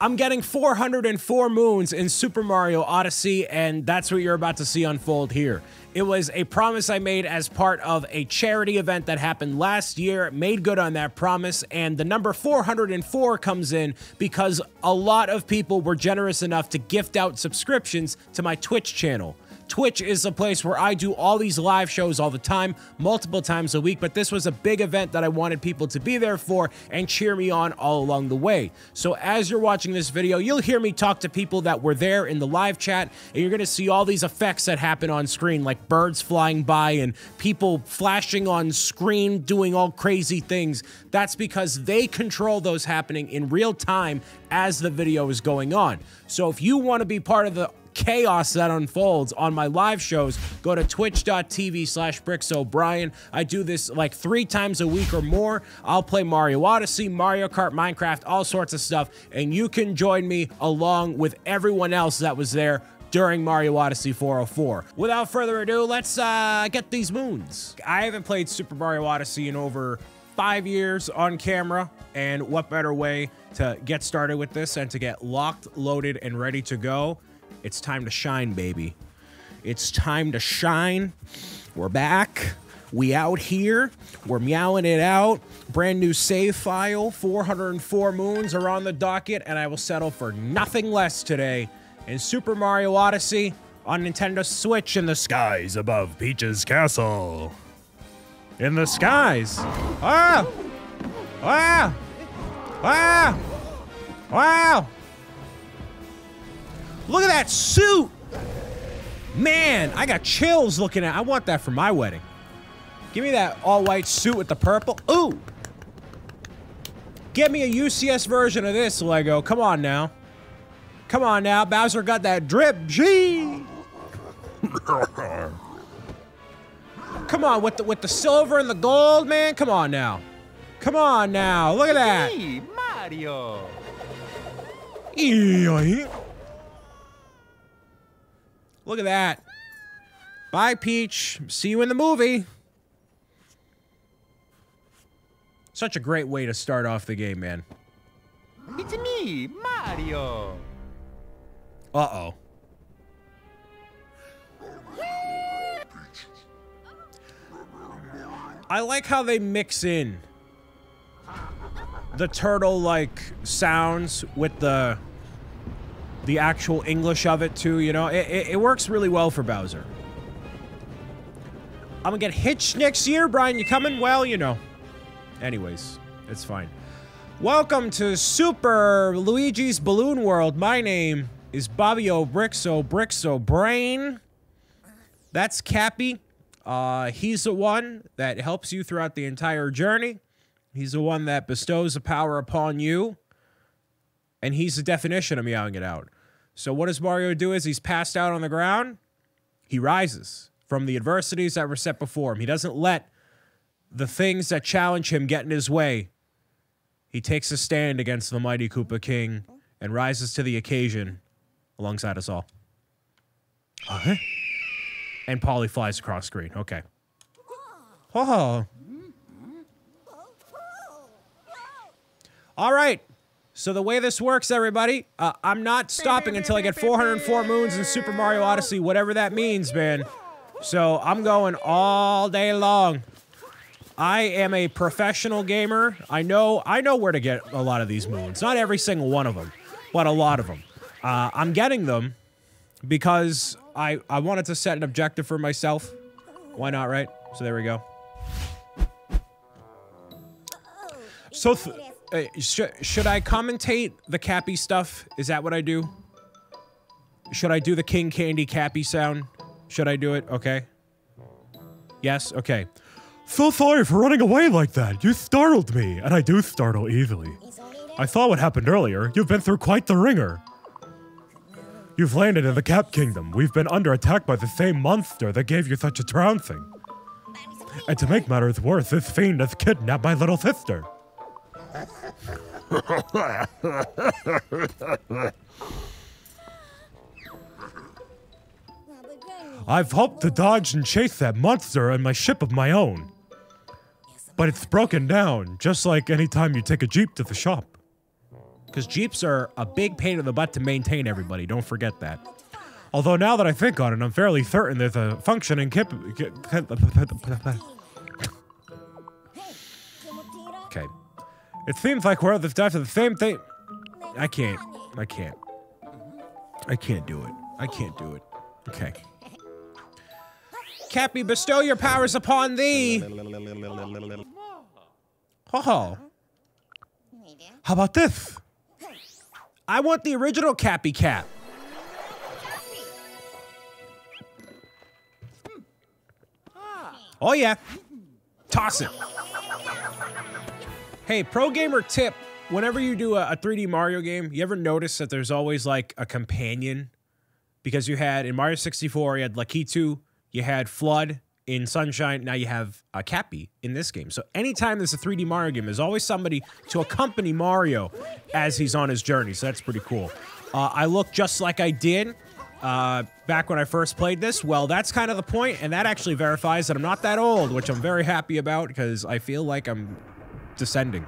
I'm getting 404 moons in Super Mario Odyssey, and that's what you're about to see unfold here. It was a promise I made as part of a charity event that happened last year, made good on that promise, and the number 404 comes in because a lot of people were generous enough to gift out subscriptions to my Twitch channel. Twitch is a place where I do all these live shows all the time, multiple times a week, but this was a big event that I wanted people to be there for and cheer me on all along the way. So as you're watching this video, you'll hear me talk to people that were there in the live chat, and you're gonna see all these effects that happen on screen, like birds flying by and people flashing on screen doing all crazy things. That's because they control those happening in real time as the video is going on. So if you want to be part of the chaos that unfolds on my live shows, go to twitch.tv slash BricksOBrian. I do this like three times a week or more. I'll play Mario Odyssey, Mario Kart, Minecraft, all sorts of stuff, and you can join me along with everyone else that was there during Mario Odyssey 404. Without further ado, let's uh, get these moons. I haven't played Super Mario Odyssey in over five years on camera, and what better way to get started with this and to get locked, loaded, and ready to go it's time to shine, baby. It's time to shine. We're back. We out here. We're meowing it out. Brand new save file. 404 moons are on the docket, and I will settle for nothing less today in Super Mario Odyssey on Nintendo Switch in the skies above Peach's castle. In the skies. Ah! Ah! Ah! Wow! Look at that suit! Man, I got chills looking at I want that for my wedding. Give me that all-white suit with the purple. Ooh! Get me a UCS version of this, Lego. Come on now. Come on now. Bowser got that drip. Gee! Come on, with the with the silver and the gold, man. Come on now. Come on now. Look at that. Hey, Mario. Look at that. Bye, Peach. See you in the movie. Such a great way to start off the game, man. It's me, Mario. Uh-oh. I like how they mix in the turtle-like sounds with the the actual English of it too, you know? It, it, it works really well for Bowser. I'm gonna get hitched next year, Brian. You coming? Well, you know. Anyways, it's fine. Welcome to Super Luigi's Balloon World. My name is Bobby O'Brickso Brickso Brain. That's Cappy. Uh, he's the one that helps you throughout the entire journey. He's the one that bestows the power upon you. And he's the definition of meowing it out. So what does Mario do as he's passed out on the ground? He rises from the adversities that were set before him. He doesn't let the things that challenge him get in his way. He takes a stand against the mighty Koopa King and rises to the occasion alongside us all. Uh-huh. And Polly flies across screen. Okay. Oh. All right. So the way this works, everybody, uh, I'm not stopping until I get 404 moons in Super Mario Odyssey, whatever that means, man. So I'm going all day long. I am a professional gamer. I know I know where to get a lot of these moons. Not every single one of them, but a lot of them. Uh, I'm getting them because I, I wanted to set an objective for myself. Why not, right? So there we go. So sh should I commentate the Cappy stuff? Is that what I do? Should I do the King Candy Cappy sound? Should I do it? Okay. Yes? Okay. So sorry for running away like that. You startled me, and I do startle easily. I saw what happened earlier. You've been through quite the ringer. You've landed in the Cap Kingdom. We've been under attack by the same monster that gave you such a trouncing. And to make matters worse, this fiend has kidnapped my little sister. I've hoped to dodge and chase that monster on my ship of my own. But it's broken down, just like any time you take a jeep to the shop. Because Jeeps are a big pain in the butt to maintain, everybody. Don't forget that. Although now that I think on it, I'm fairly certain there's a functioning kip. It seems like we're the after the same thing. I can't. I can't. I can't do it. I can't do it. Okay. Cappy, bestow your powers upon thee. Oh, How about this? I want the original Cappy Cap. Oh yeah. Toss it. Hey, pro gamer tip. Whenever you do a, a 3D Mario game, you ever notice that there's always like a companion? Because you had in Mario 64, you had Lakitu, you had FLUDD in Sunshine, now you have uh, Cappy in this game. So anytime there's a 3D Mario game, there's always somebody to accompany Mario as he's on his journey. So that's pretty cool. Uh, I look just like I did uh, back when I first played this. Well, that's kind of the point, and that actually verifies that I'm not that old, which I'm very happy about because I feel like I'm descending.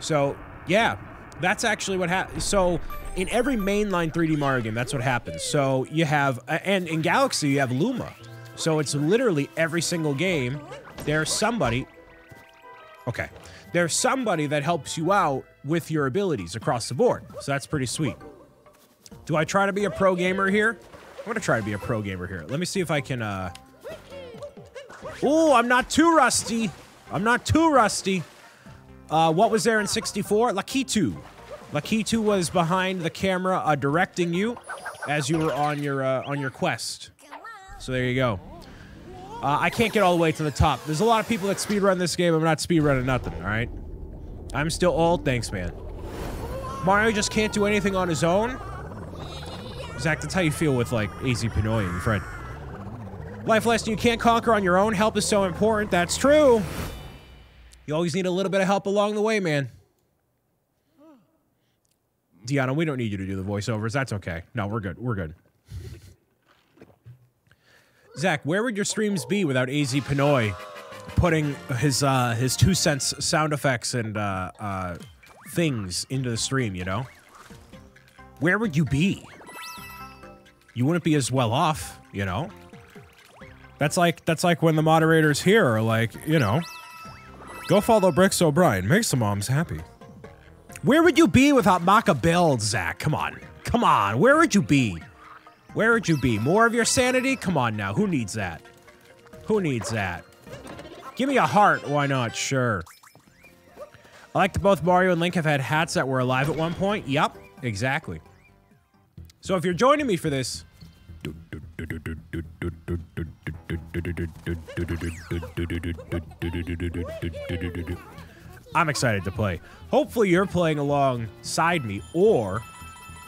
So, yeah, that's actually what happens. So, in every mainline 3D Mario game, that's what happens. So, you have, and in Galaxy, you have Luma. So, it's literally every single game, there's somebody. Okay. There's somebody that helps you out with your abilities across the board. So, that's pretty sweet. Do I try to be a pro gamer here? I'm gonna try to be a pro gamer here. Let me see if I can, uh... Oh, I'm not too rusty. I'm not too rusty. Uh, what was there in 64? Lakitu. Lakitu was behind the camera, uh, directing you as you were on your, uh, on your quest. So there you go. Uh, I can't get all the way to the top. There's a lot of people that speedrun this game. I'm not speedrunning nothing, all right? I'm still old. Thanks, man. Mario just can't do anything on his own. Zach, that's how you feel with, like, AZ Pinoy and Fred. Life lesson you can't conquer on your own. Help is so important. That's true. You always need a little bit of help along the way, man. Deanna, we don't need you to do the voiceovers. That's okay. No, we're good. We're good. Zach, where would your streams be without AZ Pinoy putting his uh, his two cents sound effects and uh, uh, things into the stream? You know, where would you be? You wouldn't be as well off. You know, that's like that's like when the moderators here are like, you know, go follow Bricks 'O' Brian, make some moms happy. Where would you be without Maka builds, Zach? Come on, come on. Where would you be? Where would you be? More of your sanity? Come on now. Who needs that? Who needs that? Give me a heart. Why not? Sure. I like that both Mario and Link have had hats that were alive at one point. Yup, exactly. So if you're joining me for this, I'm excited to play. Hopefully you're playing alongside me or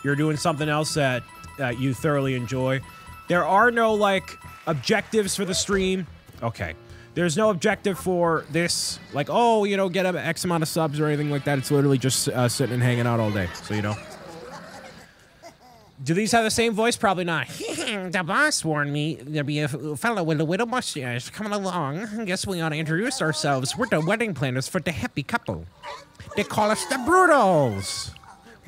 you're doing something else that uh, you thoroughly enjoy. There are no like objectives for the stream. Okay. There's no objective for this, like, oh, you know, get a X amount of subs or anything like that. It's literally just uh, sitting and hanging out all day. So, you know. Do these have the same voice? Probably not. the boss warned me there'd be a fellow with a widow mustache coming along. I guess we ought to introduce ourselves. We're the wedding planners for the happy couple. They call us the Broodals.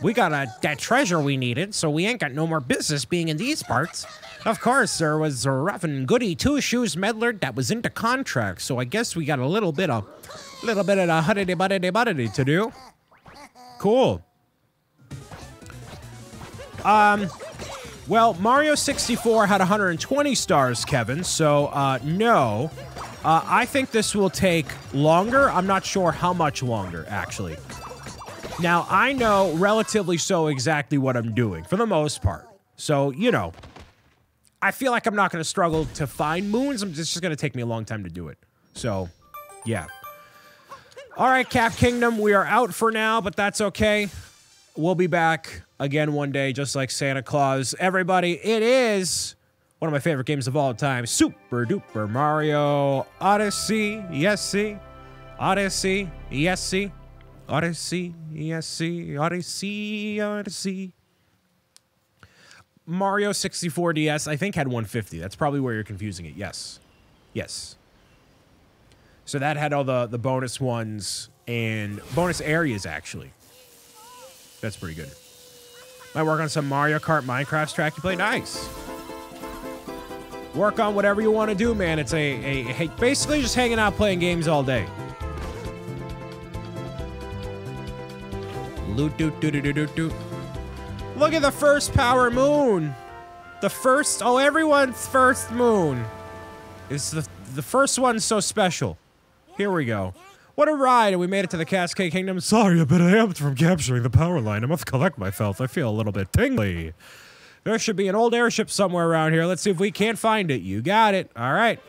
We got a, that treasure we needed, so we ain't got no more business being in these parts. Of course, there was a rough and goody two shoes meddler that was into contract, so I guess we got a little bit of, little bit of a huddity buddity buddity to do. Cool. Um, well, Mario 64 had 120 stars, Kevin, so uh, no. Uh, I think this will take longer. I'm not sure how much longer, actually. Now, I know relatively so exactly what I'm doing for the most part. So, you know, I feel like I'm not going to struggle to find moons. Just, just going to take me a long time to do it. So, yeah. All right, Cap Kingdom, we are out for now, but that's okay. We'll be back again one day, just like Santa Claus. Everybody, it is one of my favorite games of all time Super Duper Mario Odyssey. Yes, see? Odyssey. Yes, see? Odyssey, Odyssey, Odyssey, Odyssey. Mario 64 DS, I think, had 150. That's probably where you're confusing it. Yes. Yes. So that had all the, the bonus ones and bonus areas, actually. That's pretty good. Might work on some Mario Kart Minecraft track you play. Nice. Work on whatever you want to do, man. It's a, a, a basically just hanging out playing games all day. Loot doot doot doot doot doot. Look at the first power moon. The first oh everyone's first moon. It's the the first one's so special. Here we go. What a ride, and we made it to the Cascade Kingdom. Sorry, a bit amped from capturing the power line. I must collect myself. I feel a little bit tingly. There should be an old airship somewhere around here. Let's see if we can't find it. You got it. All right.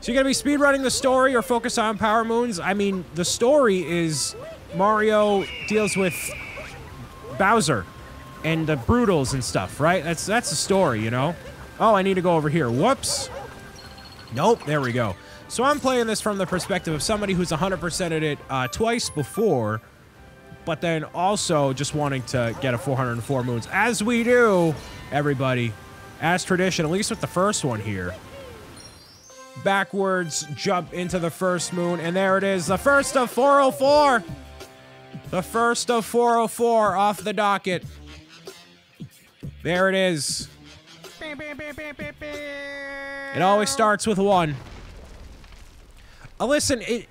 So you're going to be speedrunning the story or focus on Power Moons? I mean, the story is Mario deals with Bowser and the Broodals and stuff, right? That's that's the story, you know? Oh, I need to go over here. Whoops. Nope, there we go. So I'm playing this from the perspective of somebody who's 100%ed it uh, twice before, but then also just wanting to get a 404 moons, as we do, everybody, as tradition, at least with the first one here. Backwards jump into the first moon, and there it is, the first of 404. The first of 404 off the docket. There it is. It always starts with one. Uh, listen, it,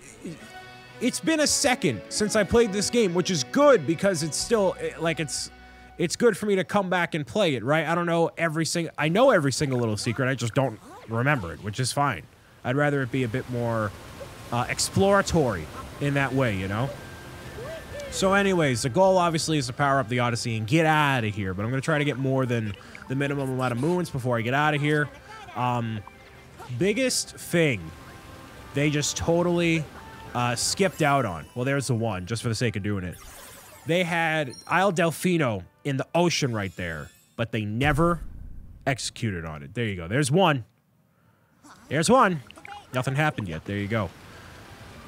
it's been a second since I played this game, which is good because it's still eh, like it's it's good for me to come back and play it, right? I don't know every single I know every single little secret, I just don't remember it, which is fine. I'd rather it be a bit more uh, exploratory in that way, you know? So anyways, the goal obviously is to power up the Odyssey and get out of here, but I'm going to try to get more than the minimum amount of moons before I get out of here. Um, biggest thing they just totally uh, skipped out on. Well, there's the one, just for the sake of doing it. They had Isle Delfino in the ocean right there, but they never executed on it. There you go. There's one. There's one. Nothing happened yet. There you go.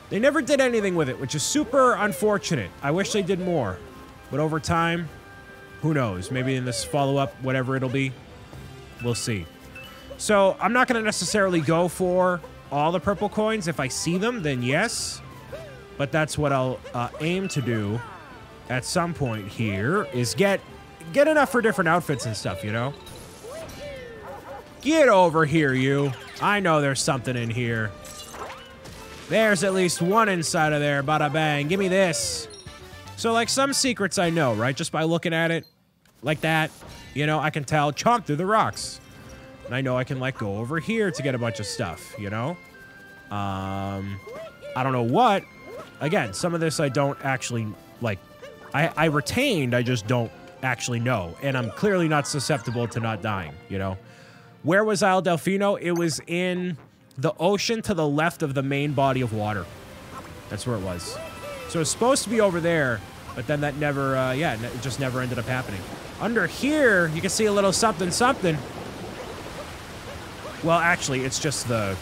They never did anything with it, which is super unfortunate. I wish they did more. But over time, who knows? Maybe in this follow-up, whatever it'll be, we'll see. So I'm not going to necessarily go for all the purple coins. If I see them, then yes. But that's what I'll uh, aim to do at some point here is get get enough for different outfits and stuff, you know? Get over here, you. I know there's something in here. There's at least one inside of there. Bada bang. Give me this. So, like, some secrets I know, right? Just by looking at it like that, you know, I can tell chomp through the rocks. And I know I can, like, go over here to get a bunch of stuff, you know? Um, I don't know what. Again, some of this I don't actually, like, I, I retained, I just don't actually know. And I'm clearly not susceptible to not dying, you know? Where was Isle Delfino? It was in the ocean to the left of the main body of water. That's where it was. So it's supposed to be over there, but then that never, uh, yeah, it just never ended up happening. Under here, you can see a little something something. Well, actually, it's just the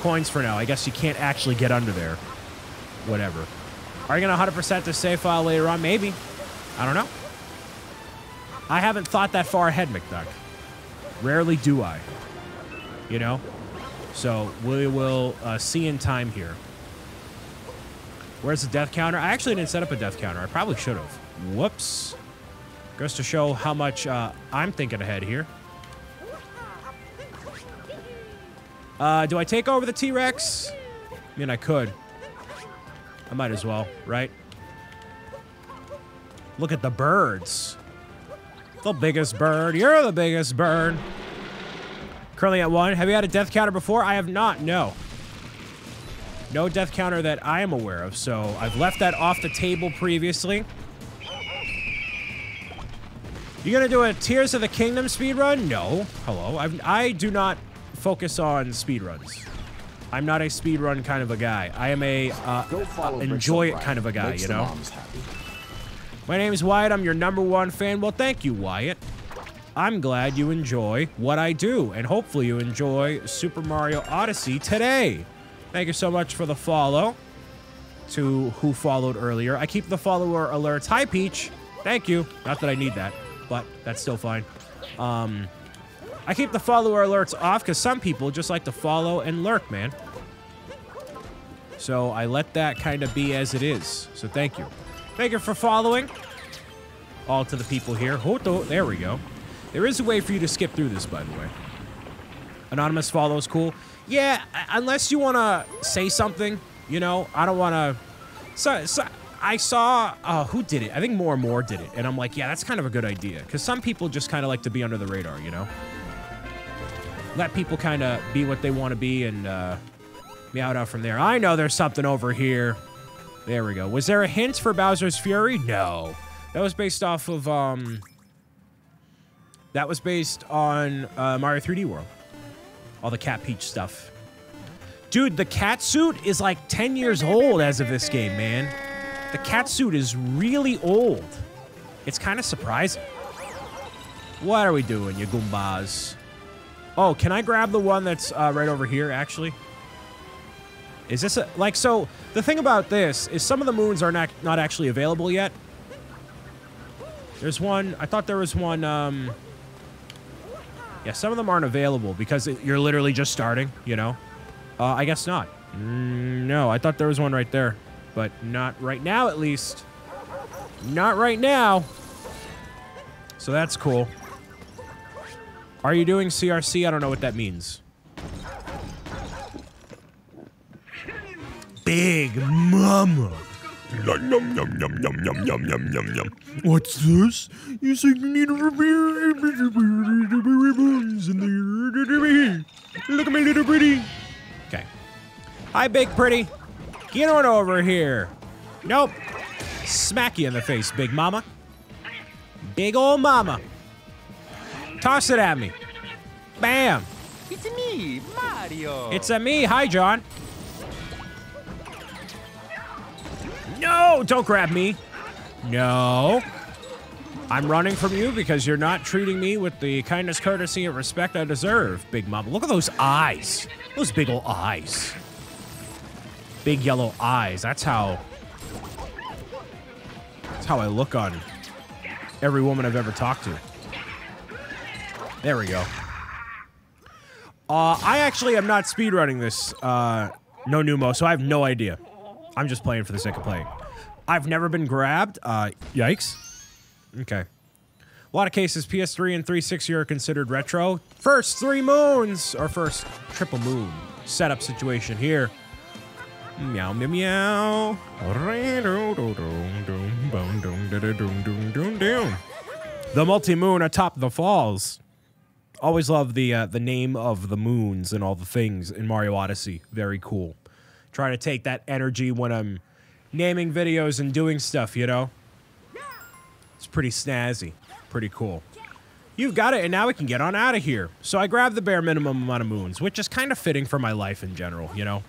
coins for now. I guess you can't actually get under there. Whatever. Are you going to 100% the save file later on? Maybe. I don't know. I haven't thought that far ahead, McDuck. Rarely do I. You know? So we will uh, see in time here. Where's the death counter? I actually didn't set up a death counter. I probably should have. Whoops. Goes to show how much uh, I'm thinking ahead here. Uh, do I take over the T-Rex? I mean, I could. I might as well, right? Look at the birds. The biggest bird. You're the biggest bird. Currently at one. Have you had a death counter before? I have not, no. No death counter that I am aware of, so I've left that off the table previously. You gonna do a Tears of the Kingdom speedrun? No. Hello. I've, I do not focus on speedruns. I'm not a speedrun kind of a guy. I am a uh, uh, enjoy it kind of a guy, you know? My name is Wyatt. I'm your number one fan. Well, thank you, Wyatt. I'm glad you enjoy what I do, and hopefully you enjoy Super Mario Odyssey today. Thank you so much for the follow to who followed earlier. I keep the follower alerts. Hi, Peach. Thank you. Not that I need that, but that's still fine. Um, I keep the follower alerts off because some people just like to follow and lurk, man. So I let that kind of be as it is. So thank you. Thank you for following. all to the people here. Hoto, there we go. There is a way for you to skip through this, by the way. Anonymous follows cool. Yeah, unless you want to say something, you know, I don't want to. So, so I saw uh, who did it. I think more and more did it, and I'm like, yeah, that's kind of a good idea because some people just kind of like to be under the radar, you know. Let people kind of be what they want to be and uh, meow out from there. I know there's something over here. There we go. Was there a hint for Bowser's Fury? No, that was based off of um. That was based on uh, Mario 3D World. All the Cat Peach stuff. Dude, the cat suit is like 10 years old as of this game, man. The cat suit is really old. It's kind of surprising. What are we doing, you Goombas? Oh, can I grab the one that's uh, right over here, actually? Is this a... Like, so, the thing about this is some of the moons are not, not actually available yet. There's one... I thought there was one, um... Yeah, some of them aren't available because it, you're literally just starting, you know? Uh, I guess not. Mm, no, I thought there was one right there. But not right now, at least. Not right now. So that's cool. Are you doing CRC? I don't know what that means. Big Mama. Yum, yum, yum, yum, yum, yum, yum, yum, yum. What's this? You say you need a ribbons in there. Look at my little pretty. Okay. Hi, Big Pretty. Get on over here. Nope. Smack you in the face, Big Mama. Big old Mama. Toss it at me. Bam. It's me, Mario. It's a me. Hi, John. No, don't grab me. No. I'm running from you because you're not treating me with the kindness, courtesy, and respect I deserve, Big Mama. Look at those eyes. Those big old eyes. Big yellow eyes. That's how... That's how I look on every woman I've ever talked to. There we go. Uh, I actually am not speedrunning this, uh, no Numo, so I have no idea. I'm just playing for the sake of playing. I've never been grabbed. Uh, yikes. Okay. A lot of cases, PS3 and 360 are considered retro. First three moons, or first triple moon setup situation here. Meow, meow, meow. The multi-moon atop the falls. Always love the uh, the name of the moons and all the things in Mario Odyssey. Very cool. Try to take that energy when I'm naming videos and doing stuff, you know? It's pretty snazzy. Pretty cool. You've got it, and now we can get on out of here. So I grabbed the bare minimum amount of moons, which is kind of fitting for my life in general, you know?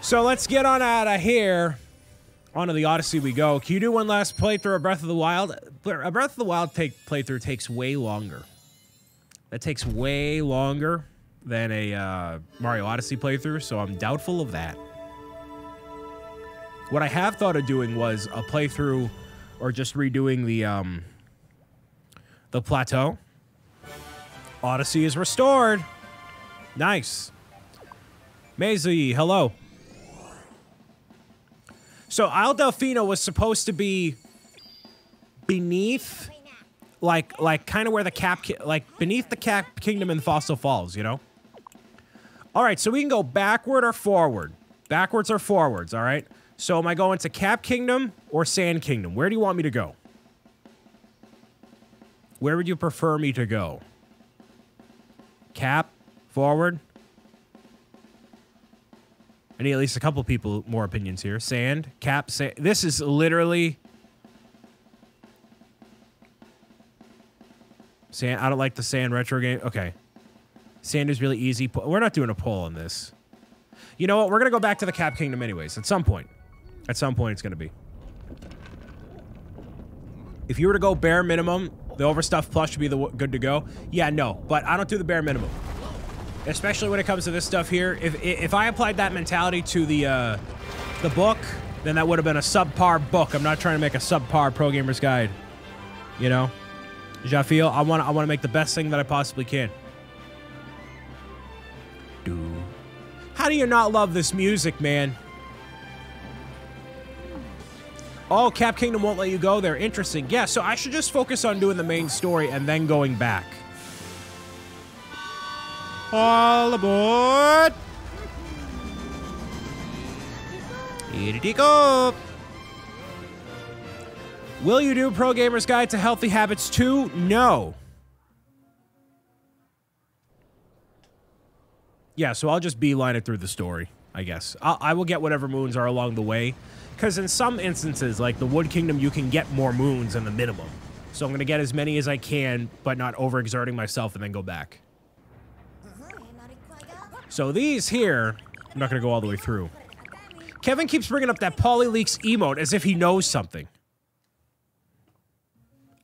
So let's get on out of here. Onto the Odyssey we go. Can you do one last playthrough of Breath of the Wild? A Breath of the Wild take playthrough takes way longer. That takes way longer than a uh, Mario Odyssey playthrough, so I'm doubtful of that. What I have thought of doing was a playthrough or just redoing the um, the plateau. Odyssey is restored. Nice. Maisie, hello. So Isle Delfino was supposed to be beneath, like, like kind of where the Cap, like beneath the Cap Kingdom in Fossil Falls, you know? All right, so we can go backward or forward. Backwards or forwards, all right? So am I going to Cap Kingdom or Sand Kingdom? Where do you want me to go? Where would you prefer me to go? Cap? Forward? I need at least a couple people more opinions here. Sand, cap, sand. This is literally sand. I don't like the sand retro game. Okay, sand is really easy. We're not doing a poll on this. You know what? We're gonna go back to the Cap Kingdom anyways. At some point, at some point, it's gonna be. If you were to go bare minimum, the overstuffed plush would be the good to go. Yeah, no, but I don't do the bare minimum especially when it comes to this stuff here. If if I applied that mentality to the uh, the book, then that would have been a subpar book. I'm not trying to make a subpar pro gamer's guide. You know, feel I want I want to make the best thing that I possibly can. Do. How do you not love this music, man? Oh, Cap Kingdom won't let you go there. Interesting. Yeah, so I should just focus on doing the main story and then going back. All aboard! Here go! Will you do Pro Gamer's Guide to Healthy Habits 2? No. Yeah, so I'll just beeline it through the story, I guess. I'll, I will get whatever moons are along the way. Because in some instances, like the Wood Kingdom, you can get more moons than the minimum. So I'm going to get as many as I can, but not overexerting myself and then go back. So these here, I'm not going to go all the way through. Kevin keeps bringing up that Polyleaks emote as if he knows something.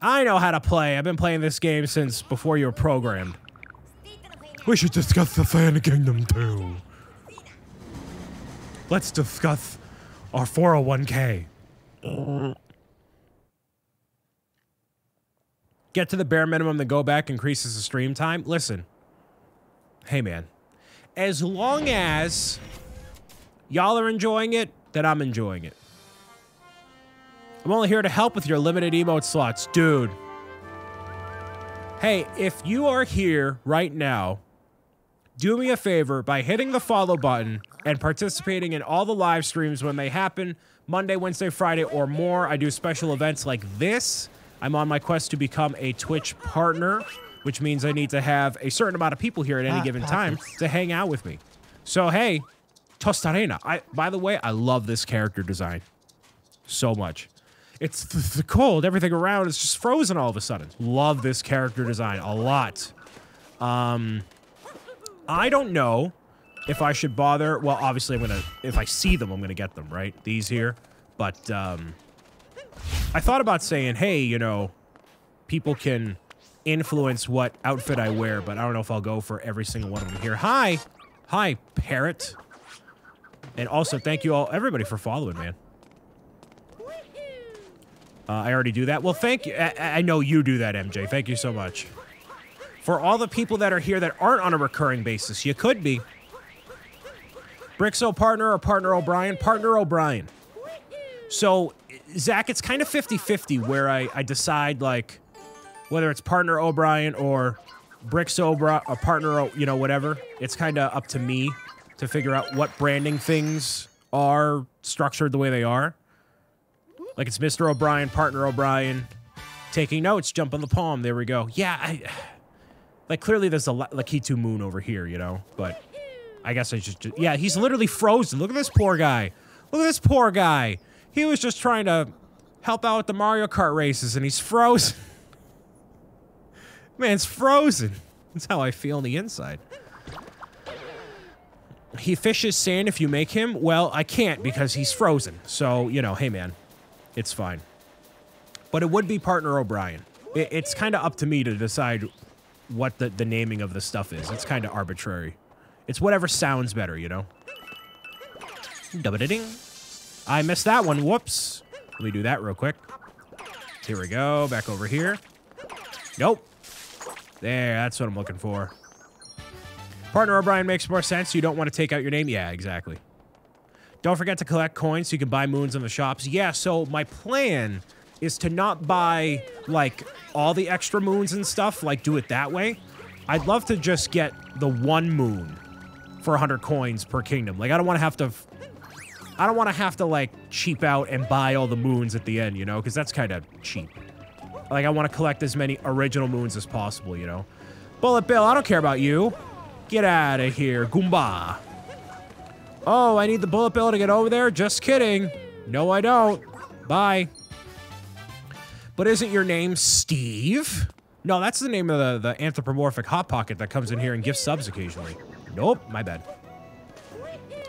I know how to play. I've been playing this game since before you were programmed. We should discuss the Fan Kingdom too. Let's discuss our 401k. Get to the bare minimum, then go back, increases the stream time. Listen, hey man, as long as y'all are enjoying it, then I'm enjoying it. I'm only here to help with your limited emote slots, dude. Hey, if you are here right now, do me a favor by hitting the follow button and participating in all the live streams when they happen Monday, Wednesday, Friday, or more. I do special events like this. I'm on my quest to become a Twitch partner, which means I need to have a certain amount of people here at any Ah, given time to hang out with me. So, hey, Tostarena. I, by the way, I love this character design so much. It's the, the cold. Everything around is just frozen all of a sudden. Love this character design a lot. Um, I don't know if I should bother. Well, obviously, I'm gonna. If I see them, I'm gonna get them. Right, these here. But um, I thought about saying, hey, you know, people can influence what outfit I wear, but I don't know if I'll go for every single one of them here. Hi, hi, parrot. And also, thank you all, everybody, for following, man. Uh, I already do that. Well, thank you. I, I know you do that, MJ. Thank you so much. For all the people that are here that aren't on a recurring basis, you could be. Brixo partner or partner O'Brien? Partner O'Brien. So, Zach, it's kind of 50 50 where I, I decide, like, whether it's partner O'Brien or Brixo O'Brien, or partner, you know, whatever. It's kind of up to me to figure out what branding things are structured the way they are. Like it's Mr. O'Brien, partner O'Brien, taking notes, jump on the palm. There we go. Yeah, I like clearly there's a La- Lakitu moon over here, you know, but I guess I just, yeah, he's literally frozen. Look at this poor guy. Look at this poor guy. He was just trying to help out with the Mario Kart races and he's frozen. Man's frozen. That's how I feel on the inside. He fishes sand if you make him. Well, I can't because he's frozen. So, you know, hey man, it's fine. But it would be partner O'Brien. It, it's kind of up to me to decide what the, the naming of the stuff is. It's kind of arbitrary. It's whatever sounds better, you know? Ding. I missed that one. Whoops. Let me do that real quick. Here we go. Back over here. Nope. There, that's what I'm looking for. Partner O'Brien makes more sense. You don't want to take out your name. Yeah, exactly. Don't forget to collect coins so you can buy moons in the shops. Yeah, so my plan is to not buy, like, all the extra moons and stuff, like, do it that way. I'd love to just get the one moon for 100 coins per kingdom. Like, I don't want to have to... I don't want to have to, like, cheap out and buy all the moons at the end, you know? Because that's kind of cheap. Like, I want to collect as many original moons as possible, you know? Bullet Bill, I don't care about you. Get out of here, Goomba. Oh, I need the bullet bill to get over there? Just kidding. No, I don't. Bye. But isn't your name Steve? No, that's the name of the, the anthropomorphic Hot Pocket that comes in here and gives subs occasionally. Nope, my bad.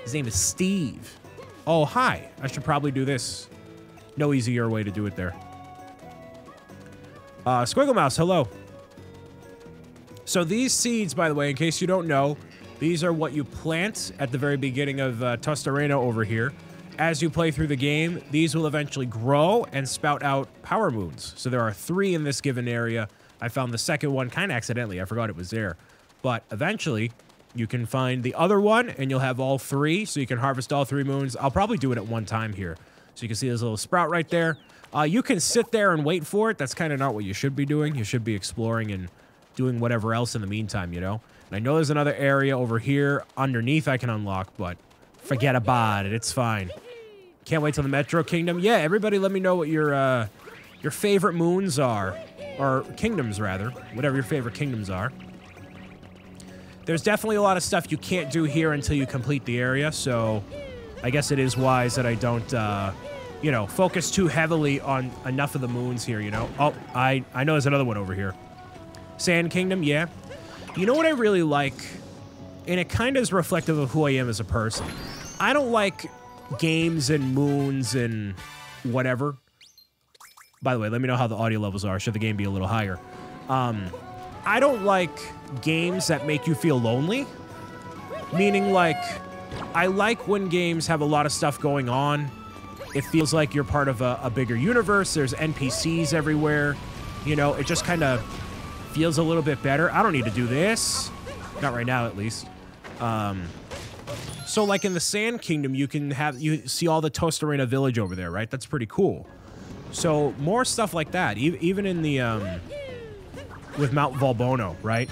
His name is Steve. Oh, hi. I should probably do this. No easier way to do it there. Uh, Squiggle Mouse, hello. So these seeds, by the way, in case you don't know, these are what you plant at the very beginning of uh, Tostarena over here. As you play through the game, these will eventually grow and spout out power moons. So there are three in this given area. I found the second one kind of accidentally. I forgot it was there. But eventually, you can find the other one, and you'll have all three, so you can harvest all three moons. I'll probably do it at one time here. So you can see there's a little sprout right there. Uh, you can sit there and wait for it. That's kind of not what you should be doing. You should be exploring and doing whatever else in the meantime, you know? And I know there's another area over here underneath I can unlock, but forget about it. It's fine. Can't wait till the Metro Kingdom. Yeah, everybody let me know what your, uh, your favorite moons are. Or kingdoms, rather. Whatever your favorite kingdoms are. There's definitely a lot of stuff you can't do here until you complete the area, so I guess it is wise that I don't, uh, you know, focus too heavily on enough of the moons here, you know? Oh, I, I know there's another one over here. Sand Kingdom, yeah. You know what I really like? And it kind of is reflective of who I am as a person. I don't like games and moons and whatever. By the way, let me know how the audio levels are. Should the game be a little higher? Um, I don't like games that make you feel lonely. Meaning, like, I like when games have a lot of stuff going on. It feels like you're part of a, a bigger universe. There's NPCs everywhere. You know, it just kind of feels a little bit better. I don't need to do this. Not right now, at least. Um, so, like in the Sand Kingdom, you can have you see all the Tostarena village over there, right? That's pretty cool. So more stuff like that. E even in the um, with Mount Volbono, right?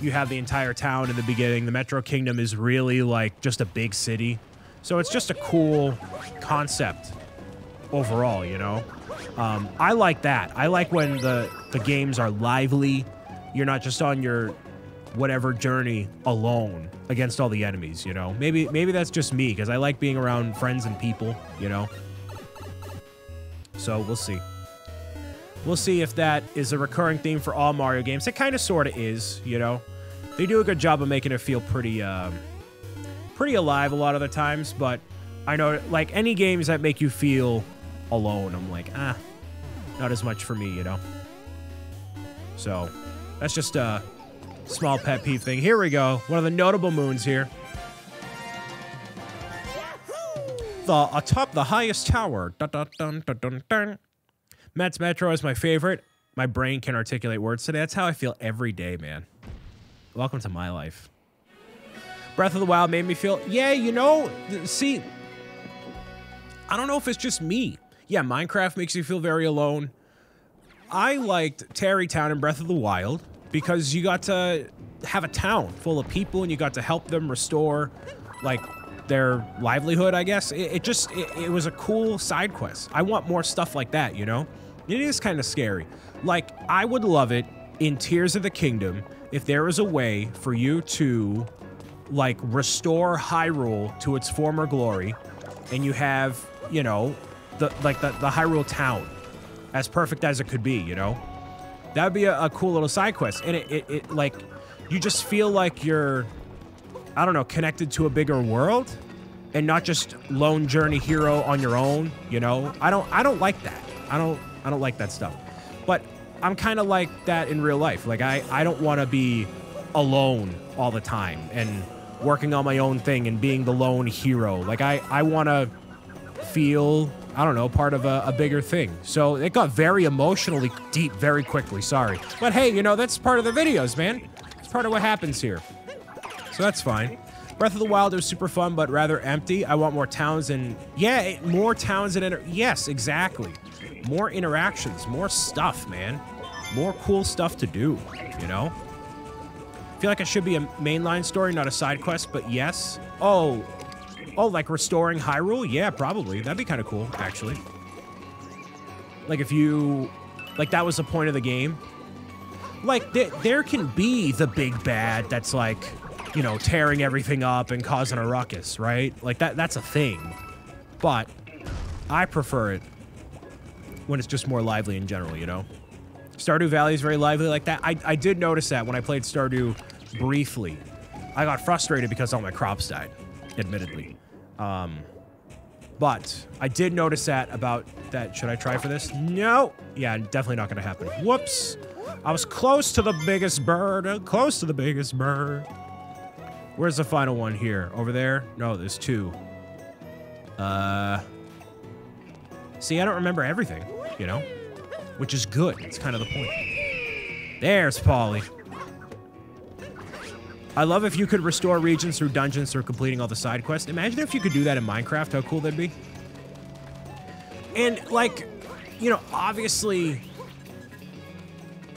You have the entire town in the beginning. The Metro Kingdom is really like just a big city. So it's just a cool concept overall, you know? Um, I like that. I like when the, the games are lively. You're not just on your whatever journey alone against all the enemies, you know? Maybe maybe that's just me, because I like being around friends and people, you know? So we'll see. We'll see if that is a recurring theme for all Mario games. It kind of sort of is, you know? They do a good job of making it feel pretty, um, pretty alive a lot of the times, but I know, like, any games that make you feel alone, I'm like, ah, not as much for me, you know? So, that's just a small pet peeve thing. Here we go. One of the notable moons here. The atop the highest tower. Dun, dun, dun, dun, dun, dun. Mets Metro is my favorite. My brain can articulate words today. That's how I feel every day, man. Welcome to my life. Breath of the Wild made me feel, yeah, you know, see, I don't know if it's just me. Yeah, Minecraft makes you feel very alone. I liked Tarrey Town in Breath of the Wild because you got to have a town full of people and you got to help them restore, like, their livelihood, I guess. It, it just, it, it was a cool side quest. I want more stuff like that, you know? It is kind of scary. Like, I would love it in Tears of the Kingdom if there was a way for you to, like, restore Hyrule to its former glory, and you have, you know, the like the, the Hyrule town as perfect as it could be, you know? That would be a, a cool little side quest. And it, it, it, like, you just feel like you're, I don't know, connected to a bigger world and not just lone journey hero on your own, you know? I don't, I don't like that. I don't, I don't like that stuff. But I'm kind of like that in real life. Like, I, I don't want to be alone all the time and working on my own thing and being the lone hero. Like, I, I want to feel, I don't know, part of a, a, bigger thing. So it got very emotionally deep very quickly. Sorry. But hey, you know, that's part of the videos, man. It's part of what happens here. So that's fine. Breath of the Wild was super fun, but rather empty. I want more towns and, yeah, more towns and, yes, exactly. More interactions, more stuff, man. More cool stuff to do, you know? I feel like it should be a mainline story, not a side quest, but yes. Oh, Oh, like restoring Hyrule? Yeah, probably. That'd be kind of cool, actually. Like if you... Like that was the point of the game. Like th there can be the big bad that's like, you know, tearing everything up and causing a ruckus, right? Like that that's a thing. But I prefer it when it's just more lively in general, you know? Stardew Valley is very lively like that. I, I did notice that when I played Stardew briefly. I got frustrated because all my crops died, admittedly. Um, but I did notice that about that. Should I try for this? No. Yeah, definitely not going to happen. Whoops. I was close to the biggest bird. Uh, close to the biggest bird. Where's the final one here? Over there? No, there's two. Uh. See, I don't remember everything, you know? Which is good. It's kind of the point. There's Polly. I love if you could restore regions through dungeons through completing all the side quests. Imagine if you could do that in Minecraft, how cool that'd be. And like, you know, obviously,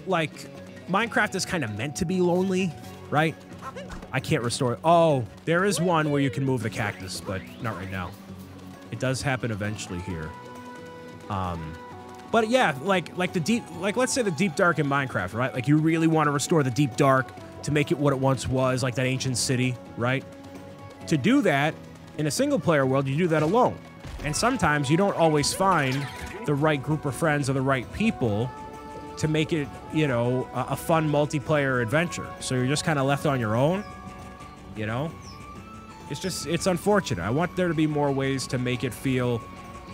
like, Minecraft is kind of meant to be lonely, right? I can't restore. Oh, there is one where you can move the cactus, but not right now. It does happen eventually here. Um, but yeah, like like the deep, like let's say the deep dark in Minecraft, right? Like you really want to restore the deep dark to make it what it once was, like that ancient city, right? To do that in a single player world, you do that alone. And sometimes you don't always find the right group of friends or the right people to make it, you know, a, a fun multiplayer adventure. So you're just kind of left on your own, you know? It's just, it's unfortunate. I want there to be more ways to make it feel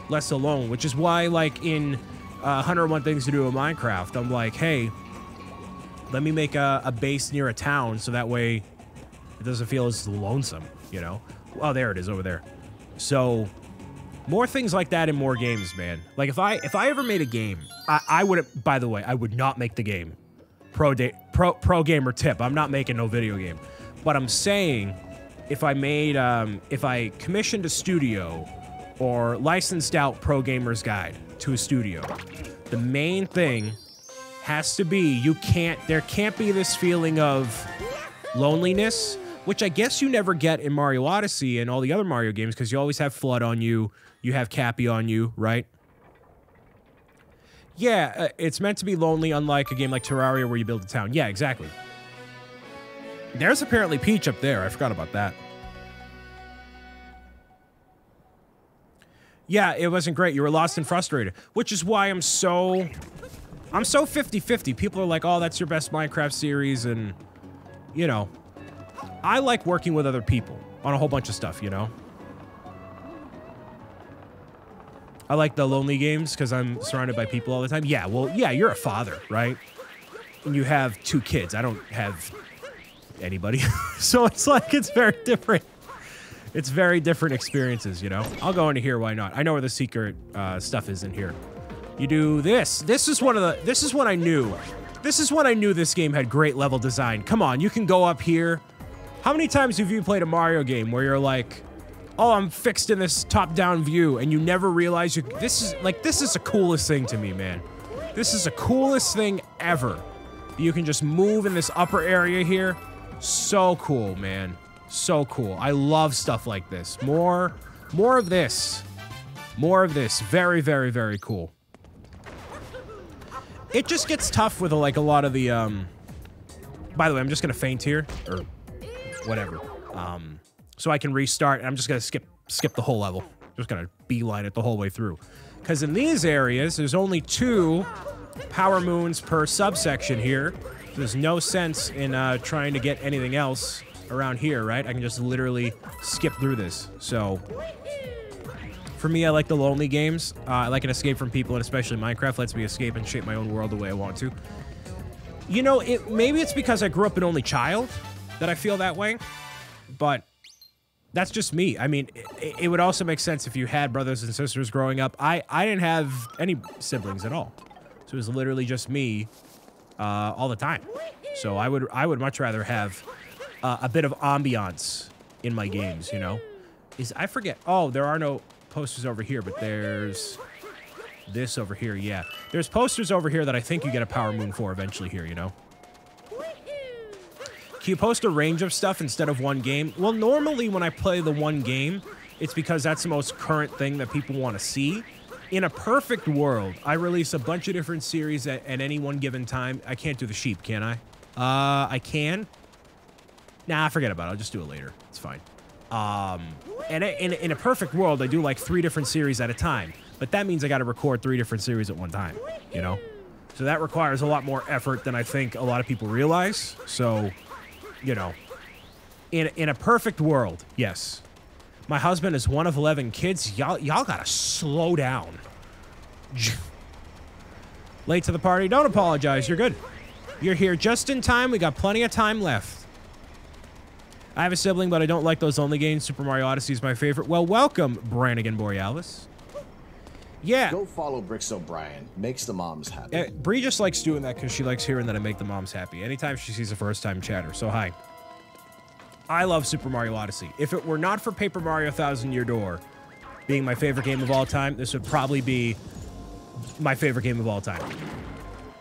less alone, which is why, like, in uh, 101 Things to Do in Minecraft, I'm like, hey, let me make a, a base near a town so that way it doesn't feel as lonesome, you know? Oh, there it is over there. So, more things like that in more games, man. Like if I if I ever made a game, I, I would. By the way, I would not make the game. Pro day pro pro gamer tip. I'm not making no video game, but I'm saying if I made um, if I commissioned a studio or licensed out Pro Gamer's Guide to a studio, the main thing has to be you can't there can't be this feeling of loneliness which I guess you never get in Mario Odyssey and all the other Mario games because you always have FLUDD on you, you have Cappy on you, right? Yeah, uh, it's meant to be lonely, unlike a game like Terraria where you build a town. Yeah, exactly. There's apparently Peach up there. I forgot about that. Yeah, it wasn't great. You were lost and frustrated, which is why I'm so... I'm so 50-50. People are like, oh, that's your best Minecraft series, and, you know, I like working with other people on a whole bunch of stuff, you know? I like the lonely games because I'm surrounded by people all the time. Yeah, well, yeah, you're a father, right? And you have two kids. I don't have anybody. so it's like, it's very different. It's very different experiences, you know? I'll go into here, why not? I know where the secret uh, stuff is in here. You do this. This is one of the, this is what I knew. This is when I knew this game had great level design. Come on, you can go up here. How many times have you played a Mario game where you're like, oh, I'm fixed in this top-down view, and you never realize you, this is, like, this is the coolest thing to me, man. This is the coolest thing ever. You can just move in this upper area here. So cool, man. So cool. I love stuff like this. More, more of this. More of this. Very, very, very cool. It just gets tough with, like, a lot of the, um... By the way, I'm just gonna faint here. Or whatever. Um, so I can restart. I'm just gonna skip skip the whole level. Just gonna beeline it the whole way through. Because in these areas, there's only two power moons per subsection here. So there's no sense in uh, trying to get anything else around here, right? I can just literally skip through this. So for me, I like the lonely games. Uh, I like an escape from people, and especially Minecraft lets me escape and shape my own world the way I want to. You know, it maybe it's because I grew up an only child that I feel that way, but that's just me. I mean, it, it, would also make sense if you had brothers and sisters growing up. I, I didn't have any siblings at all. So it was literally just me uh, all the time. So I would I would much rather have uh, a bit of ambiance in my games, you know? Is I forget. Oh, there are no posters over here, but there's this over here, yeah. There's posters over here that I think you get a power moon for eventually here, you know? Can you post a range of stuff instead of one game? Well, normally when I play the one game, it's because that's the most current thing that people want to see. In a perfect world, I release a bunch of different series at, at any one given time. I can't do the sheep, can I? Uh, I can. Nah, forget about it. I'll just do it later. It's fine. Um, and in, in a perfect world, I do like three different series at a time. But that means I got to record three different series at one time, you know? So that requires a lot more effort than I think a lot of people realize. So you know, in in a perfect world, yes. My husband is one of 11 kids. Y'all y'all got to slow down. Late to the party. Don't apologize. You're good. You're here just in time. We got plenty of time left. I have a sibling, but I don't like those only games. Super Mario Odyssey is my favorite. Well, welcome, Brannigan Borealis. Yeah. Go follow Bricks 'O' Brian. Makes the moms happy. Uh, Bree just likes doing that because she likes hearing that I make the moms happy. Anytime she sees a first time chatter. So, hi. I love Super Mario Odyssey. If it were not for Paper Mario Thousand Year Door, being my favorite game of all time, this would probably be my favorite game of all time.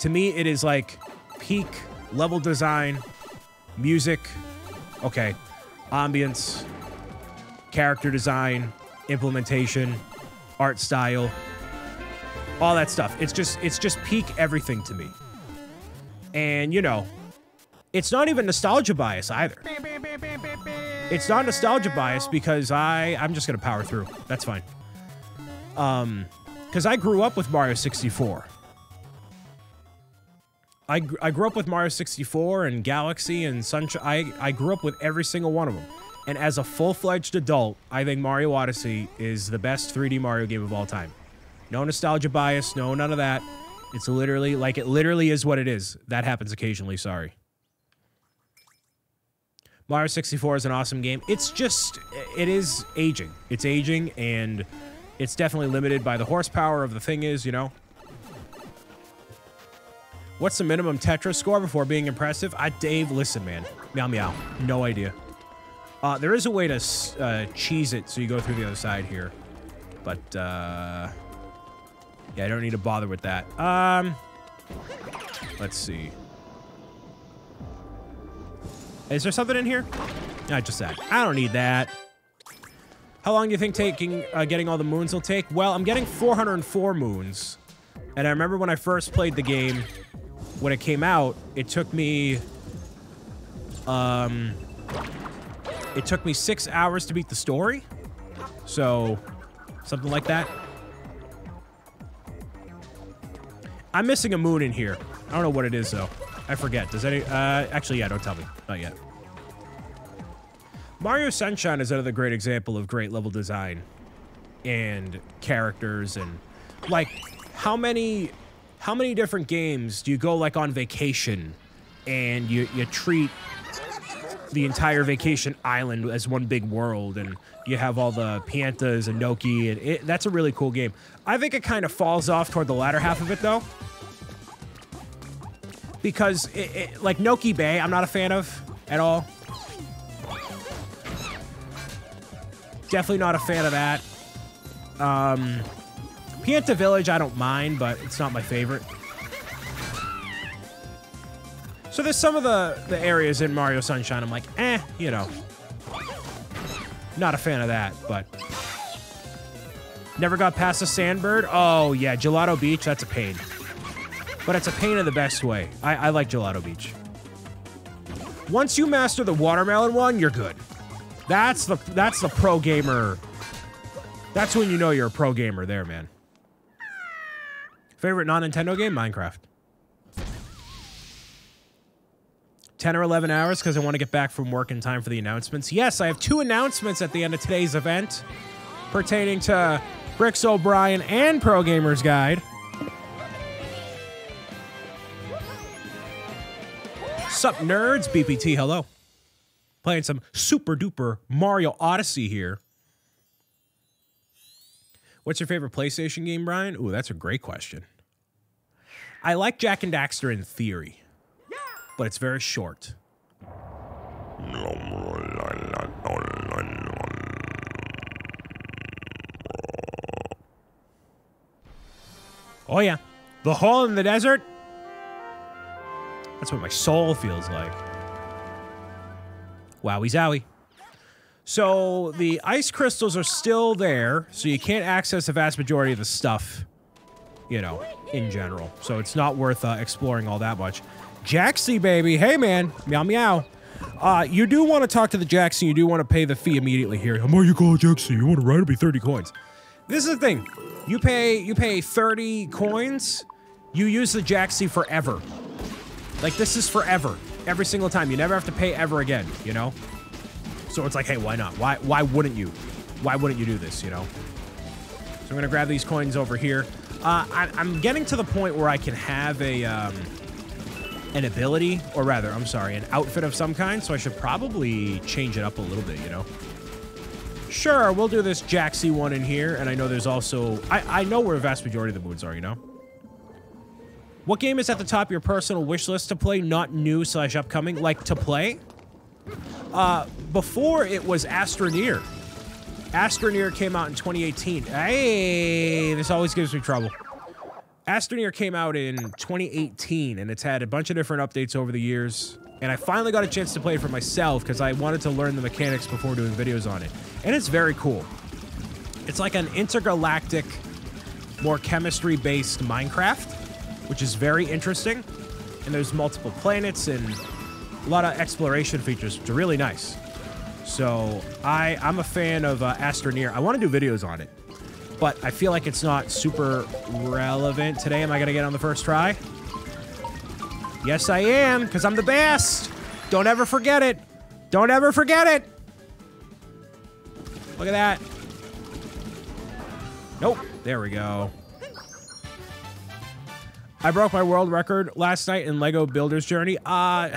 To me, it is like peak level design, music, okay, ambience, character design, implementation, art style, all that stuff. It's just it's just peak everything to me. And you know, it's not even nostalgia bias either. It's not nostalgia bias because I I'm just gonna power through. That's fine. Um, because I grew up with Mario 64. I, gr- I grew up with Mario 64 and Galaxy and Sunshine. I, I grew up with every single one of them. And as a full fledged adult, I think Mario Odyssey is the best 3D Mario game of all time. No nostalgia bias, no none of that. It's literally like it literally is what it is. That happens occasionally, sorry. Mario 64 is an awesome game. It's just it is aging. It's aging and it's definitely limited by the horsepower of the thing is, you know. What's the minimum Tetra score before being impressive? I Dave, listen, man. Meow meow. No idea. Uh, there is a way to uh, cheese it so you go through the other side here. But, uh... Yeah, I don't need to bother with that. Um... Let's see. Is there something in here? Not just that. I don't need that. How long do you think taking uh, getting all the moons will take? Well, I'm getting 404 moons. And I remember when I first played the game, when it came out, it took me... Um... It took me six hours to beat the story. So, something like that. I'm missing a moon in here. I don't know what it is, though. I forget. Does any... Uh, actually, yeah, don't tell me. Not yet. Mario Sunshine is another great example of great level design and characters and like how many how many different games do you go like on vacation and you you treat the entire vacation island as one big world and you have all the piantas and Noki and it, that's a really cool game. I think it kind of falls off toward the latter half of it though. Because it, it, like Noki Bay, I'm not a fan of at all. Definitely not a fan of that. Um, Pianta Village, I don't mind, but it's not my favorite. So there's some of the, the areas in Mario Sunshine I'm like, eh, you know. Not a fan of that, but... Never got past the Sandbird? Oh, yeah, Gelato Beach, that's a pain. But it's a pain in the best way. I, I like Gelato Beach. Once you master the watermelon one, you're good. That's the that's the pro gamer. That's when you know you're a pro gamer there, man. Favorite non-Nintendo game? Minecraft. 10 or 11 hours because I want to get back from work in time for the announcements. Yes, I have two announcements at the end of today's event pertaining to Bricks 'O' Brian and Pro Gamers Guide. Sup, nerds? BPT, hello. Playing some super duper Mario Odyssey here. What's your favorite PlayStation game, Brian? Ooh, that's a great question. I like Jak and Daxter in theory, but it's very short. Oh, yeah. The Hole in the Desert? That's what my soul feels like. Wowie zowie. So the ice crystals are still there, so you can't access the vast majority of the stuff, you know, in general. So it's not worth uh, exploring all that much. Jaxi, baby. Hey, man. Meow, meow. Uh, you do want to talk to the Jaxi. You do want to pay the fee immediately here. How much you call Jaxi? You want to ride? It'll be 30 coins. This is the thing. You pay you pay 30 coins. You use the Jaxi forever. Like, this is forever. Every single time. You never have to pay ever again, you know? So it's like, hey, why not? Why why wouldn't you? Why wouldn't you do this, you know? So I'm going to grab these coins over here. Uh, I, I'm getting to the point where I can have a... Um, an ability, or rather, I'm sorry, an outfit of some kind, so I should probably change it up a little bit, you know? Sure, we'll do this Jaxi one in here, and I know there's also... I, I know where a vast majority of the moons are, you know? What game is at the top of your personal wish list to play, not new slash upcoming? Like, to play? Uh, before it was Astroneer. Astroneer came out in 2018. Hey, this always gives me trouble. Astroneer came out in 2018, and it's had a bunch of different updates over the years. And I finally got a chance to play it for myself because I wanted to learn the mechanics before doing videos on it. And it's very cool. It's like an intergalactic, more chemistry-based Minecraft, which is very interesting. And there's multiple planets and a lot of exploration features, which are really nice. So I, I'm a fan of uh, Astroneer. I want to do videos on it, but I feel like it's not super relevant today. Am I going to get on the first try? Yes, I am, because I'm the best. Don't ever forget it. Don't ever forget it. Look at that. Nope. There we go. I broke my world record last night in Lego Builder's Journey. Uh,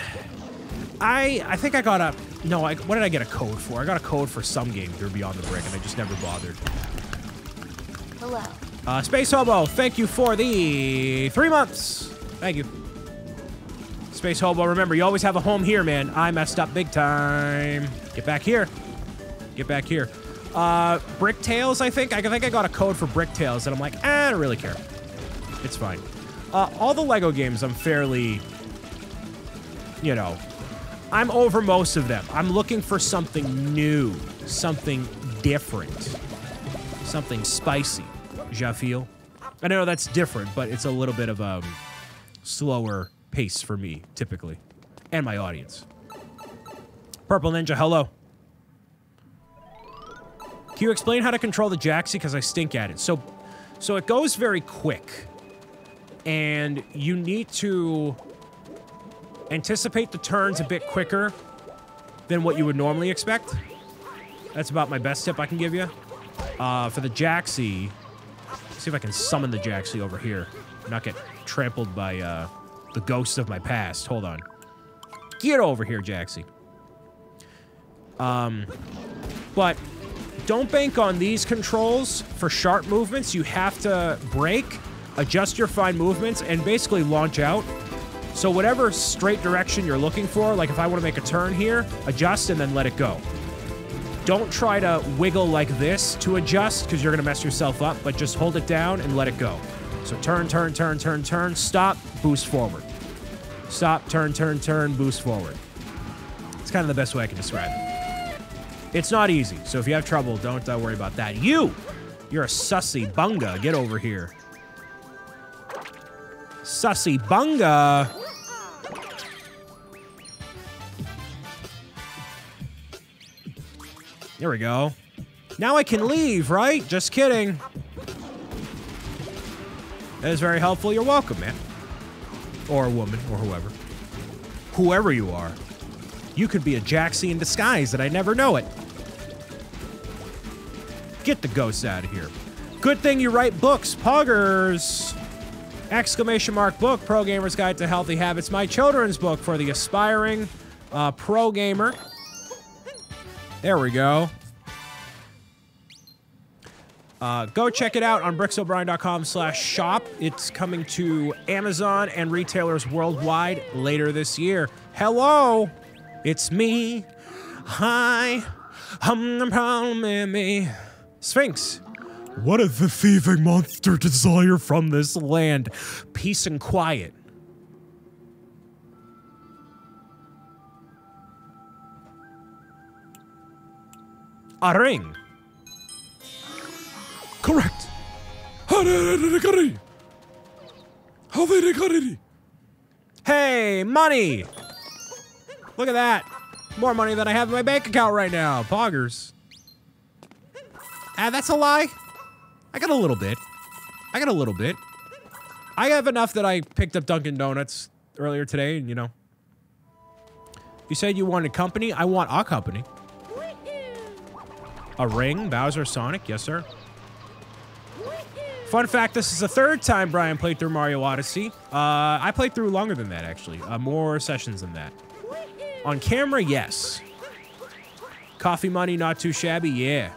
I I think I got a no. I, what did I get a code for? I got a code for some game through Beyond the Brick, and I just never bothered. Hello. Uh, Space Hobo, thank you for the three months. Thank you. Space Hobo, remember, you always have a home here, man. I messed up big time. Get back here. Get back here. Uh, Brick Tales, I think. I think I got a code for Brick Tales, and I'm like, eh, I don't really care. It's fine. Uh, all the Lego games, I'm fairly, you know, I'm over most of them. I'm looking for something new, something different, something spicy. Ja feel? I know that's different, but it's a little bit of a um, slower pace for me, typically, and my audience. Purple Ninja, hello. Can you explain how to control the Jaxi? Because I stink at it. So, so it goes very quick, and you need to anticipate the turns a bit quicker than what you would normally expect. That's about my best tip I can give you. Uh, for the Jaxi, see if I can summon the Jaxi over here. Not get trampled by uh, the ghosts of my past. Hold on. Get over here, Jaxi. Um, but don't bank on these controls for sharp movements. You have to break, adjust your fine movements, and basically launch out. So whatever straight direction you're looking for, like if I want to make a turn here, adjust and then let it go. Don't try to wiggle like this to adjust because you're going to mess yourself up, but just hold it down and let it go. So turn, turn, turn, turn, turn, stop, boost forward. Stop, turn, turn, turn, boost forward. It's kind of the best way I can describe it. It's not easy, so if you have trouble, don't uh, worry about that. You! You're a sussy bunga. Get over here. Sussy bunga! There we go. Now I can leave, right? Just kidding. That is very helpful. You're welcome, man. Or a woman, or whoever. Whoever you are. You could be a Jaxi in disguise and I never know it. Get the ghosts out of here. Good thing you write books, poggers. Exclamation mark book, Pro Gamer's Guide to Healthy Habits, my children's book for the aspiring uh, pro gamer. There we go. Uh, go check it out on bricksobrian.com slash shop. It's coming to Amazon and retailers worldwide later this year. Hello, it's me. Hi, I'm the problem in me. Sphinx. What does the thieving monster desire from this land? Peace and quiet. A ring. Correct. Hey, money! Look at that. More money than I have in my bank account right now. Poggers. Ah, that's a lie. I got a little bit. I got a little bit. I have enough that I picked up Dunkin' Donuts earlier today, and you know. You said you wanted company? I want a company. A ring? Bowser Sonic? Yes, sir. Fun fact, this is the third time Brian played through Mario Odyssey. Uh, I played through longer than that, actually. Uh, more sessions than that. On camera, yes. Coffee money, not too shabby, yeah.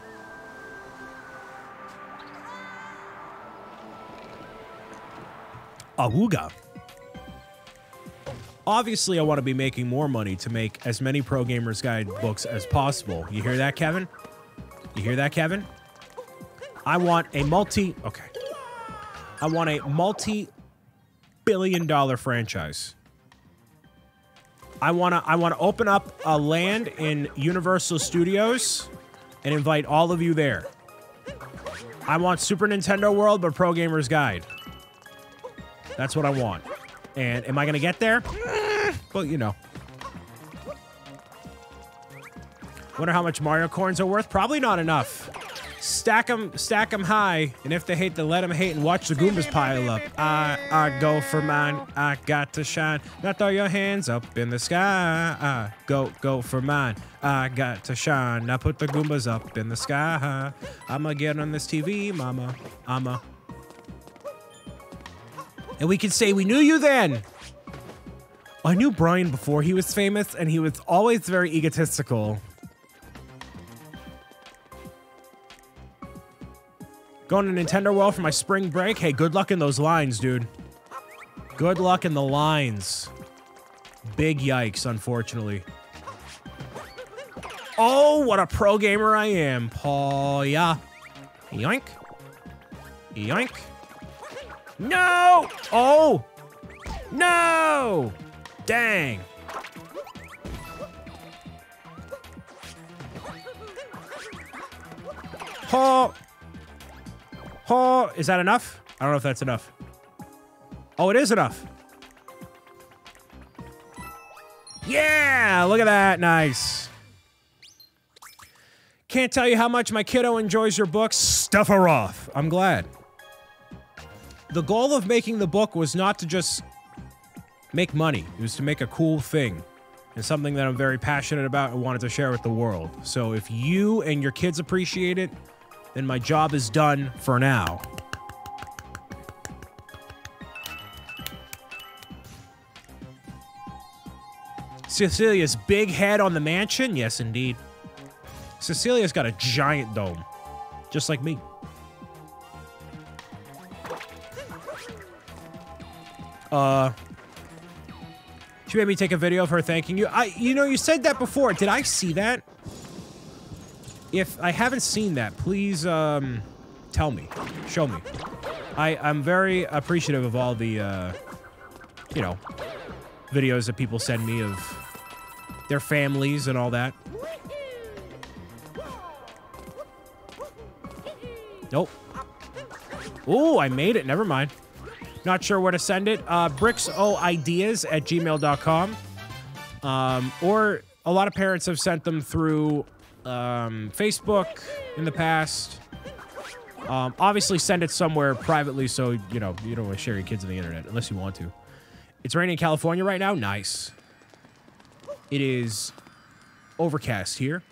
Awooga. Obviously, I want to be making more money to make as many Pro Gamers Guide books as possible. You hear that, Kevin? You hear that, Kevin? I want a multi. Okay. I want a multi billion dollar franchise. I want to I want to open up a land in Universal Studios and invite all of you there. I want Super Nintendo World but Pro Gamers Guide. That's what I want. And am I going to get there? Well, you know. Wonder how much Mario coins are worth? Probably not enough. Stack them, stack them high, and if they hate, then let them hate and watch the Goombas pile up. I, I go for mine. I got to shine. Now throw your hands up in the sky. I go, go for mine. I got to shine. Now put the Goombas up in the sky. I'ma get on this TV, mama. I'ma. And we can say we knew you then. I knew Brian before he was famous, and he was always very egotistical. Going to Nintendo World for my spring break? Hey, good luck in those lines, dude. Good luck in the lines. Big yikes, unfortunately. Oh, what a pro gamer I am. Paul, yeah. Yoink. Yoink. No! Oh! No! Dang. Paul. Oh, is that enough? I don't know if that's enough. Oh, it is enough. Yeah, look at that. Nice. Can't tell you how much my kiddo enjoys your books. Stuff her off. I'm glad. The goal of making the book was not to just make money. It was to make a cool thing and something that I'm very passionate about and wanted to share with the world. So if you and your kids appreciate it, then my job is done for now. Cecilia's big head on the mansion? Yes, indeed. Cecilia's got a giant dome, just like me. Uh, she made me take a video of her thanking you. I, you know, you said that before. Did I see that? If I haven't seen that, please um, tell me. Show me. I, I'm very appreciative of all the, uh, you know, videos that people send me of their families and all that. Nope. Oh, I made it. Never mind. Not sure where to send it. Uh, bricksoideas at gmail.com. Um, or a lot of parents have sent them through um, Facebook in the past. Um, obviously, send it somewhere privately so, you know, you don't want to share your kids on the internet unless you want to. It's raining in California right now. Nice. It is overcast here.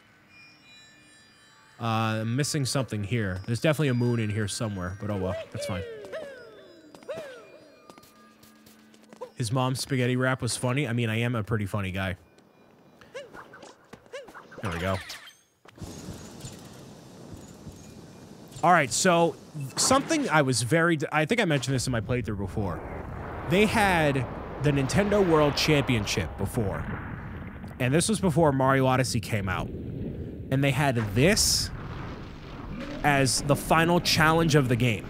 Uh, I'm missing something here. There's definitely a moon in here somewhere, but oh well. That's fine. His mom's spaghetti wrap was funny. I mean, I am a pretty funny guy. There we go. All right, so something I was very... I think I mentioned this in my playthrough before. They had the Nintendo World Championship before. And this was before Mario Odyssey came out. And they had this as the final challenge of the game.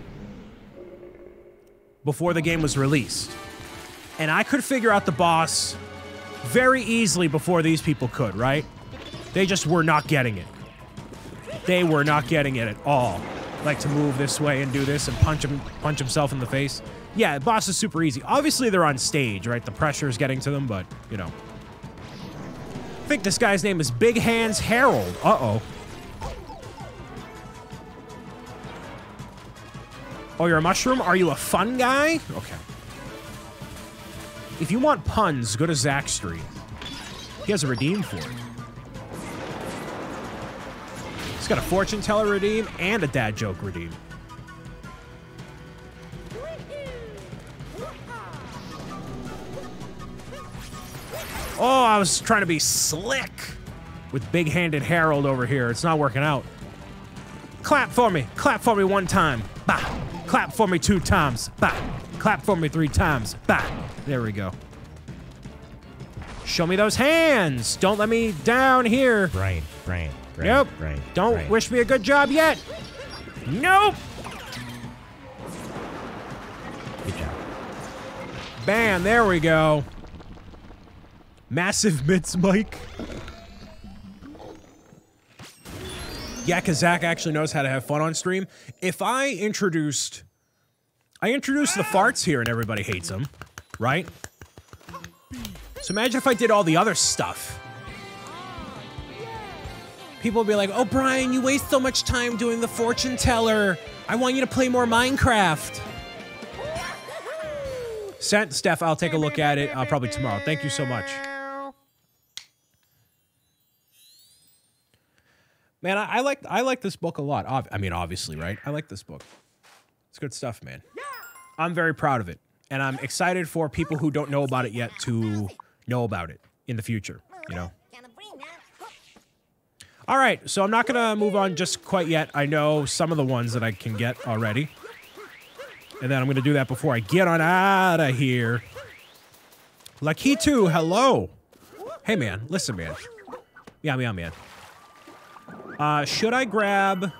Before the game was released. And I could figure out the boss very easily before these people could, right? They just were not getting it. They were not getting it at all. Like to move this way and do this and punch him, punch himself in the face. Yeah, the boss is super easy. Obviously, they're on stage, right? The pressure is getting to them, but, you know. I think this guy's name is Big Hands Harold. Uh-oh. Oh, you're a mushroom? Are you a fun guy? Okay. If you want puns, go to Zack Street. He has a redeem for it. He's got a fortune teller redeem and a dad joke redeem. Oh, I was trying to be slick with big-handed Harold over here. It's not working out. Clap for me. Clap for me one time. Bah. Clap for me two times. Bah. Clap for me three times. Bah. There we go. Show me those hands. Don't let me down here. Brain, brain, right, nope. right. Don't right. wish me a good job yet. Nope. Good job. Bam, there we go. Massive mitts, Mike. Yeah, because Zach actually knows how to have fun on stream. If I introduced... I introduced the farts here and everybody hates them, right? So imagine if I did all the other stuff. People would be like, oh, Brian, you waste so much time doing the fortune teller. I want you to play more Minecraft. Sent Steph, I'll take a look at it uh, probably tomorrow. Thank you so much. Man, I, I like I like this book a lot. I mean, obviously, right? I like this book. It's good stuff, man. I'm very proud of it, and I'm excited for people who don't know about it yet to know about it in the future. You know. All right, so I'm not gonna move on just quite yet. I know some of the ones that I can get already, and then I'm gonna do that before I get on out of here. Lakitu, hello. Hey, man. Listen, man. Yeah, yeah, man. Uh, should I grab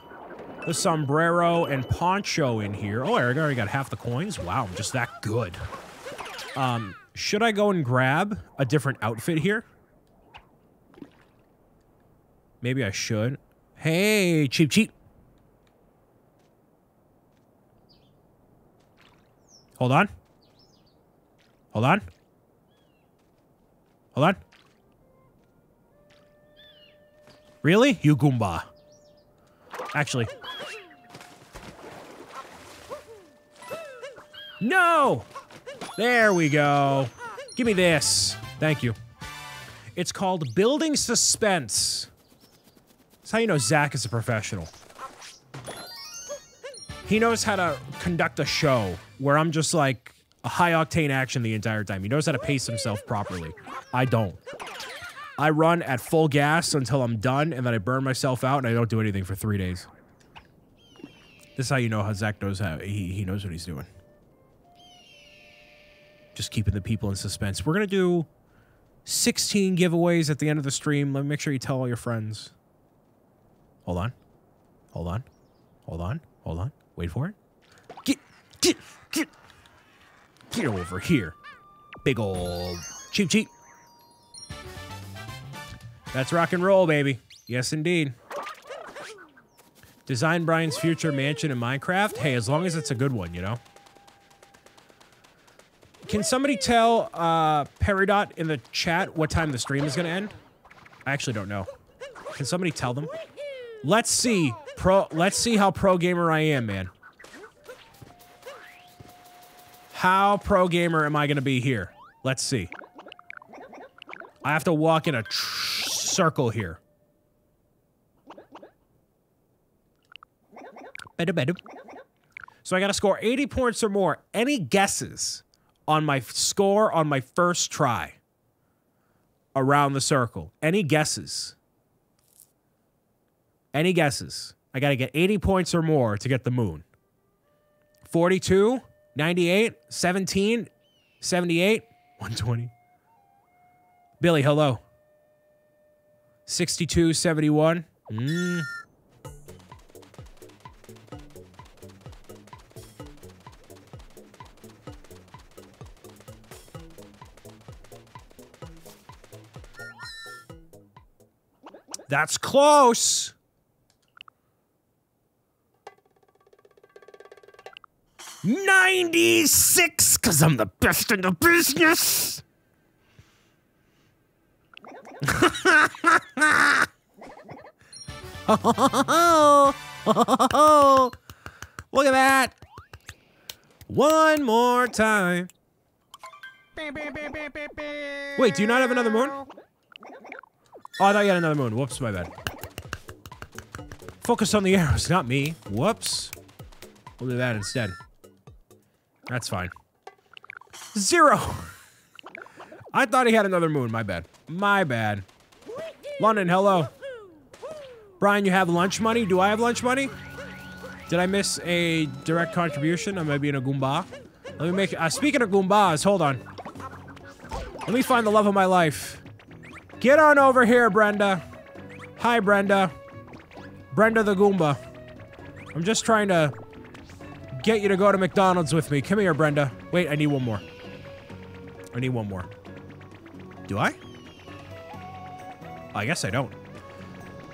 the sombrero and poncho in here? Oh, I already got half the coins. Wow, I'm just that good. Um, should I go and grab a different outfit here? Maybe I should. Hey, cheap, cheap. Hold on. Hold on. Hold on. Really? You Goomba. Actually. No! There we go. Give me this. Thank you. It's called Building Suspense. That's how you know Zach is a professional. He knows how to conduct a show where I'm just like a high octane action the entire time. He knows how to pace himself properly. I don't. I run at full gas until I'm done, and then I burn myself out, and I don't do anything for three days. This is how you know how Zach knows how he, he knows what he's doing. Just keeping the people in suspense. We're gonna do 16 giveaways at the end of the stream. Let me make sure you tell all your friends. Hold on. Hold on. Hold on. Hold on. Wait for it. Get get get get over here. Big old cheap cheap. That's rock and roll, baby. Yes, indeed. Design Brian's future mansion in Minecraft. Hey, as long as it's a good one, you know? Can somebody tell uh, Peridot in the chat what time the stream is going to end? I actually don't know. Can somebody tell them? Let's see. Pro. Let's see how pro gamer I am, man. How pro gamer am I going to be here? Let's see. I have to walk in a circle here. So I got to score 80 points or more. Any guesses on my score on my first try around the circle? Any guesses? Any guesses? I got to get 80 points or more to get the moon. 42, 98, 17, 78, 120. Billy, hello. 62, 71. Mm. That's close. Ninety-six, cause I'm the best in the business. Look at that. One more time. Wait, do you not have another moon? Oh, I thought you had another moon. Whoops, my bad. Focus on the arrows, not me. Whoops. We'll do that instead. That's fine. Zero. I thought he had another moon. My bad. My bad. London, hello. Brian, you have lunch money? Do I have lunch money? Did I miss a direct contribution? I might be in a Goomba. Let me make... Uh, speaking of Goombas, hold on. Let me find the love of my life. Get on over here, Brenda. Hi, Brenda. Brenda the Goomba. I'm just trying to get you to go to McDonald's with me. Come here, Brenda. Wait, I need one more. I need one more. Do I? I guess I don't.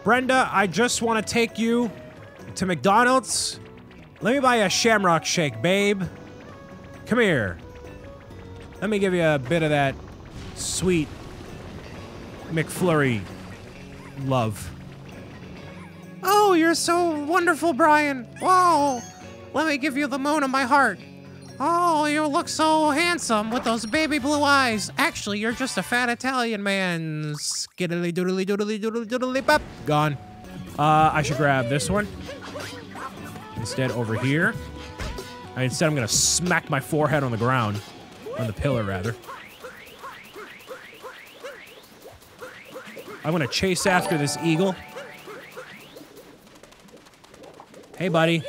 Brenda, I just want to take you to McDonald's. Let me buy a shamrock shake, babe. Come here. Let me give you a bit of that sweet McFlurry love. Oh, you're so wonderful, Brian. Whoa. Let me give you the moon of my heart. Oh, you look so handsome with those baby blue eyes. Actually, you're just a fat Italian man. Skiddly doodly doodly doodly doodly bop. Gone. Uh, I should grab this one. Instead, over here. Uh, Instead, I'm gonna smack my forehead on the ground. On the pillar, rather. I'm gonna chase after this eagle. Hey, buddy.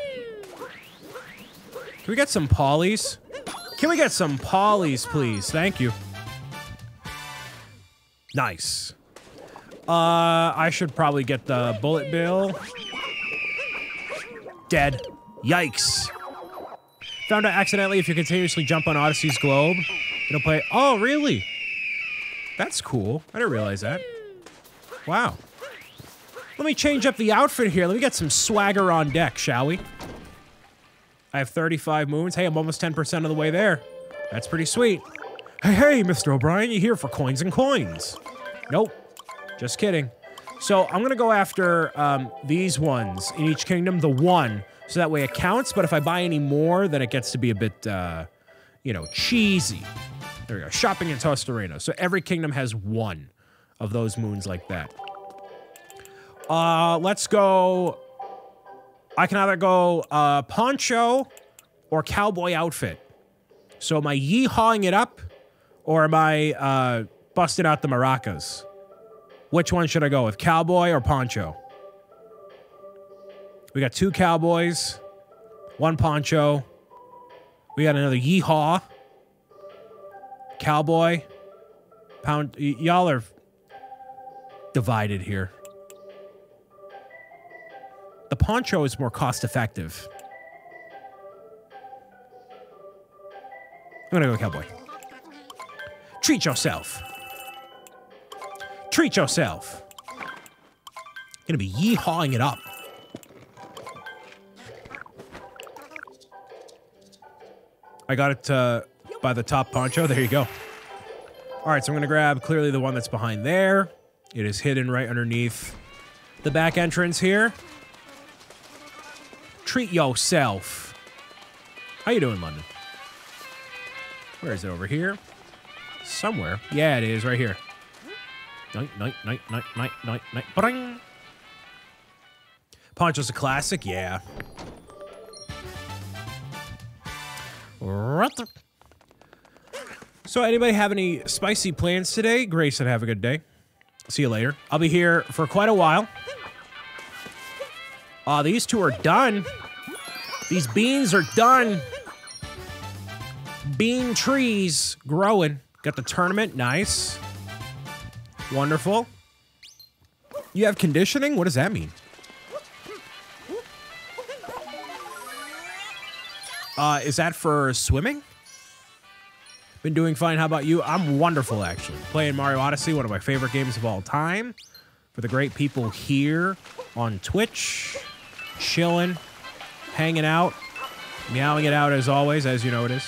Can we get some polys? Can we get some polys, please? Thank you. Nice. Uh, I should probably get the bullet bill. Dead. Yikes. Found out accidentally if you continuously jump on Odyssey's globe, it'll play. Oh, really? That's cool. I didn't realize that. Wow. Let me change up the outfit here. Let me get some swagger on deck, shall we? I have 35 moons. Hey, I'm almost 10% of the way there. That's pretty sweet. Hey, hey, Mr. O'Brien, you here for coins and coins? Nope. Just kidding. So I'm gonna go after um, these ones in each kingdom, the one, so that way it counts. But if I buy any more, then it gets to be a bit, uh, you know, cheesy. There we go. Shopping in Tostarena. So every kingdom has one of those moons like that. Uh, let's go. I can either go uh, poncho or cowboy outfit. So am I yeehawing it up or am I uh, busting out the maracas? Which one should I go with, cowboy or poncho? We got two cowboys, one poncho. We got another yeehaw, cowboy, pound. y- y'all are divided here. The poncho is more cost effective. I'm gonna go cowboy. Treat yourself. Treat yourself. Gonna be yeehawing it up. I got it uh, by the top poncho. There you go. All right, so I'm gonna grab clearly the one that's behind there. It is hidden right underneath the back entrance here. Treat yourself. How you doing, London? Where is it over here? Somewhere. Yeah, it is right here. Night, night, night, night, night, night, night. Bring. Poncho's a classic, yeah. So, anybody have any spicy plans today? Grace, Grayson, have a good day. See you later. I'll be here for quite a while. Ah, these two are done. These beans are done. Bean trees growing. Got the tournament. Nice. Wonderful. You have conditioning? What does that mean? Uh, is that for swimming? Been doing fine. How about you? I'm wonderful, actually. Playing Mario Odyssey, one of my favorite games of all time. For the great people here on Twitch, chilling, hanging out, meowing it out as always, as you know it is.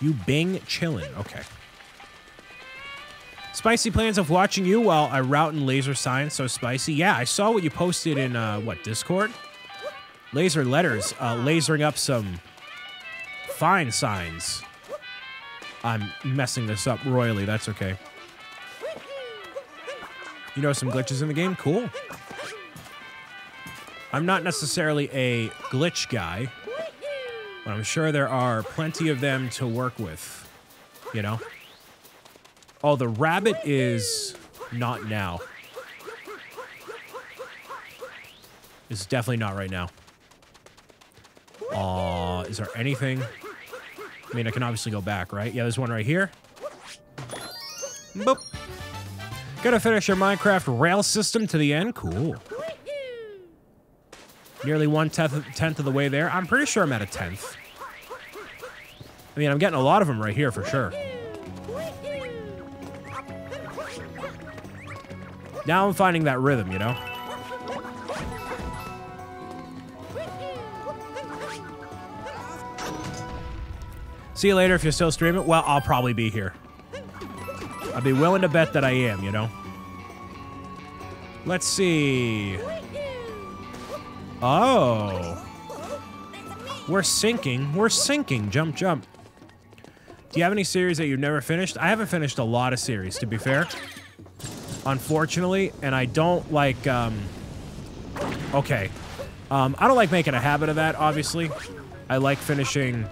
You Bing chilling. Okay. Spicy plans of watching you while I route in laser signs. So spicy. Yeah, I saw what you posted in, uh, what, Discord? Laser letters. Uh, lasering up some fine signs. I'm messing this up royally. That's okay. You know some glitches in the game? Cool. I'm not necessarily a glitch guy, but I'm sure there are plenty of them to work with. You know? Oh, the rabbit is not now. It's definitely not right now. Aw, is there anything? I mean, I can obviously go back, right? Yeah, there's one right here. Boop. Gotta finish your Minecraft rail system to the end. Cool. Nearly one tenth, tenth of the way there. I'm pretty sure I'm at a tenth. I mean, I'm getting a lot of them right here for sure. Now I'm finding that rhythm, you know? See you later if you're still streaming. Well, I'll probably be here. I'd be willing to bet that I am, you know? Let's see. Oh. We're sinking. We're sinking. Jump, jump. Do you have any series that you've never finished? I haven't finished a lot of series, to be fair. Unfortunately, and I don't like, um... Okay. Um, I don't like making a habit of that, obviously. I like finishing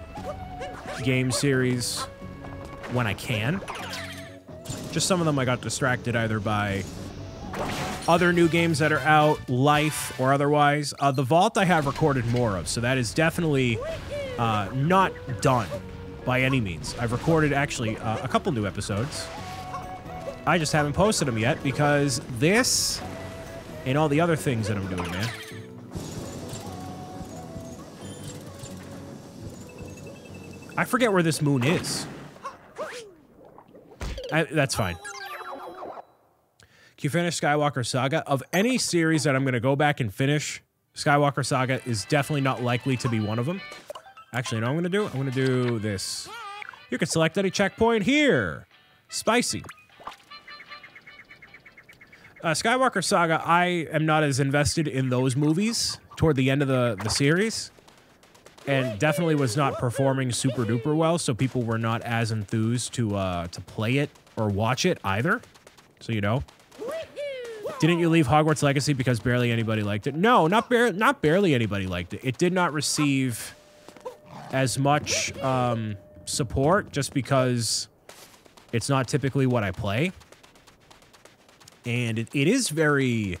game series when I can. Just some of them I got distracted either by other new games that are out, life, or otherwise. Uh, the Vault I have recorded more of, so that is definitely uh, not done by any means. I've recorded actually uh, a couple new episodes. I just haven't posted them yet because this and all the other things that I'm doing, man. I forget where this moon is. I, that's fine. You finish Skywalker Saga? Of any series that I'm going to go back and finish, Skywalker Saga is definitely not likely to be one of them. Actually, you know I'm going to do? I'm going to do this. You can select any checkpoint here. Spicy. Uh, Skywalker Saga, I am not as invested in those movies toward the end of the, the series and definitely was not performing super duper well, so people were not as enthused to uh, to play it or watch it either. So you know. Didn't you leave Hogwarts Legacy because barely anybody liked it? No, not bar not barely anybody liked it. It did not receive as much um, support just because it's not typically what I play. And it, it is very,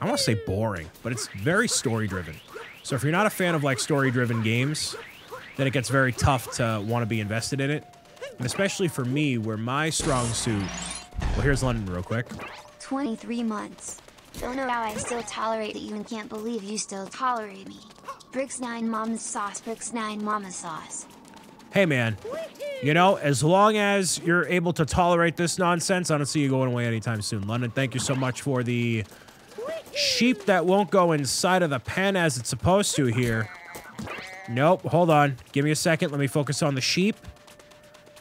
I want to say boring, but it's very story driven. So if you're not a fan of like story-driven games, then it gets very tough to want to be invested in it. And especially for me, where my strong suit... Well, here's London real quick. 23 months. Don't know how I still tolerate you and can't believe you still tolerate me. Bricks 9 Mama Sauce, Bricks 9 Mama Sauce. Hey, man. You know, as long as you're able to tolerate this nonsense, I don't see you going away anytime soon. London, thank you so much for the sheep that won't go inside of the pen as it's supposed to here. Nope, hold on. Give me a second. Let me focus on the sheep.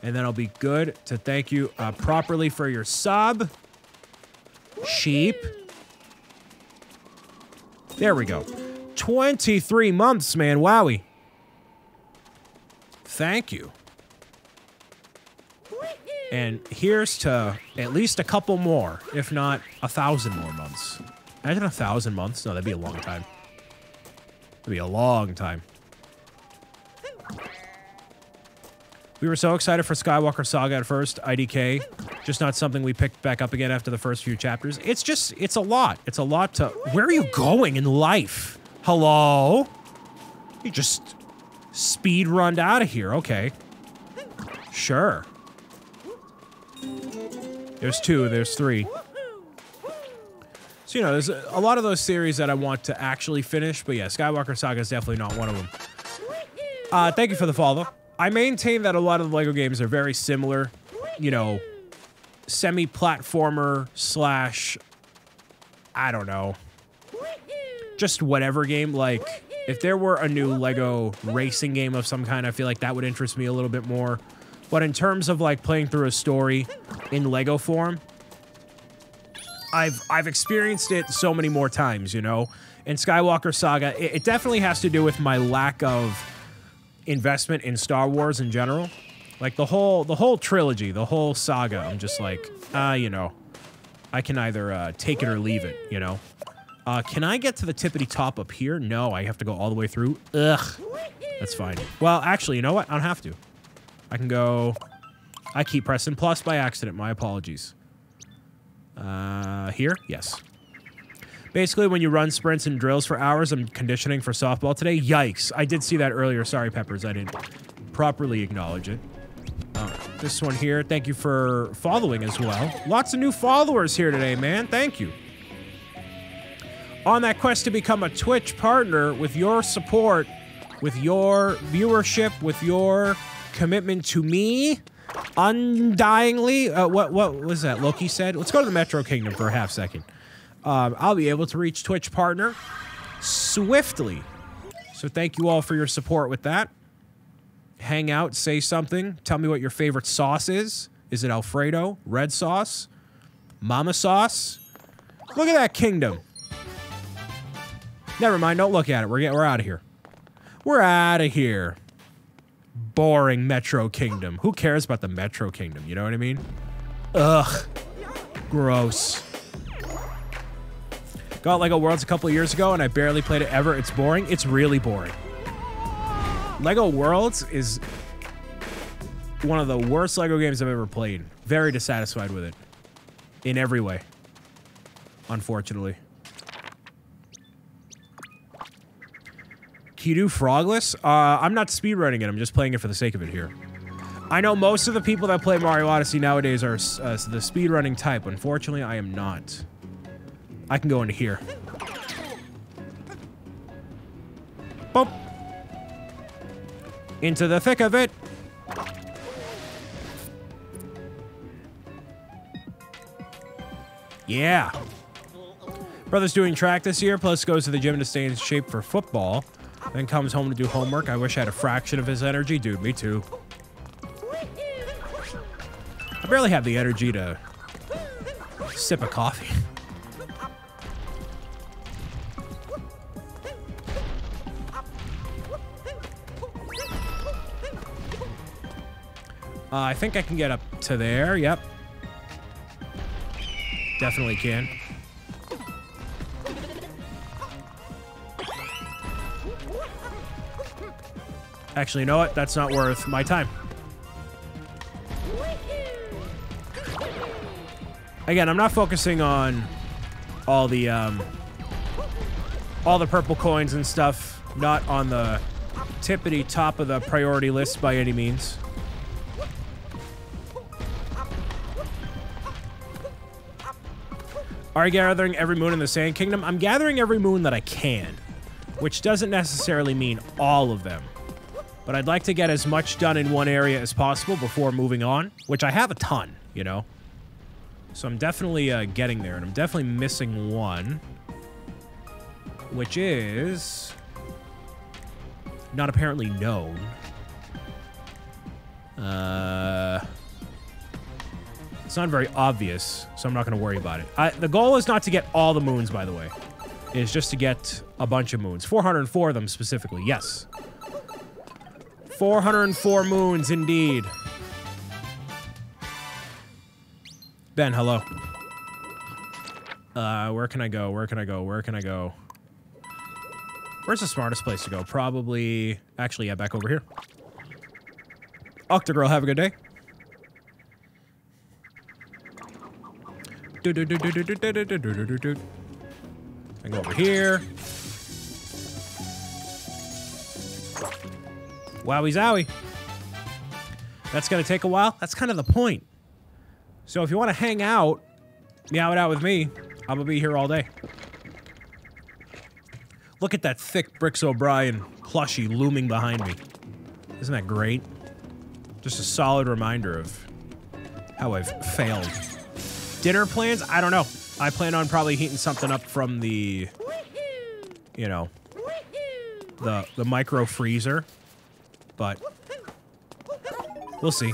And then I'll be good to thank you uh, properly for your sub. Sheep. There we go. 23 months, man. Wowie. Thank you. And here's to at least a couple more, if not a thousand more months. Imagine a thousand months. No, that'd be a long time. That'd be a long time. We were so excited for Skywalker Saga at first, IDK. Just not something we picked back up again after the first few chapters. It's just, it's a lot. It's a lot to... Where are you going in life? Hello? You just speed runned out of here. Okay. Sure. There's two. There's three. So, you know, there's a, lot of those series that I want to actually finish, but yeah, Skywalker Saga is definitely not one of them. Uh, thank you for the follow. I maintain that a lot of the LEGO games are very similar, you know, semi-platformer slash, I don't know, just whatever game. Like, if there were a new LEGO racing game of some kind, I feel like that would interest me a little bit more. But in terms of like playing through a story in LEGO form, I've I've experienced it so many more times, you know. In Skywalker Saga, it, it definitely has to do with my lack of investment in Star Wars in general. Like the whole the whole trilogy, the whole saga, I'm just like, ah, uh, you know, I can either uh, take it or leave it, you know. Uh, can I get to the tippity top up here? No, I have to go all the way through. Ugh, that's fine. Well, actually, you know what? I don't have to. I can go. I keep pressing plus by accident. My apologies. Uh, here? Yes. Basically, when you run sprints and drills for hours, I'm conditioning for softball today. Yikes. I did see that earlier. Sorry, Peppers. I didn't properly acknowledge it. Uh, this one here, thank you for following as well. Lots of new followers here today, man. Thank you. on that quest to become a Twitch partner with your support, with your viewership, with your commitment to me, undyingly. Uh, what what was that? Loki said. Let's go to the Metro Kingdom for a half second. Um, I'll be able to reach Twitch partner swiftly. So thank you all for your support with that. Hang out, say something. Tell me what your favorite sauce is. Is it Alfredo, red sauce, mama sauce? Look at that kingdom. Never mind. Don't look at it. We're get, we're out of here. We're out of here. Boring Metro Kingdom. Who cares about the Metro Kingdom? You know what I mean? Ugh. Gross. Got Lego Worlds a couple years ago and I barely played it ever. It's boring. It's really boring. Lego Worlds is one of the worst Lego games I've ever played. Very dissatisfied with it. In every way. Unfortunately. Do Frogless? Uh, I'm not speedrunning it. I'm just playing it for the sake of it here. I know most of the people that play Mario Odyssey nowadays are uh, the speedrunning type. Unfortunately, I am not. I can go into here. Boop. Into the thick of it. Yeah. Brother's doing track this year, plus goes to the gym to stay in shape for football. Then comes home to do homework. I wish I had a fraction of his energy. Dude, me too. I barely have the energy to sip a coffee. Uh, I think I can get up to there. Yep. Definitely can. Actually, you know what? That's not worth my time. Again, I'm not focusing on all the um, all the purple coins and stuff. Not on the tippity top of the priority list by any means. Are you gathering every moon in the Sand Kingdom? I'm gathering every moon that I can, which doesn't necessarily mean all of them. But I'd like to get as much done in one area as possible before moving on, which I have a ton, you know? So I'm definitely uh, getting there, and I'm definitely missing one, which is not apparently known. Uh, it's not very obvious, so I'm not going to worry about it. I, the goal is not to get all the moons, by the way. It is just to get a bunch of moons. 404 of them specifically, yes. 404 moons, indeed. Ben, hello. Uh, where can I go? Where can I go? Where can I go? Where's the smartest place to go? Probably... Actually, yeah, back over here. Octagirl, have a good day. Hang go over here. Wowie zowie. That's gonna take a while. That's kind of the point. So if you want to hang out, meow it out with me, I'm gonna be here all day. Look at that thick Bricks 'O' Brian plushie looming behind me. Isn't that great? Just a solid reminder of how I've failed. Dinner plans? I don't know. I plan on probably heating something up from the, you know, the the micro freezer, but we'll see.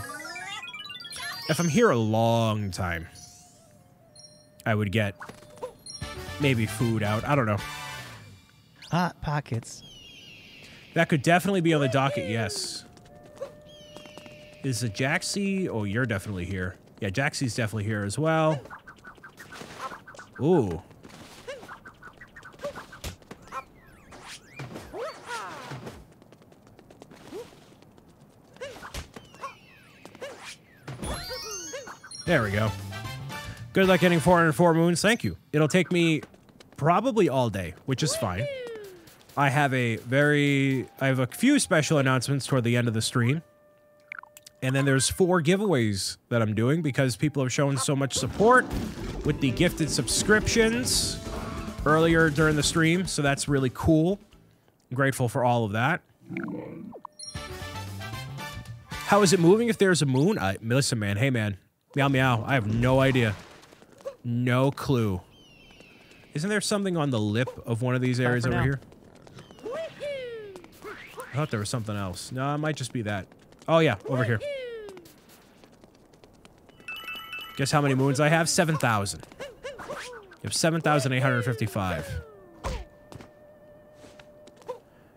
If I'm here a long time, I would get maybe food out. I don't know. Hot pockets. That could definitely be on the docket, yes. Is it Jaxi? Oh, you're definitely here. Yeah, Jaxi's definitely here as well. Ooh. There we go. Good luck getting 404 moons. Thank you. It'll take me probably all day, which is fine. I have a very... I have a few special announcements toward the end of the stream. And then there's four giveaways that I'm doing because people have shown so much support with the gifted subscriptions. earlier during the stream, so that's really cool. I'm grateful for all of that. How is it moving if there's a moon? I, listen, man. Hey, man. Meow, meow. I have no idea. No clue. Isn't there something on the lip of one of these areas over now. here? I thought there was something else. No, it might just be that. Oh, yeah. Over here. Guess how many moons I have? 7,000. You have 7,855.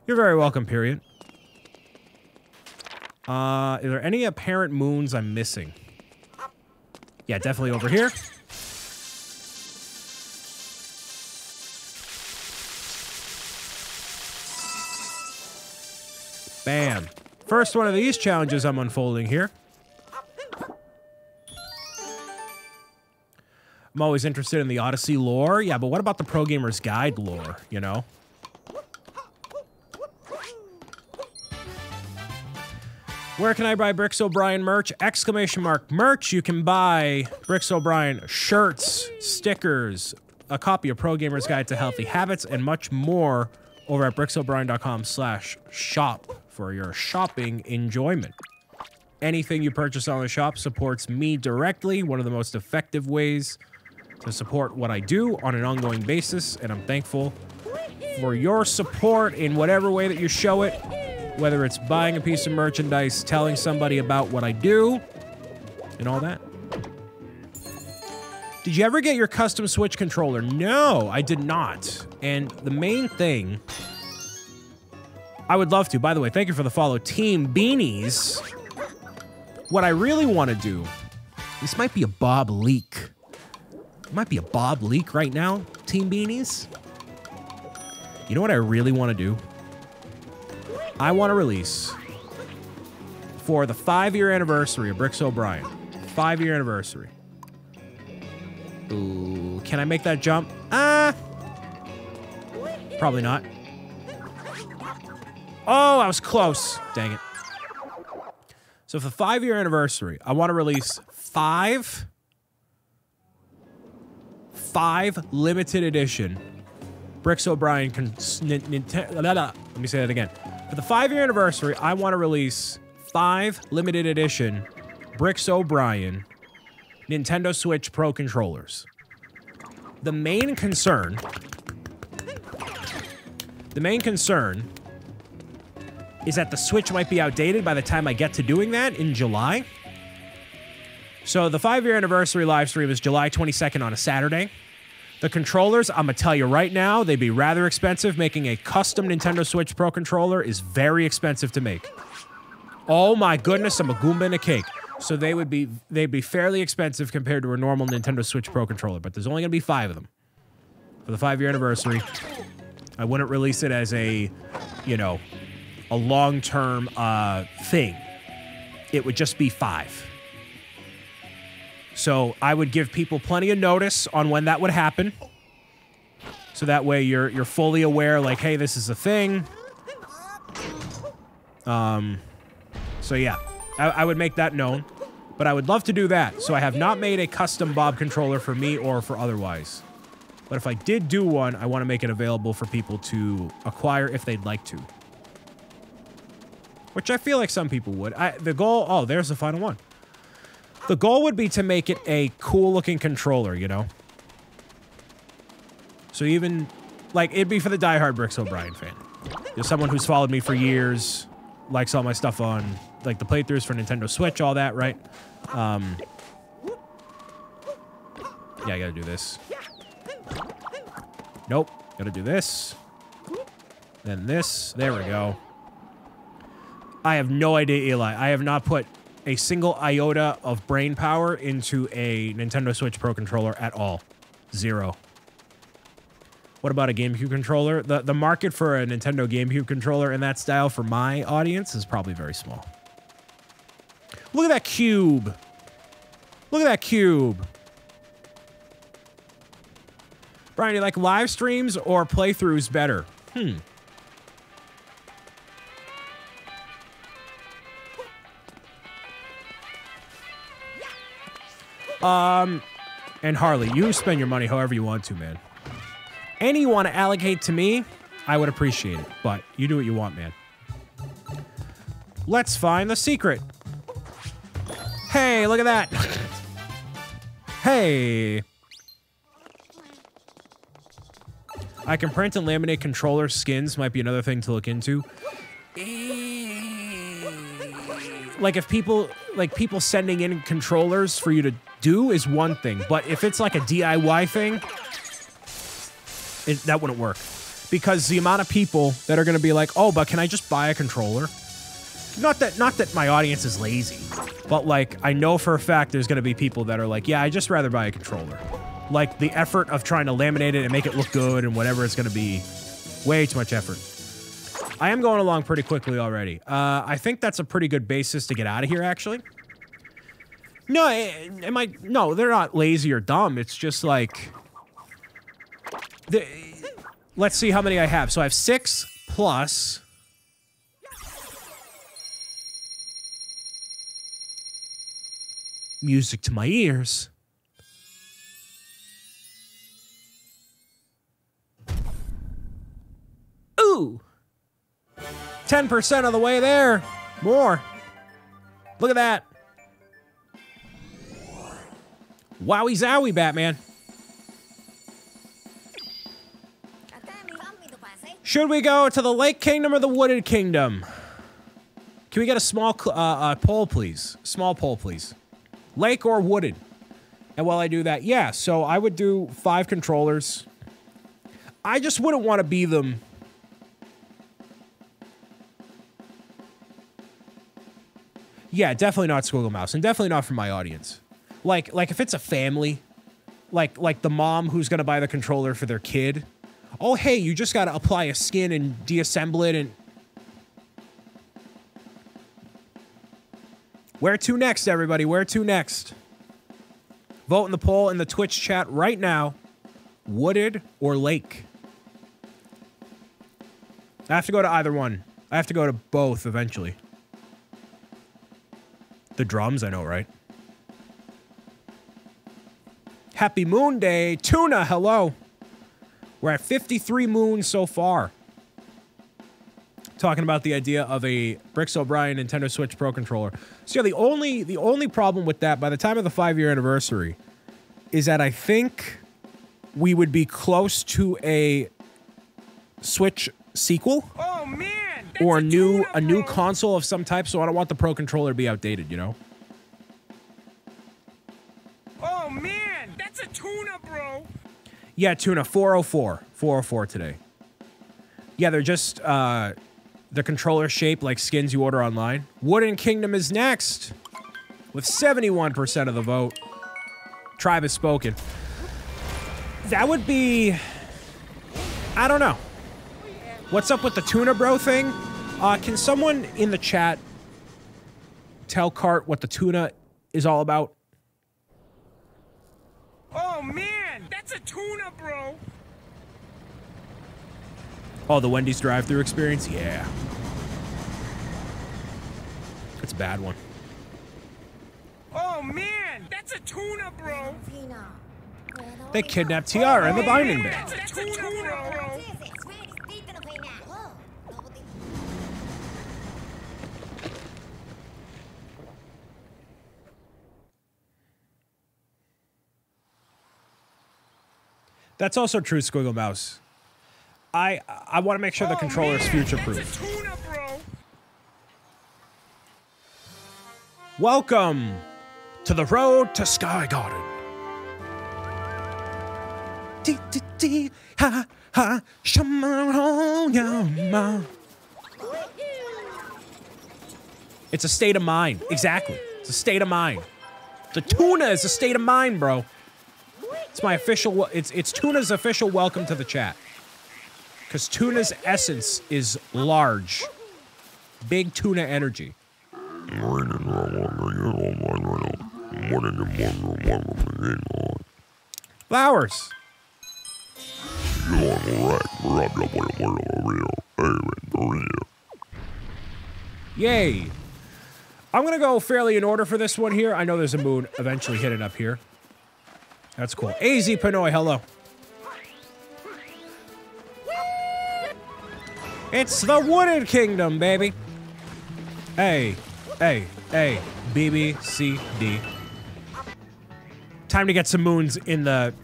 You're very welcome, period. Uh, are there any apparent moons I'm missing? Yeah, definitely over here. Bam. First one of these challenges I'm unfolding here. I'm always interested in the Odyssey lore. Yeah, but what about the Pro Gamer's Guide lore, you know? Where can I buy Bricks 'O' Brian merch? Exclamation mark merch. You can buy Bricks 'O' Brian shirts, stickers, a copy of Pro Gamer's Guide to Healthy Habits, and much more over at bricksobrian.com slash shop for your shopping enjoyment. Anything you purchase on the shop supports me directly, one of the most effective ways to support what I do on an ongoing basis, and I'm thankful for your support in whatever way that you show it, whether it's buying a piece of merchandise, telling somebody about what I do, and all that. Did you ever get your custom Switch controller? No, I did not. And the main thing I would love to. By the way, thank you for the follow. Team Beanies. What I really want to do, this might be a Bob leak. It might be a Bob leak right now, Team Beanies. You know what I really want to do? I want to release for the five year anniversary of Bricks 'O' Brian. Five year anniversary. Ooh, can I make that jump? Ah. Probably not. Oh, I was close. Dang it. So for the five year anniversary, I want to release five, five limited edition Bricks 'O' Brian. Let me say that again. For the five year anniversary, I want to release five limited edition Bricks 'O' Brian Nintendo Switch Pro controllers. The main concern, the main concern is that the Switch might be outdated by the time I get to doing that in July. So the five year anniversary live stream is July 22nd on a Saturday. The controllers, I'm gonna tell you right now, they'd be rather expensive. Making a custom Nintendo Switch Pro controller is very expensive to make. Oh my goodness, I'm a Goomba in a cake. So they would be they'd be fairly expensive compared to a normal Nintendo Switch Pro controller, but there's only gonna be five of them for the five year anniversary. I wouldn't release it as a, you know, a long term uh, thing. It would just be five. So I would give people plenty of notice on when that would happen. So that way you're you're fully aware, like, hey, this is a thing. Um, so yeah, I, I would make that known. But I would love to do that. So I have not made a custom Bob controller for me or for otherwise. But if I did do one, I want to make it available for people to acquire if they'd like to. Which I feel like some people would. I, the goal, oh, there's the final one. The goal would be to make it a cool looking controller, you know? So even, like, it'd be for the diehard Bricks 'O' Brian fan. There's someone who's followed me for years, likes all my stuff on, like, the playthroughs for Nintendo Switch, all that, right? Um, yeah, I gotta do this. Nope, gotta do this. Then this, there we go. I have no idea, Eli. I have not put a single iota of brain power into a Nintendo Switch Pro controller at all. Zero. What about a GameCube controller? The the market for a Nintendo GameCube controller in that style for my audience is probably very small. Look at that cube. Look at that cube. Brian, do you like live streams or playthroughs better? Hmm. Um, and Harley, you spend your money however you want to, man. Any you want to allocate to me, I would appreciate it. But you do what you want, man. Let's find the secret. Hey, look at that. hey. I can print and laminate controller skins might be another thing to look into. Like if people like people sending in controllers for you to do is one thing, but if it's like a DIY thing, it, that wouldn't work. Because the amount of people that are going to be like, "Oh, but can I just buy a controller?" Not that not that my audience is lazy, but like I know for a fact there's going to be people that are like, "Yeah, I just rather buy a controller." Like the effort of trying to laminate it and make it look good and whatever it's going to be, way too much effort. I am going along pretty quickly already. Uh, I think that's a pretty good basis to get out of here, actually. No, eh, am I? No, they're not lazy or dumb. It's just like, let's see how many I have. So I have six plus. Music to my ears. Ooh. 10% of the way there. More. Look at that. Wowie zowie, Batman. Should we go to the Lake Kingdom or the Wooded Kingdom? Can we get a small uh, uh, poll, please? Small poll, please. Lake or Wooded? And while I do that, yeah, so I would do five controllers. I just wouldn't want to be them Yeah, definitely not Squiggle Mouse, and definitely not for my audience. Like, like if it's a family, like like the mom who's gonna buy the controller for their kid. Oh, hey, you just gotta apply a skin and deassemble it, and where to next, everybody? Where to next? Vote in the poll in the Twitch chat right now. Wooded or lake? I have to go to either one. I have to go to both eventually. The drums, I know, right? Happy Moon Day. Tuna, hello. We're at 53 moons so far. Talking about the idea of a Bricks 'O' Brian Nintendo Switch Pro controller. So yeah, the only the only problem with that by the time of the five year anniversary is that I think we would be close to a Switch sequel. Oh man! or a new a new console of some type, so I don't want the Pro controller to be outdated, you know? Yeah, tuna, 404. 404 today. Yeah, they're just uh the controller shape like skins you order online. Wooden Kingdom is next with 71% of the vote. Tribe has spoken. That would be I don't know. What's up with the tuna bro thing? Uh, can someone in the chat tell Cart what the tuna is all about? Oh man! That's a tuna, bro! Oh, the Wendy's drive-through experience? Yeah. It's a bad one. Oh man! That's a tuna, bro! They kidnapped Tiara and the oh, Binding Band. That's a tuna, bro! That's also true, Squiggle Mouse. I I want to make sure the Oh, controller is future-proof. That's a tuna, bro! Welcome to the road to Sky Garden. Dee, dee, dee, ha, ha, shamaronyama. It's a state of mind. Exactly. It's a state of mind. The tuna is a state of mind, bro. It's my official. It's it's tuna's official welcome to the chat. Because tuna's essence is large, big tuna energy. Flowers. Yay. I'm going to go fairly in order for this one here. I know there's a moon eventually hidden up here. That's cool. AZ Pinoy, hello. It's the Wooded Kingdom, baby. A, A, A, B, B, C, D. Time to get some moons in the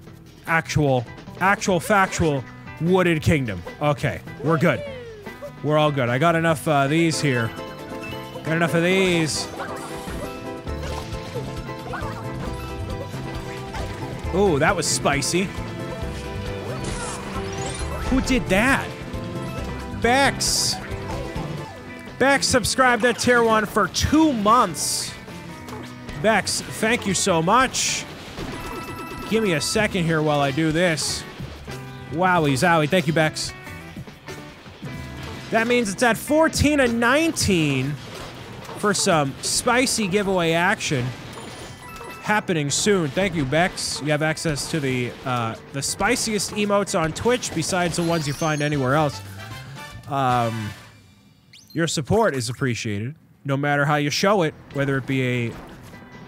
actual, actual, factual Wooded Kingdom. Okay, we're good. We're all good. I got enough uh, these here. Got enough of these. Ooh, that was spicy. Who did that? Bex. Bex subscribed to tier one for two months. Bex, thank you so much. Give me a second here while I do this. Wowie zowie. Thank you, Bex. That means it's at 14 and 19 for some spicy giveaway action happening soon. Thank you, Bex. You have access to the uh, the spiciest emotes on Twitch besides the ones you find anywhere else. Um, your support is appreciated, no matter how you show it, whether it be a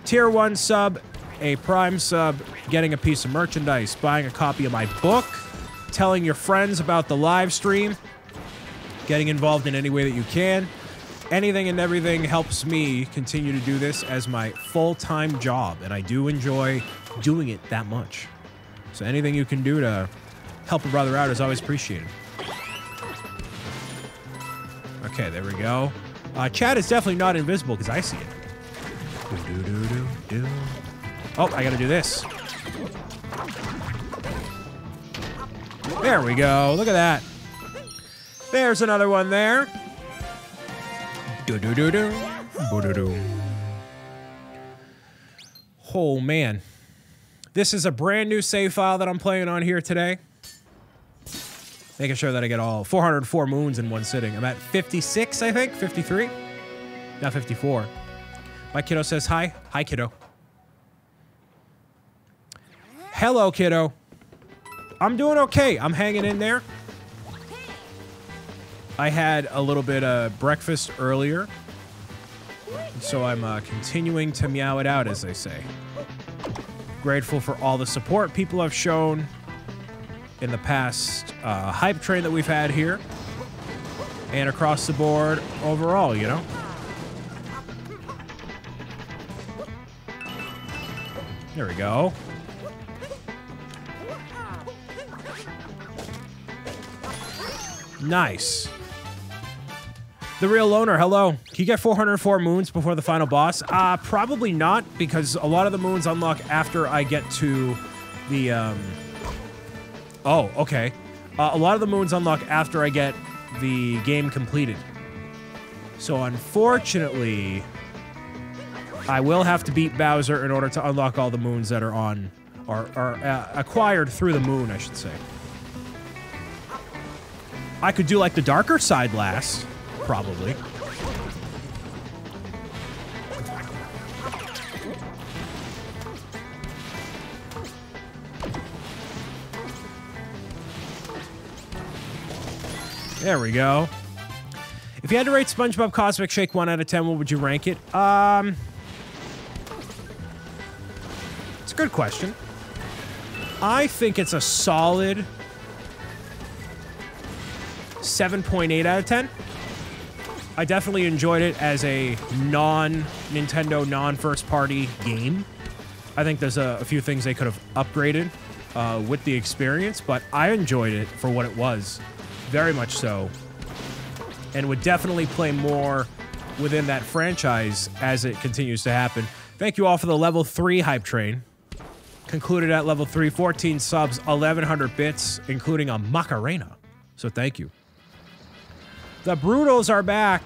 tier one sub, a prime sub, getting a piece of merchandise, buying a copy of my book, telling your friends about the live stream, getting involved in any way that you can. Anything and everything helps me continue to do this as my full-time job, and I do enjoy doing it that much. So anything you can do to help a brother out is always appreciated. Okay, there we go. Uh, chat is definitely not invisible because I see it. Do, do, do. Oh, I gotta do this. There we go. Look at that. There's another one there. Oh man. This is a brand new save file that I'm playing on here today. Making sure that I get all 404 moons in one sitting. I'm at 56, I think. 53? Not 54. My kiddo says hi. Hi, kiddo. Hello, kiddo. I'm doing okay. I'm hanging in there. I had a little bit of breakfast earlier. So I'm uh, continuing to meow it out, as they say. Grateful for all the support people have shown in the past uh, hype train that we've had here. And across the board overall, you know? There we go. Nice. The real loner, hello. Can you get 404 moons before the final boss? Uh, probably not, because a lot of the moons unlock after I get to the, um... Oh, okay. Uh, a lot of the moons unlock after I get the game completed. So unfortunately, I will have to beat Bowser in order to unlock all the moons that are on, or, or uh, acquired through the moon, I should say. I could do like the darker side last, probably. There we go. If you had to rate SpongeBob Cosmic Shake 1 out of 10, what would you rank it? Um, it's a good question. I think it's a solid 7.8 out of 10. I definitely enjoyed it as a non-Nintendo, non-first party game. I think there's a, a, few things they could have upgraded uh, with the experience, but I enjoyed it for what it was. Very much so. And would definitely play more within that franchise as it continues to happen. Thank you all for the level 3 hype train. Concluded at level 3, 14 subs, 1100 bits, including a Macarena. So thank you. The Broodals are back.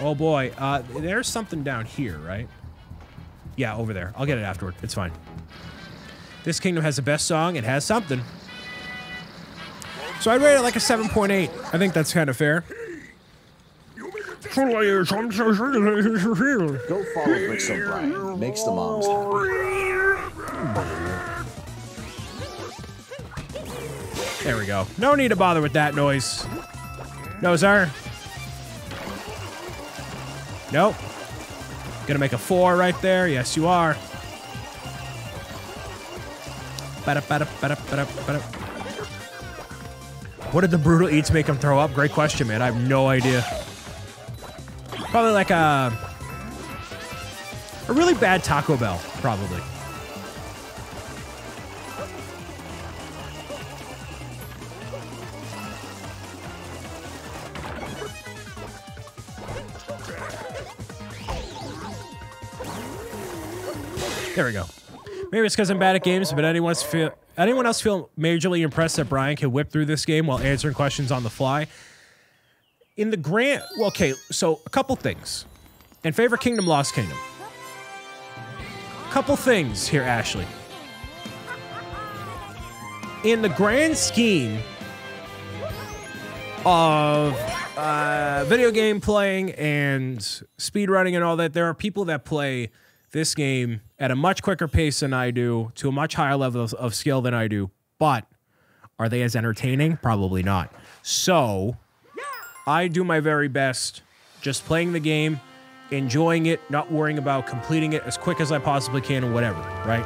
Oh boy. Uh, there's something down here, right? Yeah, over there. I'll get it afterward. It's fine. This kingdom has the best song. It has something. So I'd rate it like a 7.8. I think that's kind of fair. Go follow O'Brien. Makes the moms happy. There we go. No need to bother with that noise. No, sir. Nope. Gonna make a four right there. Yes, you are. What did the Broodal eats make him throw up? Great question, man. I have no idea. Probably like a a really bad Taco Bell, probably. There we go. Maybe it's because I'm bad at games, but anyone else feel anyone else feel majorly impressed that Brian can whip through this game while answering questions on the fly? In the grand, well, okay, so a couple things. In favorite Kingdom, Lost Kingdom. Couple things here, Ashley. In the grand scheme of uh, video game playing and speedrunning and all that, there are people that play this game at a much quicker pace than I do, to a much higher level of, of skill than I do. But are they as entertaining? Probably not. So I do my very best just playing the game, enjoying it, not worrying about completing it as quick as I possibly can or whatever, right?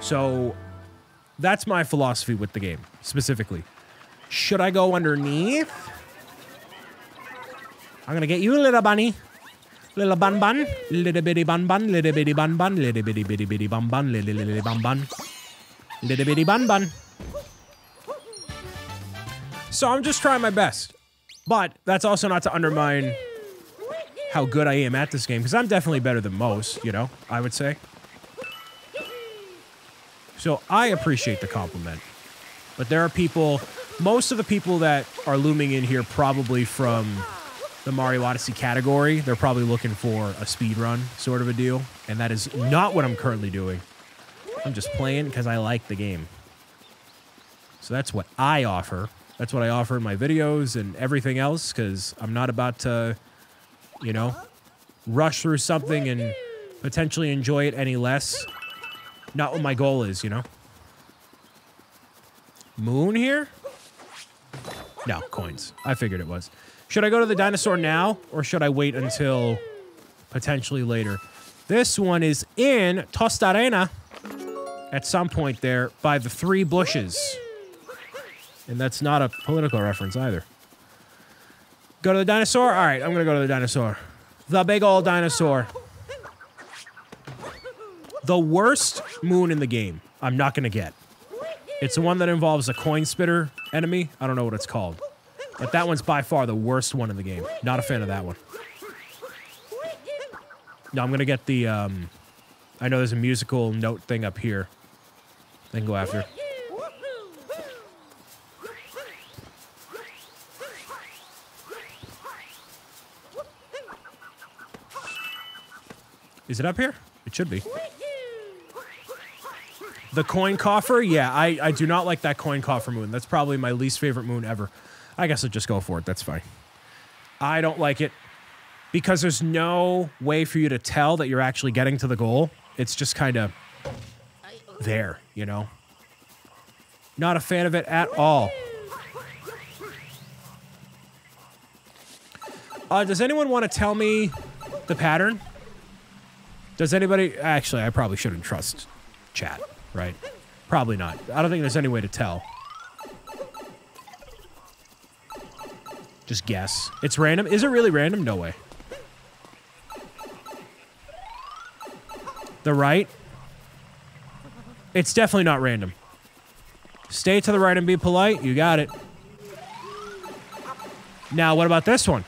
So that's my philosophy with the game specifically. Should I go underneath? I'm gonna get you, a little bunny. Little bun bun, little bitty bun bun, little bitty bun bun, little bitty bitty bitty bun bun, little little bun bun, little bitty bun bun. So I'm just trying my best, but that's also not to undermine how good I am at this game because I'm definitely better than most. You know, I would say. So I appreciate the compliment, but there are people. Most of the people that are looming in here probably from the Mario Odyssey category. They're probably looking for a speed run sort of a deal, and that is not what I'm currently doing. I'm just playing because I like the game. So that's what I offer. That's what I offer in my videos and everything else because I'm not about to, you know, rush through something and potentially enjoy it any less. Not what my goal is, you know. Moon here? No, coins. I figured it was. Should I go to the dinosaur now, or should I wait until potentially later? This one is in Tostarena at some point there by the three bushes. And that's not a political reference either. Go to the dinosaur? All right, I'm going to go to the dinosaur. The big old dinosaur. The worst moon in the game, I'm not going to get. It's the one that involves a coin spitter enemy. I don't know what it's called. But that one's by far the worst one in the game. Not a fan of that one. No, I'm going to get the, um, I know there's a musical note thing up here. Then go after. Is it up here? It should be. The coin coffer? Yeah, I, I do not like that coin coffer moon. That's probably my least favorite moon ever. I guess I'll just go for it. That's fine. I don't like it because there's no way for you to tell that you're actually getting to the goal. It's just kind of there, you know? Not a fan of it at all. Uh, does anyone want to tell me the pattern? Does anybody... Actually, I probably shouldn't trust chat, right? Probably not. I don't think there's any way to tell. Just guess. It's random. Is it really random? No way. The right? It's definitely not random. Stay to the right and be polite. You got it. Now, what about this one?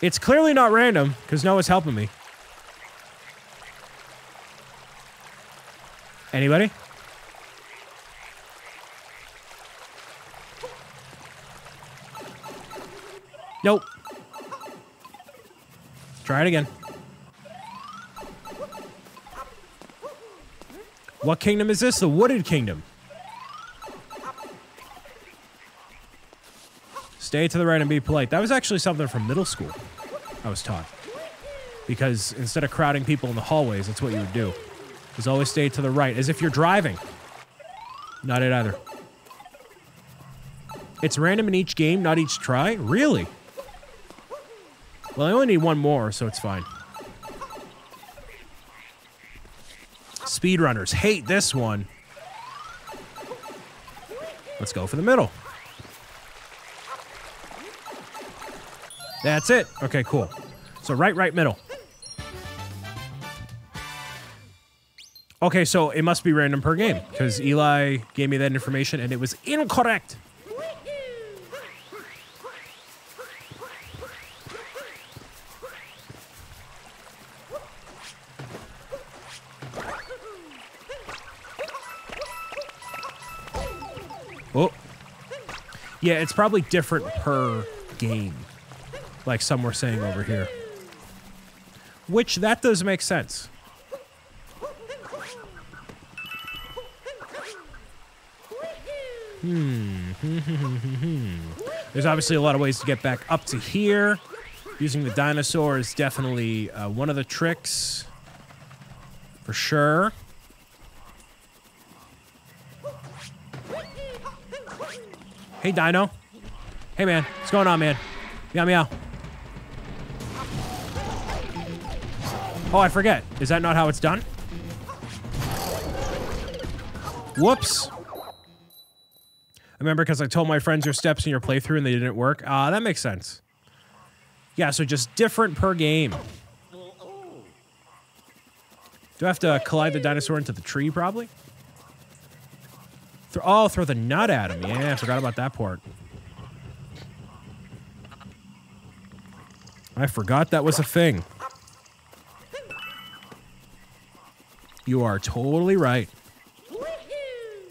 It's clearly not random because Noah's helping me. Anybody? Nope. Try it again. What kingdom is this? The Wooded Kingdom. Stay to the right and be polite. That was actually something from middle school I was taught. Because instead of crowding people in the hallways, that's what you would do. Is always stay to the right, as if you're driving. Not it either. It's random in each game, not each try? Really? Well, I only need one more, so it's fine. Speedrunners hate this one. Let's go for the middle. That's it. Okay, cool. So right, right, middle. Okay, so it must be random per game because Eli gave me that information and it was incorrect. Oh. Yeah, it's probably different per game. Like some were saying over here. Which, that does make sense. Hmm. There's obviously a lot of ways to get back up to here. Using the dinosaur is definitely uh, one of the tricks. For sure. Hey, Dino. Hey, man. What's going on, man? Meow, meow. Oh, I forget. Is that not how it's done? Whoops. I remember because I told my friends your steps in your playthrough and they didn't work. Ah, that makes sense. Yeah, so just different per game. Do I have to collide the dinosaur into the tree, probably? Thro oh, throw the nut at him. Yeah, I forgot about that part. I forgot that was a thing. You are totally right.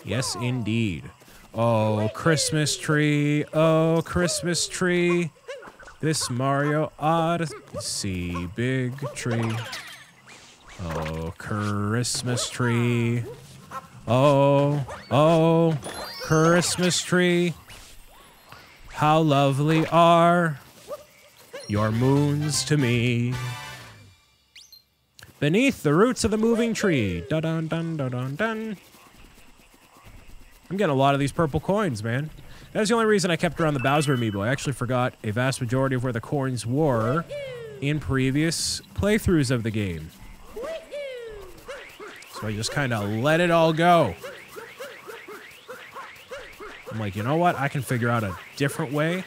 Yes, indeed. Oh, Christmas tree. Oh, Christmas tree. This Mario Odyssey big tree. Oh, Christmas tree. Oh, oh, Christmas tree. How lovely are your moons to me. Beneath the roots of the moving tree. Dun dun dun dun dun dun. I'm getting a lot of these purple coins, man. That's the only reason I kept around the Bowser amiibo. I actually forgot a vast majority of where the coins were in previous playthroughs of the game. So I just kind of let it all go. I'm like, you know what? I can figure out a different way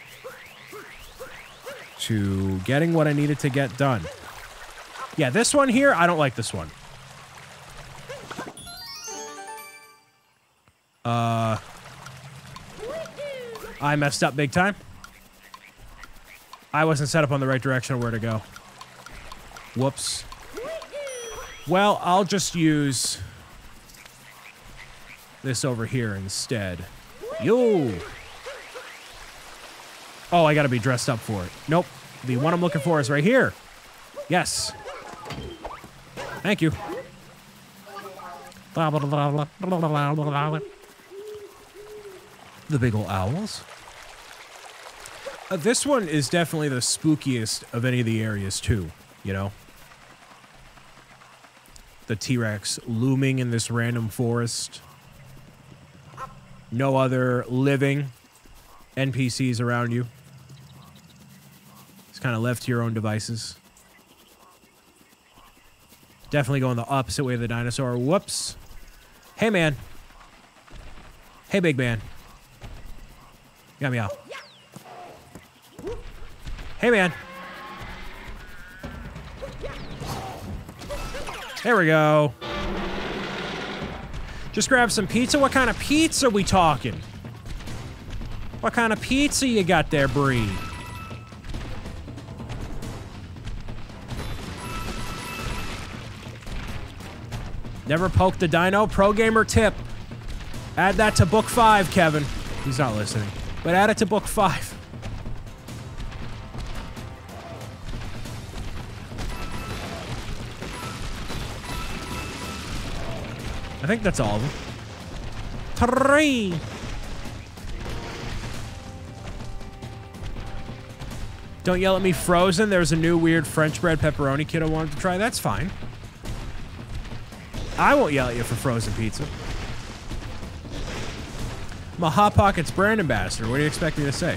to getting what I needed to get done. Yeah, this one here, I don't like this one. Uh, I messed up big time. I wasn't set up on the right direction of where to go. Whoops. Well, I'll just use this over here instead. Yo! Oh, I gotta be dressed up for it. Nope. The one I'm looking for is right here. Yes. Thank you. The big ol' owls. Uh, this one is definitely the spookiest of any of the areas, too, you know? The T-Rex looming in this random forest. No other living NPCs around you. It's kind of left to your own devices. Definitely going the opposite way of the dinosaur. Whoops. Hey, man. Hey, big man. Meow, meow. Hey, man. There we go. Just grab some pizza. What kind of pizza are we talking? What kind of pizza you got there, Bree? Never poked a dino? Pro gamer tip. Add that to book five, Kevin. He's not listening. But add it to book five. I think that's all of them. Three. Don't yell at me, Frozen. There's a new weird French bread pepperoni kit I wanted to try. That's fine. I won't yell at you for frozen pizza. I'm a Hot Pockets brand ambassador. What do you expect me to say?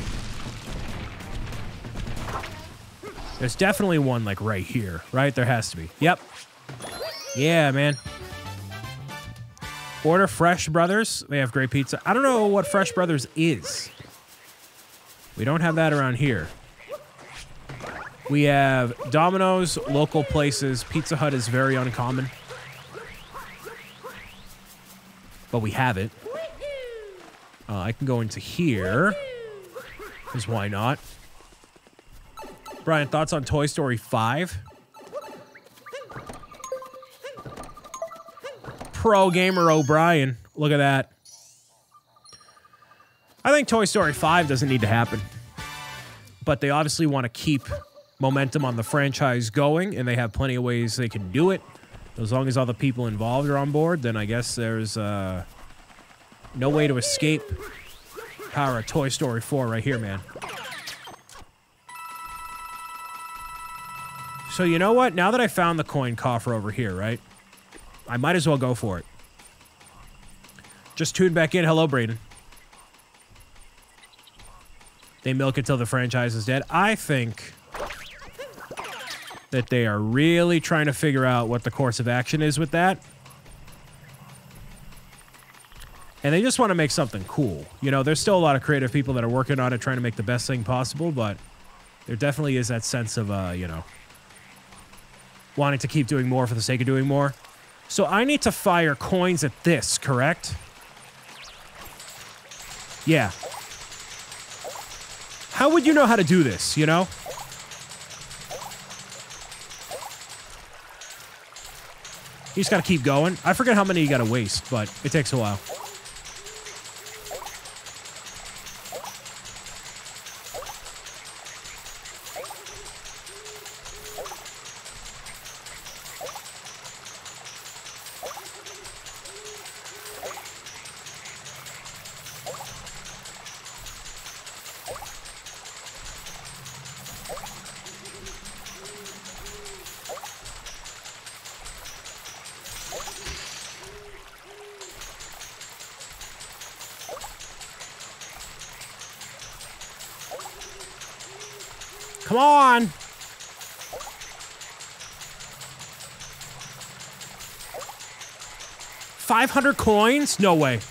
There's definitely one like right here, right? There has to be. Yep. Yeah, man. Order Fresh Brothers. They have great pizza. I don't know what Fresh Brothers is. We don't have that around here. We have Domino's, local places. Pizza Hut is very uncommon. But we have it. Uh, I can go into here. Because why not? Brian, thoughts on Toy Story 5? Pro Gamer O'Brien. Look at that. I think Toy Story 5 doesn't need to happen. But they obviously want to keep momentum on the franchise going, and they have plenty of ways they can do it. As long as all the people involved are on board, then I guess there's uh, no way to escape power of Toy Story 4 right here, man. So you know what? Now that I found the coin coffer over here, right? I might as well go for it. Just tune back in. Hello, Braden. They milk it till the franchise is dead. I think that they are really trying to figure out what the course of action is with that. And they just want to make something cool. You know, there's still a lot of creative people that are working on it, trying to make the best thing possible, but there definitely is that sense of, uh, you know, wanting to keep doing more for the sake of doing more. So I need to fire coins at this, correct? Yeah. How would you know how to do this, you know? You just gotta keep going. I forget how many you gotta waste, but it takes a while. 500 coins? No way.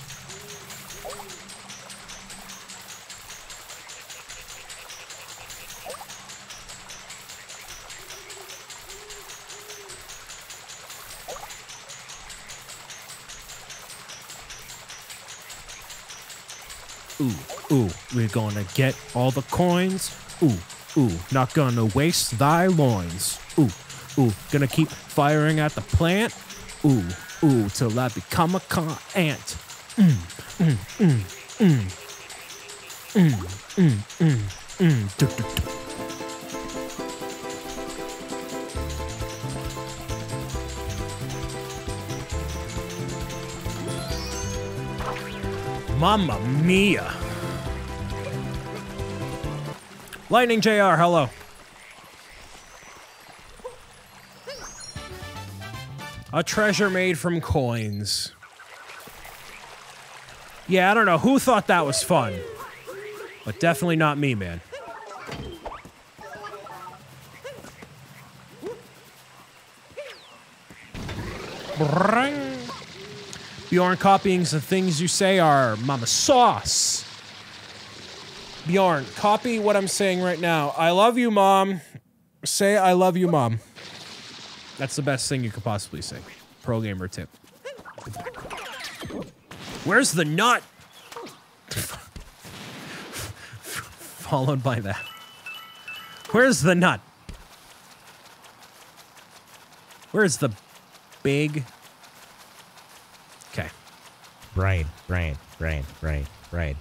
Ooh, ooh, we're gonna get all the coins. Ooh, ooh, not gonna waste thy loins. Ooh, ooh, gonna keep firing at the plant. Ooh, ooh, till I become a con ant. Mm, mm, mm, mm. Mm, mm, mm, mm. Du, du, du. Mamma mia. Lightning JR, hello. A treasure made from coins. Yeah, I don't know who thought that was fun, but definitely not me, man. Bjorn copying the things you say are mama sauce. Bjorn, copy what I'm saying right now. I love you, mom. Say I love you, mom. That's the best thing you could possibly say. Pro gamer tip. Where's the nut? Followed by that. Where's the nut? Where's the big? Okay. Brain, brain, brain, brain, brain.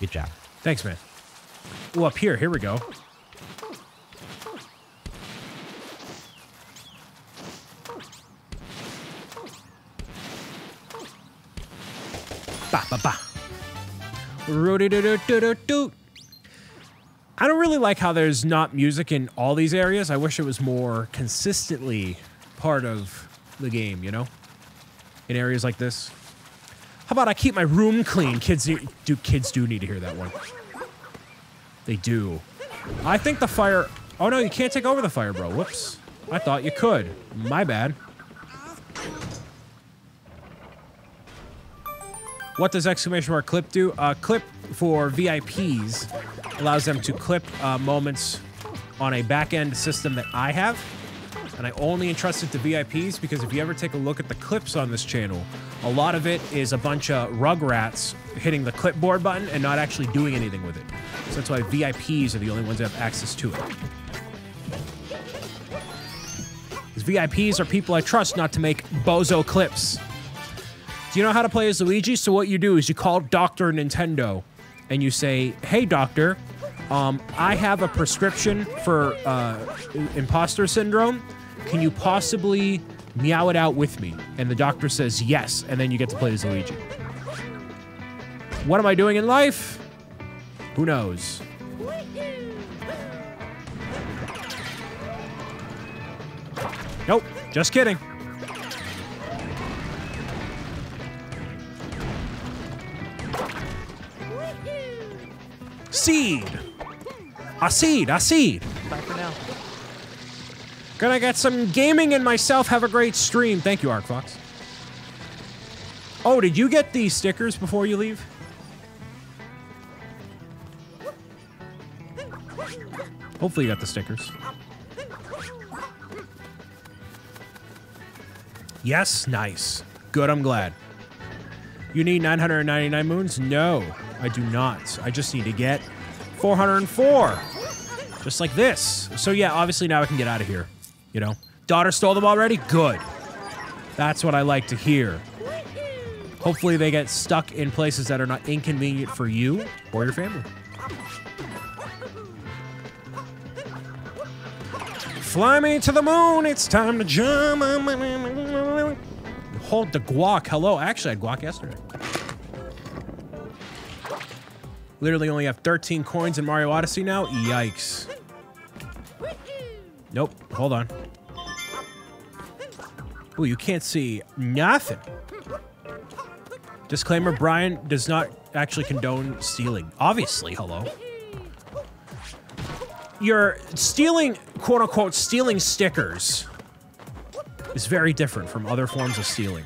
Good job. Thanks, man. Oh, up here. Here we go. Ba ba ba. I don't really like how there's not music in all these areas. I wish it was more consistently part of the game, you know? In areas like this. How about I keep my room clean? Kids do kids do need to hear that one. They do. I think the fire Oh no, you can't take over the fire, bro. Whoops. I thought you could. My bad. What does exclamation mark clip do? Uh, clip for VIPs allows them to clip uh, moments on a back-end system that I have. And I only entrust it to VIPs because if you ever take a look at the clips on this channel, a lot of it is a bunch of rugrats hitting the clipboard button and not actually doing anything with it. So that's why VIPs are the only ones that have access to it. Because VIPs are people I trust not to make bozo clips. Do you know how to play as Luigi? So what you do is you call Dr. Nintendo and you say, hey, doctor, um, I have a prescription for uh, imposter syndrome. Can you possibly meow it out with me? And the doctor says yes, and then you get to play as Luigi. What am I doing in life? Who knows? Nope, just kidding. Seed. A seed, a seed. Bye for now. Gonna get some gaming in myself. Have a great stream. Thank you, ArcFox. Oh, did you get these stickers before you leave? Hopefully you got the stickers. Yes, nice. Good, I'm glad. You need 999 moons? No, I do not. I just need to get 404. Just like this. So yeah, obviously now I can get out of here. You know? Daughter stole them already? Good. That's what I like to hear. Hopefully they get stuck in places that are not inconvenient for you or your family. Fly me to the moon, it's time to jump. Hold the guac. Hello. Actually, I had guac yesterday. Literally only have 13 coins in Mario Odyssey now. Yikes. Nope. Hold on. Ooh, you can't see nothing. Disclaimer, Brian does not actually condone stealing. Obviously, hello. You're stealing, quote unquote, stealing stickers is very different from other forms of stealing.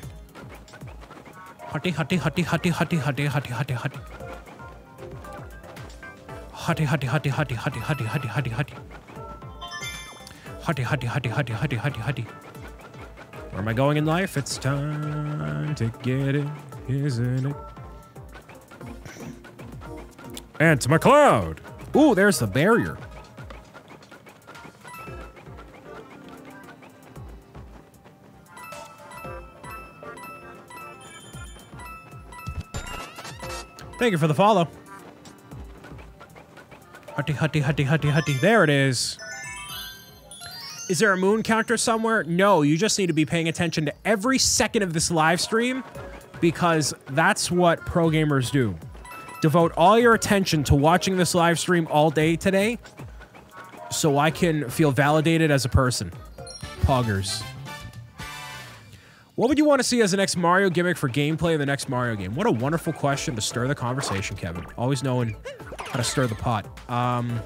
Hutty, hutty, hutty, hutty, hutty, hutty, hutty, hutty, hutty. Hutty, hutty, hutty, hutty, hutty, hutty, hutty, hutty, hutty. Hutty, hutty, hutty, hutty, hutty, hutty, hutty. Where am I going in life? It's time to get it, isn't it? And to my cloud. Ooh, there's the barrier. Thank you for the follow. Hutty, hutty, hutty, hutty, hutty. There it is. Is there a moon counter somewhere? No, you just need to be paying attention to every second of this live stream because that's what pro gamers do. Devote all your attention to watching this live stream all day today so I can feel validated as a person. Poggers. What would you want to see as the next Mario gimmick for gameplay in the next Mario game? What a wonderful question to stir the conversation, Kevin. Always knowing how to stir the pot. Um,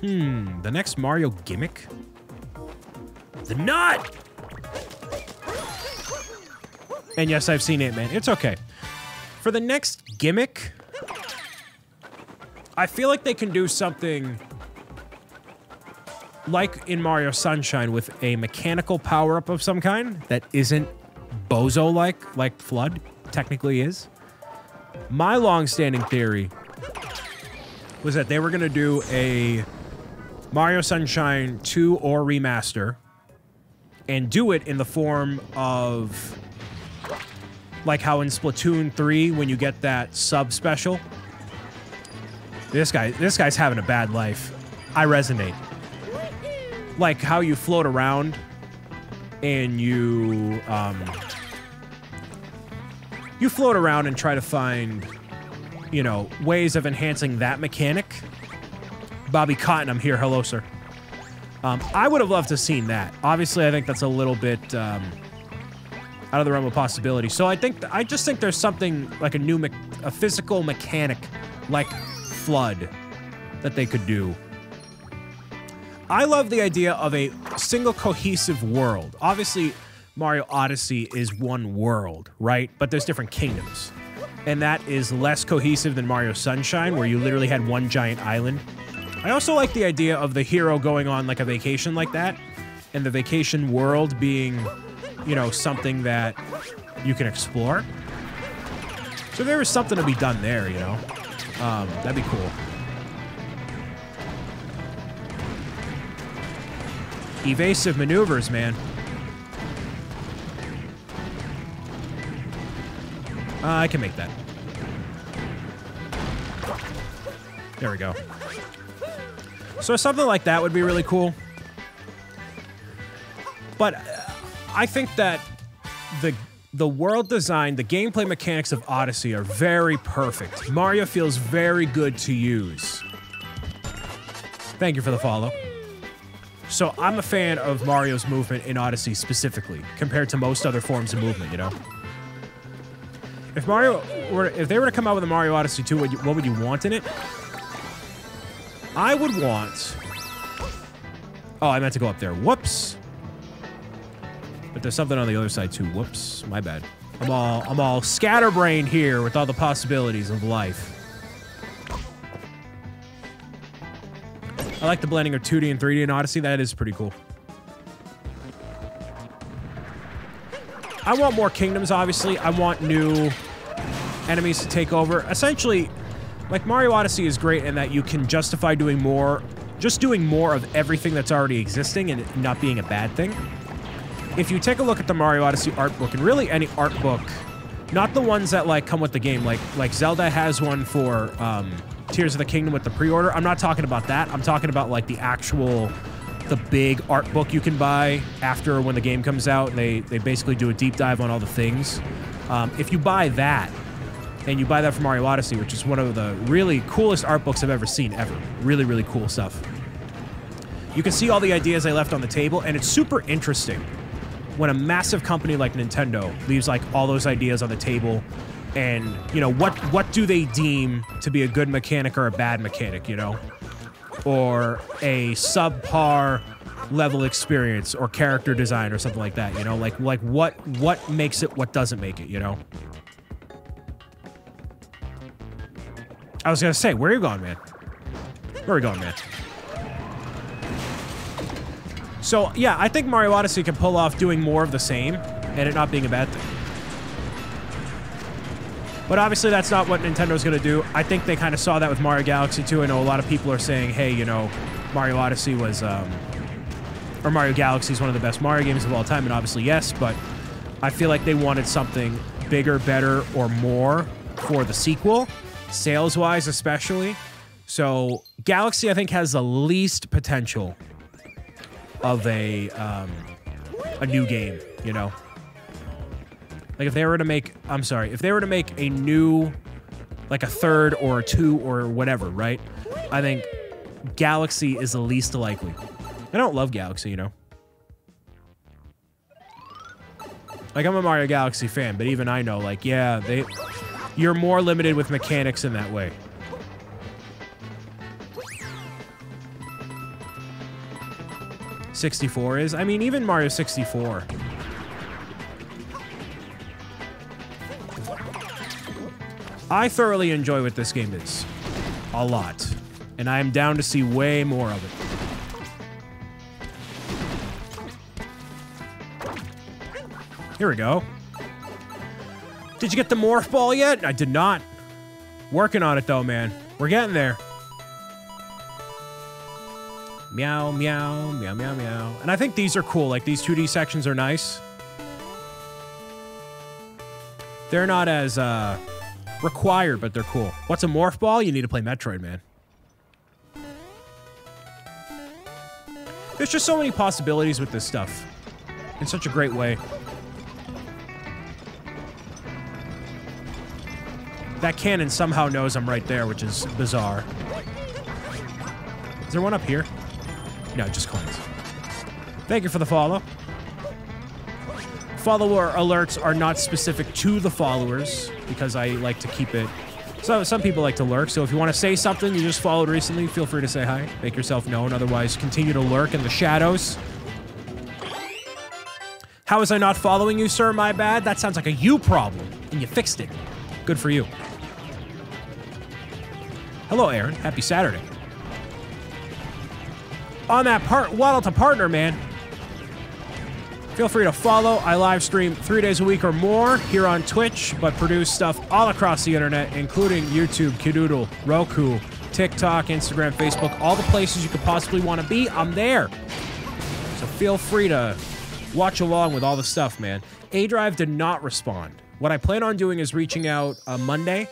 hmm, the next Mario gimmick? The nut! And yes, I've seen it, man. It's okay. For the next gimmick, I feel like they can do something like in Mario Sunshine with a mechanical power up of some kind that isn't bozo like, like FLUDD technically is. My long standing theory was that they were going to do a Mario Sunshine 2 or remaster and do it in the form of like how in Splatoon 3 when you get that sub special. This guy this guy's having a bad life. I resonate like how you float around and you um, you float around and try to find you know ways of enhancing that mechanic. Bobby cotton i'm here. Hello sir. Um, i would have loved to have seen that. Obviously i think that's a little bit um, out of the realm of possibility. So i think i just think there's something like a new a physical mechanic like FLUDD that they could do. I love the idea of a single cohesive world. Obviously, Mario Odyssey is one world, right? But there's different kingdoms. And that is less cohesive than Mario Sunshine, where you literally had one giant island. I also like the idea of the hero going on like a vacation like that, and the vacation world being, you know, something that you can explore. So there is something to be done there, you know? Um, that'd be cool. Evasive maneuvers, man. Uh, I can make that. There we go. So something like that would be really cool. But uh, I think that the the world design, the gameplay mechanics of Odyssey are very perfect. Mario feels very good to use. Thank you for the follow. So I'm a fan of Mario's movement in Odyssey specifically, compared to most other forms of movement, you know? If Mario were, if they were to come out with a Mario Odyssey 2, what, you, what would you want in it? I would want... Oh, I meant to go up there. Whoops. But there's something on the other side too. Whoops, my bad. I'm all I'm all scatterbrained here with all the possibilities of life. I like the blending of 2D and 3D in Odyssey. That is pretty cool. I want more kingdoms, obviously. I want new enemies to take over. Essentially, like Mario Odyssey is great in that you can justify doing more, just doing more of everything that's already existing and not being a bad thing. If you take a look at the Mario Odyssey art book, and really any art book, not the ones that like come with the game, like like Zelda has one for um, Tears of the Kingdom with the pre-order. I'm not talking about that. I'm talking about like the actual the big art book you can buy after when the game comes out. And they they basically do a deep dive on all the things. Um, if you buy that, and you buy that from Mario Odyssey, which is one of the really coolest art books I've ever seen ever. Really, really cool stuff. You can see all the ideas I left on the table, and it's super interesting when a massive company like Nintendo leaves like all those ideas on the table and you know what what do they deem to be a good mechanic or a bad mechanic, you know? Or a subpar level experience or character design or something like that, you know? Like like what what makes it what doesn't make it, you know? I was gonna say, where are you going, man? Where are you going, man? So, yeah, I think Mario Odyssey can pull off doing more of the same and it not being a bad thing. But obviously, that's not what Nintendo's going to do. I think they kind of saw that with Mario Galaxy 2. I know a lot of people are saying, hey, you know, Mario Odyssey was, um, or Mario Galaxy is one of the best Mario games of all time, and obviously, yes, but I feel like they wanted something bigger, better, or more for the sequel, sales wise, especially. So, Galaxy, I think, has the least potential of a um, a new game, you know. Like if they were to make, I'm sorry, if they were to make a new, like a third or a two or whatever, right? I think Galaxy is the least likely. I don't love Galaxy, you know. Like I'm a Mario Galaxy fan, but even I know, like, yeah, they, you're more limited with mechanics in that way. 64 is. I mean, even Mario 64. I thoroughly enjoy what this game is. A lot. And I am down to see way more of it. Here we go. Did you get the morph ball yet? I did not. Working on it though, man. We're getting there. Meow, meow, meow, meow, meow. And I think these are cool. Like, these 2D sections are nice. They're not as uh, required, but they're cool. What's a morph ball? You need to play Metroid, man. There's just so many possibilities with this stuff. In such a great way. That cannon somehow knows I'm right there, which is bizarre. Is there one up here? No, just coins. Thank you for the follow. Follower alerts are not specific to the followers because I like to keep it So some people like to lurk. So if you want to say something you just followed recently, feel free to say hi. Make yourself known. Otherwise, continue to lurk in the shadows. How was I not following you, sir? My bad. That sounds like a you problem, and you fixed it. Good for you. Hello, Aaron. Happy Saturday. On that part, Waddle to partner, man. Feel free to follow. I live stream three days a week or more here on Twitch, but produce stuff all across the internet, including YouTube, Kidoodle, Roku, TikTok, Instagram, Facebook, all the places you could possibly want to be. I'm there. So feel free to watch along with all the stuff, man. A Drive did not respond. What I plan on doing is reaching out on Monday.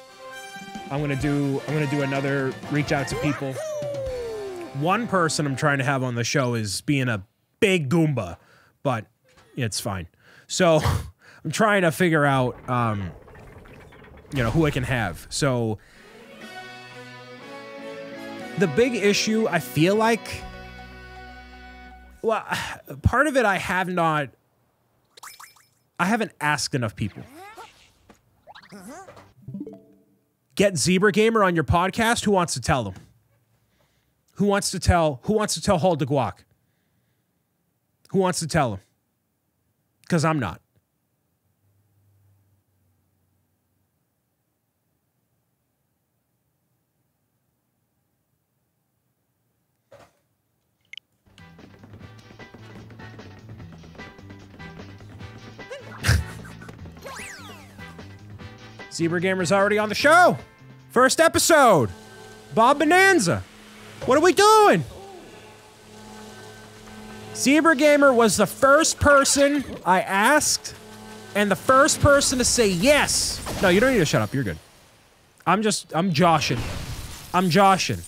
I'm gonna do I'm gonna do another reach out to people. One person I'm trying to have on the show is being a big Goomba, but it's fine. So I'm trying to figure out um, you know who I can have. So the big issue I feel like well, part of it I have not I haven't asked enough people. Get Zebra Gamer on your podcast. Who wants to tell them? Who wants to tell? Who wants to tell Hold the Guac? Who wants to tell him? Because I'm not. Zebra Gamer's already on the show. First episode. Bob Bonanza. What are we doing? Zebra Gamer was the first person I asked and the first person to say yes. No, you don't need to shut up. You're good. I'm just, I'm joshing. I'm joshing.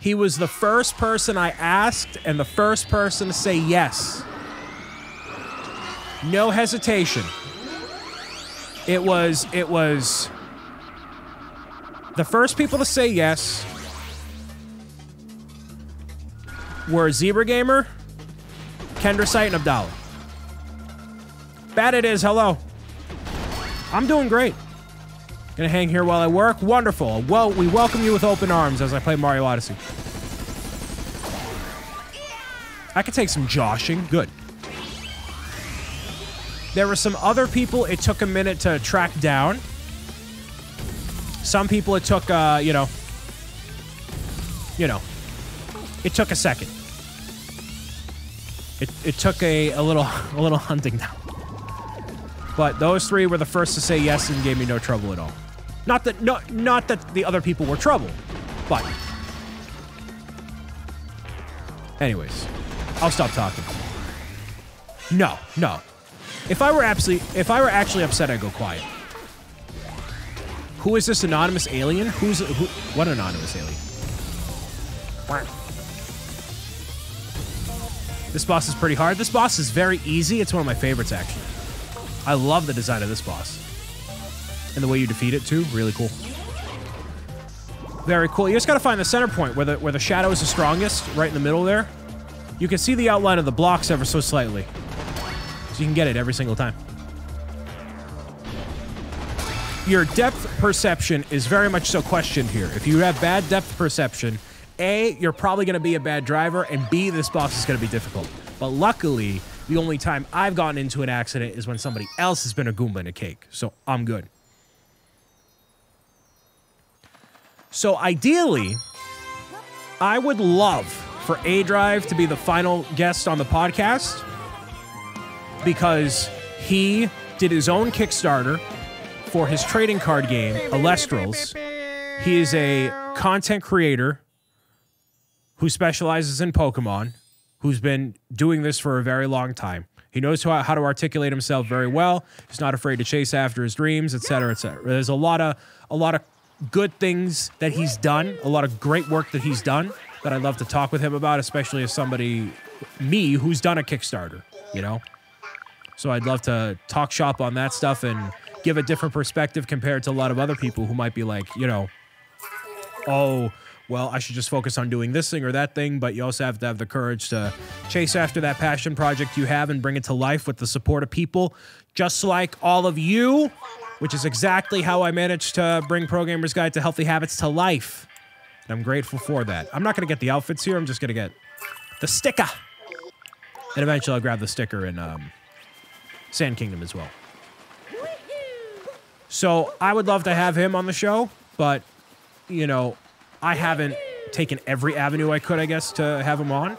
He was the first person I asked and the first person to say yes. No hesitation. It was, it was the first people to say yes were Zebra Gamer, Kendra Sight, and Abdallah. Bad it is, hello. I'm doing great. Gonna hang here while I work. Wonderful. Well, we welcome you with open arms as I play Mario Odyssey. I could take some joshing. Good. There were some other people it took a minute to track down. Some people it took, uh, you know, you know, it took a second. It, it took a, a little a little hunting down. But those three were the first to say yes and gave me no trouble at all. Not that no, not that the other people were trouble, but anyways, I'll stop talking. No, no. If I were absolutely, if I were actually upset, I'd go quiet. Who is this anonymous alien? Who's who? What anonymous alien? This boss is pretty hard. This boss is very easy. It's one of my favorites, actually. I love the design of this boss. And the way you defeat it, too. Really cool. Very cool. You just gotta find the center point where the, where the shadow is the strongest, right in the middle there. You can see the outline of the blocks ever so slightly. So you can get it every single time. Your depth perception is very much so questioned here. If you have bad depth perception, A, you're probably going to be a bad driver, and B, this boss is going to be difficult. But luckily, the only time I've gotten into an accident is when somebody else has been a Goomba in a cake. So I'm good. So ideally, I would love for A Drive to be the final guest on the podcast because he did his own Kickstarter for his trading card game, Alestrals. He is a content creator who specializes in Pokemon, who's been doing this for a very long time. He knows how, how to articulate himself very well. He's not afraid to chase after his dreams, etc., etc. There's a lot of a lot of good things that he's done, a lot of great work that he's done that I'd love to talk with him about, especially as somebody, me, who's done a Kickstarter, you know? So I'd love to talk shop on that stuff and give a different perspective compared to a lot of other people who might be like, you know, oh, well, I should just focus on doing this thing or that thing, but you also have to have the courage to chase after that passion project you have and bring it to life with the support of people just like all of you, which is exactly how I managed to bring Pro Gamer's Guide to Healthy Habits to life. And I'm grateful for that. I'm not going to get the outfits here, I'm just going to get the sticker. And eventually I'll grab the sticker in um, Sand Kingdom as well. So I would love to have him on the show, but, you know, I haven't taken every avenue I could, I guess, to have him on.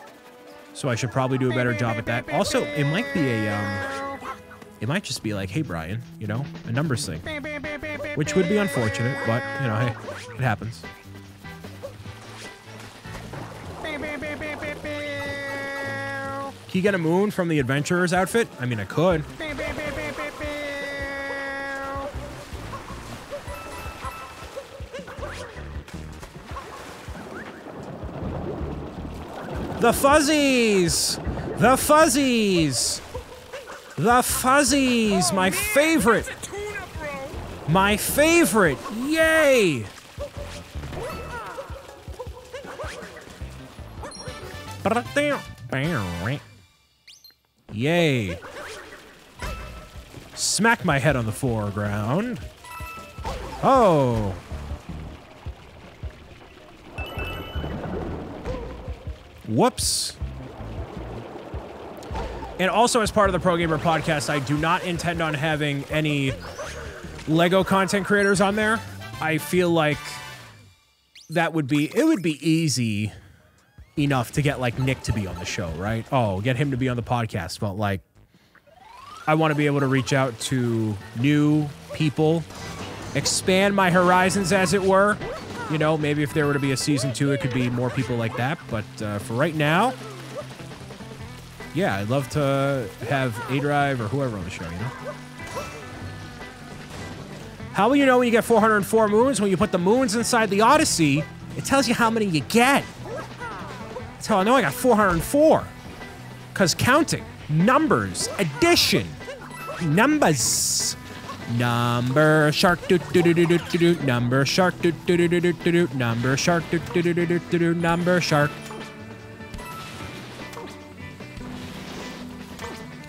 So I should probably do a better job at that. Also, it might be a, um, it might just be like, hey, Brian, you know, a numbers thing. Which would be unfortunate, but, you know, hey, it happens. Can you get a moon from the adventurer's outfit? I mean, I could. The fuzzies! The fuzzies! The fuzzies! My favorite! My favorite! Yay! Yay. Smack my head on the foreground. Oh. Whoops. And also, as part of the Pro Gamer podcast, I do not intend on having any Lego content creators on there. I feel like that would be it would be easy enough to get like Nick to be on the show, right? Oh, get him to be on the podcast, but like I want to be able to reach out to new people, expand my horizons as it were. You know, maybe if there were to be a season 2, it could be more people like that, but uh, for right now, yeah, I'd love to have A Drive or whoever on the show, you know? How will you know when you get 404 moons? When you put the moons inside the Odyssey, it tells you how many you get. That's how I know I got 404. Because counting, numbers, addition, numbers. Number shark do do do do do do do number shark do do do do do do do number shark do do do do do do do number shark.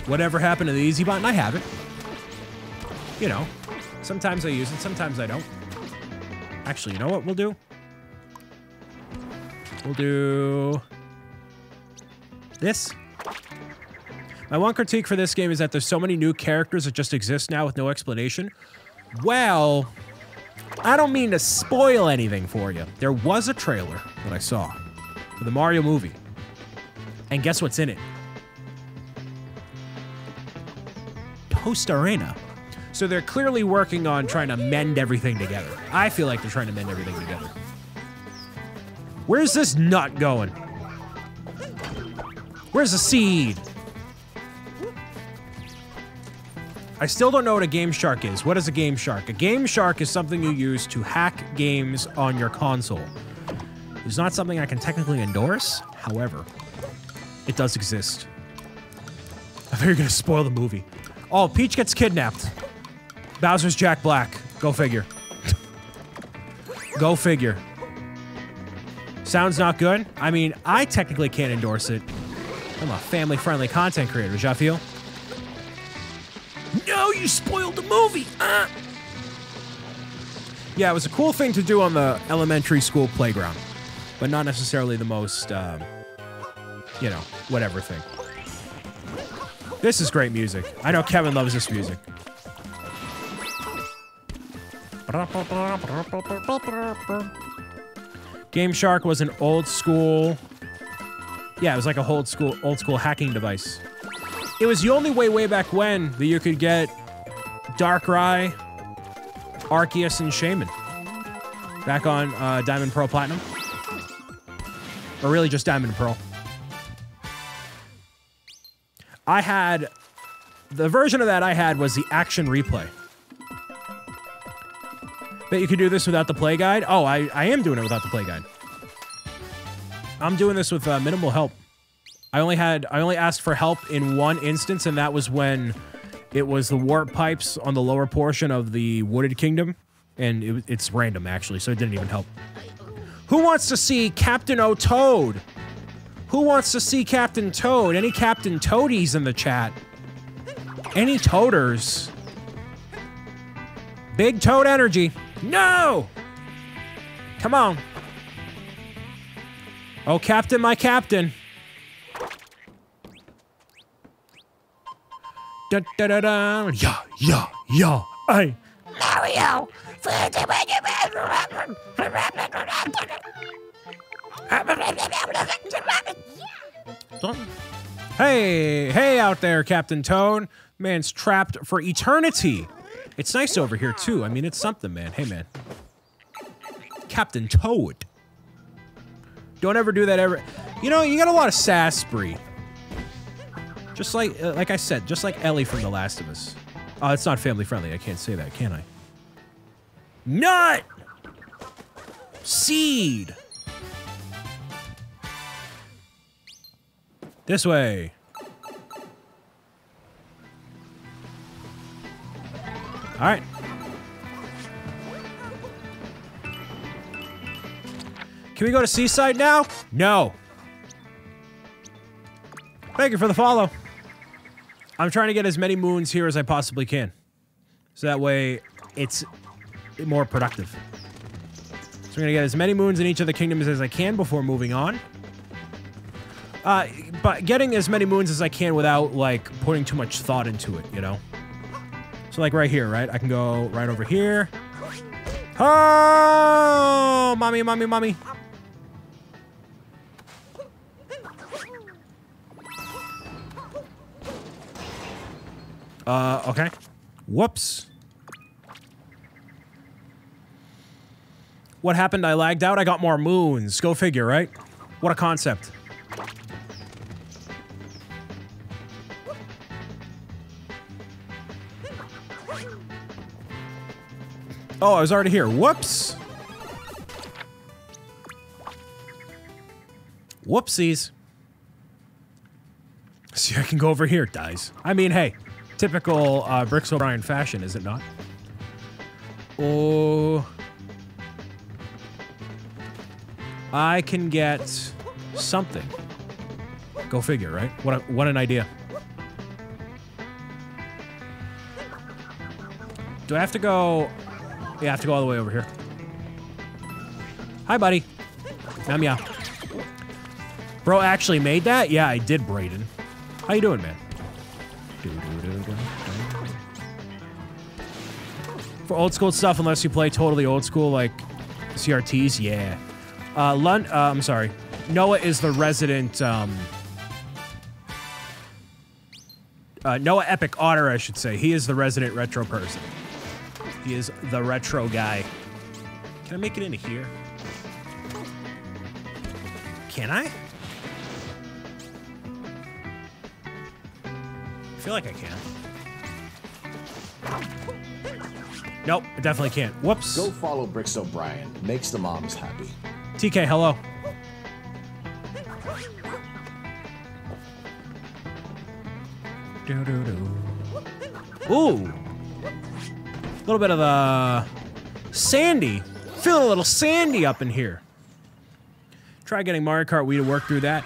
Whatever happened to the easy button? I have it. You know, sometimes I use it, sometimes I don't. Actually, you know what we'll do? We'll do this. My one critique for this game is that there's so many new characters that just exist now with no explanation. Well, I don't mean to spoil anything for you. There was a trailer that I saw for the Mario movie. And guess what's in it? Tostarena. So they're clearly working on trying to mend everything together. I feel like they're trying to mend everything together. Where's this nut going? Where's the seed? I still don't know what a Game Shark is. What is a Game Shark? A Game Shark is something you use to hack games on your console. It's not something I can technically endorse. However, it does exist. I thought you were gonna spoil the movie. Oh, Peach gets kidnapped. Bowser's Jack Black. Go figure. Go figure. Sounds not good. I mean, I technically can't endorse it. I'm a family-friendly content creator. Feel? No, you spoiled the movie. Uh. Yeah, it was a cool thing to do on the elementary school playground, but not necessarily the most, um, you know, whatever thing. This is great music. I know Kevin loves this music. Game Shark was an old school. Yeah, it was like a old school, old school hacking device. It was the only way way back when that you could get Darkrai, Arceus, and Shaymin. Back on uh, Diamond Pearl Platinum. Or really just Diamond Pearl. I had... The version of that I had was the action replay. Bet you could do this without the play guide? Oh, I, I am doing it without the play guide. I'm doing this with uh, minimal help. I only had I only asked for help in one instance, and that was when it was the warp pipes on the lower portion of the wooded kingdom, and it, it's random actually, so it didn't even help. Who wants to see Captain O Toad? Who wants to see Captain Toad? Any Captain Toadies in the chat? Any Toaders? Big Toad energy. No! Come on. Oh, Captain, my Captain. Da da da da. Yeah, yeah, yeah. I. Mario. Hey, hey out there, Captain Toad. Man's trapped for eternity. It's nice over here, too. I mean, it's something, man. Hey, man. Captain Toad. Don't ever do that ever. You know, you got a lot of sass, Bree. Just like, uh, like I said, just like Ellie from The Last of Us. Oh, it's not family friendly. I can't say that, can I? Nut! Seed! This way. All right. Can we go to Seaside now? No. Thank you for the follow. I'm trying to get as many moons here as I possibly can. So that way it's more productive. So I'm going to get as many moons in each of the kingdoms as I can before moving on. Uh, but getting as many moons as I can without, like, putting too much thought into it, you know? So, like, right here, right? I can go right over here. Oh! Mommy, mommy, mommy. Uh, okay. Whoops. What happened? I lagged out? I got more moons. Go figure, right? What a concept. Oh, I was already here. Whoops. Whoopsies. See, I can go over here, dies. I mean, hey, typical uh, Bricks 'O' Brian fashion, is it not? Oh. I can get something. Go figure, right? What, a, what an idea. Do I have to go... Yeah, I have to go all the way over here. Hi, buddy. Meow meow. Bro actually made that? Yeah, I did, Brayden. How you doing, man? For old school stuff, unless you play totally old school, like CRTs, yeah. Uh, uh, I'm sorry. Noah is the resident, um... Uh, Noah Epic Otter, I should say. He is the resident retro person. He is the retro guy. Can I make it into here? Can I? Feel like I can. Nope, I definitely can't. Whoops. Go follow Bricks 'O' Brian. Makes the moms happy. TK, hello. Ooh. A little bit of the sandy. Feeling a little sandy up in here. Try getting Mario Kart Wii to work through that.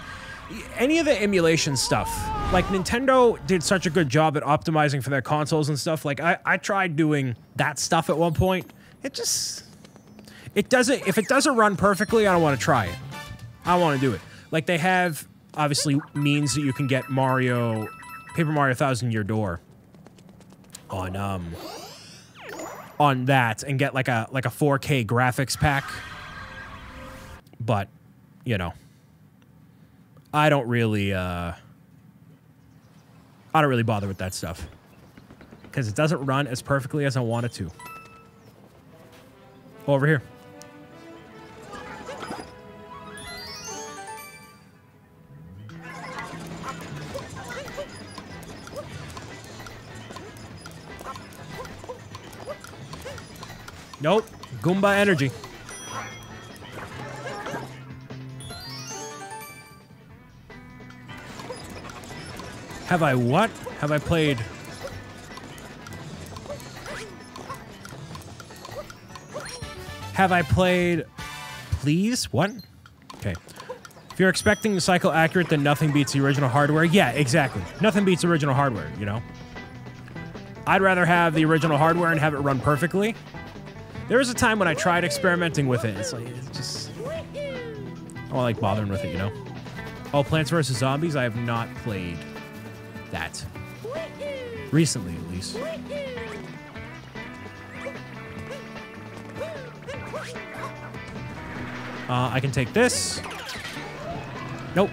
Any of the emulation stuff. Like Nintendo did such a good job at optimizing for their consoles and stuff. Like I, I tried doing that stuff at one point. It just it doesn't if it doesn't run perfectly, I don't want to try it. I want to do it. Like they have obviously means that you can get Mario Paper Mario Thousand Year Door on um on that and get like a like a 4K graphics pack. But, you know, I don't really uh I don't really bother with that stuff. Cuz it doesn't run as perfectly as I want it to. Over here. Nope. Goomba energy. Have I what? Have I played... Have I played please? What? Okay. If you're expecting the cycle accurate, then nothing beats the original hardware. Yeah, exactly. Nothing beats original hardware, you know? I'd rather have the original hardware and have it run perfectly. There was a time when I tried experimenting with it. It's like, it's just. I don't like bothering with it, you know? Oh, Plants vs. Zombies? I have not played that. Recently, at least. Uh, I can take this. Nope.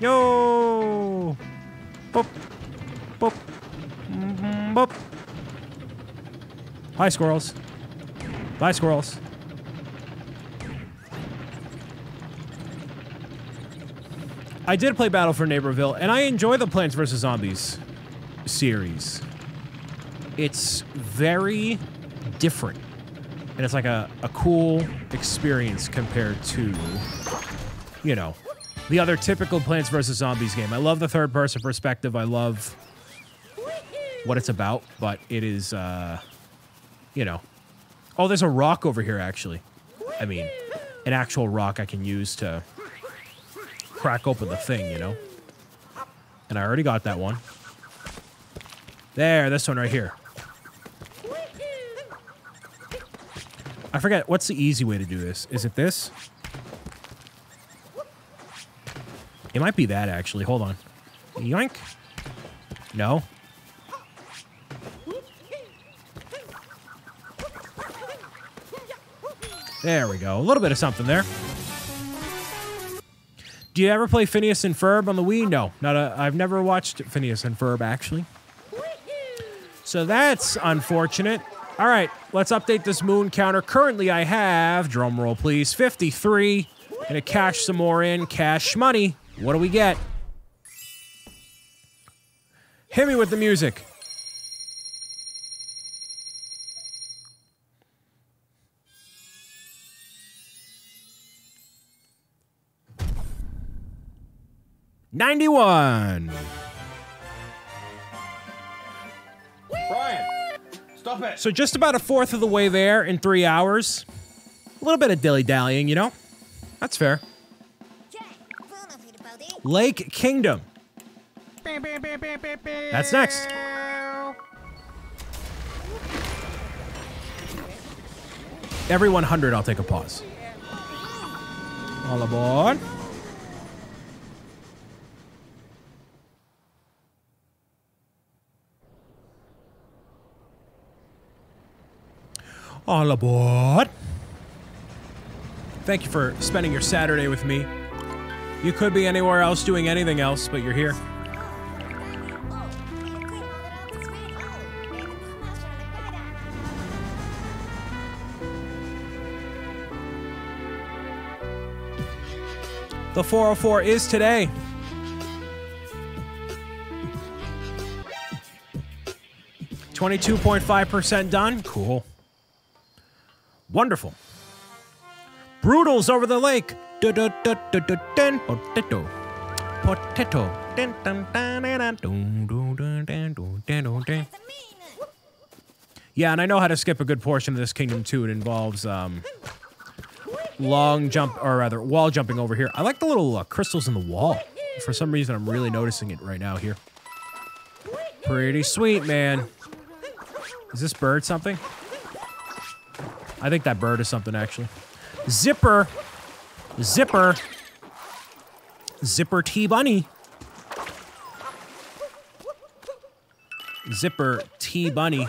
Yo! Boop. Boop. Mm, Boop. Hi, squirrels. Bye, squirrels. I did play Battle for Neighborville, and I enjoy the Plants vs. Zombies series. It's very different. And it's like a, a cool experience compared to, you know, the other typical Plants vs. Zombies game. I love the third person perspective. I love what it's about, but it is, uh, you know. Oh, there's a rock over here, actually. I mean, an actual rock I can use to crack open the thing, you know? And I already got that one. There, this one right here. I forget, what's the easy way to do this? Is it this? It might be that, actually. Hold on. Yoink. No. There we go. A little bit of something there. Do you ever play Phineas and Ferb on the Wii? No, not a. I've never watched Phineas and Ferb actually. So that's unfortunate. All right, let's update this moon counter. Currently, I have drum roll, please. Fifty-three. Gonna cash some more in. Cash money. What do we get? Hit me with the music. Ninety-one. Brian, stop it. So just about a fourth of the way there in three hours. A little bit of dilly dallying, you know. That's fair. Lake Kingdom. That's next. Every 100, I'll take a pause. All aboard. All aboard. Thank you for spending your Saturday with me. You could be anywhere else doing anything else, but you're here. The 404 is today. Twenty-two point five percent done. Cool. Wonderful. Broodals over the lake. Potato. Potato. Yeah, and I know how to skip a good portion of this kingdom too. It involves um, long jump, or rather, wall jumping over here. I like the little uh, crystals in the wall. For some reason, I'm really noticing it right now here. Pretty sweet, man. Is this bird something? I think that bird is something, actually. Zipper. Zipper. Zipper T Bunny. Zipper T Bunny.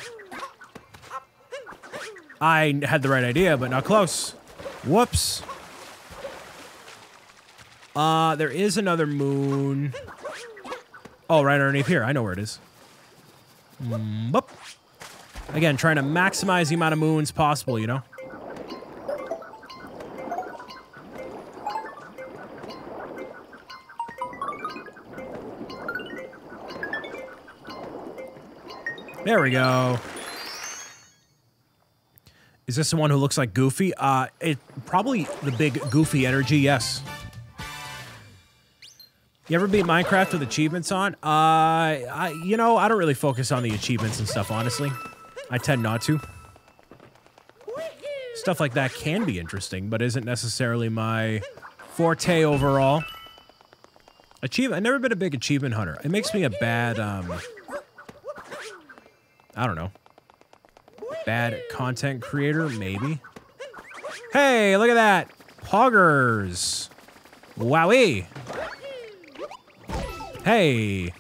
I had the right idea, but not close. Whoops. Uh, there is another moon. Oh, right underneath here. I know where it is. Mm. Again, trying to maximize the amount of moons possible, you know? There we go. Is this the one who looks like Goofy? Uh, it probably the big Goofy energy. Yes. You ever beat Minecraft with achievements on? Uh, I you know I don't really focus on the achievements and stuff. Honestly, I tend not to. stuff like that can be interesting, but isn't necessarily my forte overall. Achievement. I've never been a big achievement hunter. It makes me a bad, um, I don't know, bad content creator, maybe. Hey, look at that. Poggers. Wowie. Hey.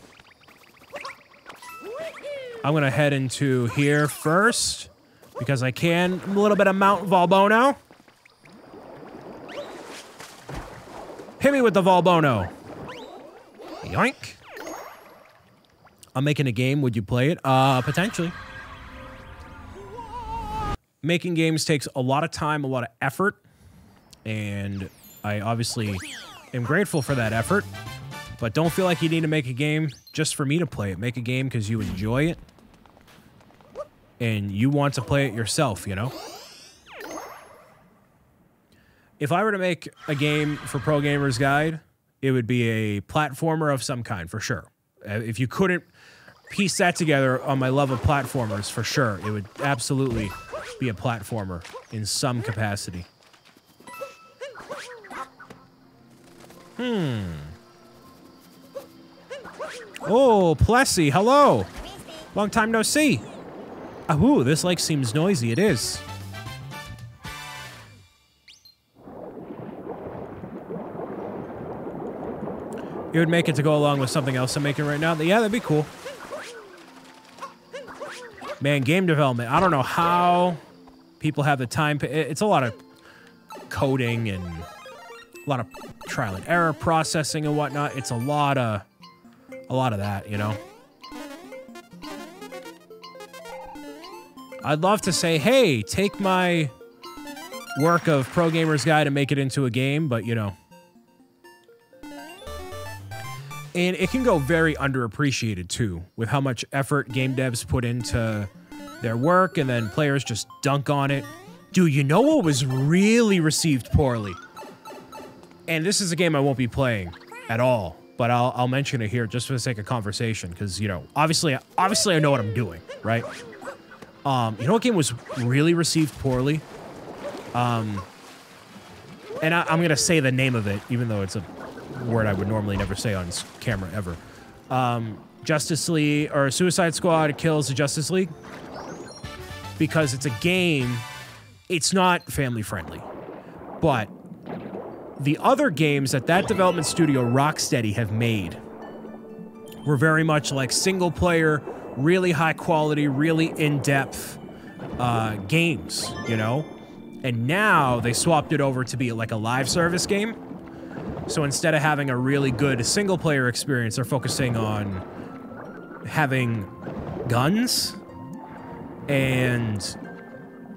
I'm going to head into here first because I can. A little bit of Mount Volbono. Hit me with the Volbono. Yoink. I'm making a game. Would you play it? Uh, potentially. Making games takes a lot of time, a lot of effort, and I obviously am grateful for that effort. But don't feel like you need to make a game just for me to play it. Make a game because you enjoy it and you want to play it yourself, you know? If I were to make a game for Pro Gamer's Guide, it would be a platformer of some kind, for sure. Uh, If you couldn't piece that together on my love of platformers, for sure, it would absolutely be a platformer in some capacity. Hmm. Oh, Plessie, hello. Long time no see. Ah, Ooh, this lake seems noisy. It is. You would make it to go along with something else I'm making right now? Yeah, that'd be cool. Man, game development. I don't know how people have the time. It's a lot of coding and a lot of trial and error processing and whatnot. It's a lot of a lot of that, you know. I'd love to say, hey, take my work of Pro Gamer's Guide and make it into a game, but you know. And it can go very underappreciated too, with how much effort game devs put into their work and then players just dunk on it. Dude, you know what was really received poorly? And this is a game I won't be playing at all, but I'll, I'll mention it here just for the sake of conversation, because you know, obviously, obviously, I know what I'm doing, right? Um, you know what game was really received poorly? Um, and I, I'm gonna say the name of it, even though it's a word I would normally never say on camera ever. Um, Justice League or Suicide Squad kills the Justice League because it's a game. It's not family friendly, but the other games that that development studio Rocksteady have made were very much like single player, really high quality, really in depth uh, games, you know? And now they swapped it over to be like a live service game. So instead of having a really good single player experience, they're focusing on having guns and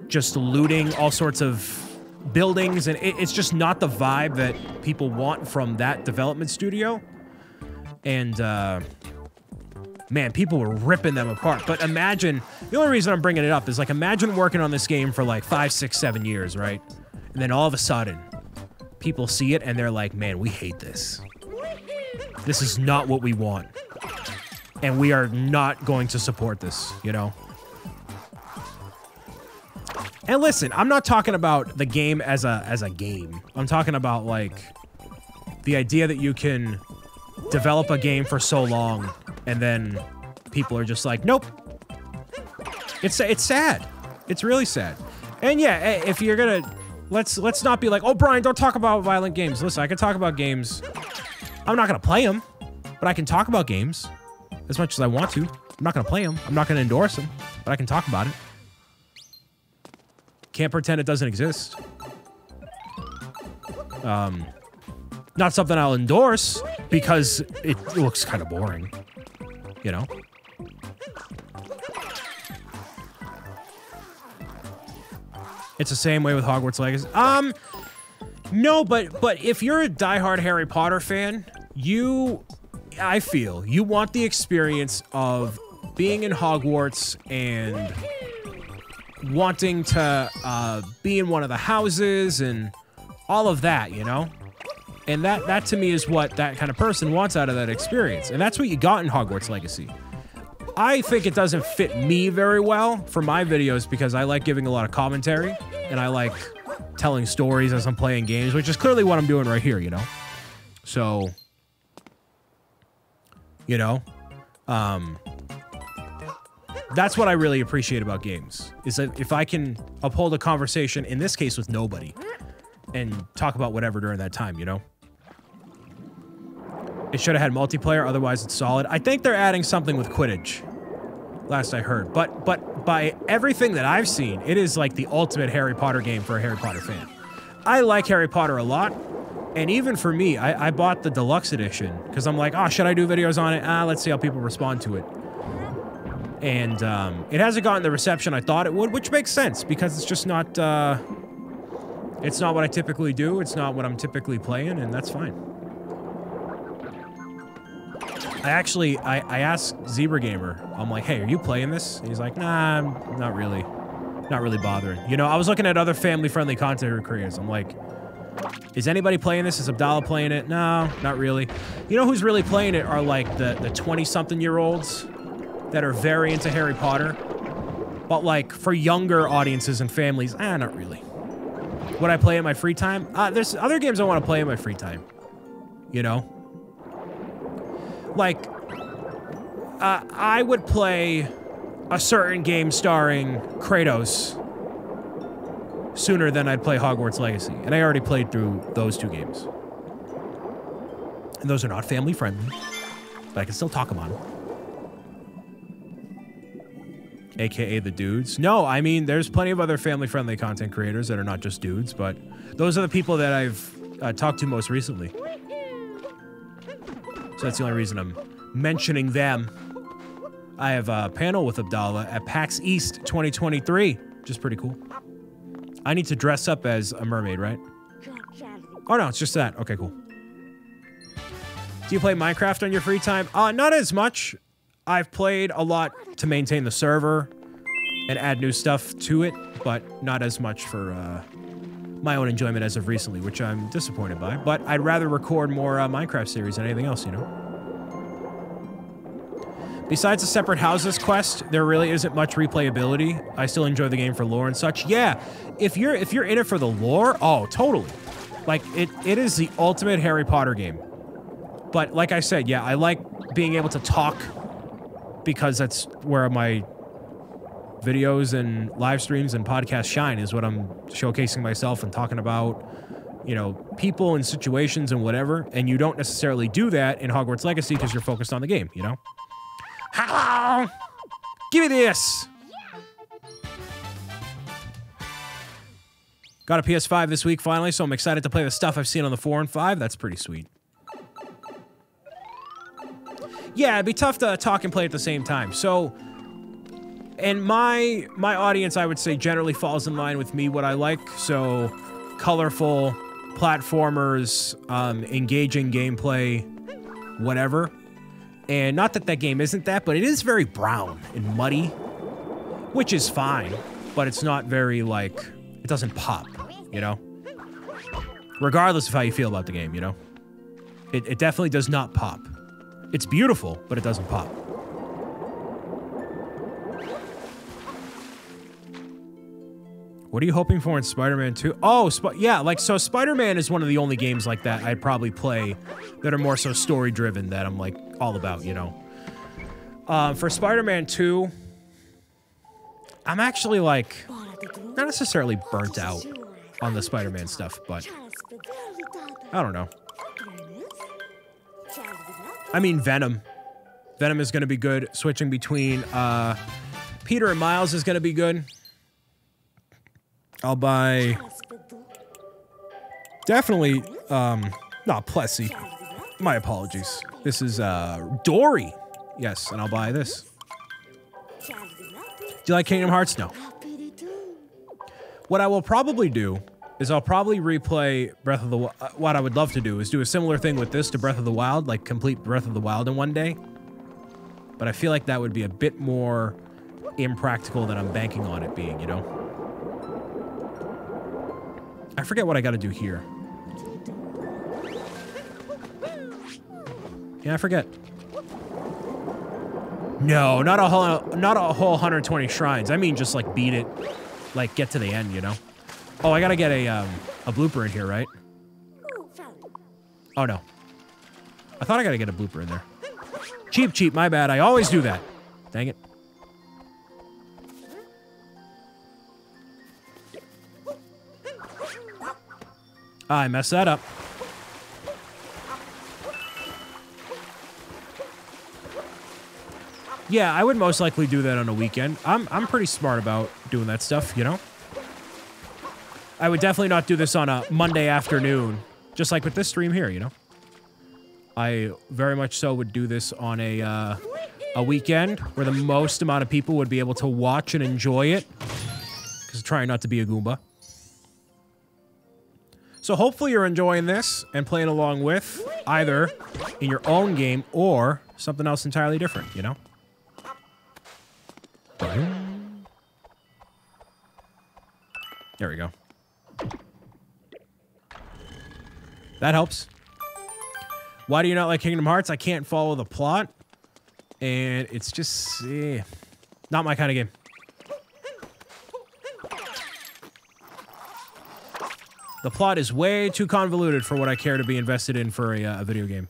just looting all sorts of buildings and it, it's just not the vibe that people want from that development studio. And uh man people were ripping them apart. But imagine the only reason i'm bringing it up is like imagine working on this game for like five six seven years right? And then all of a sudden people see it and they're like man we hate this. This is not what we want. And we are not going to support this you know and listen, I'm not talking about the game as a as a game. I'm talking about like the idea that you can develop a game for so long and then people are just like, "Nope." It's it's sad. It's really sad. And yeah, eh, if you're going to let's let's not be like, "Oh, Brian, don't talk about violent games." Listen, I can talk about games. I'm not going to play them, but I can talk about games as much as I want to. I'm not going to play them. I'm not going to endorse them, but I can talk about it. Can't pretend it doesn't exist. Um, not something I'll endorse because it looks kind of boring, you know? It's the same way with Hogwarts Legacy. Um, no, but but if you're a diehard Harry Potter fan, you, I feel, you want the experience of being in Hogwarts and wanting to uh, be in one of the houses and all of that, you know? And that, that to me is what that kind of person wants out of that experience. And that's what you got in Hogwarts Legacy. I think it doesn't fit me very well for my videos because I like giving a lot of commentary and I like telling stories as I'm playing games, which is clearly what I'm doing right here, you know? So, you know, um, that's what I really appreciate about games is that if I can uphold a conversation, in this case with nobody, and talk about whatever during that time, you know? It should have had multiplayer, otherwise it's solid. I think they're adding something with Quidditch. Last I heard. But but by everything that I've seen, it is like the ultimate Harry Potter game for a Harry Potter fan. I like Harry Potter a lot. And even for me, I, I bought the deluxe edition because I'm like, oh, should I do videos on it? Ah, let's see how people respond to it. And um, it hasn't gotten the reception I thought it would, which makes sense because it's just not, uh, it's not what I typically do. It's not what I'm typically playing, and that's fine. I actually, I, I asked Zebra Gamer, I'm like, hey, are you playing this? And he's like, nah, I'm not really, not really bothering. You know, I was looking at other family-friendly content creators. I'm like, is anybody playing this? Is Abdallah playing it? No, not really. You know who's really playing it are like the, the 20-something-year-olds that are very into Harry Potter. But like for younger audiences and families, ah, not really. Would I play in my free time? Uh, there's other games I want to play in my free time. You know? Like, uh, I would play a certain game starring Kratos sooner than I'd play Hogwarts Legacy. And I already played through those two games. And those are not family friendly, but I can still talk about them. AKA the dudes. No, I mean, there's plenty of other family friendly content creators that are not just dudes, but those are the people that I've uh, talked to most recently. So that's the only reason I'm mentioning them. I have a panel with Abdallah at PAX East 2023, which is pretty cool. I need to dress up as a mermaid, right? Oh no, it's just that. Okay, cool. Do you play Minecraft on your free time? Uh, not as much. I've played a lot to maintain the server and add new stuff to it, but not as much for uh, my own enjoyment as of recently, which I'm disappointed by. But I'd rather record more uh, Minecraft series than anything else, you know? Besides the separate houses quest, there really isn't much replayability. I still enjoy the game for lore and such. Yeah, if you're if you're in it for the lore, oh, totally. Like it it is the ultimate Harry Potter game. But like I said, yeah, I like being able to talk because that's where my videos and live streams and podcasts shine is what I'm showcasing myself and talking about, you know, people and situations and whatever. And you don't necessarily do that in Hogwarts Legacy because you're focused on the game, you know? Hello! Give me this! Got a PS5 this week finally, so I'm excited to play the stuff I've seen on the 4 and 5. That's pretty sweet. Yeah, it'd be tough to talk and play at the same time. So, and my my audience, I would say, generally falls in line with me what I like. So, colorful platformers, um, engaging gameplay, whatever. And not that that game isn't that, but it is very brown and muddy, which is fine, but it's not very, like, it doesn't pop, you know? Regardless of how you feel about the game, you know? It, it definitely does not pop. It's beautiful, but it doesn't pop. What are you hoping for in Spider-Man 2? Oh, Sp yeah, like, so Spider-Man is one of the only games like that I'd probably play that are more so story-driven that I'm, like, all about, you know? Uh, for Spider-Man 2, I'm actually, like, not necessarily burnt out on the Spider-Man stuff, but I don't know. I mean, Venom. Venom is going to be good. Switching between uh, Peter and Miles is going to be good. I'll buy definitely um not Plessie. My apologies. This is uh Dorrie. Yes, and I'll buy this. Do you like Kingdom Hearts? No. What I will probably do is I'll probably replay Breath of the Wild. What I would love to do is do a similar thing with this to Breath of the Wild, like complete Breath of the Wild in one day. But I feel like that would be a bit more impractical than I'm banking on it being, you know? I forget what I got to do here. Yeah, I forget. No, not a whole, not a whole 120 shrines. I mean, just like beat it, like get to the end, you know. Oh, I gotta get a um, a blooper in here, right? Oh no, I thought I gotta get a blooper in there. Cheap, cheap. My bad. I always do that. Dang it. I messed that up. Yeah, I would most likely do that on a weekend. I'm I'm pretty smart about doing that stuff, you know? I would definitely not do this on a Monday afternoon, just like with this stream here, you know? I very much so would do this on a uh, a weekend where the most amount of people would be able to watch and enjoy it. Because trying not to be a Goomba. So hopefully you're enjoying this and playing along with either in your own game or something else entirely different, you know? There we go. That helps. Why do you not like Kingdom Hearts? I can't follow the plot. And it's just eh, not my kind of game. The plot is way too convoluted for what I care to be invested in for a, uh, a video game.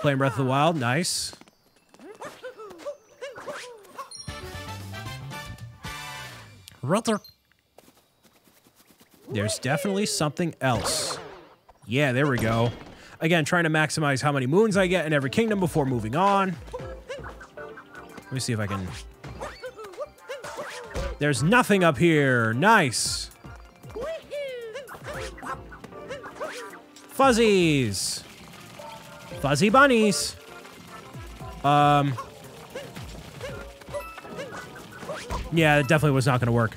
Playing Breath of the Wild, nice. Ruther. There's definitely something else. Yeah, there we go. Again, trying to maximize how many moons I get in every kingdom before moving on. Let me see if I can... There's nothing up here. Nice. Fuzzies. Fuzzy bunnies. Um. Yeah, it definitely was not going to work.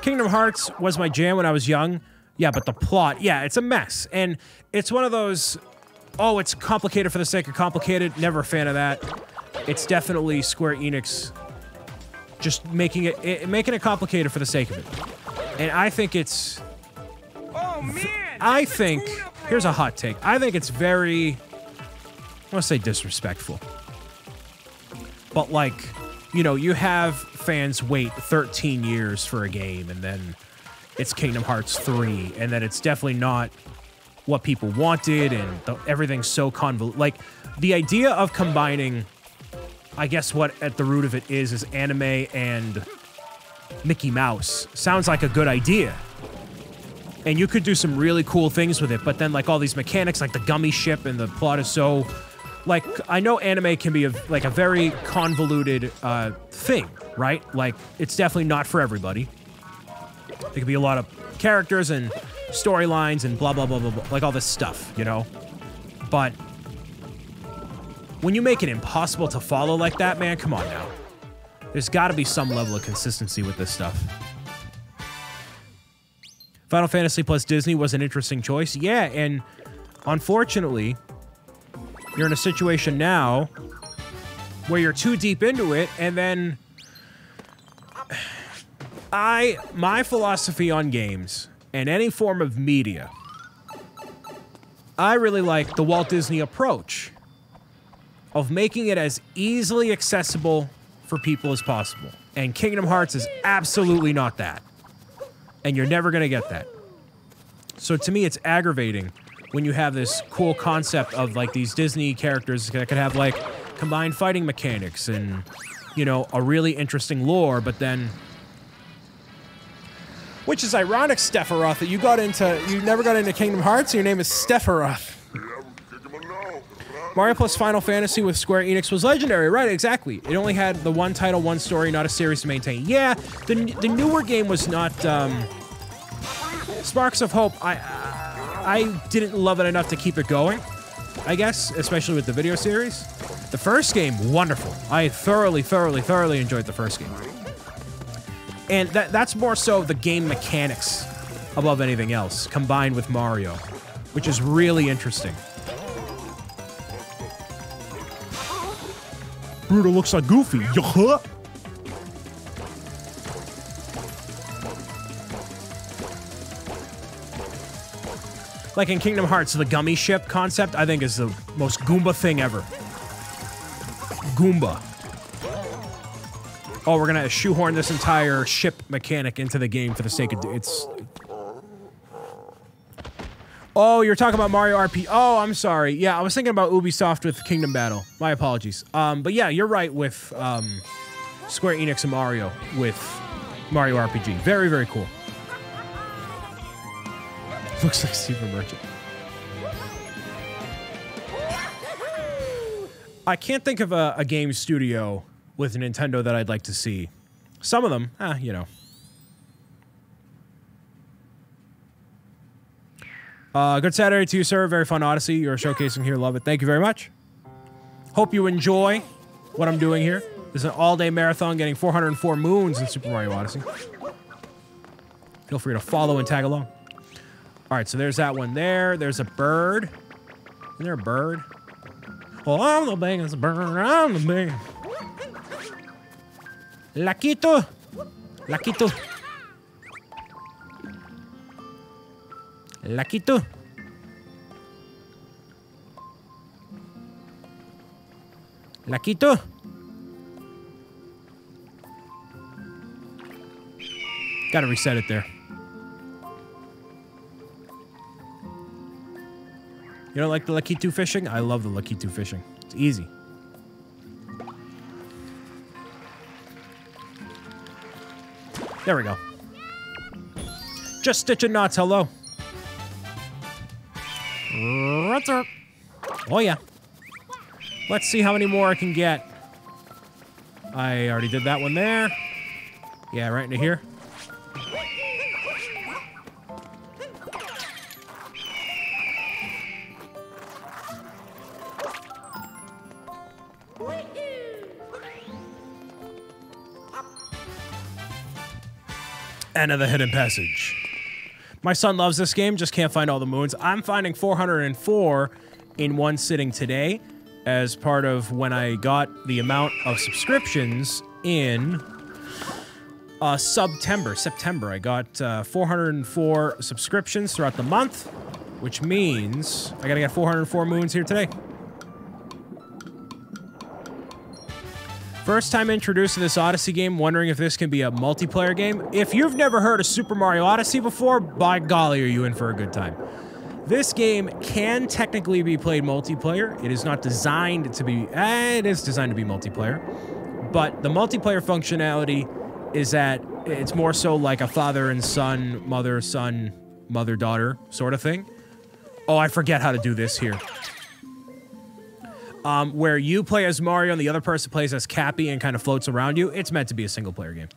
Kingdom Hearts was my jam when I was young. Yeah, but the plot, yeah, it's a mess. And it's one of those, oh, it's complicated for the sake of complicated. Never a fan of that. It's definitely Square Enix just making it, it making it complicated for the sake of it. And I think it's Oh man! I think here's a hot take. I think it's very I want to say disrespectful. But like, you know, you have fans wait 13 years for a game and then it's Kingdom Hearts 3 and then it's definitely not what people wanted and the, everything's so convoluted. Like the idea of combining I guess what at the root of it is is anime and Mickey Mouse sounds like a good idea and you could do some really cool things with it but then like all these mechanics like the gummy ship and the plot is so like i know anime can be a, like a very convoluted uh, thing right? Like it's definitely not for everybody. There could be a lot of characters and storylines and blah blah blah blah blah like all this stuff you know? But when you make it impossible to follow like that man come on now. There's got to be some level of consistency with this stuff Final Fantasy plus Disney was an interesting choice. Yeah, and unfortunately, you're in a situation now where you're too deep into it, and then I my philosophy on games and any form of media, I really like the Walt Disney approach of making it as easily accessible for people as possible. And Kingdom Hearts is absolutely not that and you're never going to get that. So to me, it's aggravating when you have this cool concept of like these Disney characters that could have like combined fighting mechanics and you know a really interesting lore, but then. Which is ironic, Stepharoth, that you got into, you never got into Kingdom Hearts, and your name is Stepharoth. Mario plus Final Fantasy with Square Enix was legendary, right? Exactly. It only had the one title, one story, not a series to maintain. Yeah, the the newer game was not. Um, Sparks of Hope. I I didn't love it enough to keep it going. I guess, especially with the video series. The first game, wonderful. I thoroughly, thoroughly, thoroughly enjoyed the first game. And that that's more so the game mechanics above anything else, combined with Mario, which is really interesting. Bruto looks like Goofy. Yuh. Like in Kingdom Hearts, the gummy ship concept, I think is the most Goomba thing ever. Goomba. Oh, we're gonna shoehorn this entire ship mechanic into the game for the sake of it's. Oh, you're talking about Mario RP. Oh, I'm sorry. Yeah, I was thinking about Ubisoft with Kingdom Battle. My apologies. Um, but yeah, you're right with um, Square Enix and Mario with Mario RPG. Very, very cool. Looks like Super Merchant. I can't think of a, a game studio with Nintendo that I'd like to see. Some of them, ah, you know. Uh, good Saturday to you, sir. Very fun Odyssey. You're showcasing here. Love it. Thank you very much. Hope you enjoy what I'm doing here. This is an all-day marathon getting 404 moons in Super Mario Odyssey. Feel free to follow and tag along. All right, so there's that one there. There's a bird. Isn't there a bird? Oh, I'm the biggest bird. I'm the big. Laquito. Laquito. Laquito. Laquito. Gotta reset it there. You don't like the Lakitu fishing? I love the Lakitu fishing. It's easy. There we go. Just stitching knots, hello. Oh yeah. Let's see how many more I can get. I already did that one there. Yeah, right into here. The hidden passage. My son loves this game, just can't find all the moons. I'm finding 404 in one sitting today as part of when I got the amount of subscriptions in uh, September. September. I got uh, 404 subscriptions throughout the month, which means I gotta get 404 moons here today. First time introduced to this Odyssey game, wondering if this can be a multiplayer game. If you've never heard of Super Mario Odyssey before, by golly, are you in for a good time. This game can technically be played multiplayer. It is not designed to be, eh, it is designed to be multiplayer. But the multiplayer functionality is that it's more so like a father and son, mother, son, mother, daughter sort of thing. Oh, I forget how to do this here um, where you play as Mario and the other person plays as Cappy and kind of floats around you. It's meant to be a single player game.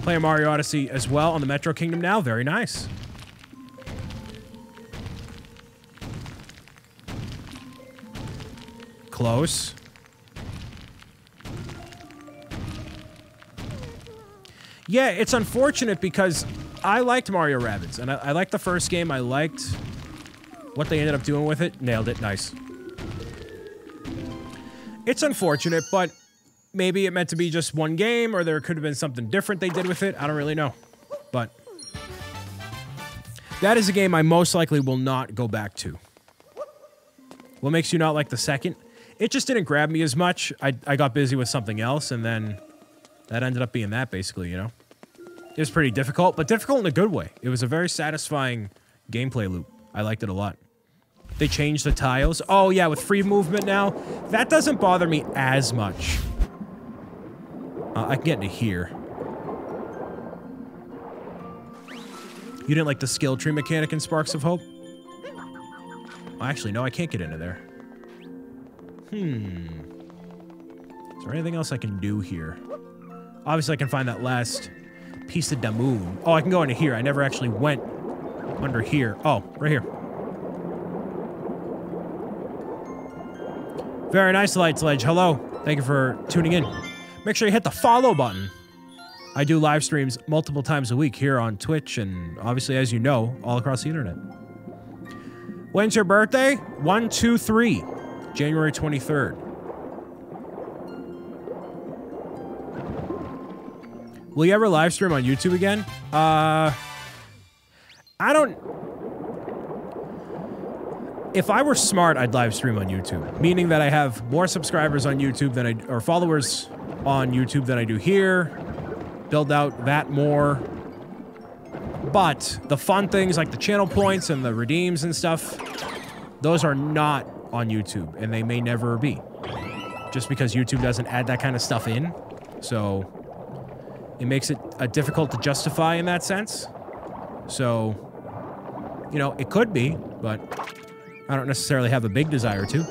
Playing Mario Odyssey as well on the Metro Kingdom now. Very nice. Close. Yeah, it's unfortunate because I liked Mario Rabbids, and I, I liked the first game. I liked what they ended up doing with it. Nailed it. Nice. It's unfortunate, but maybe it meant to be just one game, or there could have been something different they did with it. I don't really know. But that is a game I most likely will not go back to. What makes you not like the second? It just didn't grab me as much. I, I got busy with something else, and then that ended up being that, basically, you know? It was pretty difficult, but difficult in a good way. It was a very satisfying gameplay loop. I liked it a lot. They changed the tiles. Oh, yeah, with free movement now. That doesn't bother me as much. Uh, I can get into here. You didn't like the skill tree mechanic in Sparks of Hope? Actually, no, I can't get into there. Hmm. Is there anything else I can do here? Obviously, I can find that last piece of moon. Oh, I can go into here. I never actually went under here. Oh, right here. Very nice, Light Sledge. Hello. Thank you for tuning in. Make sure you hit the follow button. I do live streams multiple times a week here on Twitch and obviously, as you know, all across the internet. When's your birthday? 123, January 23rd. Will you ever live stream on YouTube again? Uh, I don't if I were smart, I'd live stream on YouTube, meaning that I have more subscribers on YouTube than I or followers on YouTube than I do here. Build out that more. But the fun things like the channel points and the redeems and stuff, those are not on YouTube, and they may never be. Just because YouTube doesn't add that kind of stuff in. So it makes it uh, difficult to justify in that sense. So, you know, it could be, but I don't necessarily have a big desire to.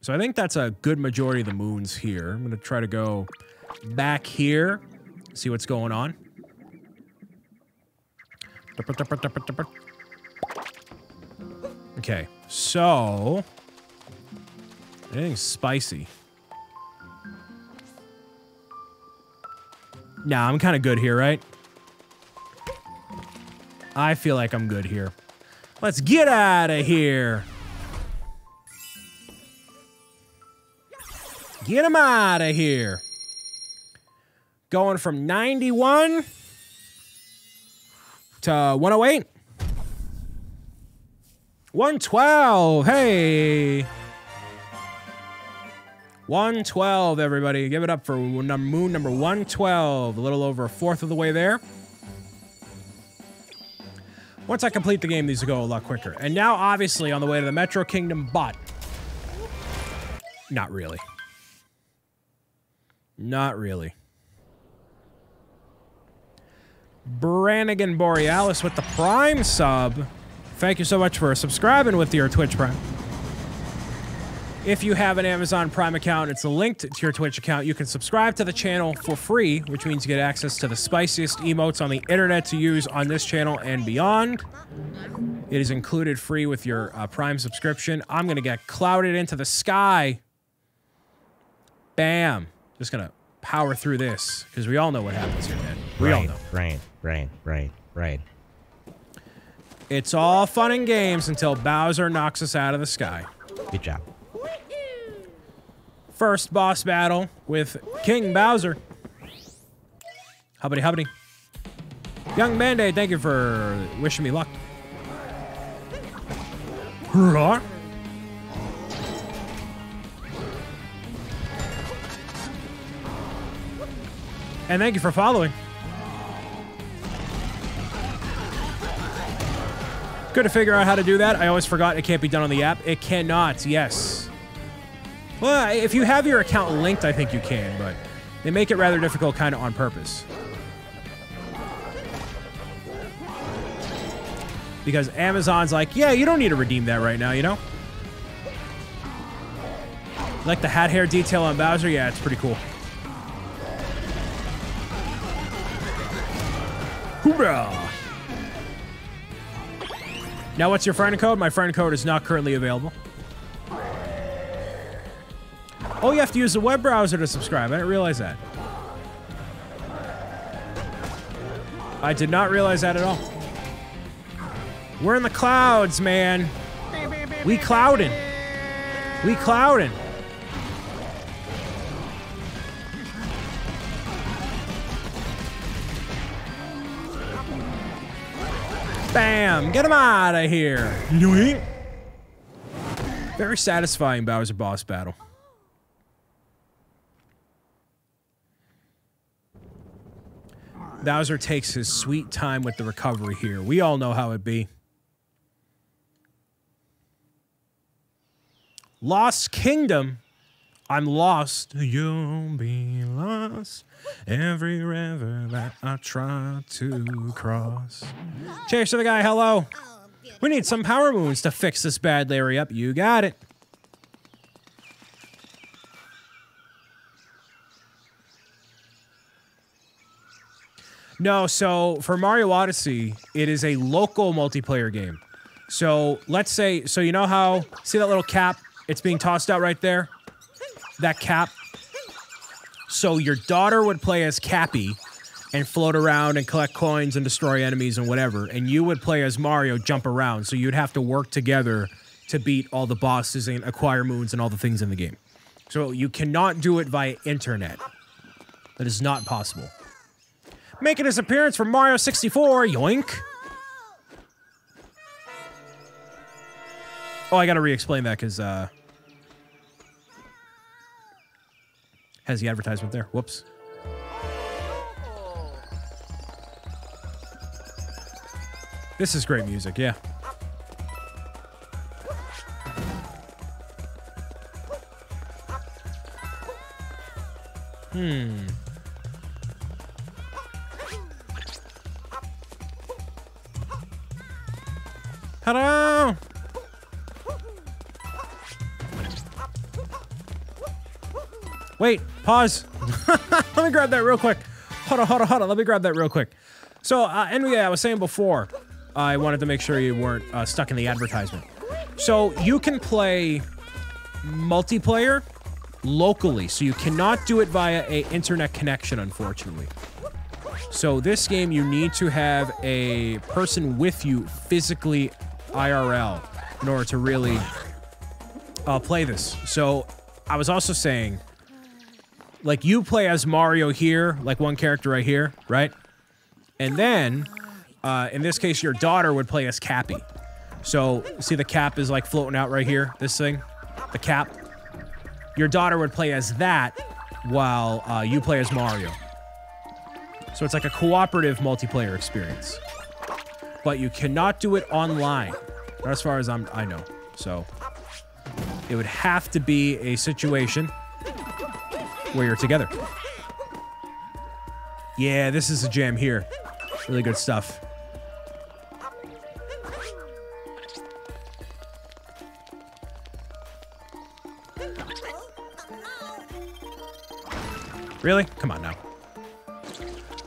So I think that's a good majority of the moons here. I'm going to try to go back here, see what's going on. Okay, so... Anything spicy. Nah, I'm kind of good here, right? I feel like I'm good here. Let's get out of here. Get him out of here. Going from 91 to 108. 112. Hey. 112, everybody. Give it up for moon number 112. A little over a fourth of the way there. Once I complete the game, these will go a lot quicker. And now, obviously, on the way to the Metro Kingdom, but... Not really. Not really. Brannigan Borealis with the Prime sub. Thank you so much for subscribing with your Twitch Prime. If you have an Amazon Prime account, it's linked to your Twitch account. You can subscribe to the channel for free, which means you get access to the spiciest emotes on the internet to use on this channel and beyond. It is included free with your uh, Prime subscription. I'm going to get clouded into the sky. Bam. Just going to power through this because we all know what happens here, man. We all know. rain, rain, rain, rain. It's all fun and games until Bowser knocks us out of the sky. Good job. First boss battle with King Bowser. Hubbity hubbity. Young Band-Aid, thank you for wishing me luck. And thank you for following. Good to figure out how to do that. I always forgot it can't be done on the app. It cannot, yes. Well, if you have your account linked, I think you can, but they make it rather difficult kind of on purpose. Because Amazon's like, yeah, you don't need to redeem that right now, you know? Like the hat hair detail on Bowser? Yeah, it's pretty cool. Hoorah! Now, what's your friend code? My friend code is not currently available. Oh, you have to use the web browser to subscribe. I didn't realize that. I did not realize that at all. We're in the clouds, man. We clouding. We clouding. Bam! Get him out of here. Yoink. Very satisfying Bowser boss battle. Bowser takes his sweet time with the recovery here. We all know how it be. Lost Kingdom. I'm lost. You'll be lost. Every river that I try to cross. Cheers to the guy. Hello. Oh, we need some power moons to fix this bad Larry up. You got it. No, so for Mario Odyssey, it is a local multiplayer game. So let's say, so you know how, see that little cap? It's being tossed out right there? That cap. So your daughter would play as Cappy and float around and collect coins and destroy enemies and whatever. And you would play as Mario, jump around. So you'd have to work together to beat all the bosses and acquire moons and all the things in the game. So you cannot do it via internet. That is not possible making his appearance from Mario 64. Yoink. Oh, I gotta re-explain that because uh, has the advertisement there. Whoops. This is great music, yeah. Hmm. Wait, pause. Let me grab that real quick. Hold on, hold on, hold on. Let me grab that real quick. So, uh, NBA, I was saying before, I wanted to make sure you weren't uh, stuck in the advertisement. So, you can play multiplayer locally, so you cannot do it via a internet connection, unfortunately. So, this game, you need to have a person with you physically IRL in order to really uh, play this. So, I was also saying like you play as Mario here, like one character right here, right? And then, uh, in this case, your daughter would play as Cappy. So, see the cap is like floating out right here, this thing? The cap. Your daughter would play as that while uh, you play as Mario. So it's like a cooperative multiplayer experience. But you cannot do it online, not as far as I'm, I know. So it would have to be a situation where you're together. Yeah, this is a jam here. Really good stuff. Really? Come on now.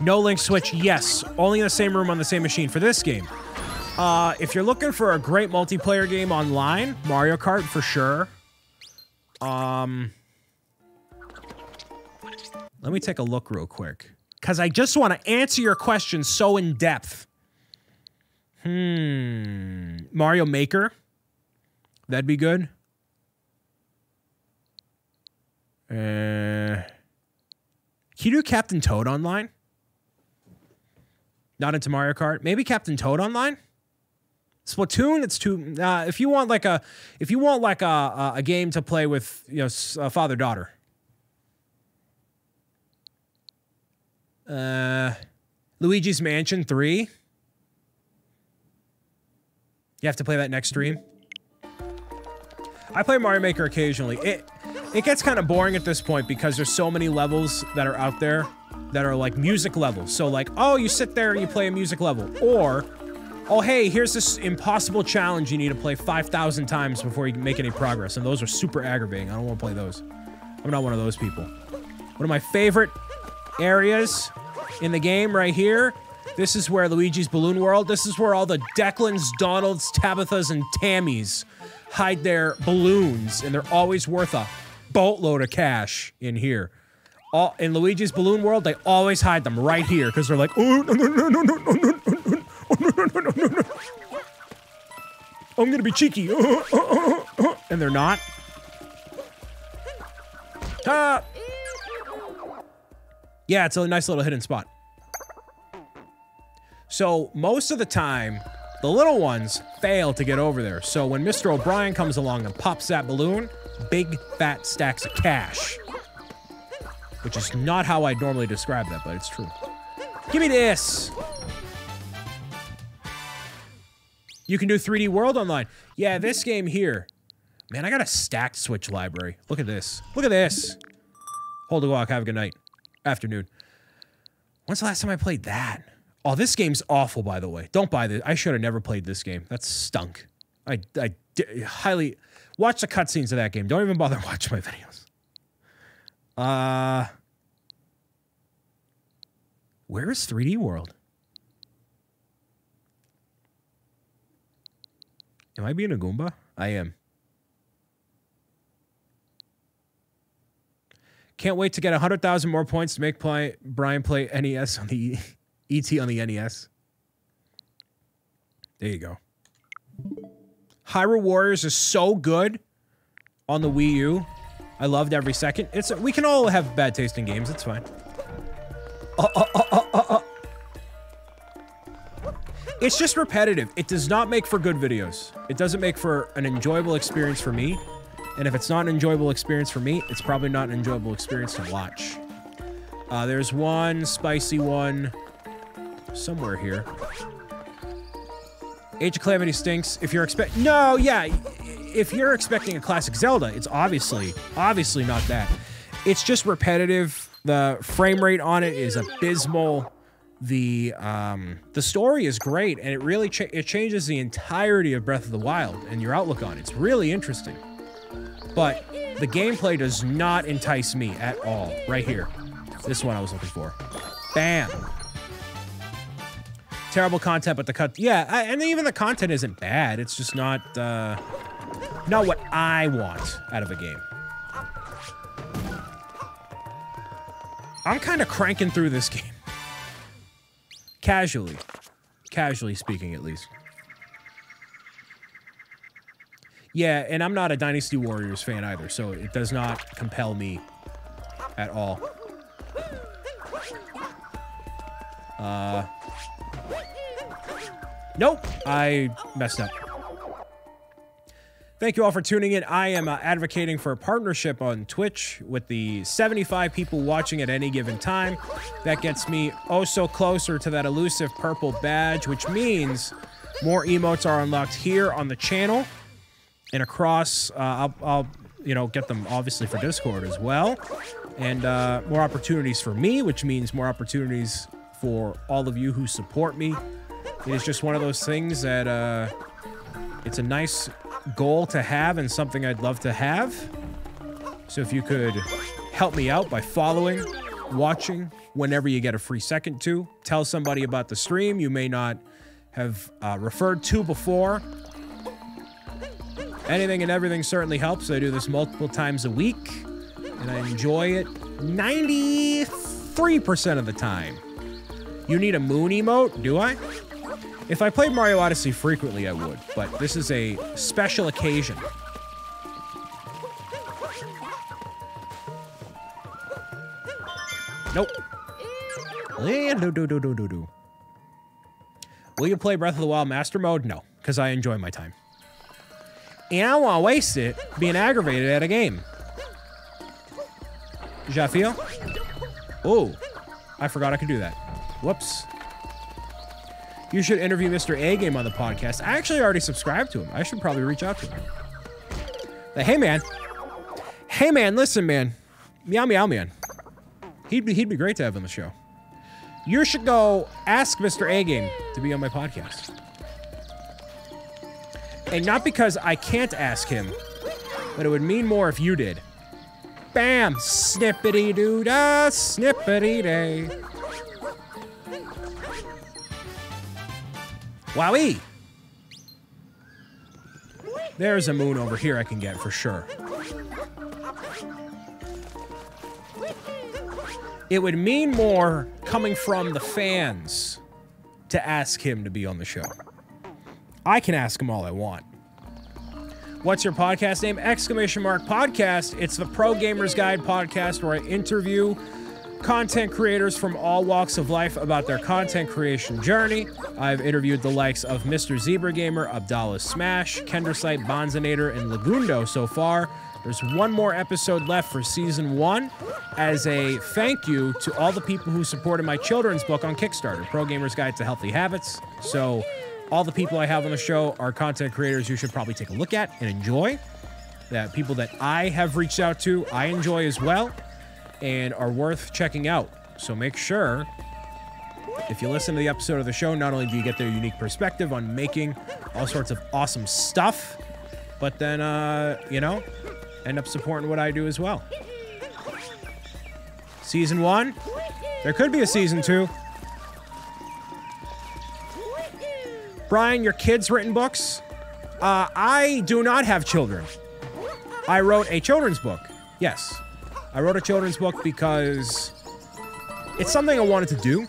No link switch, yes. Only in the same room on the same machine for this game. Uh, if you're looking for a great multiplayer game online, Mario Kart for sure. Um, let me take a look real quick. Because I just want to answer your question so in depth. Hmm. Mario Maker. That'd be good. Uh, can you do Captain Toad online? Not into Mario Kart. Maybe Captain Toad online. Splatoon, it's too. Uh, if you want like a, if you want like a a, game to play with, you know, father daughter. Uh, Luigi's Mansion 3. You have to play that next stream. I play Mario Maker occasionally. It it gets kind of boring at this point because there's so many levels that are out there that are like music levels. So like, oh, you sit there and you play a music level. Or, oh, hey, here's this impossible challenge you need to play 5,000 times before you can make any progress. And those are super aggravating. I don't want to play those. I'm not one of those people. One of my favorite areas in the game right here. This is where Luigi's Balloon World, this is where all the Declans, Donalds, Tabithas, and Tammys hide their balloons, and they're always worth a boatload of cash in here. All, in Luigi's Balloon World, they always hide them right here because they're like, oh, no, no, no, no, no, no, no, no, no, no, no, no, no. I'm gonna be cheeky. And they're not. Ah! Yeah, it's a nice little hidden spot. So most of the time, the little ones fail to get over there. So when Mr. O'Brien comes along and pops that balloon, big fat stacks of cash. Which is not how I'd normally describe that, but it's true. Give me this! You can do 3D World online. Yeah, this game here. Man, I got a stacked Switch library. Look at this. Look at this. Hold the walk. Have a good night. Afternoon. When's the last time I played that? Oh, this game's awful, by the way. Don't buy this. I should have never played this game. That's stunk. I, I highly watch the cutscenes of that game. Don't even bother watching my videos. Uh, where is 3D World? Am I being a Goomba? I am. Can't wait to get 100,000 more points to make play, Brian play NES on the ET on the NES. There you go. Hyrule Warriors is so good on the Wii U. I loved every second. It's we can all have bad taste in games. It's fine. It's just repetitive. It does not make for good videos. It doesn't make for an enjoyable experience for me. And if it's not an enjoyable experience for me, it's probably not an enjoyable experience to watch. Uh, there's one spicy one somewhere here. Age of Calamity stinks. If you're expect no, yeah, if you're expecting a classic Zelda, it's obviously obviously not that. It's just repetitive. The frame rate on it is abysmal. The um, the story is great, and it really cha it changes the entirety of Breath of the Wild and your outlook on it. It's really interesting, but the gameplay does not entice me at all. Right here, this one I was looking for. Bam. Terrible content, but the cut, yeah, I, and even the content isn't bad. It's just not uh, not what I want out of a game. I'm kind of cranking through this game. Casually. Casually speaking, at least. Yeah, and I'm not a Dynasty Warriors fan either, so it does not compel me at all. Uh... Nope, I messed up. Thank you all for tuning in. I am uh, advocating for a partnership on Twitch with the 75 people watching at any given time. That gets me oh so closer to that elusive purple badge, which means more emotes are unlocked here on the channel and across. Uh, I'll, I'll, you know, get them obviously for Discord as well. And uh, more opportunities for me, which means more opportunities for all of you who support me. It is just one of those things that uh, it's a nice goal to have and something I'd love to have. So if you could help me out by following, watching, whenever you get a free second to, tell somebody about the stream you may not have uh, referred to before. Anything and everything certainly helps. I do this multiple times a week, and I enjoy it 93% of the time. You need a moon emote, do I? If I played Mario Odyssey frequently, I would, but this is a special occasion. Nope. Eh. Will you play Breath of the Wild Master Mode? No, because I enjoy my time. And I don't want to waste it being aggravated at a game. Jafio? Oh, I forgot I could do that. Whoops. You should interview Mr. A Game on the podcast. I actually already subscribed to him. I should probably reach out to him. Like, hey, man. Hey, man, listen, man. Meow, meow, man. He'd be, he'd be great to have on the show. You should go ask Mr. A Game to be on my podcast. And not because I can't ask him, but it would mean more if you did. Bam! Snippity doo da, snippity day. Wowee! There's a moon over here I can get for sure. It would mean more coming from the fans to ask him to be on the show. I can ask them all I want. What's your podcast name? Exclamation mark podcast. It's the Pro Gamers Guide podcast where I interview content creators from all walks of life about their content creation journey. I've interviewed the likes of Mr. Zebra Gamer, Abdallah Smash, Kendersite, Bonzinator, and Lagundo so far. There's one more episode left for season one as a thank you to all the people who supported my children's book on Kickstarter, Pro Gamer's Guide to Healthy Habits. So, all the people I have on the show are content creators you should probably take a look at and enjoy. That people that I have reached out to, I enjoy as well and are worth checking out. So make sure if you listen to the episode of the show, not only do you get their unique perspective on making all sorts of awesome stuff, but then, uh, you know, end up supporting what I do as well. Season one, there could be a season two. Brian, your kids written books? Uh, I do not have children. I wrote a children's book. Yes. I wrote a children's book because it's something I wanted to do,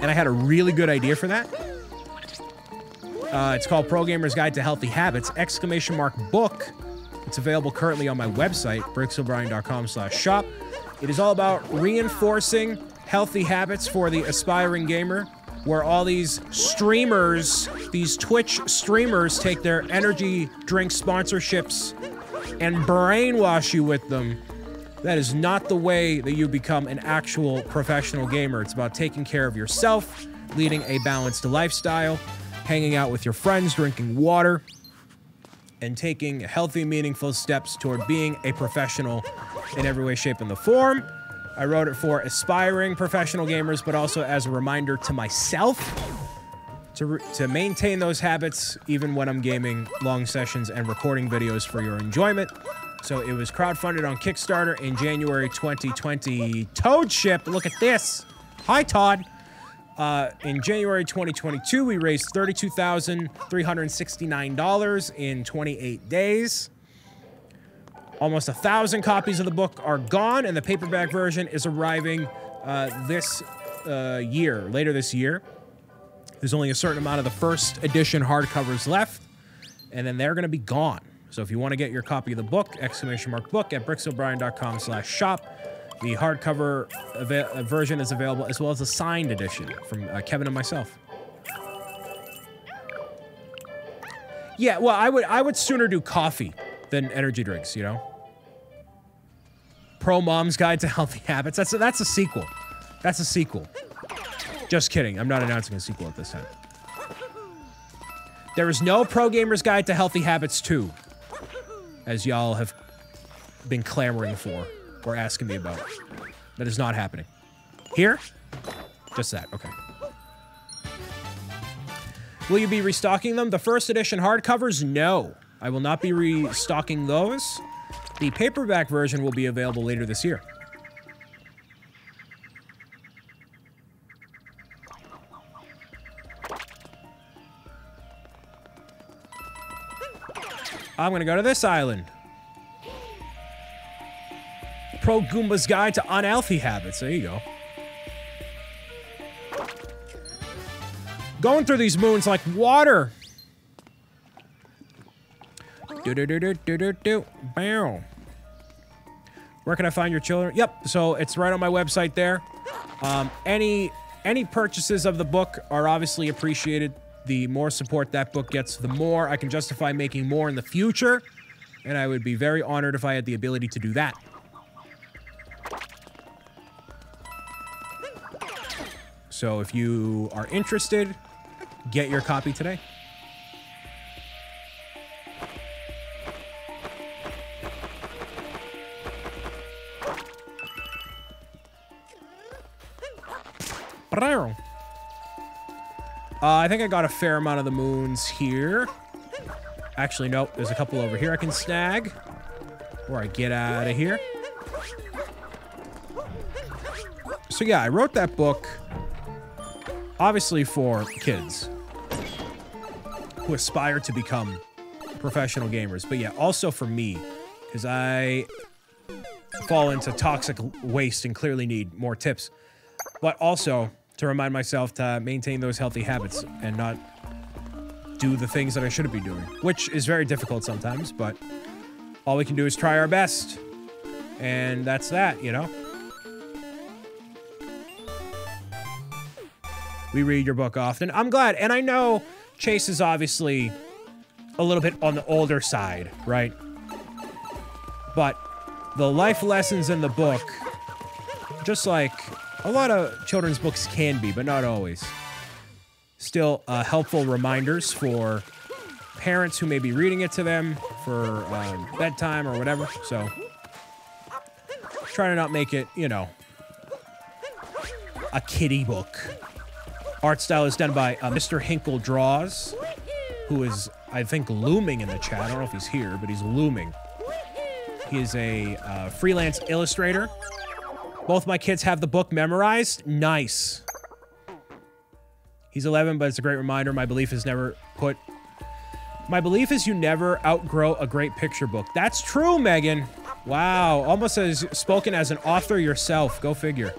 and I had a really good idea for that. Uh, it's called Pro Gamer's Guide to Healthy Habits! Exclamation mark book. It's available currently on my website, bricksobrian.com slash shop. It is all about reinforcing healthy habits for the aspiring gamer where all these streamers, these Twitch streamers, take their energy drink sponsorships and brainwash you with them. That is not the way that you become an actual professional gamer. It's about taking care of yourself, leading a balanced lifestyle, hanging out with your friends, drinking water, and taking healthy, meaningful steps toward being a professional in every way, shape, and the form. I wrote it for aspiring professional gamers, but also as a reminder to myself to, to maintain those habits even when I'm gaming long sessions and recording videos for your enjoyment. So it was crowdfunded on Kickstarter in January 2020. Toad Ship, look at this. Hi, Todd. Uh, in January 2022, we raised $32,369 in 28 days. Almost a thousand copies of the book are gone, and the paperback version is arriving uh, this uh, year, later this year. There's only a certain amount of the first edition hardcovers left, and then they're going to be gone. So if you want to get your copy of the book, exclamation mark book at bricksobrian.com slash shop. The hardcover version is available as well as a signed edition from uh, Kevin and myself. Yeah, well, I would I would sooner do coffee than energy drinks, you know. Pro Mom's Guide to Healthy Habits. That's a, that's a sequel. That's a sequel. Just kidding. I'm not announcing a sequel at this time. There is no Pro Gamer's Guide to Healthy Habits 2, as y'all have been clamoring for or asking me about. That is not happening. Here? Just that. Okay. Will you be restocking them? The first edition hardcovers? No. I will not be restocking those. The paperback version will be available later this year. I'm to go to this island. Pro Goomba's Guide to Unhealthy Habits. There you go. Going through these moons like water. Do do do do do do do. Bow. Where can I find your children? Yep. So it's right on my website there. Um, any any purchases of the book are obviously appreciated. The more support that book gets, the more I can justify making more in the future. And I would be very honored if I had the ability to do that. So if you are interested, get your copy today. Uh, I think I got a fair amount of the moons here. Actually, nope. There's a couple over here I can snag. Before I get out of here. So yeah, I wrote that book obviously for kids who aspire to become professional gamers. But yeah, also for me, because I fall into toxic waste and clearly need more tips. But also to remind myself to maintain those healthy habits and not do the things that I shouldn't be doing, which is very difficult sometimes, but all we can do is try our best. And that's that, you know? We read your book often. I'm glad. And I know Chase is obviously a little bit on the older side, right? But the life lessons in the book, just like a lot of children's books can be, but not always, still uh, helpful reminders for parents who may be reading it to them for um, bedtime or whatever. So try to not make it, you know, a kiddie book. Art style is done by uh, Mr. Hinkle Draws, who is, I think, looming in the chat. I don't know if he's here, but he's looming. He is a uh, freelance illustrator. Both my kids have the book memorized. Nice. He's 11, but it's a great reminder. My belief is never put. My belief is you never outgrow a great picture book. That's true, Megan. Wow, almost as spoken as an author yourself. Go figure.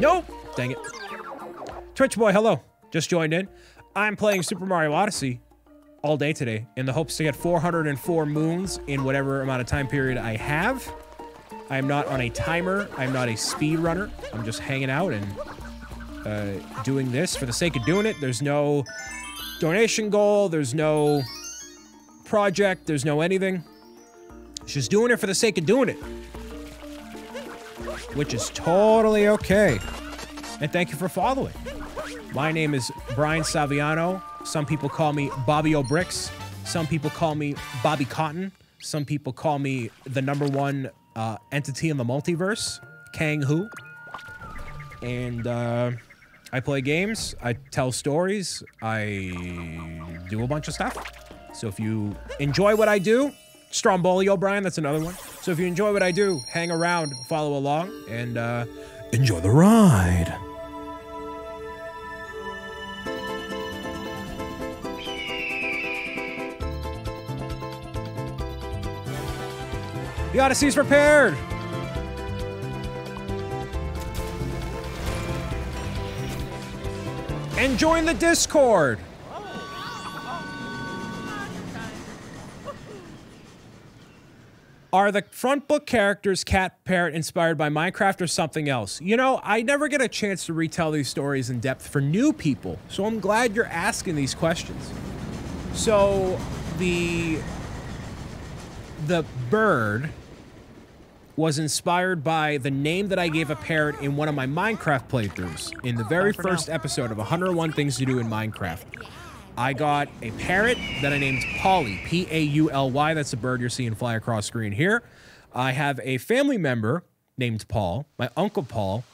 Nope. Dang it. Twitch boy, hello. Just joined in. I'm playing Super Mario Odyssey all day today in the hopes to get 404 moons in whatever amount of time period I have. I am not on a timer. I'm not a speed runner. I'm just hanging out and uh, doing this for the sake of doing it. There's no donation goal. There's no project. There's no anything. Just doing it for the sake of doing it. Which is totally okay. And thank you for following. My name is Brian Saviano. Some people call me Bobby O'Bricks. Some people call me Bobby Cotton. Some people call me the number one uh, entity in the multiverse, Kang Hu. And uh, I play games, I tell stories, I do a bunch of stuff. So if you enjoy what I do, Stromboli O'Brien, that's another one. So if you enjoy what I do, hang around, follow along, and uh, enjoy the ride. The Odyssey's prepared. And join the Discord. Are the front book characters cat parrot inspired by Minecraft or something else? You know, I never get a chance to retell these stories in depth for new people, so I'm glad you're asking these questions. So, the the bird was inspired by the name that I gave a parrot in one of my Minecraft playthroughs. In the very first episode of 101 Things to Do in Minecraft, I got a parrot that I named Pauly, P A U L Y. That's the bird you're seeing fly across screen here. I have a family member named Paul. My uncle Paul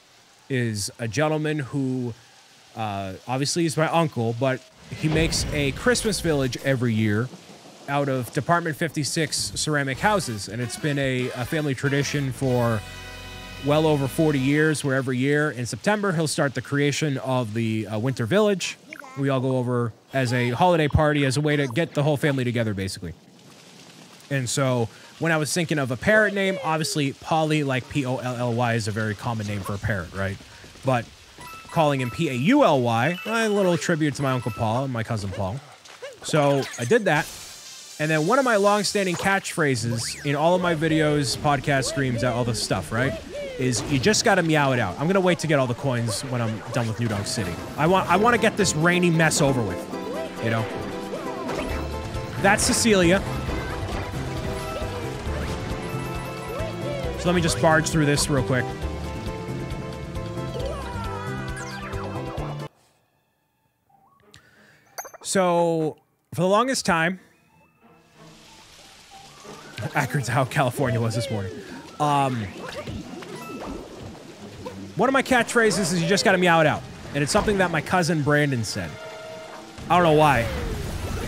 is a gentleman who uh, obviously is my uncle, but he makes a Christmas village every year out of Department 56 ceramic houses. And it's been a, a family tradition for well over 40 years, where every year in September he'll start the creation of the uh, Winter Village. We all go over as a holiday party, as a way to get the whole family together, basically. And so when I was thinking of a parrot name, obviously Polly, like P O L L Y, is a very common name for a parrot, right? But calling him P A U L Y, a little tribute to my uncle Paul and my cousin Paul. So I did that. And then one of my long-standing catchphrases in all of my videos, podcast streams, all this stuff, right, is you just got to meow it out. I'm gonna wait to get all the coins when I'm done with New Donk City. I want I want to get this rainy mess over with. You know. That's Cecilia. So let me just barge through this real quick. So, for the longest time, accurate to how California was this morning. Um, one of my catchphrases is you just gotta meow it out. And it's something that my cousin Brandon said. I don't know why.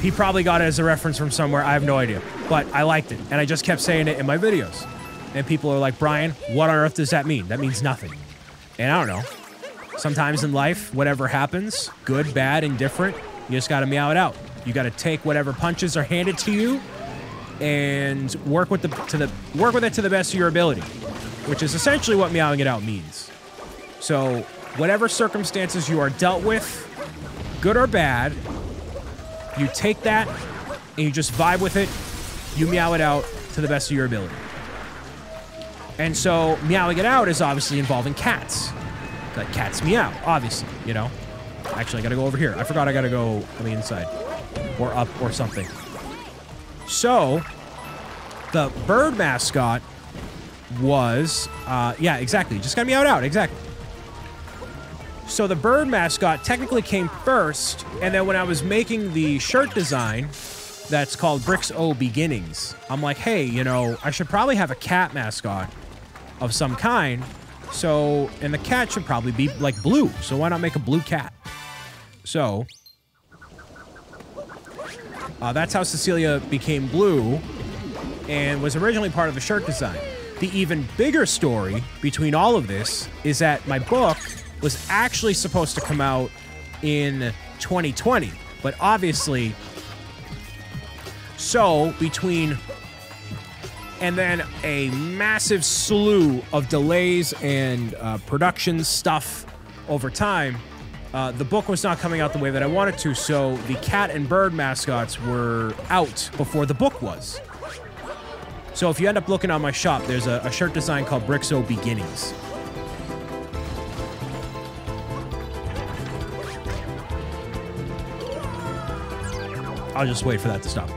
He probably got it as a reference from somewhere. I have no idea. But I liked it. And I just kept saying it in my videos. And people are like, Brian, what on earth does that mean? That means nothing. And I don't know. Sometimes in life, whatever happens, good, bad, indifferent, you just gotta meow it out. You gotta take whatever punches are handed to you and work with the to the work with it to the best of your ability, which is essentially what meowing it out means. So, whatever circumstances you are dealt with, good or bad, you take that and you just vibe with it. You meow it out to the best of your ability. And so, meowing it out is obviously involving cats. Like cats meow, obviously, you know. Actually, I gotta go over here. I forgot I gotta go on the inside, or up, or something. So, the bird mascot was, uh, yeah, exactly. Just got me it out, exactly. So the bird mascot technically came first, and then when I was making the shirt design, that's called Bricks O Beginnings, I'm like, hey, you know, I should probably have a cat mascot of some kind. So, and the cat should probably be like blue. So why not make a blue cat? So, uh, that's how Cecilia became blue and was originally part of the shirt design. The even bigger story between all of this is that my book was actually supposed to come out in 2020, but obviously, so between and then a massive slew of delays and uh, production stuff over time. Uh, the book was not coming out the way that I wanted to, so the cat and bird mascots were out before the book was. So if you end up looking on my shop, there's a, a shirt design called Bricks O Beginnings. I'll just wait for that to stop.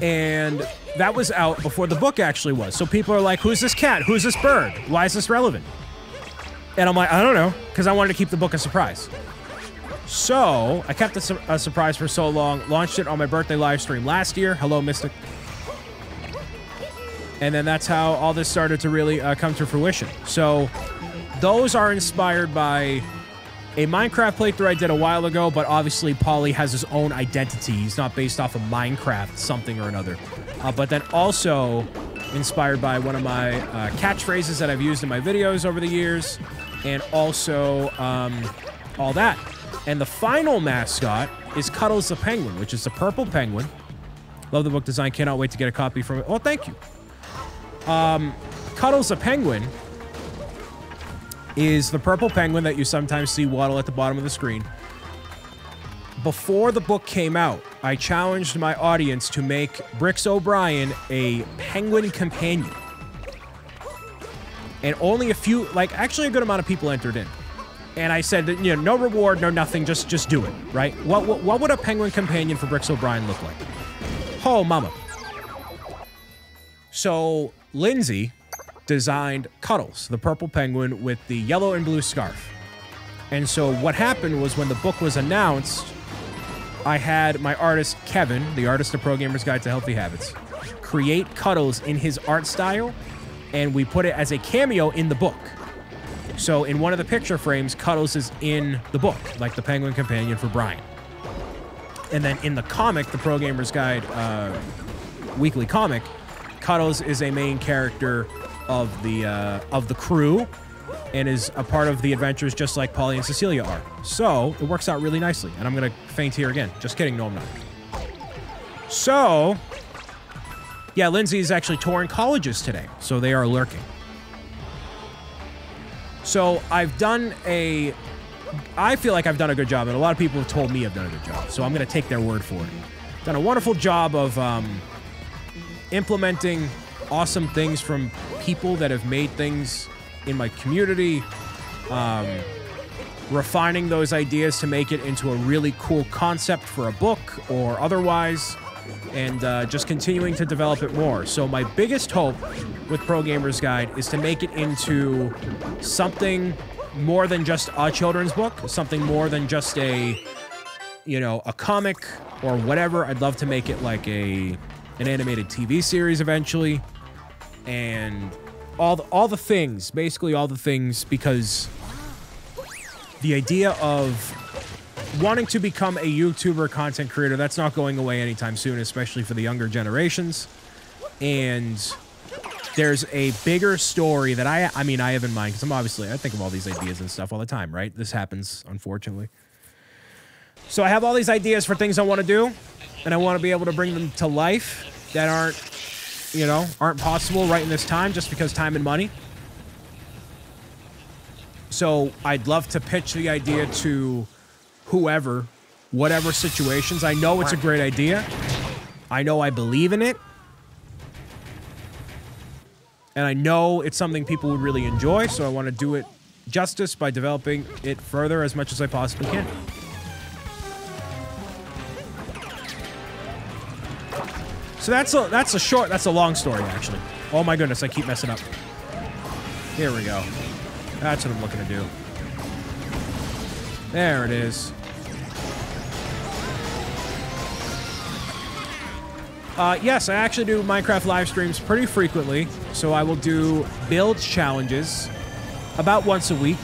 And that was out before the book actually was. So people are like, who's this cat? Who's this bird? Why is this relevant? And I'm like, I don't know, because I wanted to keep the book a surprise. So I kept it su- a surprise for so long, launched it on my birthday live stream last year. Hello, Mystic. And then that's how all this started to really uh, come to fruition. So those are inspired by a Minecraft playthrough I did a while ago, but obviously Polly has his own identity. He's not based off of Minecraft something or another. Uh, but then also inspired by one of my uh, catchphrases that I've used in my videos over the years, and also um, all that. And the final mascot is Cuddles the Penguin, which is the purple penguin. Love the book design. Cannot wait to get a copy from it. Oh, thank you. Um, Cuddles the Penguin is the purple penguin that you sometimes see waddle at the bottom of the screen. Before the book came out, I challenged my audience to make Bricks 'O' Brian a penguin companion. And only a few, like actually a good amount of people entered in. And I said, that, you know, no reward, no nothing, just just do it, right? What what, what would a penguin companion for Bricks 'O' Brian look like? Oh, mama. So Lindsay designed Cuddles, the purple penguin with the yellow and blue scarf. And so what happened was when the book was announced, I had my artist Kevin, the artist of Pro Gamer's Guide to Healthy Habits, create Cuddles in his art style, and we put it as a cameo in the book. So in one of the picture frames, Cuddles is in the book, like the penguin companion for Brian. And then in the comic, the Pro Gamer's Guide uh, weekly comic, Cuddles is a main character of the uh, of the crew and is a part of the adventures just like Polly and Cecilia are. So it works out really nicely. And I'm gonna faint here again. Just kidding, no I'm not. So yeah, Lindsay is actually touring colleges today, so they are lurking. So I've done a I feel like I've done a good job, and a lot of people have told me I've done a good job. So I'm gonna take their word for it. Done a wonderful job of um, implementing awesome things from people that have made things in my community, um, refining those ideas to make it into a really cool concept for a book or otherwise, and uh, just continuing to develop it more. So, my biggest hope with Pro Gamer's Guide is to make it into something more than just a children's book, something more than just a, you know, a comic or whatever. I'd love to make it like a an animated TV series eventually, and all the, all the things, basically all the things, because the idea of wanting to become a YouTuber content creator that's not going away anytime soon, especially for the younger generations, and there's a bigger story that I I mean I have in mind because I'm obviously I think of all these ideas and stuff all the time, right? This happens unfortunately. So I have all these ideas for things I want to do, and I want to be able to bring them to life that aren't, you know, aren't possible right in this time just because time and money. So I'd love to pitch the idea to whoever, whatever situations. I know it's a great idea. I know I believe in it. And I know it's something people would really enjoy, so I want to do it justice by developing it further as much as I possibly can. So that's a that's a short that's a long story actually. Oh my goodness, I keep messing up. Here we go. That's what I'm looking to do. There it is. Uh, yes, I actually do Minecraft live streams pretty frequently. So I will do build challenges about once a week,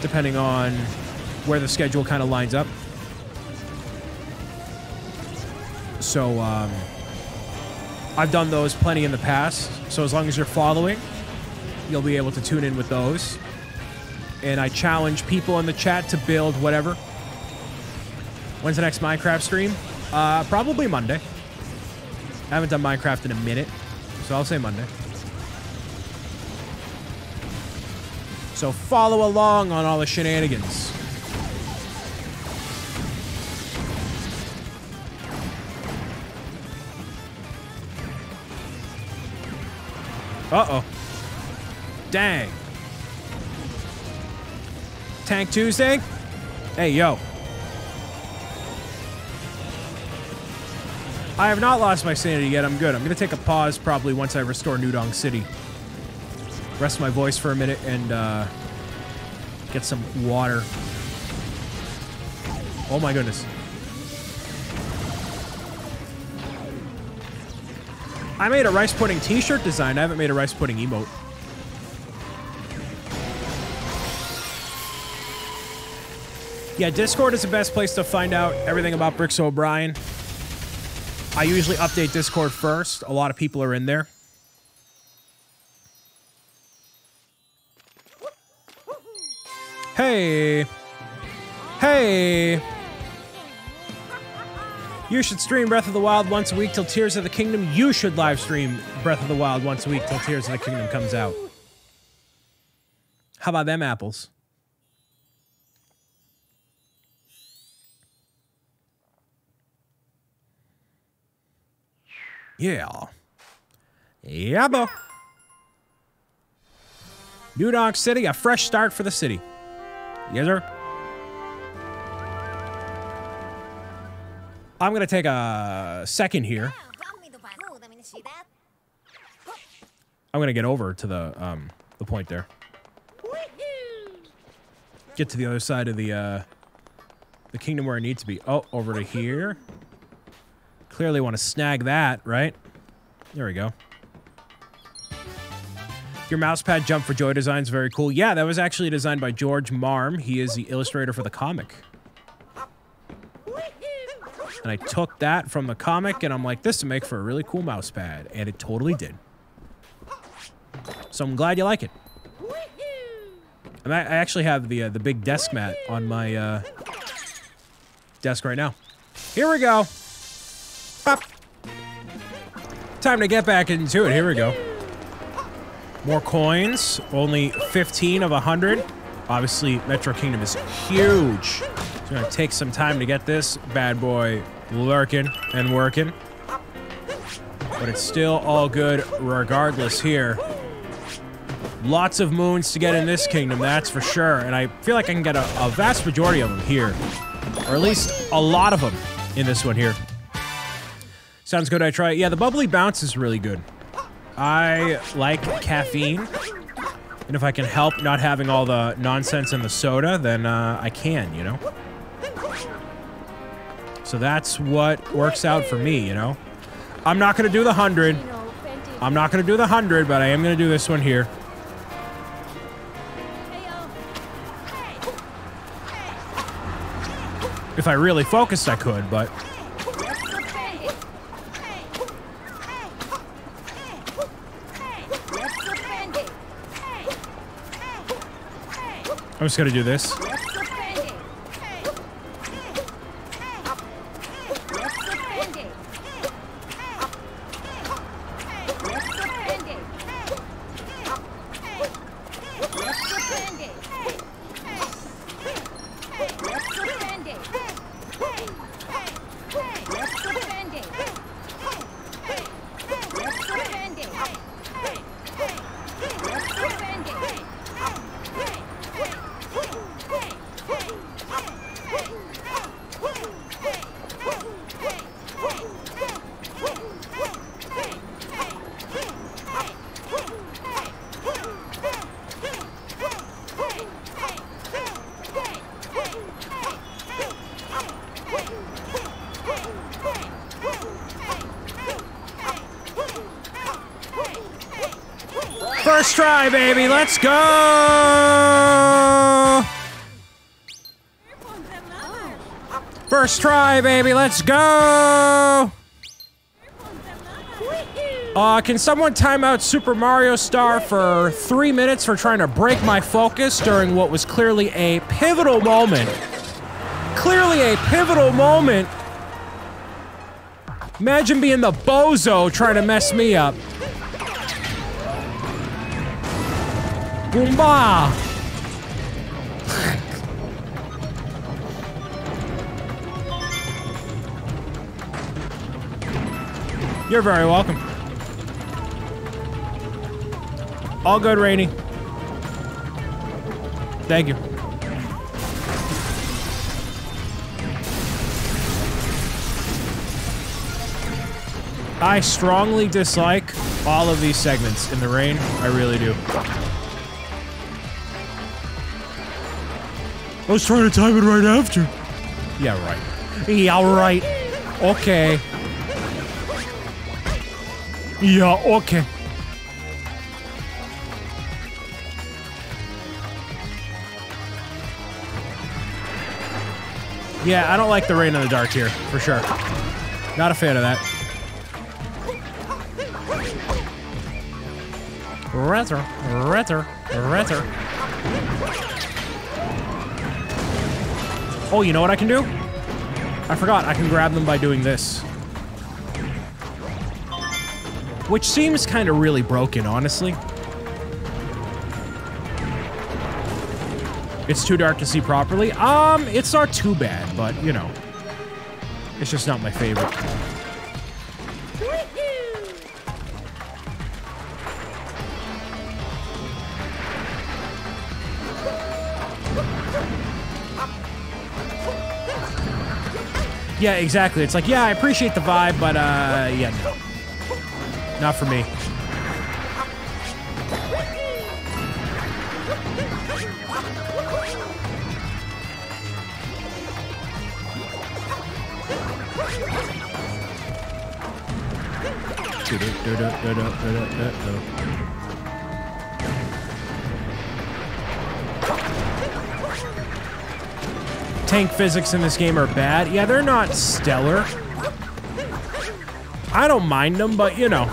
depending on where the schedule kind of lines up. So um, I've done those plenty in the past. So as long as you're following, you'll be able to tune in with those. And I challenge people in the chat to build whatever. When's the next Minecraft stream? Uh, probably Monday. I haven't done Minecraft in a minute, so I'll say Monday. So follow along on all the shenanigans. Uh-oh. Dang. Tank Tuesday? Hey, yo. I have not lost my sanity yet. I'm good. I'm going to take a pause probably once I restore New Donk City. Rest my voice for a minute and uh, get some water. Oh my goodness. I made a rice pudding t-shirt design. I haven't made a rice pudding emote. Yeah, Discord is the best place to find out everything about Bricks 'O' Brian. I usually update Discord first. A lot of people are in there. Hey. Hey. You should stream Breath of the Wild once a week till Tears of the Kingdom. You should live stream Breath of the Wild once a week till Tears of the Kingdom comes out. How about them apples? Yeah. Bo. New Donk City, a fresh start for the city. Yes, sir. I'm gonna take a second here. I'm gonna get over to the um the point there. Get to the other side of the uh the kingdom where I need to be. Oh, over to here. Clearly want to snag that, right? There we go. Your mousepad jump for Joy Designs, very cool. Yeah, that was actually designed by George Marm. He is the illustrator for the comic. And I took that from the comic, and I'm like, this would make for a really cool mouse pad. And it totally did. So I'm glad you like it. And I, actually have the uh, the big desk mat on my uh, desk right now. Here we go. Pop. Time to get back into it. Here we go. More coins. Only 15 of 100. Obviously, Metro Kingdom is huge. To take some time to get this bad boy lurking and working. But it's still all good regardless here. Lots of moons to get in this kingdom, that's for sure. And I feel like I can get a, a vast majority of them here. Or at least a lot of them in this one here. Sounds good, I try. Yeah, the bubbly bounce is really good. I like caffeine. And if I can help not having all the nonsense in the soda, then uh, I can, you know? So that's what works out for me, you know? I'm not going to do the 100. I'm not going to do the 100, but I am going to do this one here. If I really focused, I could, but... I'm just gonna do this. Baby. Let's go. Uh, can someone time out Super Mario Star for three minutes for trying to break my focus during what was clearly a pivotal moment? Clearly a pivotal moment. Imagine being the bozo trying to mess me up. Goomba! You're very welcome. All good, Rainy. Thank you. I strongly dislike all of these segments in the rain. I really do. I was trying to time it right after. Yeah, right. Yeah, right. Okay. Yeah, okay. Yeah, I don't like the rain in the dark here, for sure. Not a fan of that. Retter, retter, retter. Oh, you know what I can do? I forgot, I can grab them by doing this. Which seems kind of really broken, honestly. It's too dark to see properly. Um, it's not too bad, but, you know. It's just not my favorite. Yeah, exactly. It's like, yeah, I appreciate the vibe, but, uh, yeah, no. Not for me. Tank physics in this game are bad. Yeah, they're not stellar. I don't mind them, but you know,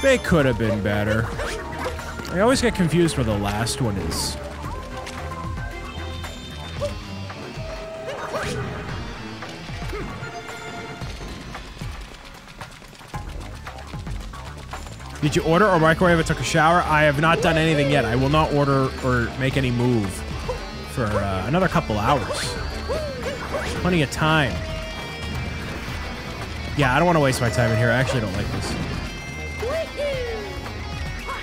they could have been better. I always get confused where the last one is. Did you order or microwave or took a shower? I have not done anything yet. I will not order or make any move for uh, another couple hours. Plenty of time. Yeah, I don't want to waste my time in here. I actually don't like this.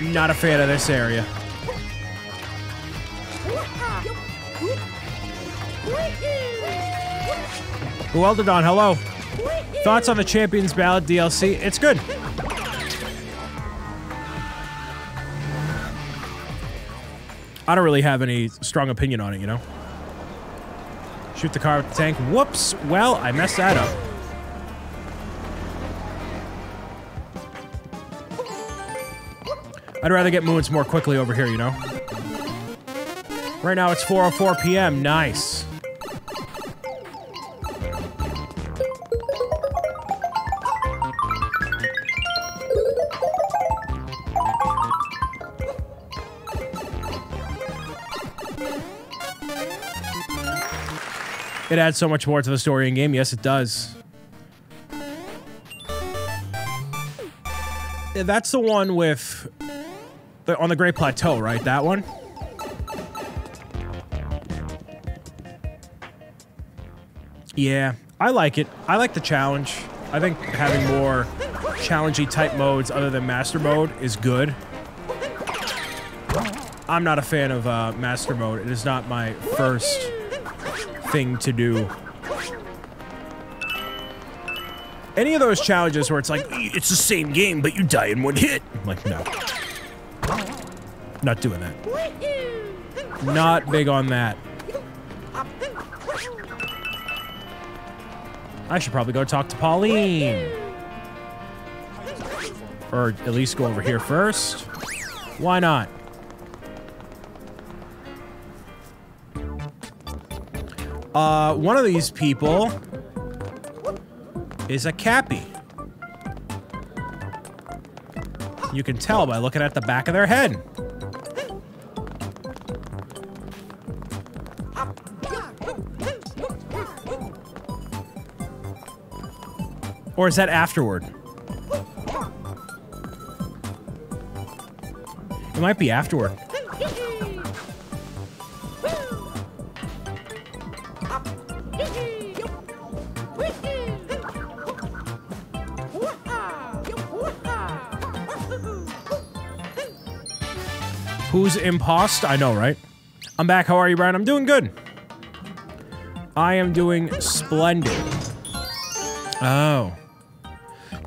Not a fan of this area. Weldedon, hello. Thoughts on the Champions Ballad DLC? It's good. I don't really have any strong opinion on it, you know? Shoot the car with the tank. Whoops. Well, I messed that up. I'd rather get moons more quickly over here, you know? Right now it's 4.04 p.m. Nice. It adds so much more to the story in game. Yes, it does. That's the one with the, on the Great Plateau, right? That one. Yeah, I like it. I like the challenge. I think having more challengey type modes other than master mode is good. I'm not a fan of uh, master mode. It is not my first thing to do. Any of those challenges where it's like, it's the same game, but you die in one hit. I'm like, no. Not doing that. Not big on that. I should probably go talk to Pauline. Or at least go over here first. Why not? Uh, one of these people is a Cappy. You can tell by looking at the back of their head. Or is that afterward? It might be afterward. Who's impost? I know, right? I'm back. How are you, Brian? I'm doing good. I am doing splendid. Oh.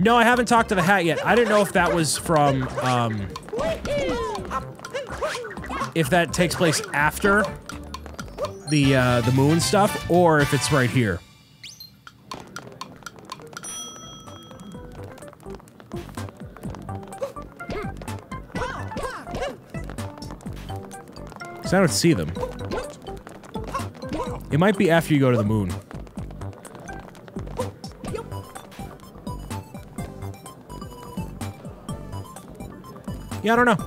No, I haven't talked to the hat yet. I didn't know if that was from, um... If that takes place after the, uh, the moon stuff, or if it's right here. I don't see them. It might be after you go to the moon. Yeah, I don't know.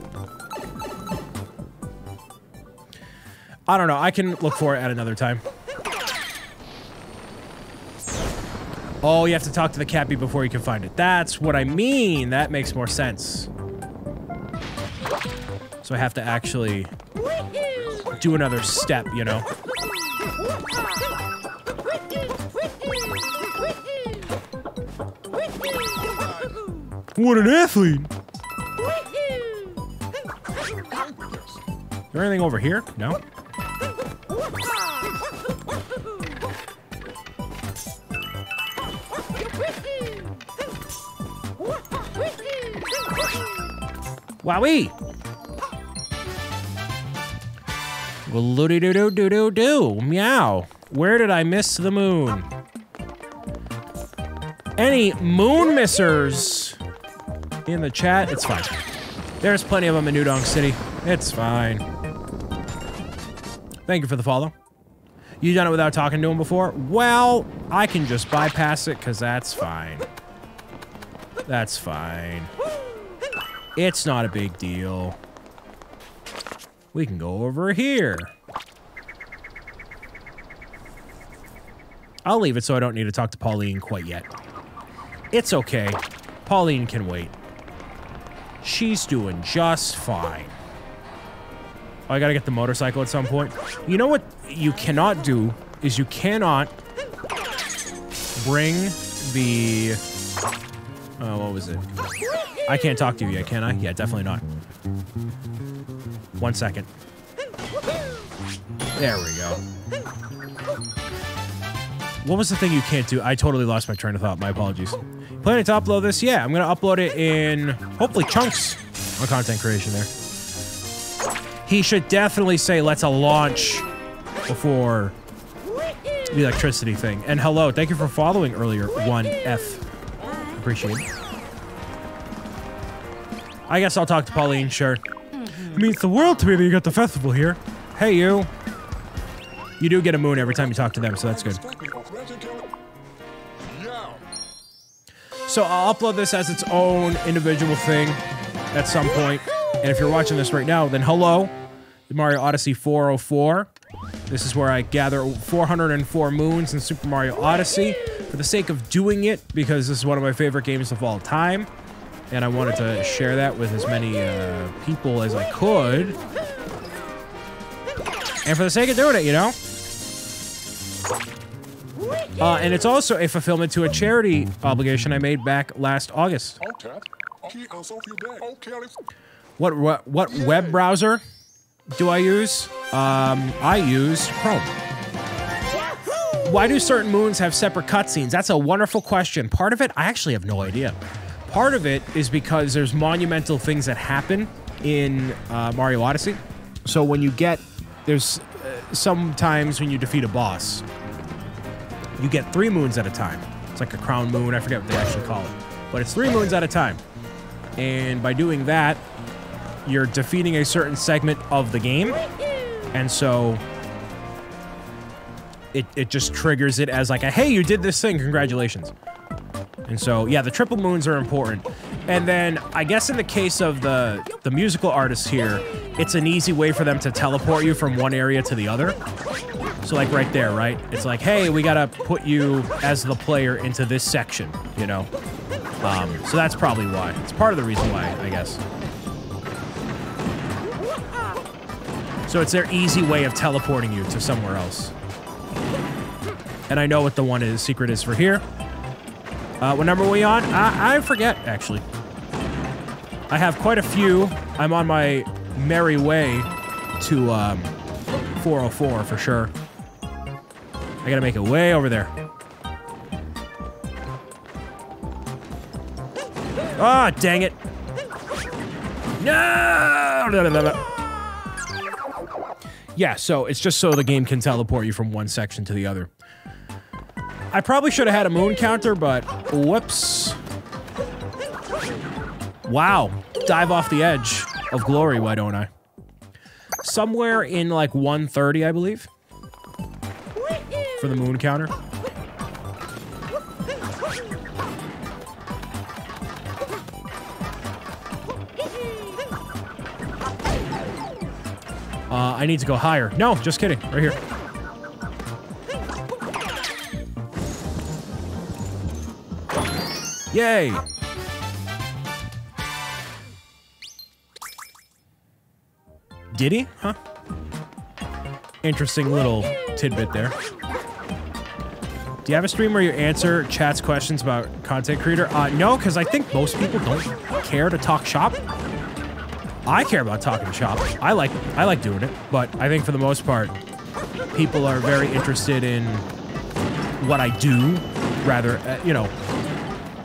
I don't know. I can look for it at another time. Oh, you have to talk to the cappy before you can find it. That's what I mean. That makes more sense. So I have to actually do another step, you know? What an athlete! There anything over here? No? Wowee! Well, doo doo doo doo doo. Meow. Where did I miss the moon? Any moon missers in the chat? It's fine. There's plenty of them in New Donk City. It's fine. Thank you for the follow. You done it without talking to him before? Well, I can just bypass it because that's fine. That's fine. It's not a big deal. We can go over here. I'll leave it so I don't need to talk to Pauline quite yet. It's okay. Pauline can wait. She's doing just fine. Oh, I gotta get the motorcycle at some point. You know what you cannot do is you cannot bring the... Oh, what was it? I can't talk to you yet, can I? Yeah, definitely not. One second. There we go. What was the thing you can't do? I totally lost my train of thought. My apologies. Planning to upload this? Yeah, I'm to upload it in, hopefully, chunks on content creation there. He should definitely say, let's a launch before the electricity thing. And hello, thank you for following earlier, 1F. Appreciate it. I guess I'll talk to Pauline, sure. It means the world to me that you got the festival here. Hey, you. You do get a moon every time you talk to them, so that's good. So I'll upload this as its own individual thing at some point. And if you're watching this right now, then hello, Mario Odyssey 404. This is where I gather 404 moons in Super Mario Odyssey for the sake of doing it, because this is one of my favorite games of all time. And I wanted to share that with as many uh, people as I could. And for the sake of doing it, you know? Uh, and it's also a fulfillment to a charity obligation I made back last August. What what what web browser do I use? Um, I use Chrome. Why do certain moons have separate cutscenes? That's a wonderful question. Part of it, I actually have no idea. Part of it is because there's monumental things that happen in uh, Mario Odyssey. So when you get, there's uh, sometimes when you defeat a boss, you get three moons at a time. It's like a crown moon. I forget what they actually call it. But it's three moons at a time. And by doing that, you're defeating a certain segment of the game. And so it, it just triggers it as like a, hey, you did this thing, congratulations. And so, yeah, the triple moons are important. And then I guess in the case of the, the musical artists here, it's an easy way for them to teleport you from one area to the other. So like right there, right? It's like, hey, we gotta put you as the player into this section, you know? Um, so that's probably why. It's part of the reason why, I guess. So it's their easy way of teleporting you to somewhere else. And I know what the one is secret is for here. Uh, what number are we on? I, I forget, actually. I have quite a few. I'm on my merry way to um, 404 for sure. I gotta make it way over there. Ah, dang it. No! Yeah, so it's just so the game can teleport you from one section to the other. I probably should have had a moon counter, but whoops. Wow. Dive off the edge of glory, why don't I? Somewhere in like 130, I believe. For the moon counter. Uh, I need to go higher. No, just kidding. Right here. Yay! Did he? Huh? Interesting little tidbit there. Do you have a stream where you answer chat's questions about content creator? Uh, no, because I think most people don't care to talk shop. I care about talking shop. I like I like doing it, but I think for the most part, people are very interested in what I do, rather uh, you know,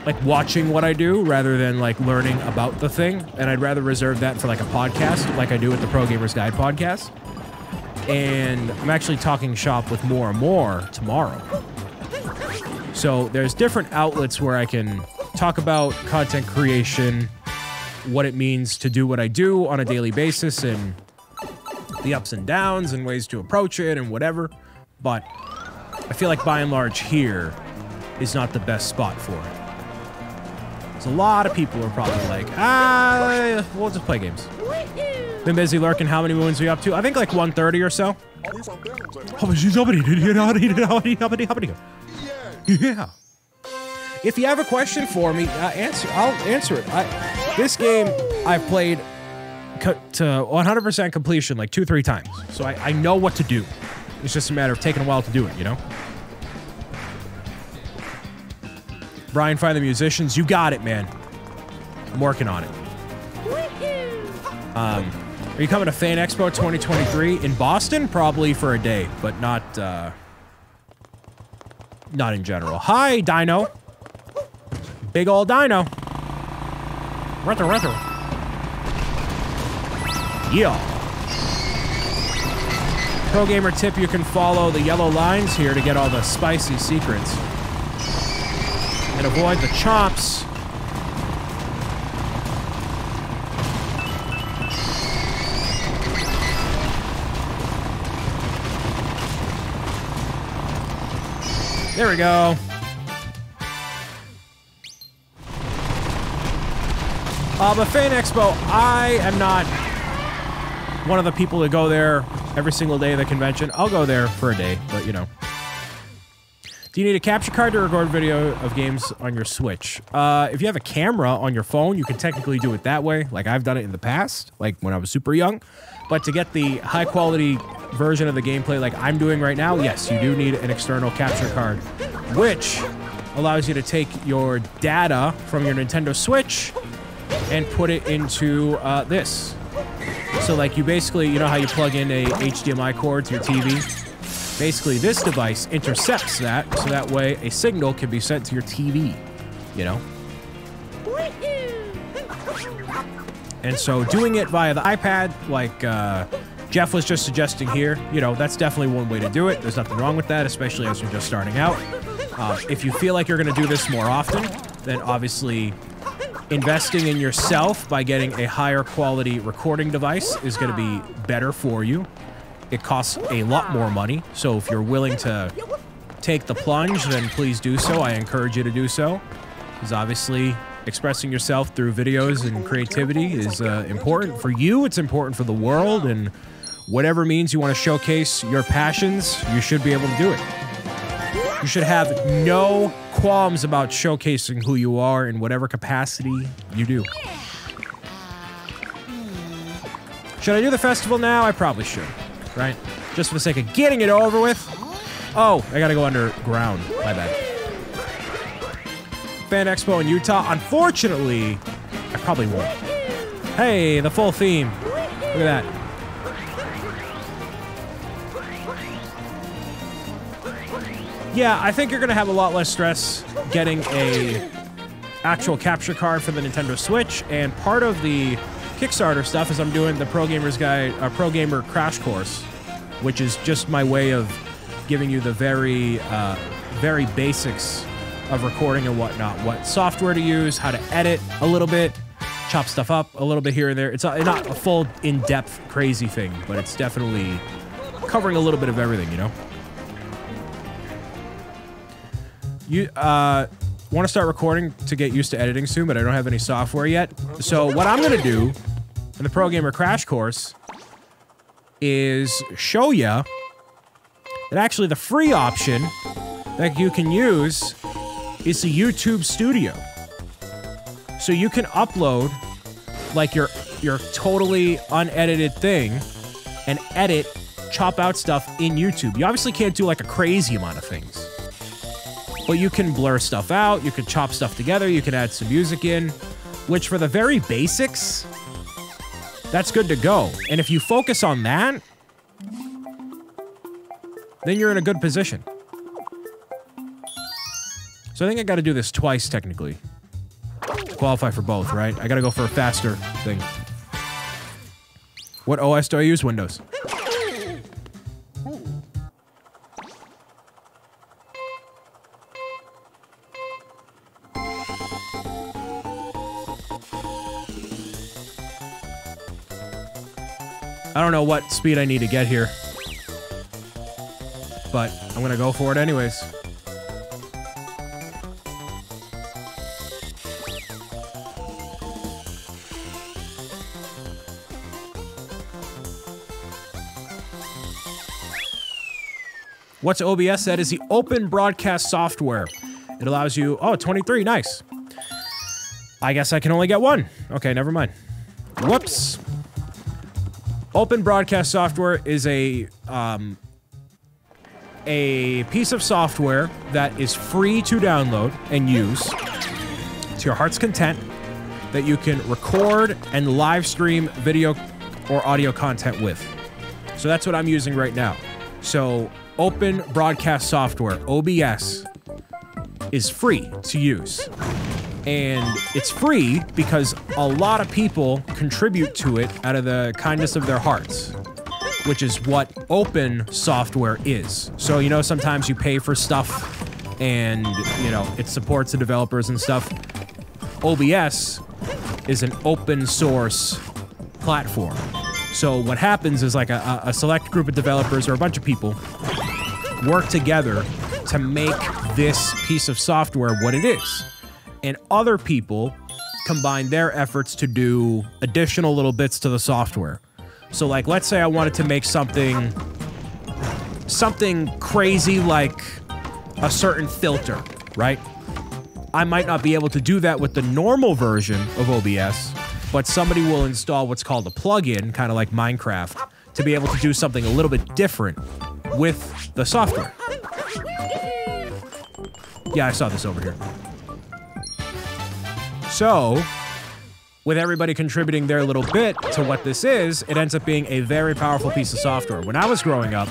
like watching what I do rather than like learning about the thing. And I'd rather reserve that for like a podcast, like I do with the Pro Gamers Guide podcast. And I'm actually talking shop with more and more tomorrow. So there's different outlets where I can talk about content creation, what it means to do what I do on a daily basis, and the ups and downs and ways to approach it and whatever. But I feel like by and large here is not the best spot for it. There's a lot of people are probably like, ah, we'll just play games. Been busy lurking. How many moons are we up to? I think like 130 or so. Yeah. If you have a question for me, uh, answer. I'll answer it. I, this game I've played co- to 100% completion like two, three times, so I, I know what to do. It's just a matter of taking a while to do it, you know. Brian, find the musicians. You got it, man. I'm working on it. Um, are you coming to Fan Expo 2023 in Boston? Probably for a day, but not uh, not in general. Hi, Dino. Big old Dino. Rether, rether. Yeah. Pro gamer tip: You can follow the yellow lines here to get all the spicy secrets and avoid the chops. There we go. Uh, but Fan Expo, I am not one of the people to go there every single day of the convention. I'll go there for a day, but you know. Do you need a capture card to record video of games on your Switch? Uh, if you have a camera on your phone, you can technically do it that way. Like I've done it in the past, like when I was super young. But to get the high quality version of the gameplay like I'm doing right now, yes, you do need an external capture card, which allows you to take your data from your Nintendo Switch and put it into uh, this. So like you basically, you know how you plug in a HDMI cord to your TV? Basically, this device intercepts that, so that way a signal can be sent to your TV, you know? And so doing it via the iPad, like uh, Jeff was just suggesting here, you know, that's definitely one way to do it. There's nothing wrong with that, especially as you're just starting out. Uh, if you feel like you're going to do this more often, then obviously investing in yourself by getting a higher quality recording device is going to be better for you. It costs a lot more money, so if you're willing to take the plunge, then please do so. I encourage you to do so, because obviously expressing yourself through videos and creativity is uh, important for you. It's important for the world, and whatever means you want to showcase your passions, you should be able to do it. You should have no qualms about showcasing who you are in whatever capacity you do. Should I do the festival now? I probably should, right? Just for the sake of getting it over with. Oh, I gotta go underground. My bad. Fan Expo in Utah. Unfortunately, I probably won't. Hey, the full theme. Look at that. Yeah, I think you're gonna have a lot less stress getting a actual capture card for the Nintendo Switch, and part of the Kickstarter stuff is I'm doing the Pro Gamers Guide, uh, Pro Gamer Crash Course, which is just my way of giving you the very, uh, very basics of recording and whatnot, what software to use, how to edit a little bit, chop stuff up a little bit here and there. It's not a full, in-depth, crazy thing, but it's definitely covering a little bit of everything, you know. You uh, want to start recording to get used to editing soon, but I don't have any software yet. So what I'm gonna do in the Pro Gamer Crash Course is show you that actually the free option that you can use is the YouTube Studio. So you can upload like your your totally unedited thing and edit, chop out stuff in YouTube. You obviously can't do like a crazy amount of things. But you can blur stuff out, you can chop stuff together, you can add some music in, which for the very basics, that's good to go. And if you focus on that, then you're in a good position. So I think I got to do this twice technically. Qualify for both, right? I got to go for a faster thing. What OS do I use? Windows. Know what speed I need to get here. But I'm gonna go for it anyways. What's OBS? That is the open broadcast software. It allows you, oh, 23, nice. I guess I can only get one. Okay, never mind. Whoops. Open broadcast software is a um, a piece of software that is free to download and use to your heart's content that you can record and live stream video or audio content with. So that's what I'm using right now. So open broadcast software, OBS, is free to use. And it's free because a lot of people contribute to it out of the kindness of their hearts, which is what open software is. So, you know, sometimes you pay for stuff and, you know, it supports the developers and stuff. OBS is an open source platform. So, what happens is like a, a select group of developers or a bunch of people work together to make this piece of software what it is and other people combine their efforts to do additional little bits to the software. So like let's say I wanted to make something something crazy like a certain filter, right? I might not be able to do that with the normal version of OBS, but somebody will install what's called a plugin, kind of like Minecraft, to be able to do something a little bit different with the software. Yeah, I saw this over here. So, with everybody contributing their little bit to what this is, it ends up being a very powerful piece of software. When I was growing up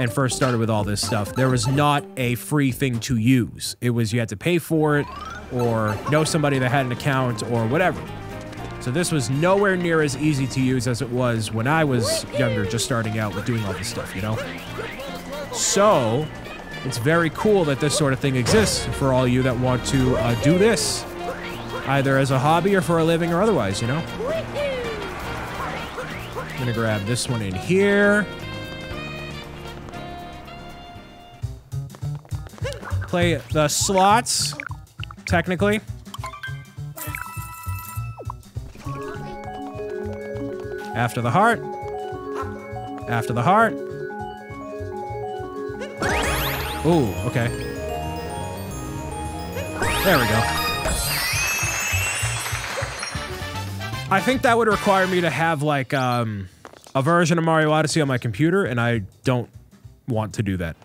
and first started with all this stuff, there was not a free thing to use. It was you had to pay for it or know somebody that had an account or whatever. So this was nowhere near as easy to use as it was when I was younger, just starting out with doing all this stuff, you know? So, it's very cool that this sort of thing exists for all you that want to uh, do this either as a hobby or for a living or otherwise, you know? I'm gonna grab this one in here. Play the slots, technically. After the heart. After the heart. Ooh, okay. There we go. I think that would require me to have like um, a version of Mario Odyssey on my computer, and I don't want to do that.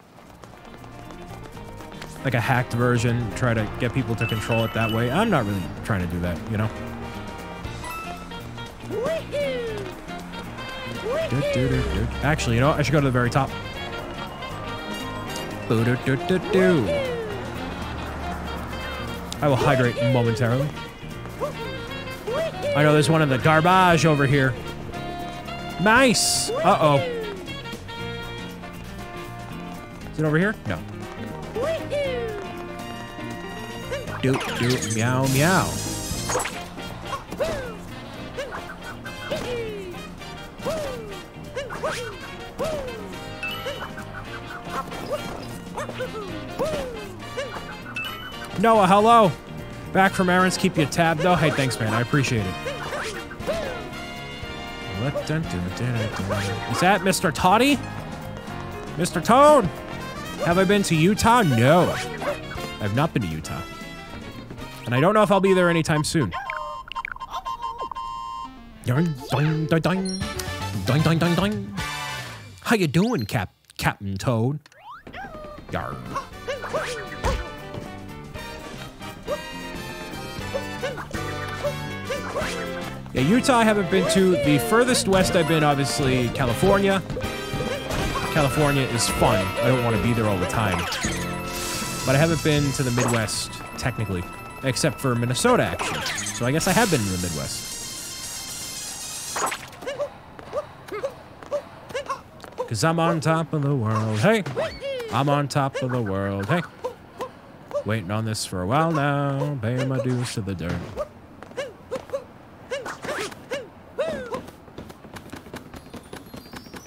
Like a hacked version, try to get people to control it that way. I'm not really trying to do that, you know? Actually, you know what? I should go to the very top. I will hydrate momentarily. I know there's one in the garbage over here. Nice. Uh-oh. Is it over here? No. Do, do, meow, meow. Noah, hello. Back from errands. Keep you tab though. Hey, thanks, man. I appreciate it. Is that Mr. Toddy? Mr. Toad? Have I been to Utah? No. I've not been to Utah. And I don't know if I'll be there anytime soon. How you doing, Cap Captain Toad? Yarr. Yeah, Utah I haven't been to. The furthest west I've been, obviously, California. California is fun. I don't want to be there all the time. But I haven't been to the Midwest, technically. Except for Minnesota, actually. So I guess I have been in the Midwest. Cause I'm on top of the world, hey! I'm on top of the world, hey! Waiting on this for a while now, paying my dues to the dirt.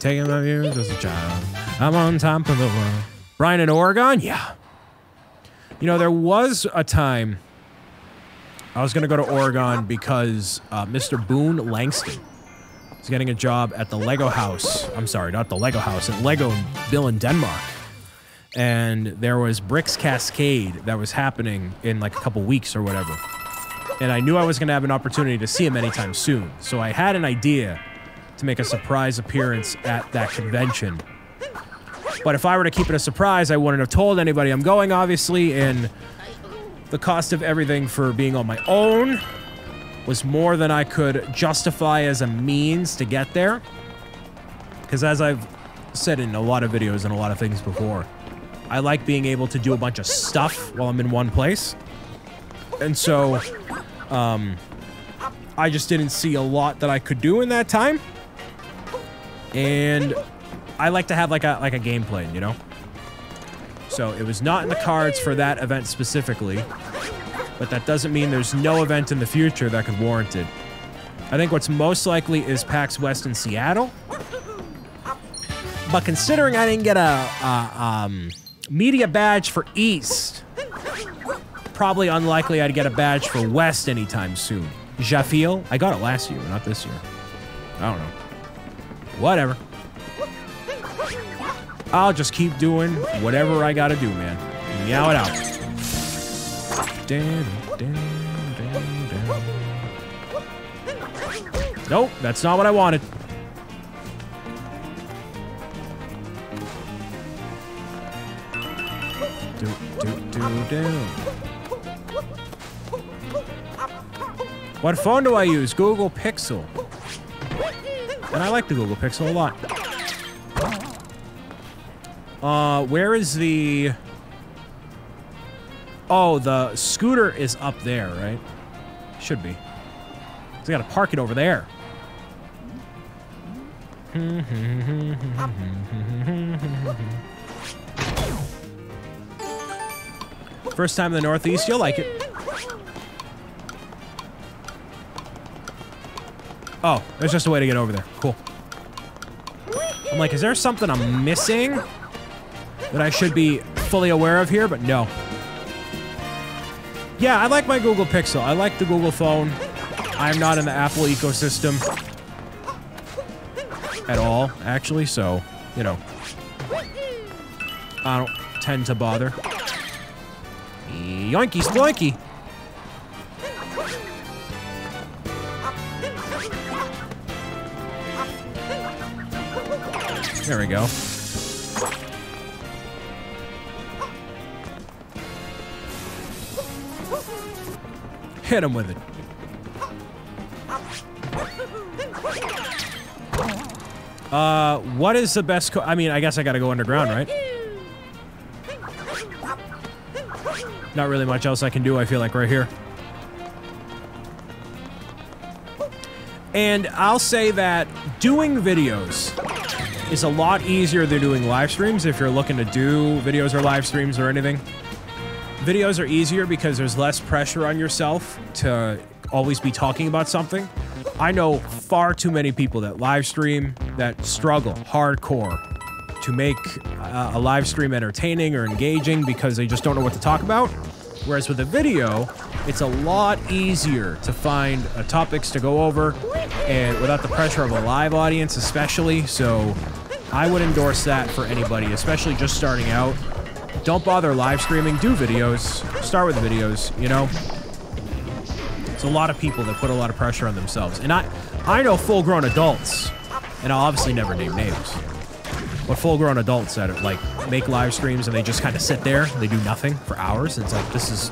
Taking my views as a child. I'm on top of the world. Brian in Oregon? Yeah. You know, there was a time I was going to go to Oregon because uh, Mr. Boone Langston is getting a job at the Lego house. I'm sorry, not the Lego house, at Lego Billund in Denmark. And there was Bricks Cascade that was happening in like a couple weeks or whatever. And I knew I was going to have an opportunity to see him anytime soon. So I had an idea to make a surprise appearance at that convention. But if I were to keep it a surprise, I wouldn't have told anybody I'm going, obviously, and the cost of everything for being on my own was more than I could justify as a means to get there. Because as I've said in a lot of videos and a lot of things before, I like being able to do a bunch of stuff while I'm in one place. And so, um, I just didn't see a lot that I could do in that time. And I like to have like a like a game plan, you know? So it was not in the cards for that event specifically, but that doesn't mean there's no event in the future that could warrant it. I think what's most likely is PAX West in Seattle. But considering I didn't get a, a um, media badge for East, probably unlikely I'd get a badge for West anytime soon. Jafil, I got it last year, not this year. I don't know. Whatever. I'll just keep doing whatever I gotta do, man. Meow it out. Nope, that's not what I wanted. Do, do, do. What phone do I use? Google Pixel. And I like the Google Pixel a lot. Uh, where is the... Oh, the scooter is up there, right? Should be. I gotta park it over there. First time in the Northeast, you'll like it. Oh, there's just a way to get over there. Cool. I'm like, is there something I'm missing that I should be fully aware of here? But no. Yeah, I like my Google Pixel. I like the Google phone. I'm not in the Apple ecosystem at all, actually, so, you know. I don't tend to bother. Yoinky sploinky. There we go. Hit him with it. Uh, what is the best? I mean, I guess I gotta go underground, right? Not really much else I can do. I feel like right here. And I'll say that doing videos is a lot easier than doing live streams if you're looking to do videos or live streams or anything. Videos are easier because there's less pressure on yourself to always be talking about something. I know far too many people that live stream that struggle hardcore to make uh, a live stream entertaining or engaging because they just don't know what to talk about. Whereas with a video, it's a lot easier to find uh, topics to go over and without the pressure of a live audience, especially. So I would endorse that for anybody, especially just starting out. Don't bother live streaming, do videos. Start with videos, you know? It's a lot of people that put a lot of pressure on themselves. And I, I know full grown adults, and I'll obviously never name names, but full grown adults that like make live streams and they just kind of sit there, they do nothing for hours. It's like, this is,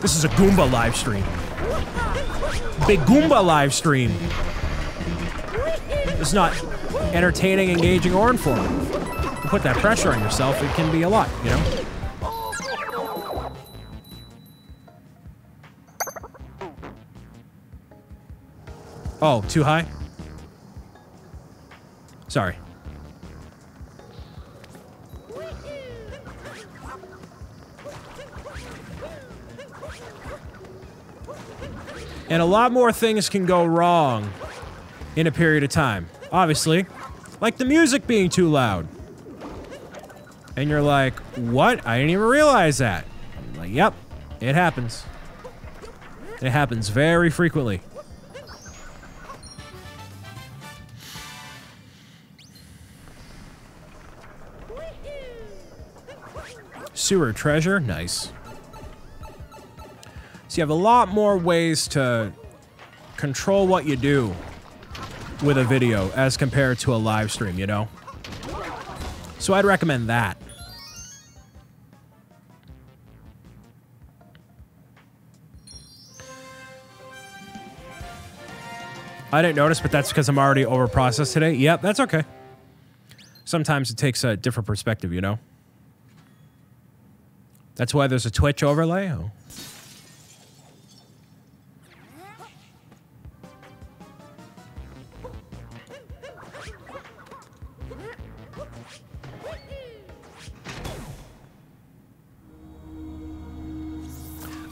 this is a Goomba live stream. Big Goomba live stream. It's not entertaining, engaging, or informative. You put that pressure on yourself, it can be a lot, you know? Oh, too high? Sorry. And a lot more things can go wrong in a period of time. Obviously, like the music being too loud. And you're like, what? I didn't even realize that. I'm like, yep, it happens. It happens very frequently. Sewer treasure, nice. So you have a lot more ways to control what you do with a video as compared to a live stream, you know? So I'd recommend that. I didn't notice, but that's because I'm already overprocessed today. Yep, that's okay. Sometimes it takes a different perspective, you know? That's why there's a Twitch overlay? Oh.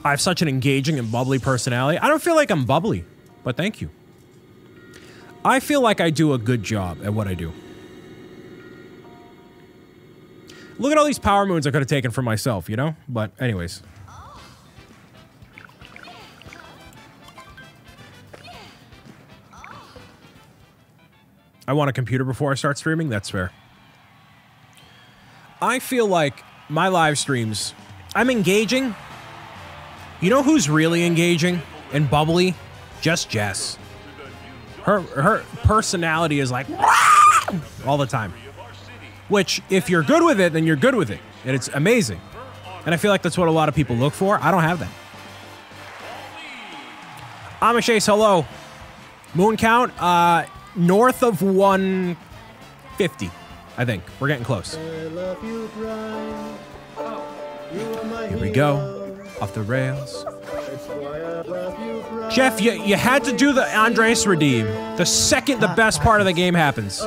I have such an engaging and bubbly personality. I don't feel like I'm bubbly, but thank you. I feel like I do a good job at what I do. Look at all these power moons I could have taken for myself, you know? But anyways. I want a computer before I start streaming. That's fair. I feel like my live streams, I'm engaging. You know who's really engaging and bubbly? Just Jess. Her her personality is like all the time. Which, if you're good with it, then you're good with it, and it's amazing. And I feel like that's what a lot of people look for. I don't have that. Amishace, hello. Moon count, uh, north of 150, I think. We're getting close. Here we go. Off the rails. Jeff, you, you had to do the Andres redeem. The second the best part of the game happens.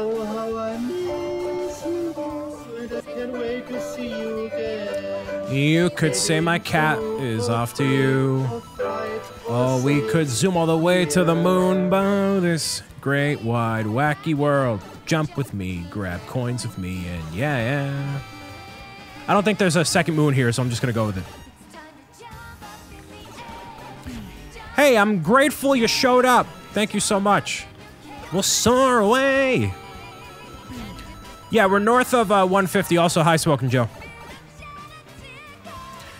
You could say my cat is off to you. Oh, we could zoom all the way to the moon, by this great, wide, wacky world. Jump with me, grab coins with me, and yeah, yeah. I don't think there's a second moon here, so I'm just gonna go with it. Hey, I'm grateful you showed up. Thank you so much. We'll soar away. Yeah, we're north of uh, 150. Also, hi, Smoking Joe.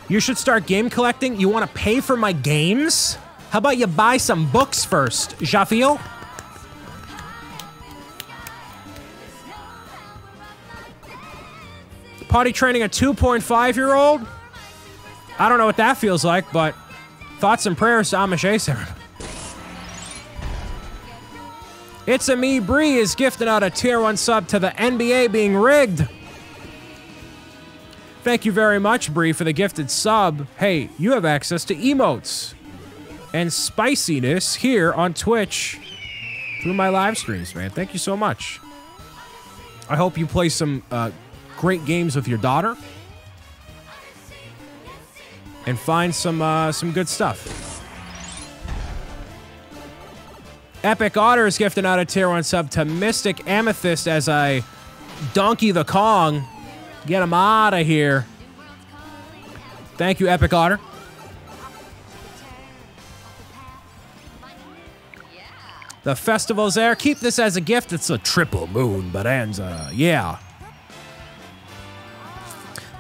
You should start game collecting. You want to pay for my games? How about you buy some books first, Jafiel? Potty training a 2.5 year old? I don't know what that feels like, but thoughts and prayers to Amish Acer. It's a me Bree is gifting out a tier one sub to the NBA being rigged. Thank you very much, Bree, for the gifted sub. Hey, you have access to emotes and spiciness here on Twitch through my live streams, man. Thank you so much. I hope you play some uh, great games with your daughter and find some uh, some good stuff. Epic Otter is gifting out a tier one sub to Mystic Amethyst as I donkey the Kong. Get him out of here. Thank you, Epic Otter. The festival's there. Keep this as a gift. It's a triple moon bonanza. Yeah.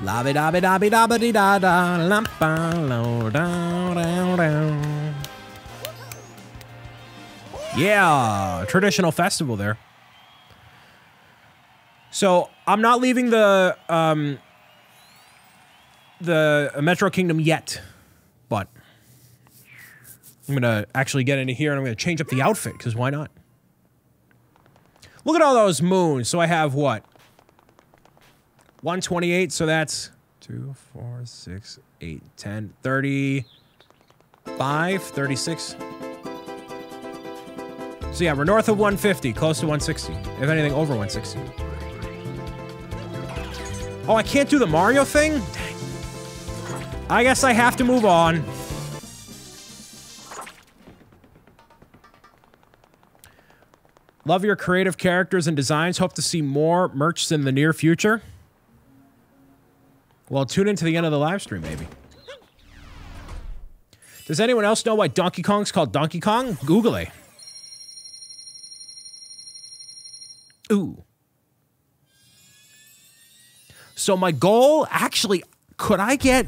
La bi da bi da da ba da da la ba lo da da da. Yeah, traditional festival there. So I'm not leaving the um, the Metro Kingdom yet, but I'm gonna actually get into here and I'm gonna change up the outfit because why not? Look at all those moons. So I have what? 128. So that's 2, 4, 6, 8, 10, 35, 36. So yeah, we're north of 150, close to 160. If anything, over 160. Oh, I can't do the Mario thing? Dang. I guess I have to move on. Love your creative characters and designs. Hope to see more merch in the near future. Well, tune into the end of the live stream, maybe. Does anyone else know why Donkey Kong's called Donkey Kong? Google it. Ooh. So my goal, actually, could I get...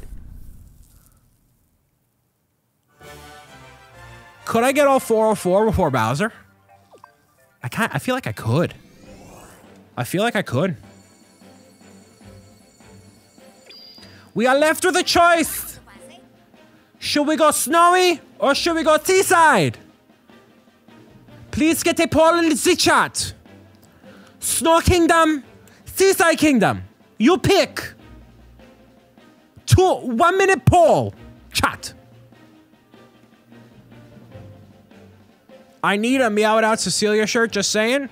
Could I get all 404 before Bowser? I can't, I feel like I could. I feel like I could. We are left with a choice. Should we go snowy or should we go seaside? Please get a poll in the chat. Snow Kingdom, Seaside Kingdom. You pick. Two one minute poll. Chat. I need a meow out Cecilia shirt, just saying.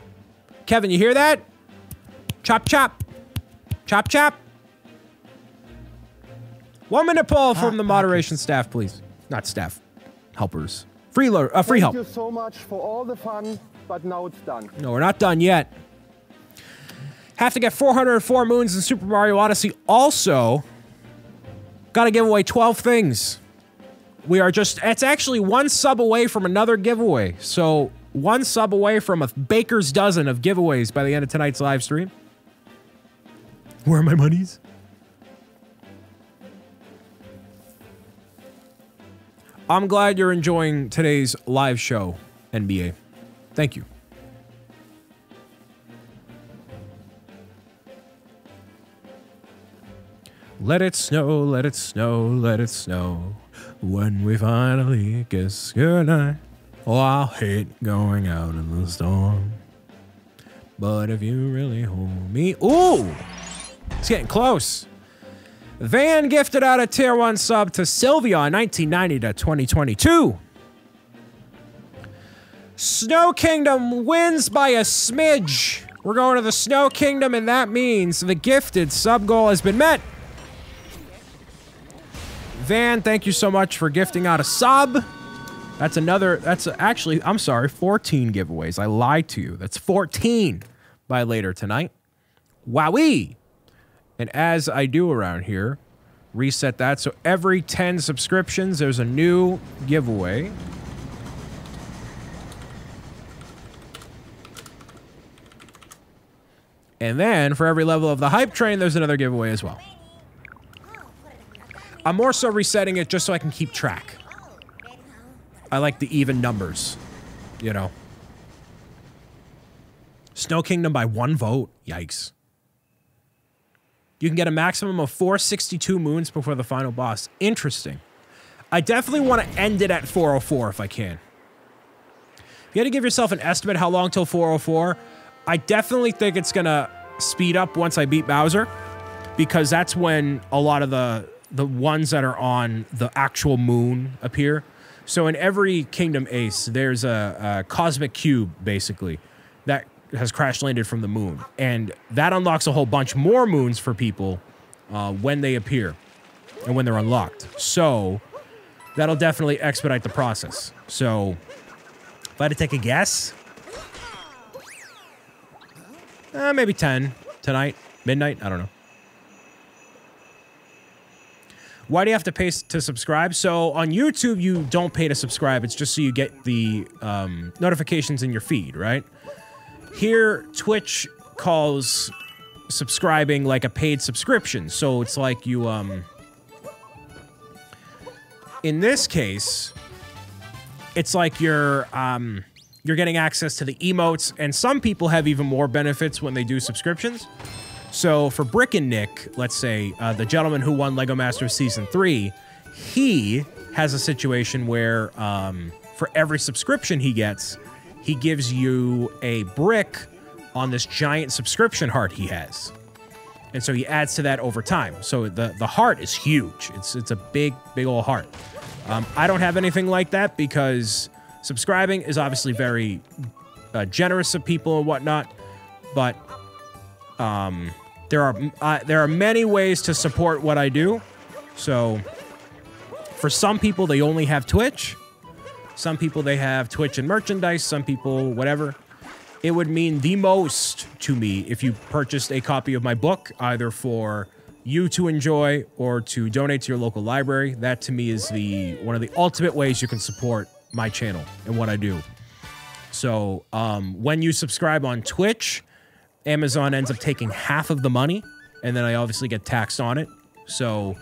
Kevin, you hear that? Chop chop. Chop chop. One minute poll from the moderation staff, please. Not staff. Helpers. Free uh, free help. Thank you so much for all the fun, but now it's done. No, we're not done yet. Have to get 404 moons in Super Mario Odyssey. Also, got to give away 12 things. We are just, it's actually one sub away from another giveaway. So, one sub away from a baker's dozen of giveaways by the end of tonight's live stream. Where are my monies? I'm glad you're enjoying today's live show, NBA. Thank you. Let it snow, let it snow, let it snow. When we finally kiss goodnight. Oh, I'll hate going out in the storm. But if you really hold me. Ooh! It's getting close. Van gifted out a tier 1 sub to Sylvia in 1990 to 2022. Snow Kingdom wins by a smidge. We're going to the Snow Kingdom, and that means the gifted sub goal has been met. Van, thank you so much for gifting out a sub. That's another, that's actually, I'm sorry, 14 giveaways. I lied to you. That's 14 by later tonight. Wowee! And as I do around here, reset that. So every 10 subscriptions, there's a new giveaway. And then for every level of the hype train, there's another giveaway as well. I'm more so resetting it just so I can keep track. I like the even numbers, you know. Snow Kingdom by one vote. Yikes. You can get a maximum of 462 moons before the final boss. Interesting. I definitely want to end it at 404 if I can. If You had to give yourself an estimate how long till 404. I definitely think it's going to speed up once I beat Bowser because that's when a lot of the the ones that are on the actual moon appear. So in every Kingdom Ace, there's a, a cosmic cube basically that has crash landed from the moon, and that unlocks a whole bunch more moons for people uh, when they appear and when they're unlocked. So that'll definitely expedite the process. So if I had to take a guess, uh, maybe 10 tonight, midnight. I don't know. Why do you have to pay to subscribe? So on YouTube, you don't pay to subscribe. It's just so you get the um, notifications in your feed, right? Here, Twitch calls subscribing like a paid subscription. So it's like you, um, in this case, it's like you're, um, you're getting access to the emotes, and some people have even more benefits when they do subscriptions. So for Brick and Nick, let's say uh, the gentleman who won Lego Masters Season 3, he has a situation where um, for every subscription he gets, he gives you a brick on this giant subscription heart he has. And so he adds to that over time. So the, the heart is huge. It's it's a big, big old heart. Um, I don't have anything like that because subscribing is obviously very uh, generous of people and whatnot. But um, there are uh, there are many ways to support what I do. So for some people, they only have Twitch. Some people they have Twitch and merchandise. Some people whatever. It would mean the most to me if you purchased a copy of my book, either for you to enjoy or to donate to your local library. That to me is the one of the ultimate ways you can support my channel and what I do. So um, when you subscribe on Twitch, Amazon ends up taking half of the money, and then I obviously get taxed on it. So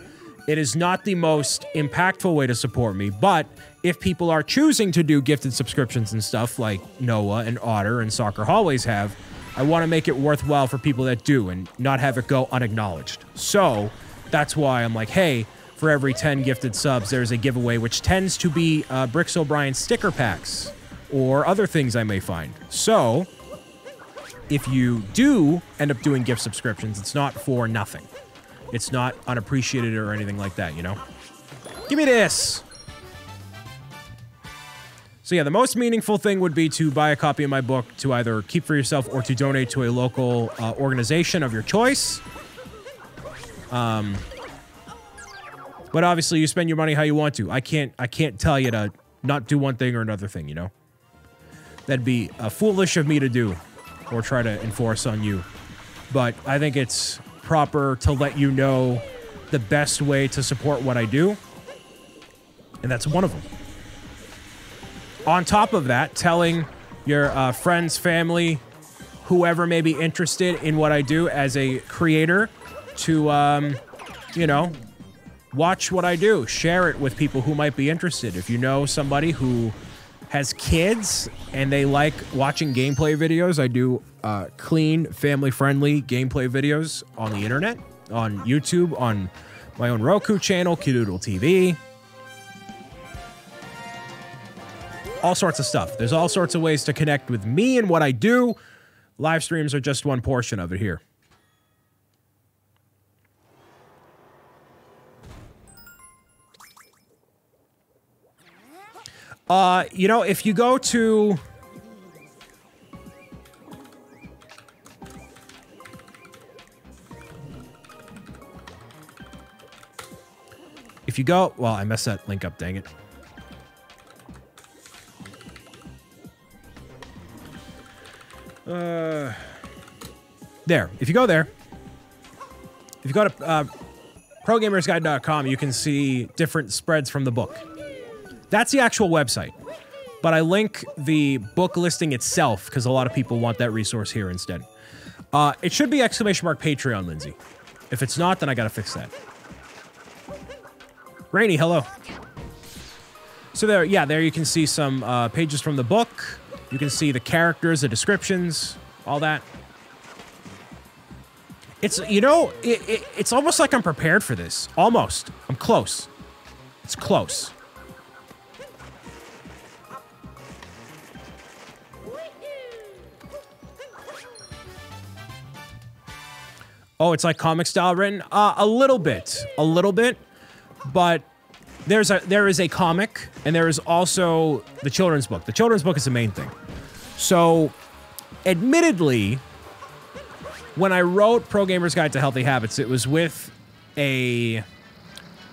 it is not the most impactful way to support me, but if people are choosing to do gifted subscriptions and stuff like Noah and Otter and Soccer Hallways have, I want to make it worthwhile for people that do and not have it go unacknowledged. So that's why I'm like, hey, for every 10 gifted subs, there's a giveaway, which tends to be uh, Bricks O'Brien sticker packs or other things I may find. So if you do end up doing gift subscriptions, it's not for nothing. It's not unappreciated or anything like that, you know? Give me this! So yeah, the most meaningful thing would be to buy a copy of my book to either keep for yourself or to donate to a local uh, organization of your choice. Um, but obviously, you spend your money how you want to. I can't. I can't tell you to not do one thing or another thing. You know, that'd be uh, foolish of me to do, or try to enforce on you. But I think it's proper to let you know the best way to support what I do, and that's one of them on top of that, telling your uh, friends, family, whoever may be interested in what I do as a creator to, um, you know, watch what I do, share it with people who might be interested. If you know somebody who has kids and they like watching gameplay videos, I do uh, clean, family friendly gameplay videos on the internet, on YouTube, on my own Roku channel, Kidoodle TV. All sorts of stuff. There's all sorts of ways to connect with me and what I do. Live streams are just one portion of it here. Uh, you know, if you go to If you go, well, I messed that link up, dang it. Uh, there. If you go there, if you go to uh, ProGamersGuide.com, you can see different spreads from the book. That's the actual website. But I link the book listing itself because a lot of people want that resource here instead. Uh, it should be exclamation mark Patreon, Lindsay. If it's not, then I gotta fix that. Rainy, hello. So there, yeah, there you can see some uh, pages from the book. You can see the characters, the descriptions, all that. It's, you know, it, it, it's almost like I'm prepared for this. Almost. I'm close. It's close. Oh, it's like comic style written? Uh, a little bit. A little bit. But there's a there is a comic and there is also the children's book. The children's book is the main thing. So, admittedly, when I wrote Pro Gamer's Guide to Healthy Habits, it was with a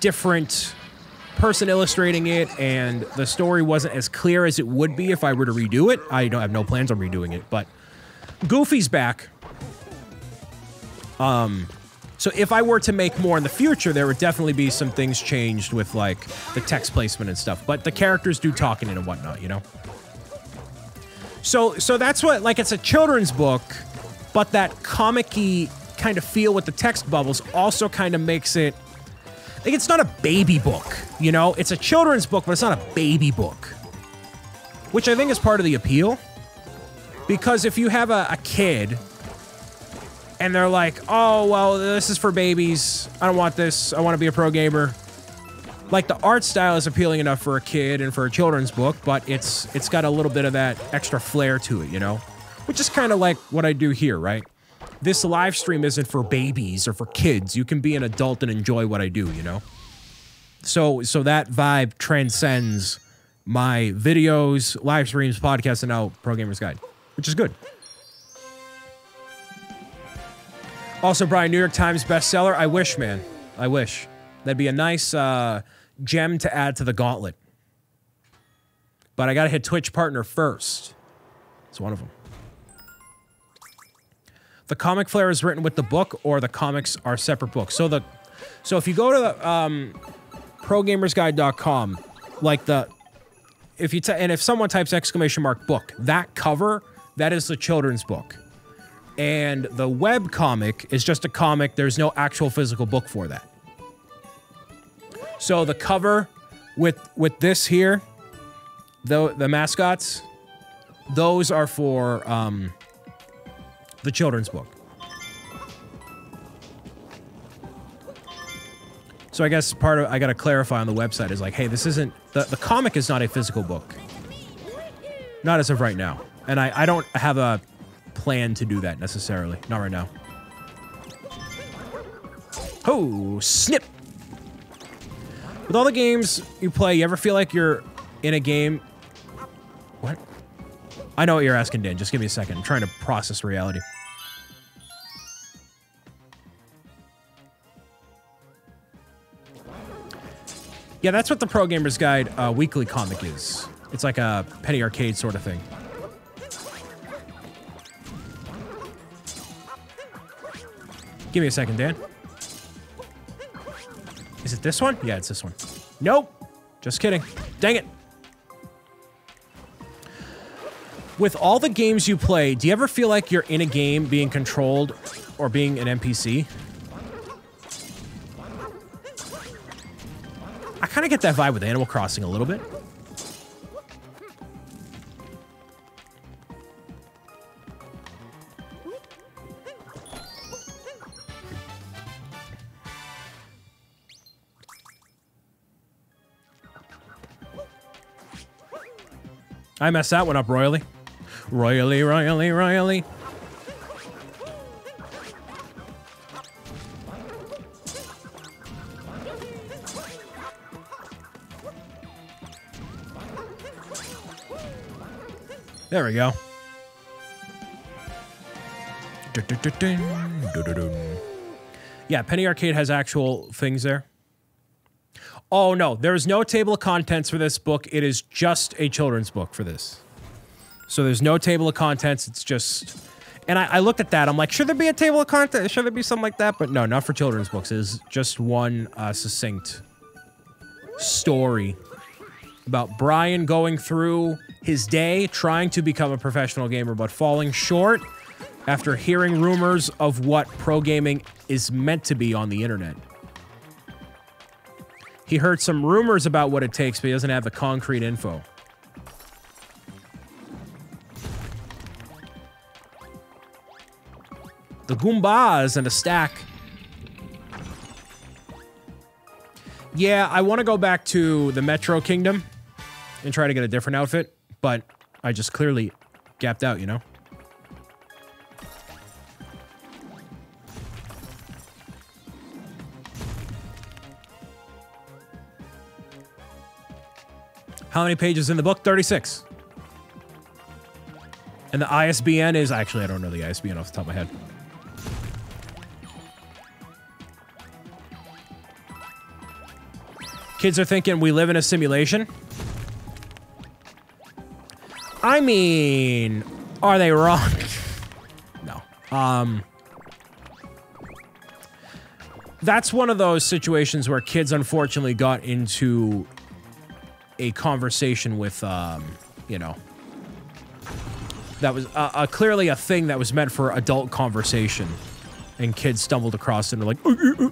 different person illustrating it, and the story wasn't as clear as it would be if I were to redo it. I don't have no plans on redoing it, but Goofy's back. Um, so if I were to make more in the future, there would definitely be some things changed with like the text placement and stuff. But the characters do talking and whatnot, you know. So so that's what like it's a children's book, but that comic-y kind of feel with the text bubbles also kind of makes it like it's not a baby book, you know? It's a children's book, but it's not a baby book. Which I think is part of the appeal. Because if you have a, a kid and they're like, oh, well, this is for babies. I don't want this. I want to be a pro gamer. Like the art style is appealing enough for a kid and for a children's book, but it's it's got a little bit of that extra flair to it, you know? Which is kind of like what I do here, right? This live stream isn't for babies or for kids. You can be an adult and enjoy what I do, you know? So so that vibe transcends my videos, live streams, podcasts, and now Pro Gamer's Guide, which is good. Also, Brian, New York Times bestseller. I wish, man. I wish. That'd be a nice uh, gem to add to the gauntlet. But I got to hit Twitch partner first. It's one of them. The comic flair is written with the book, or the comics are separate books. So the, so if you go to um, ProGamersGuide.com, like the, if you and if someone types exclamation mark book, that cover that is the children's book and the web comic is just a comic. There's no actual physical book for that. So the cover with with this here, the the mascots, those are for um, the children's book. So I guess part of I got to clarify on the website is like, hey, this isn't the the comic is not a physical book. Not as of right now, and I I don't have a plan to do that necessarily. Not right now. Oh, snip! With all the games you play, you ever feel like you're in a game... What? I know what you're asking, Dan. Just give me a second. I'm trying to process reality. Yeah, that's what the Pro Gamer's Guide uh, weekly comic is. It's like a penny arcade sort of thing. Give me a second, Dan. Is it this one? Yeah, it's this one. Nope. Just kidding. Dang it. With all the games you play, do you ever feel like you're in a game being controlled or being an NPC? I kind of get that vibe with Animal Crossing a little bit. I messed that one up royally. Royally, royally, royally. There we go. Yeah, Penny Arcade has actual things there. Oh no, there is no table of contents for this book. It is just a children's book for this. So there's no table of contents. It's just, and I, I looked at that. I'm like, should there be a table of contents? Should there be something like that? But no, not for children's books. It is just one uh, succinct story about Brian going through his day trying to become a professional gamer, but falling short after hearing rumors of what pro gaming is meant to be on the internet. He heard some rumors about what it takes, but he doesn't have the concrete info. The Goombas and a stack. Yeah, I want to go back to the Metro Kingdom and try to get a different outfit, but I just clearly gapped out, you know? How many pages in the book? 36. And the ISBN is actually I don't know the ISBN off the top of my head. Kids are thinking we live in a simulation. I mean, are they wrong? no. Um That's one of those situations where kids unfortunately got into a conversation with um, you know, that was uh, uh, clearly a thing that was meant for adult conversation, and kids stumbled across it and are like, "Uh, uh, uh."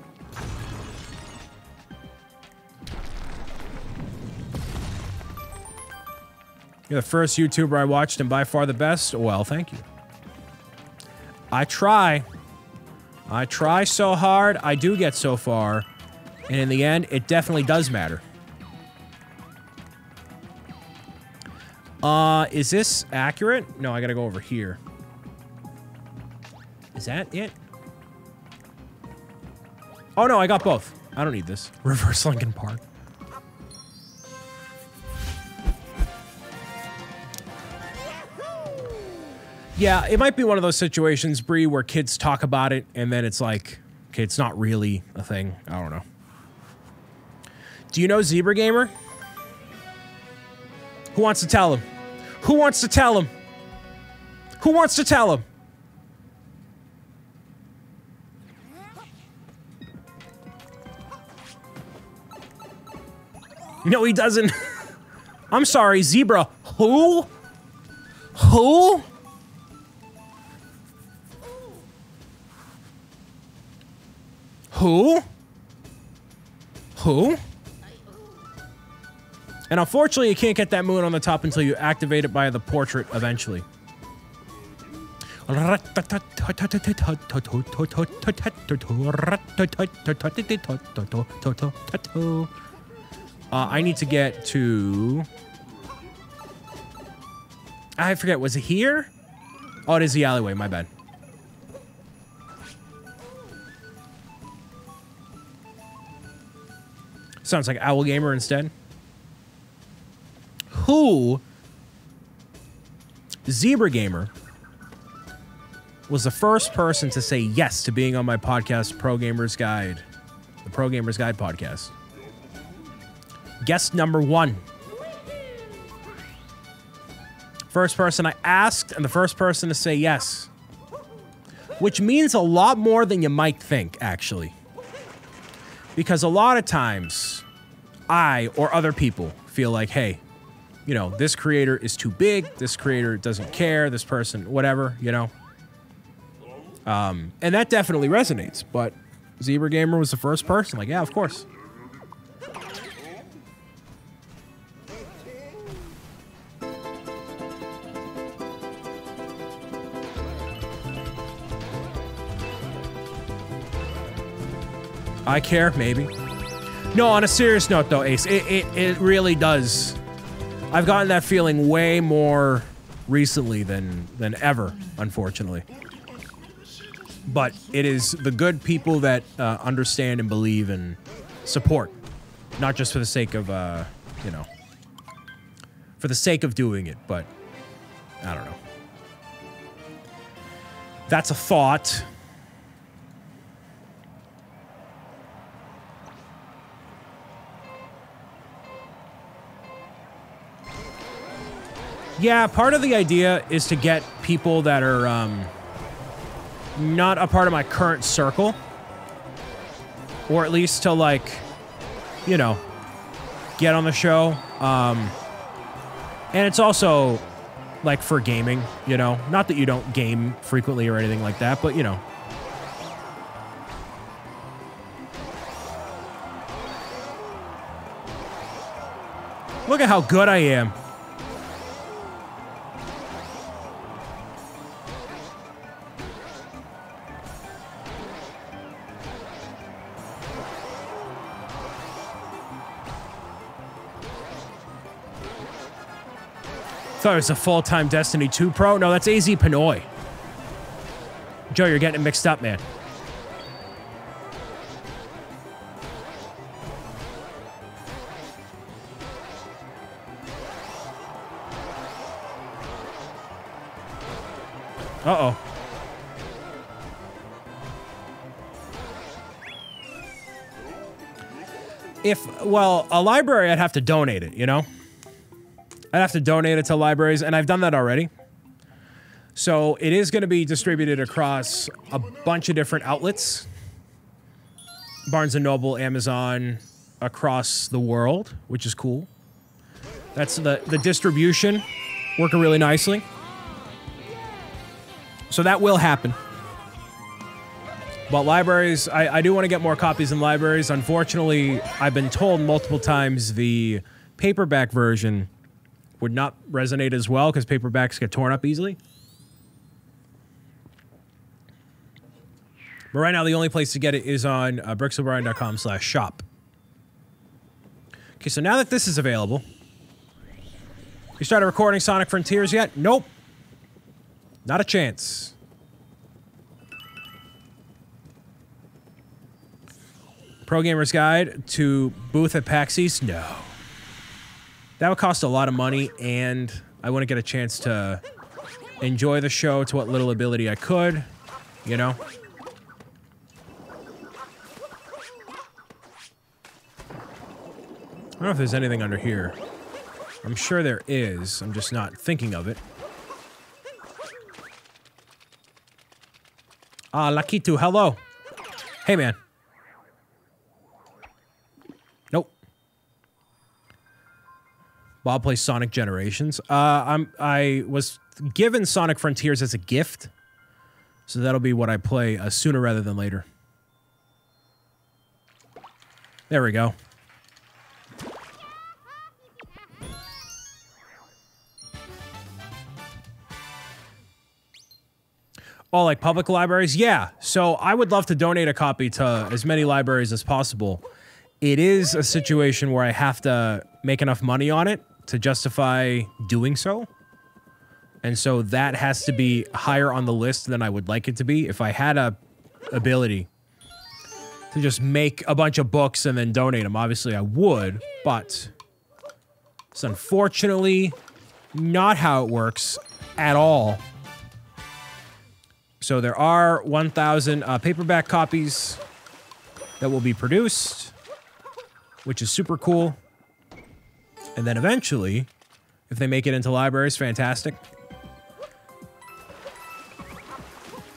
You're the first YouTuber I watched and by far the best. Well, thank you. I try. I try so hard. I do get so far. And in the end, it definitely does matter. Uh, is this accurate? No, I gotta go over here. Is that it? Oh no, I got both. I don't need this. Reverse Lincoln Park. Yeah, it might be one of those situations, Bree, where kids talk about it and then it's like, okay, it's not really a thing. I don't know. Do you know Zebra Gamer? Who wants to tell him? Who wants to tell him? Who wants to tell him? No, he doesn't. I'm sorry, Zebra. Who? Who? Who? Who? And unfortunately, you can't get that moon on the top until you activate it by the portrait eventually. Uh, I need to get to... I forget, was it here? Oh, it is the alleyway, my bad. Sounds like Owl Gamer instead. Who, Zebra Gamer, was the first person to say yes to being on my podcast, Pro Gamers Guide, the Pro Gamers Guide podcast. Guest number one. First person I asked, and the first person to say yes. Which means a lot more than you might think, actually. Because a lot of times, I or other people feel like, hey, you know, this creator is too big, this creator doesn't care, this person, whatever, you know. Um, and that definitely resonates, but Zebra Gamer was the first person. Like, yeah, of course. I care, maybe. No, on a serious note, though, Ace, it, it, it really does. I've gotten that feeling way more recently than than ever, unfortunately. But it is the good people that uh, understand and believe and support, not just for the sake of, uh, you know, for the sake of doing it, but I don't know. That's a thought. Yeah, part of the idea is to get people that are um, not a part of my current circle, or at least to like, you know, get on the show. Um, and it's also like for gaming, you know, not that you don't game frequently or anything like that, but you know. Look at how good I am. Thought it was a full-time Destiny 2 pro. No, that's AZ Pinoy. Joe, you're getting it mixed up, man. Uh-oh. If, well, a library, I'd have to donate it, you know? I'd have to donate it to libraries, and I've done that already. So it is going to be distributed across a bunch of different outlets. Barnes & Noble, Amazon, across the world, which is cool. That's the, the distribution working really nicely. So that will happen. But libraries, I, I do want to get more copies in libraries. Unfortunately, I've been told multiple times the paperback version would not resonate as well because paperbacks get torn up easily. But right now, the only place to get it is on uh, slash shop. Okay, so now that this is available, you started recording Sonic Frontiers yet? Nope. Not a chance. Pro Gamer's Guide to booth at PAX East? No. That would cost a lot of money, and I wouldn't get a chance to enjoy the show to what little ability I could, you know? I don't know if there's anything under here. I'm sure there is. I'm just not thinking of it. Ah, Lakitu, hello. Hey, man. Bob plays Sonic Generations. Uh, I'm I was given Sonic Frontiers as a gift, so that'll be what I play uh, sooner rather than later. There we go. Oh, like public libraries? Yeah. So I would love to donate a copy to as many libraries as possible. It is a situation where I have to make enough money on it to justify doing so. And so that has to be higher on the list than I would like it to be. If I had a ability to just make a bunch of books and then donate them, obviously I would, but it's unfortunately not how it works at all. So there are 1,000 uh, paperback copies that will be produced, which is super cool. And then eventually, if they make it into libraries, fantastic.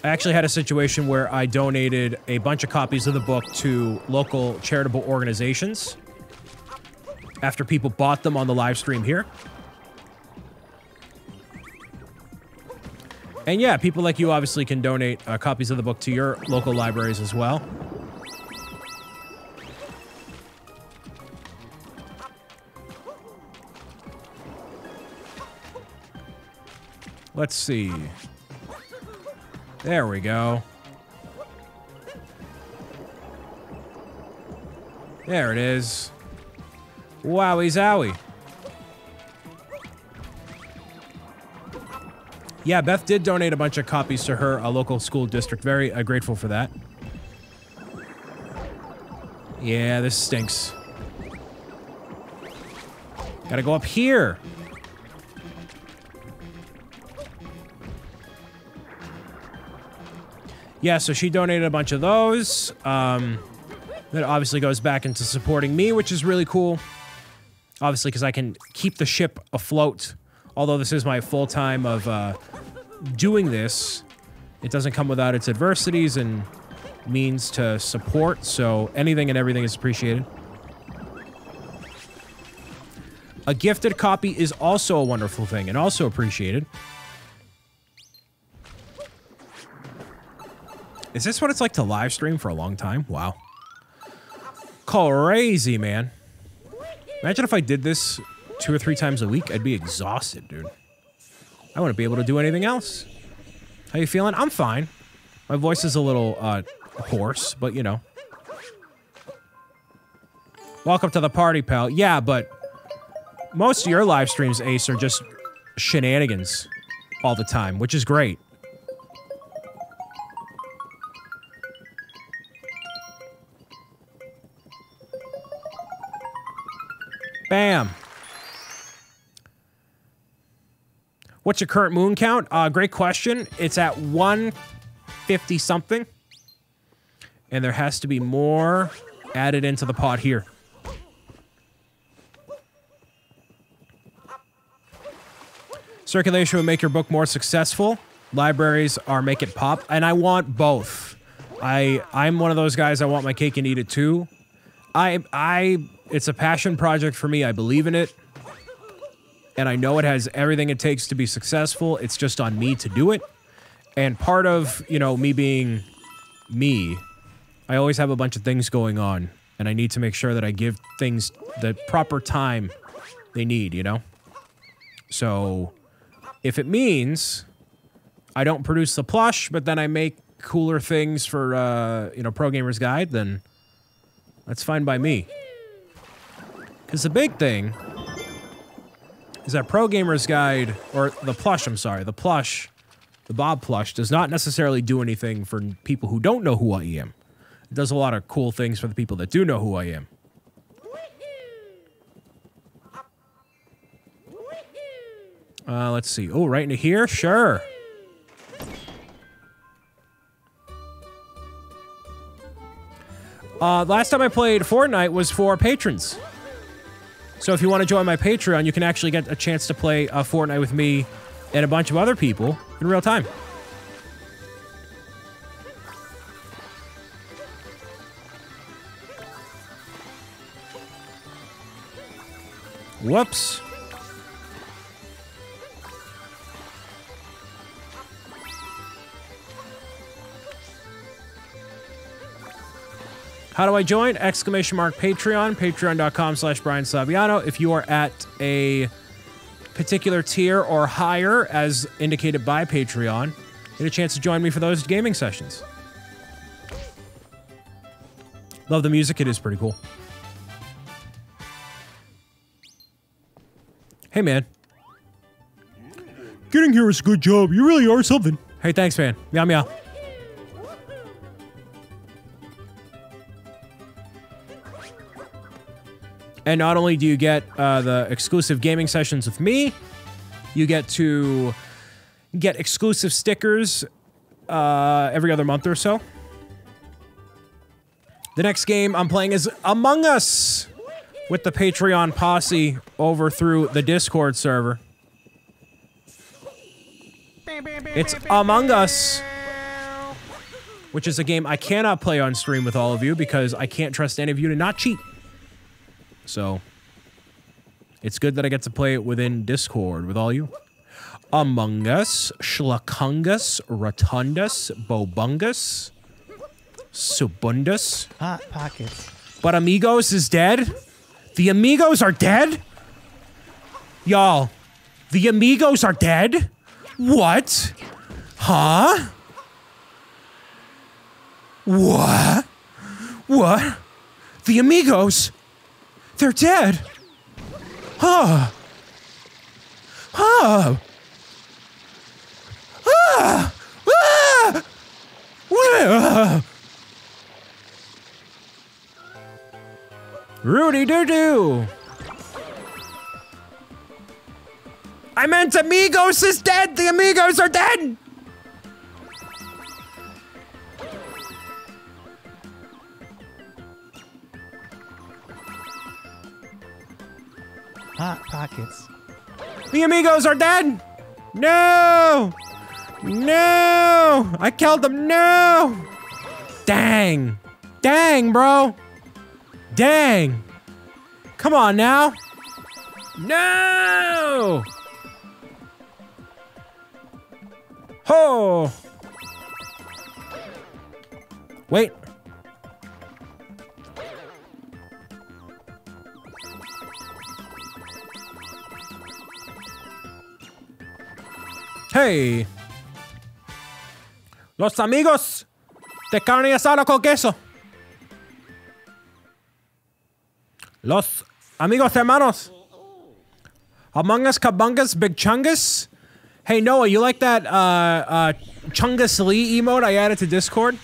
I actually had a situation where I donated a bunch of copies of the book to local charitable organizations after people bought them on the live stream here. And yeah, people like you obviously can donate uh, copies of the book to your local libraries as well. Let's see. There we go. There it is. Wowie zowie. Yeah, Beth did donate a bunch of copies to her uh, local school district. Very uh, grateful for that. Yeah, this stinks. Gotta go up here. Yeah, so she donated a bunch of those. Um, that obviously goes back into supporting me, which is really cool. Obviously, because I can keep the ship afloat. Although this is my full time of uh, doing this, it doesn't come without its adversities and means to support. So anything and everything is appreciated. A gifted copy is also a wonderful thing and also appreciated. Is this what it's like to live stream for a long time? Wow. Crazy, man. Imagine if I did this two or three times a week. I'd be exhausted, dude. I wouldn't be able to do anything else. How you feeling? I'm fine. My voice is a little uh, hoarse, but you know. Welcome to the party, pal. Yeah, but most of your live streams, Ace, are just shenanigans all the time, which is great. Bam. What's your current moon count? Uh, great question. It's at 150 something. And there has to be more added into the pot here. Circulation would make your book more successful. Libraries are make it pop, and I want both. I I'm one of those guys. I want my cake and eat it too. I I it's a passion project for me. I believe in it, and I know it has everything it takes to be successful. It's just on me to do it. And part of you know me being me, I always have a bunch of things going on, and I need to make sure that I give things the proper time they need. You know. So if it means I don't produce the plush, but then I make cooler things for uh, you know Pro Gamer's Guide, then that's fine by me. Because the big thing is that Pro Gamer's Guide, or the plush, I'm sorry, the plush, the Bob plush, does not necessarily do anything for people who don't know who I am. It does a lot of cool things for the people that do know who I am. Uh, let's see. Oh, right into here? Sure. Uh, last time I played Fortnite was for patrons. So if you want to join my Patreon, you can actually get a chance to play uh, Fortnite with me and a bunch of other people in real time. Whoops. How do I join? Exclamation mark Patreon, patreon.com slash Brian Saviano. If you are at a particular tier or higher, as indicated by Patreon, get a chance to join me for those gaming sessions. Love the music, it is pretty cool. Hey, man. Getting here is a good job. You really are something. Hey, thanks, man. Meow, meow. And not only do you get uh, the exclusive gaming sessions with me, you get to get exclusive stickers uh, every other month or so. The next game I'm playing is Among Us with the Patreon posse over through the Discord server. It's Among Us, which is a game I cannot play on stream with all of you because I can't trust any of you to not cheat. So it's good that I get to play it within Discord with all you. Among Us, Schlakungus, Rotundus, Bobungus, Subundus. Hot pockets. But Amigos is dead? The Amigos are dead? Y'all, the Amigos are dead? What? Huh? What? What? The Amigos? They're dead? Huh? Huh? Ah! Ah! Wah! Rudy doo doo. I meant Amigos is dead. The Amigos are dead. Hot pockets. The Amigos are dead. No. No. I killed them. No. Dang. Dang, bro. Dang. Come on now. No. Ho. Wait. Hey. Los amigos de carne asada con queso. Los amigos hermanos. Among Us Kabungus Big Chungus. Hey Noah, you like that uh, uh, Chungus Lee emote I added to Discord?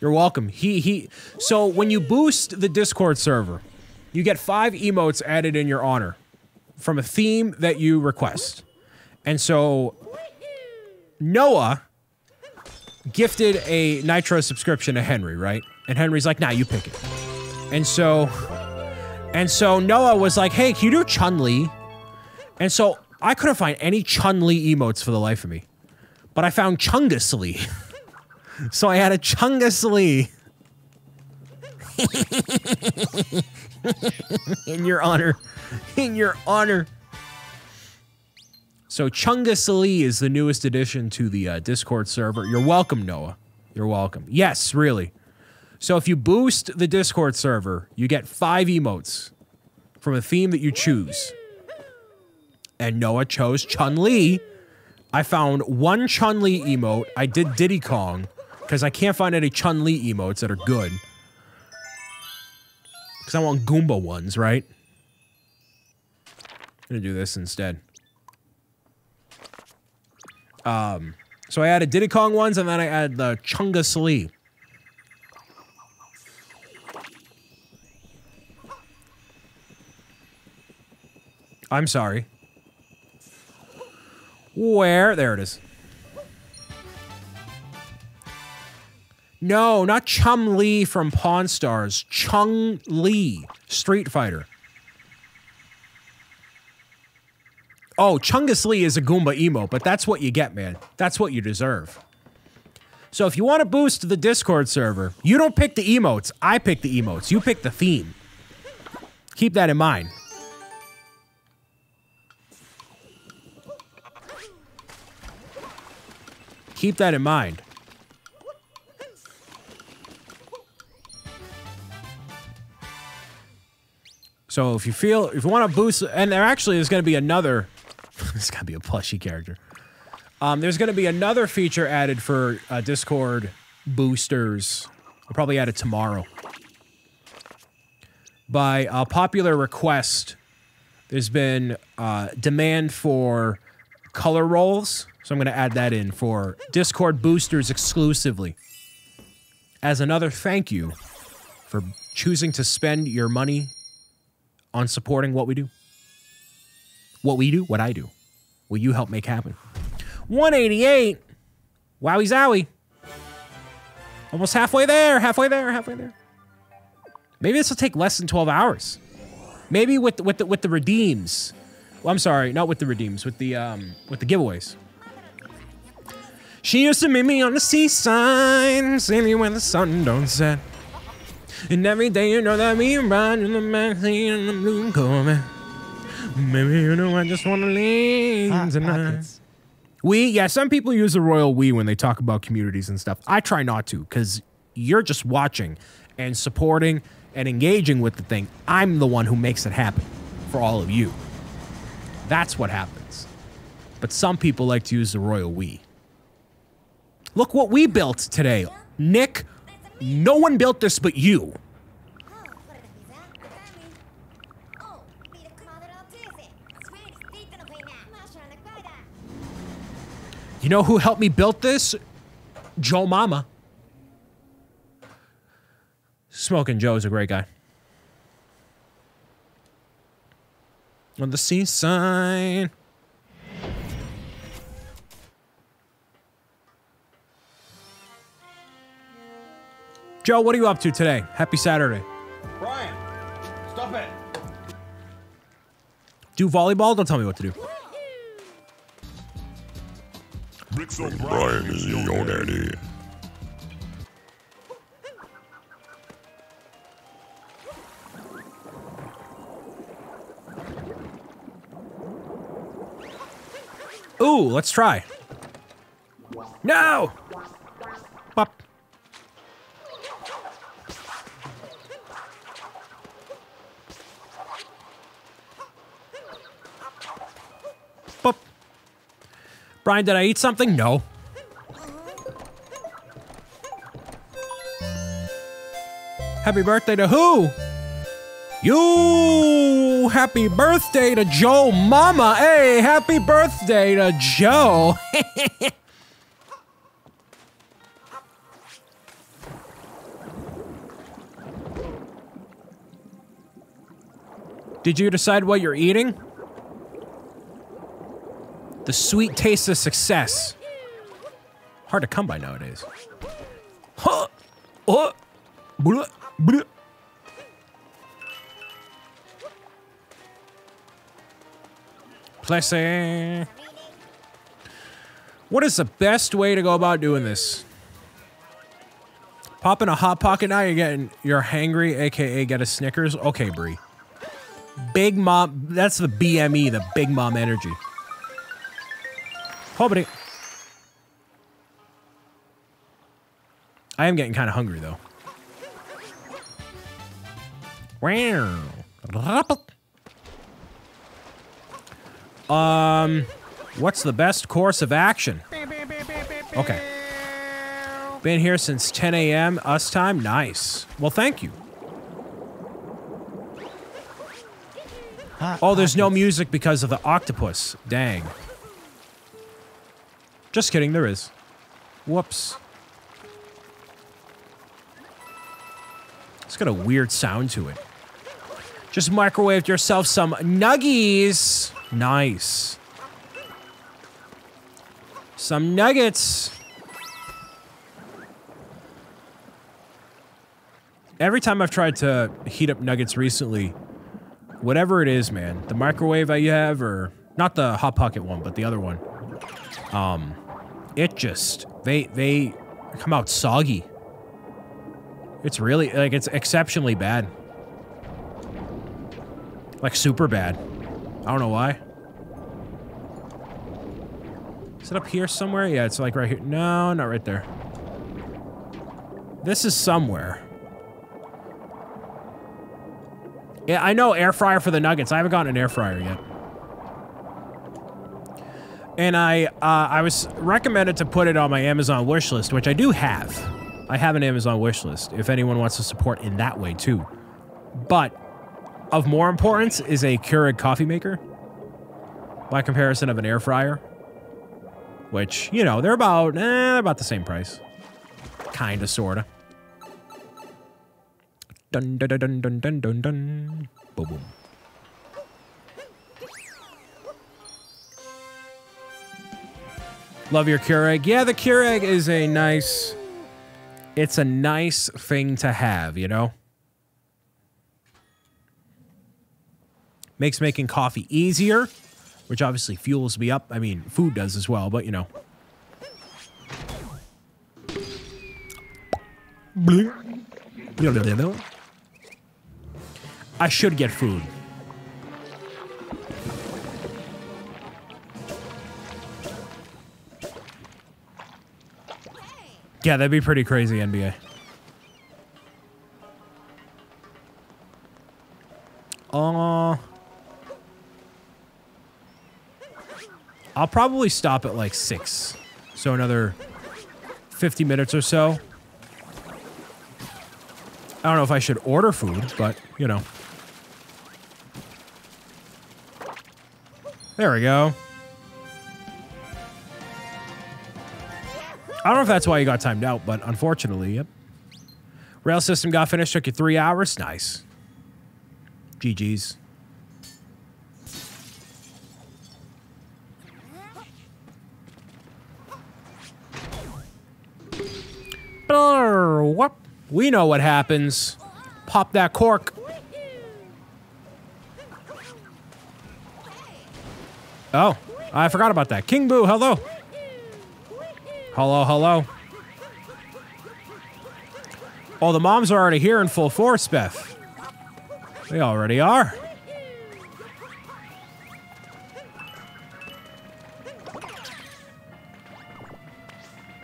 You're welcome. He he. So when you boost the Discord server, you get five emotes added in your honor from a theme that you request. And so Noah gifted a Nitro subscription to Henry, right? And Henry's like, nah, you pick it. And so and so Noah was like, hey, can you do Chun-Li? And so I couldn't find any Chun-Li emotes for the life of me. But I found Chungus Lee. so I had a Chungus Lee. in your honor. In your honor. So Chungus Lee is the newest addition to the uh, Discord server. You're welcome, Noah. You're welcome. Yes, really. So if you boost the Discord server, you get five emotes from a theme that you choose. And Noah chose Chun-Li. I found one Chun-Li emote. I did Diddy Kong because I can't find any Chun-Li emotes that are good. Because I want Goomba ones, right? I'm going to do this instead. Um, so I added Diddy Kong ones, and then I added the Chungus Lee. I'm sorry. Where? There it is. No, not Chum Lee from Pawn Stars. Chun-Li, Street Fighter. Oh, Chungus Lee is a Goomba emo, but that's what you get, man. That's what you deserve. So if you want to boost the Discord server, you don't pick the emotes. I pick the emotes. You pick the theme. Keep that in mind. Keep that in mind. So if you feel, if you want to boost, and there actually is going to be another, there's got to be a plushy character. Um, there's going to be another feature added for uh, Discord boosters. I'll probably add it tomorrow. By a popular request, there's been uh, demand for color rolls. So I'm going to add that in for Discord boosters exclusively. As another thank you for choosing to spend your money on supporting what we do. What we do, what I do. What you help make happen. 188. Wowie zowie. Almost halfway there, halfway there, halfway there. Maybe this will take less than 12 hours. Maybe with with the, with the redeems. Well, I'm sorry, not with the redeems, with the um with the giveaways. She used to meet me on the seaside, see me when the sun don't set. And every day you know that we ride in the magazine and the blue coming. Maybe you know I just want to leave Hot ah, tonight. pockets. We, yeah, some people use the royal we when they talk about communities and stuff. I try not to because you're just watching and supporting and engaging with the thing. I'm the one who makes it happen for all of you. That's what happens. But some people like to use the royal we. Look what we built today. Nick, no one built this but you. You know who helped me build this? Joe Mama. Smoking Joe's a great guy. On the seaside. Joe, what are you up to today? Happy Saturday. Brian, stop it. Do volleyball? Don't tell me what to do. Brian is your daddy. Ooh, let's try. No! Brian, did I eat something? No. Happy birthday to who? You! Happy birthday to Joe Mama! Hey, happy birthday to Joe! Did you decide what you're eating? The sweet taste of success. Hard to come by nowadays. Huh. Oh. Blah. Blah. Plessie. What is the best way to go about doing this? Pop in a hot pocket now. You're getting you're hangry, aka get a Snickers. Okay, Bree. Big mom. That's the BME, the big mom energy. Hobity. I am getting kind of hungry though. Wow. Um, what's the best course of action? Okay. Been here since 10 a.m. us time. Nice. Well, thank you. Oh, there's no music because of the octopus. Dang. Just kidding, there is. Whoops. It's got a weird sound to it. Just microwaved yourself some nuggies. Nice. Some nuggets. Every time I've tried to heat up nuggets recently, whatever it is, man, the microwave you have, or not the hot pocket one, but the other one, um, it just they they come out soggy. It's really like it's exceptionally bad, like super bad. I don't know why. Is it up here somewhere? Yeah, it's like right here. No, not right there. This is somewhere. Yeah, I know air fryer for the nuggets. I haven't gotten an air fryer yet. And I uh, I was recommended to put it on my Amazon wish list, which I do have. I have an Amazon wish list if anyone wants to support in that way too. But of more importance is a Keurig coffee maker by comparison of an air fryer, which, you know, they're about, eh, they're about the same price. Kinda, sorta. Dun dun dun dun dun dun dun dun. Boom boom. Love your Keurig. Yeah, the Keurig is a nice. It's a nice thing to have, you know. Makes making coffee easier, which obviously fuels me up. I mean, food does as well, but you know. I should get food. Yeah, that'd be pretty crazy, NBA. Uh, I'll probably stop at like six. So another 50 minutes or so. I don't know if I should order food, but you know. There we go. I don't know if that's why you got timed out, but unfortunately, yep. Rail system got finished, took you three hours. Nice. GG's. Brr, What? We know what happens. Pop that cork. Oh, I forgot about that. King Boo, hello. Hello, hello. Oh, the moms are already here in full force, Beth. They already are.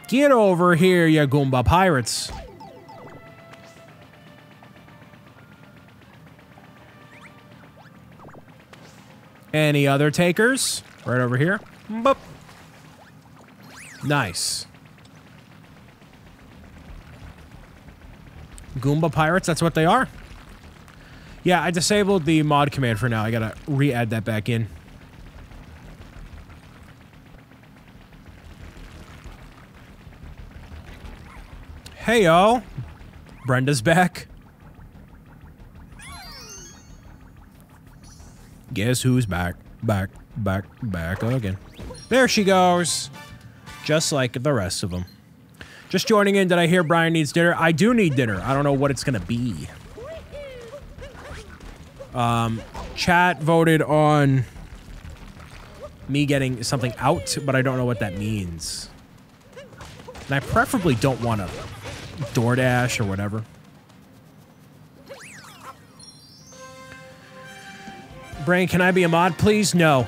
Get over here, you Goomba pirates. Any other takers? Right over here. Boop. Nice. Goomba pirates, that's what they are. Yeah, I disabled the mod command for now. I gotta re-add that back in. Hey, yo. Brenda's back. Guess who's back? Back, back, back again. There she goes. Just like the rest of them. Just joining in, did I hear Brian needs dinner? I do need dinner. I don't know what it's going to be. Um, chat voted on me getting something out, but I don't know what that means. And I preferably don't want to DoorDash or whatever. Brain, can I be a mod, please? No.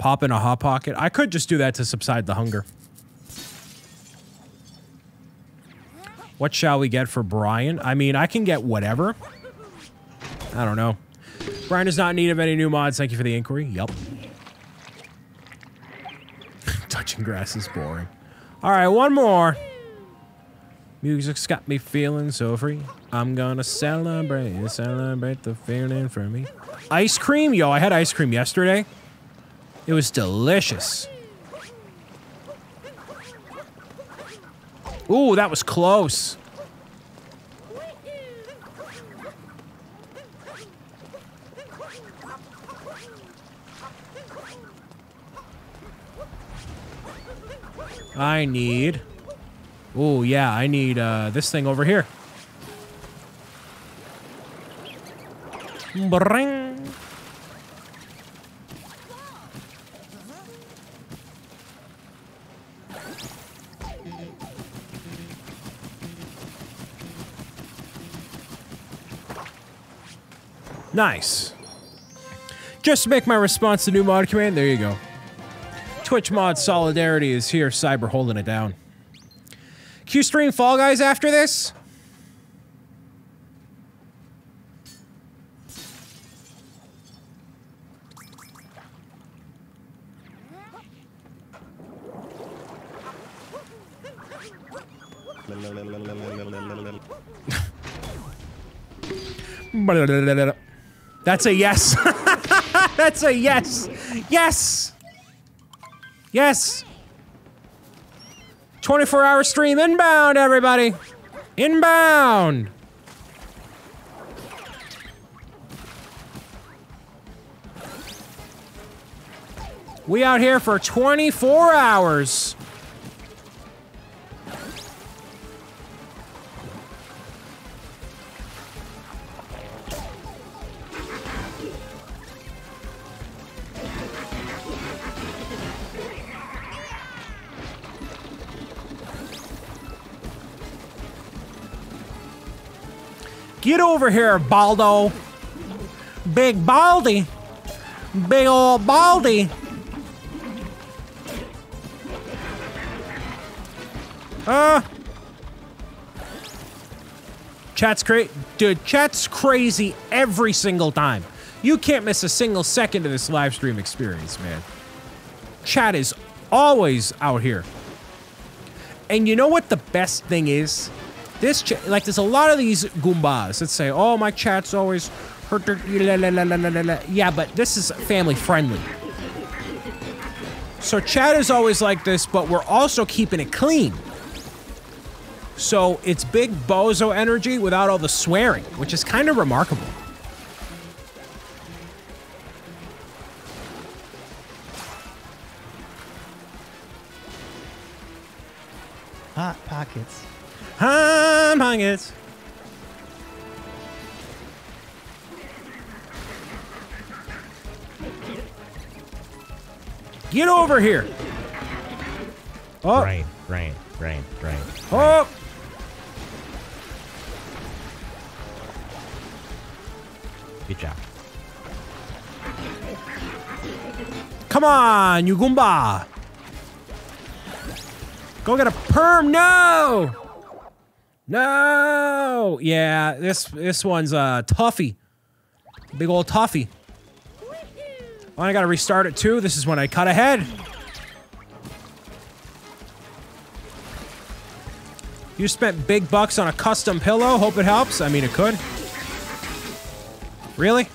Pop in a hot pocket. I could just do that to subside the hunger. What shall we get for Brian? I mean, I can get whatever. I don't know. Brian is not in need of any new mods. Thank you for the inquiry. Yup. Touching grass is boring. All right, one more. Music's got me feeling so free. I'm gonna celebrate, celebrate the feeling for me. Ice cream? Yo, I had ice cream yesterday. It was delicious. Ooh, that was close. I need... Ooh, yeah, I need uh, this thing over here. Bring. Nice. Just to make my response to new mod command, there you go. Twitch mod solidarity is here, Cyber holding it down. Q stream Fall Guys after this? That's a yes. That's a yes. Yes. Yes. 24 hour stream inbound, everybody. Inbound. We out here for 24 hours. Get over here, Baldo. Big Baldy. Big old Baldy. Uh. Chat's great. Dude, chat's crazy every single time. You can't miss a single second of this live stream experience, man. Chat is always out here. And you know what the best thing is? This like there's a lot of these goombas that say, "Oh, my chat's always hurt." Yeah, but this is family friendly. So chat is always like this, but we're also keeping it clean. So it's big bozo energy without all the swearing, which is kind of remarkable. Hot pockets. Hot it. Get over here. Oh, Rain, rain, rain, rain. oh. Good job. Come on, you Goomba. Go get a perm. No. No. Yeah, this this one's uh toughy. Big old toughy. Oh, I gotta restart it too. This is when I cut ahead. You spent big bucks on a custom pillow. Hope it helps. I mean, it could. Really?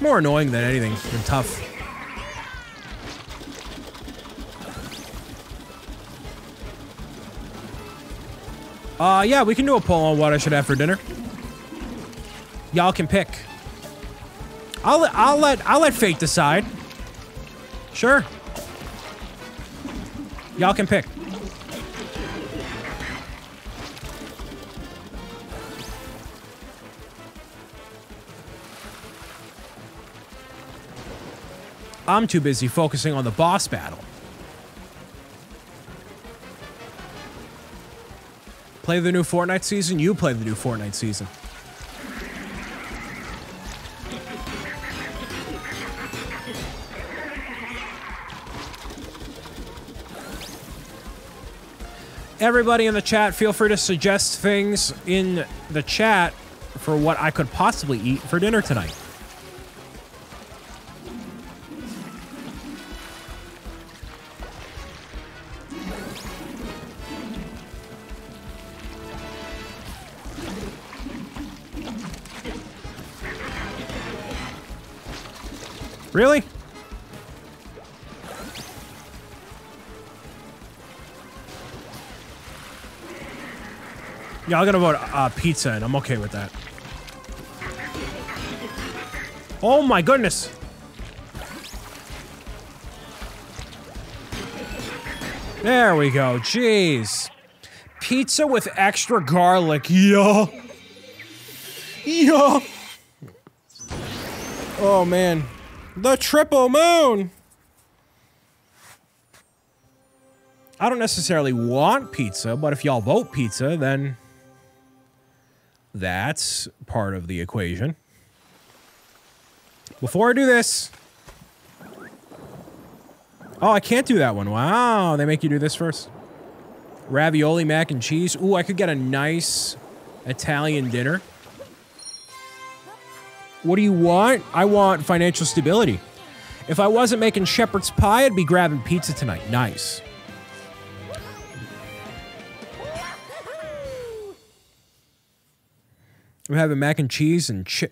More annoying than anything tough. Uh, yeah, we can do a poll on what I should have for dinner. Y'all can pick. I'll let I'll let I'll let fate decide. Sure. Y'all can pick. I'm too busy focusing on the boss battle. Play the new Fortnite season? You play the new Fortnite season. Everybody in the chat, feel free to suggest things in the chat for what I could possibly eat for dinner tonight. Really? Yeah, I'm gonna vote uh, pizza, and I'm okay with that. Oh my goodness! There we go. Jeez. Pizza with extra garlic. Yeah. Yeah. Oh man. The triple moon. I don't necessarily want pizza, but if y'all vote pizza, then that's part of the equation. Before I do this. Oh, I can't do that one. Wow, they make you do this first. Ravioli, mac and cheese. Ooh, I could get a nice Italian dinner. What do you want? I want financial stability. If I wasn't making shepherd's pie, I'd be grabbing pizza tonight. Nice. I'm having mac and cheese and chi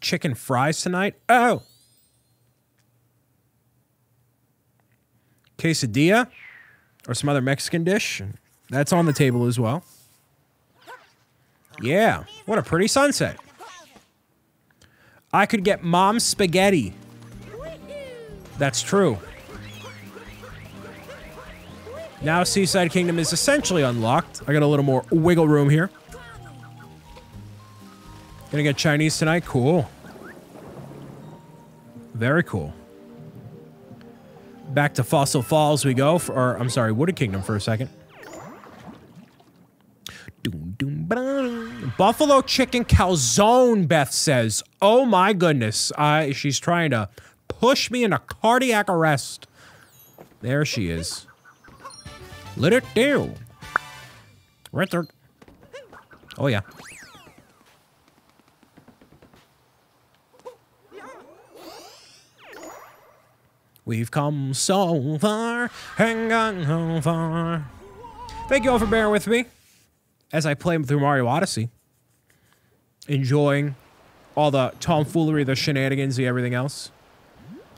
chicken fries tonight. Oh. Quesadilla or some other Mexican dish. That's on the table as well. Yeah. What a pretty sunset. I could get mom's spaghetti. That's true. Now Seaside Kingdom is essentially unlocked. I got a little more wiggle room here. Gonna get Chinese tonight? Cool. Very cool. Back to Fossil Falls we go, for, or I'm sorry, Wooded Kingdom for a second. Buffalo chicken calzone, Beth says. Oh my goodness. Uh, she's trying to push me into cardiac arrest. There she is. Let it do. Right there. Oh, yeah. We've come so far and gone so far. Thank you all for bearing with me as I play through Mario Odyssey. Enjoying all the tomfoolery, the shenanigans, the everything else.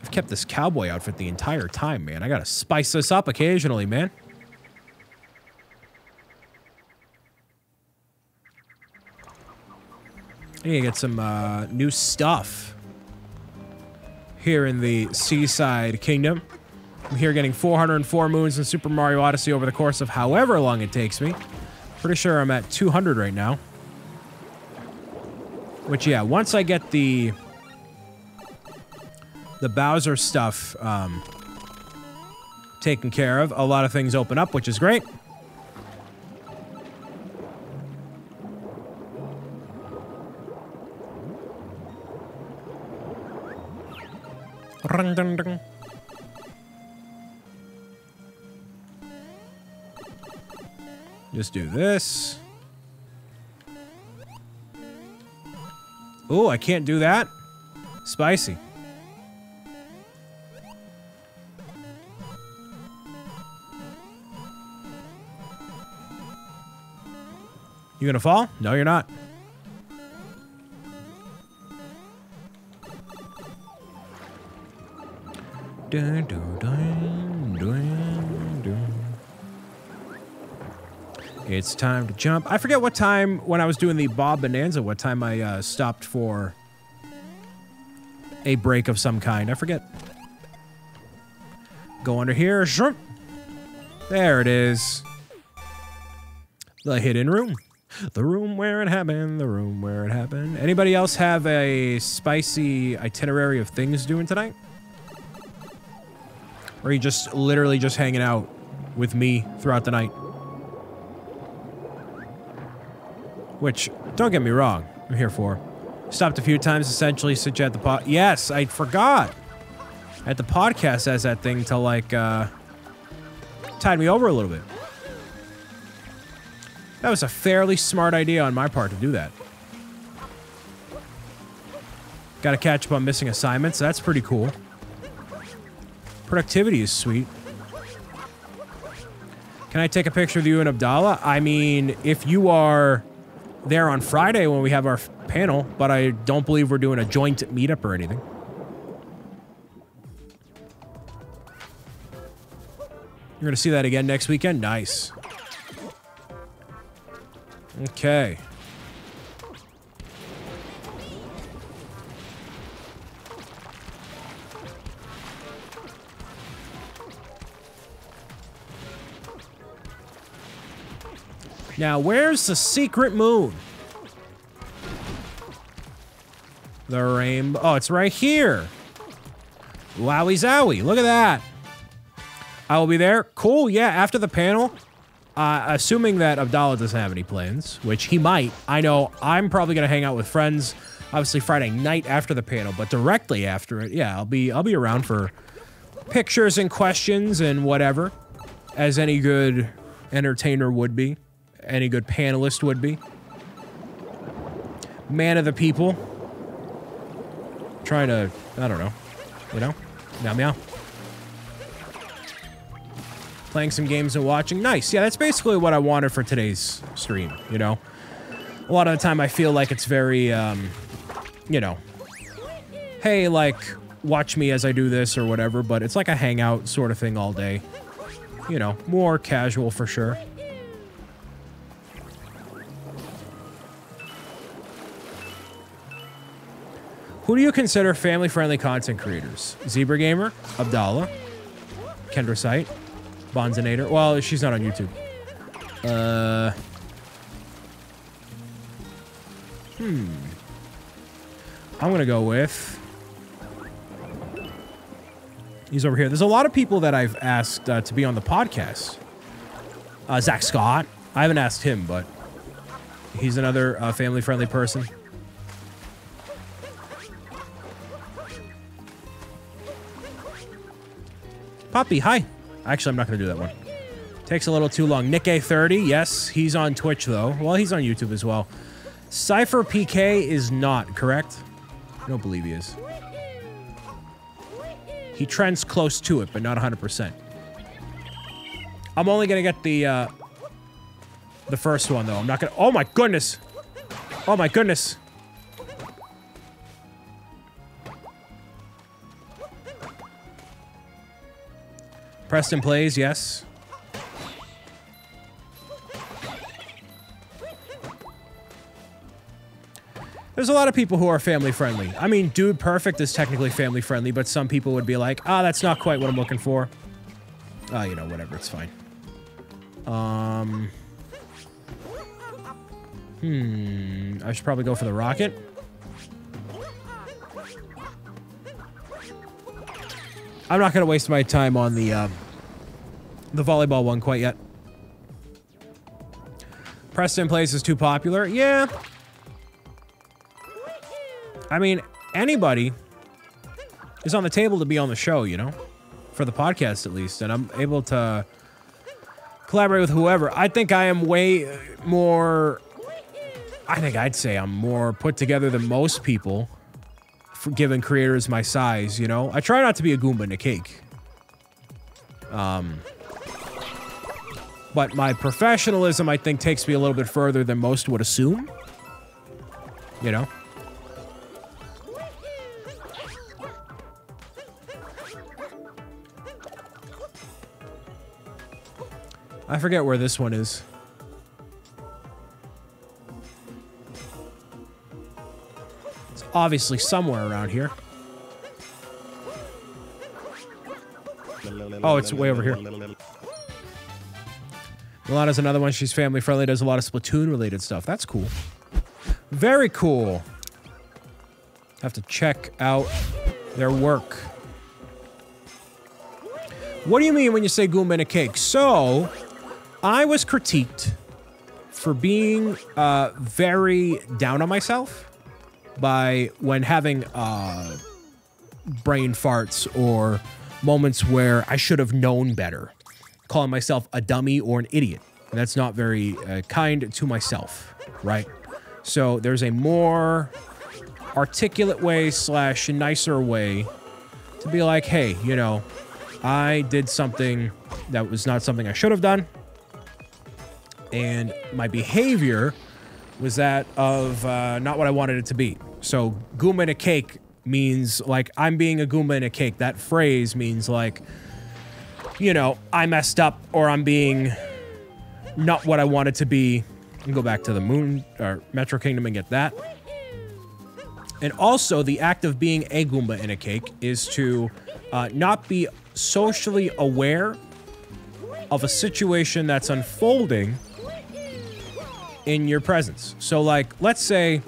I've kept this cowboy outfit the entire time, man. I gotta spice this up occasionally, man. I need to get some uh, new stuff here in the Seaside Kingdom. I'm here getting 404 moons in Super Mario Odyssey over the course of however long it takes me. Pretty sure I'm at 200 right now. Which, yeah, once I get the the Bowser stuff um, taken care of, a lot of things open up, which is great. Rung, dun, dun. Just do this. Oh, I can't do that. Spicy. You gonna fall? No, you're not. Dun, dun, dun, It's time to jump. I forget what time when I was doing the Bob Bonanza, what time I uh, stopped for a break of some kind. I forget. Go under here. There it is. The hidden room. The room where it happened. The room where it happened. Anybody else have a spicy itinerary of things doing tonight? Or are you just literally just hanging out with me throughout the night? Which, don't get me wrong, I'm here for. Stopped a few times essentially since you had the pod. Yes, I forgot. At the podcast as that thing to like, uh, tied me over a little bit. That was a fairly smart idea on my part to do that. Got to catch up on missing assignments. That's pretty cool. Productivity is sweet. Can I take a picture of you and Abdallah? I mean, if you are there on Friday when we have our panel, but I don't believe we're doing a joint meetup or anything. You're going to see that again next weekend? Nice. Okay. Now, where's the secret moon? The rainbow. Oh, it's right here. Wowie zowie. Look at that. I will be there. Cool. Yeah, after the panel, uh, assuming that Abdallah doesn't have any plans, which he might. I know I'm probably going to hang out with friends, obviously Friday night after the panel, but directly after it, yeah, I'll be I'll be around for pictures and questions and whatever, as any good entertainer would be, any good panelist would be. Man of the people. Trying to, I don't know, you know, meow meow playing some games and watching. Nice. Yeah, that's basically what I wanted for today's stream, you know? A lot of the time I feel like it's very, um, you know, hey, like, watch me as I do this or whatever, but it's like a hangout sort of thing all day. You know, more casual for sure. Who do you consider family-friendly content creators? Zebra Gamer, Abdallah, Kendra Sight, Bonzinator. Well, she's not on YouTube. Uh. Hmm. I'm gonna go with. He's over here. There's a lot of people that I've asked uh, to be on the podcast. Uh, Zach Scott. I haven't asked him, but he's another uh, family-friendly person. Hi. Actually, I'm not going to do that one. Takes a little too long. Nick A30, yes, he's on Twitch, though. Well, he's on YouTube as well. Cypher PK is not, correct? I don't believe he is. He trends close to it, but not 100%. I'm only going to get the, uh, the first one, though. I'm not going to... Oh, my goodness! Oh, my goodness! PrestonPlayz, yes. There's a lot of people who are family friendly. I mean, Dude Perfect is technically family friendly, but some people would be like, ah, that's not quite what I'm looking for. Ah, you know, whatever, it's fine. Um. Hmm. I should probably go for the rocket. I'm not going to waste my time on the uh, the volleyball one quite yet. PrestonPlayz is too popular. Yeah. I mean, anybody is on the table to be on the show, you know? For the podcast, at least. And I'm able to collaborate with whoever. I think I am way more... I think I'd say I'm more put together than most people given creators my size, you know? I try not to be a Goomba in a cake. Um, but my professionalism, I think, takes me a little bit further than most would assume. You know? I forget where this one is. Obviously somewhere around here. Oh, it's way over here. Milana's another one. She's family friendly, does a lot of Splatoon related stuff. That's cool. Very cool. Have to check out their work. What do you mean when you say Goomba in a cake? So, I was critiqued for being uh, very down on myself by when having uh, brain farts or moments where I should have known better, calling myself a dummy or an idiot. And that's not very uh, kind to myself, right? So there's a more articulate way slash nicer way to be like, hey, you know, I did something that was not something I should have done. And my behavior was that of uh, not what I wanted it to be. So Goomba in a cake means like I'm being a Goomba in a cake. That phrase means like, you know, I messed up or I'm being not what I wanted to be. And go back to the moon or Metro Kingdom and get that. And also, the act of being a Goomba in a cake is to uh, not be socially aware of a situation that's unfolding in your presence. So, like, let's say,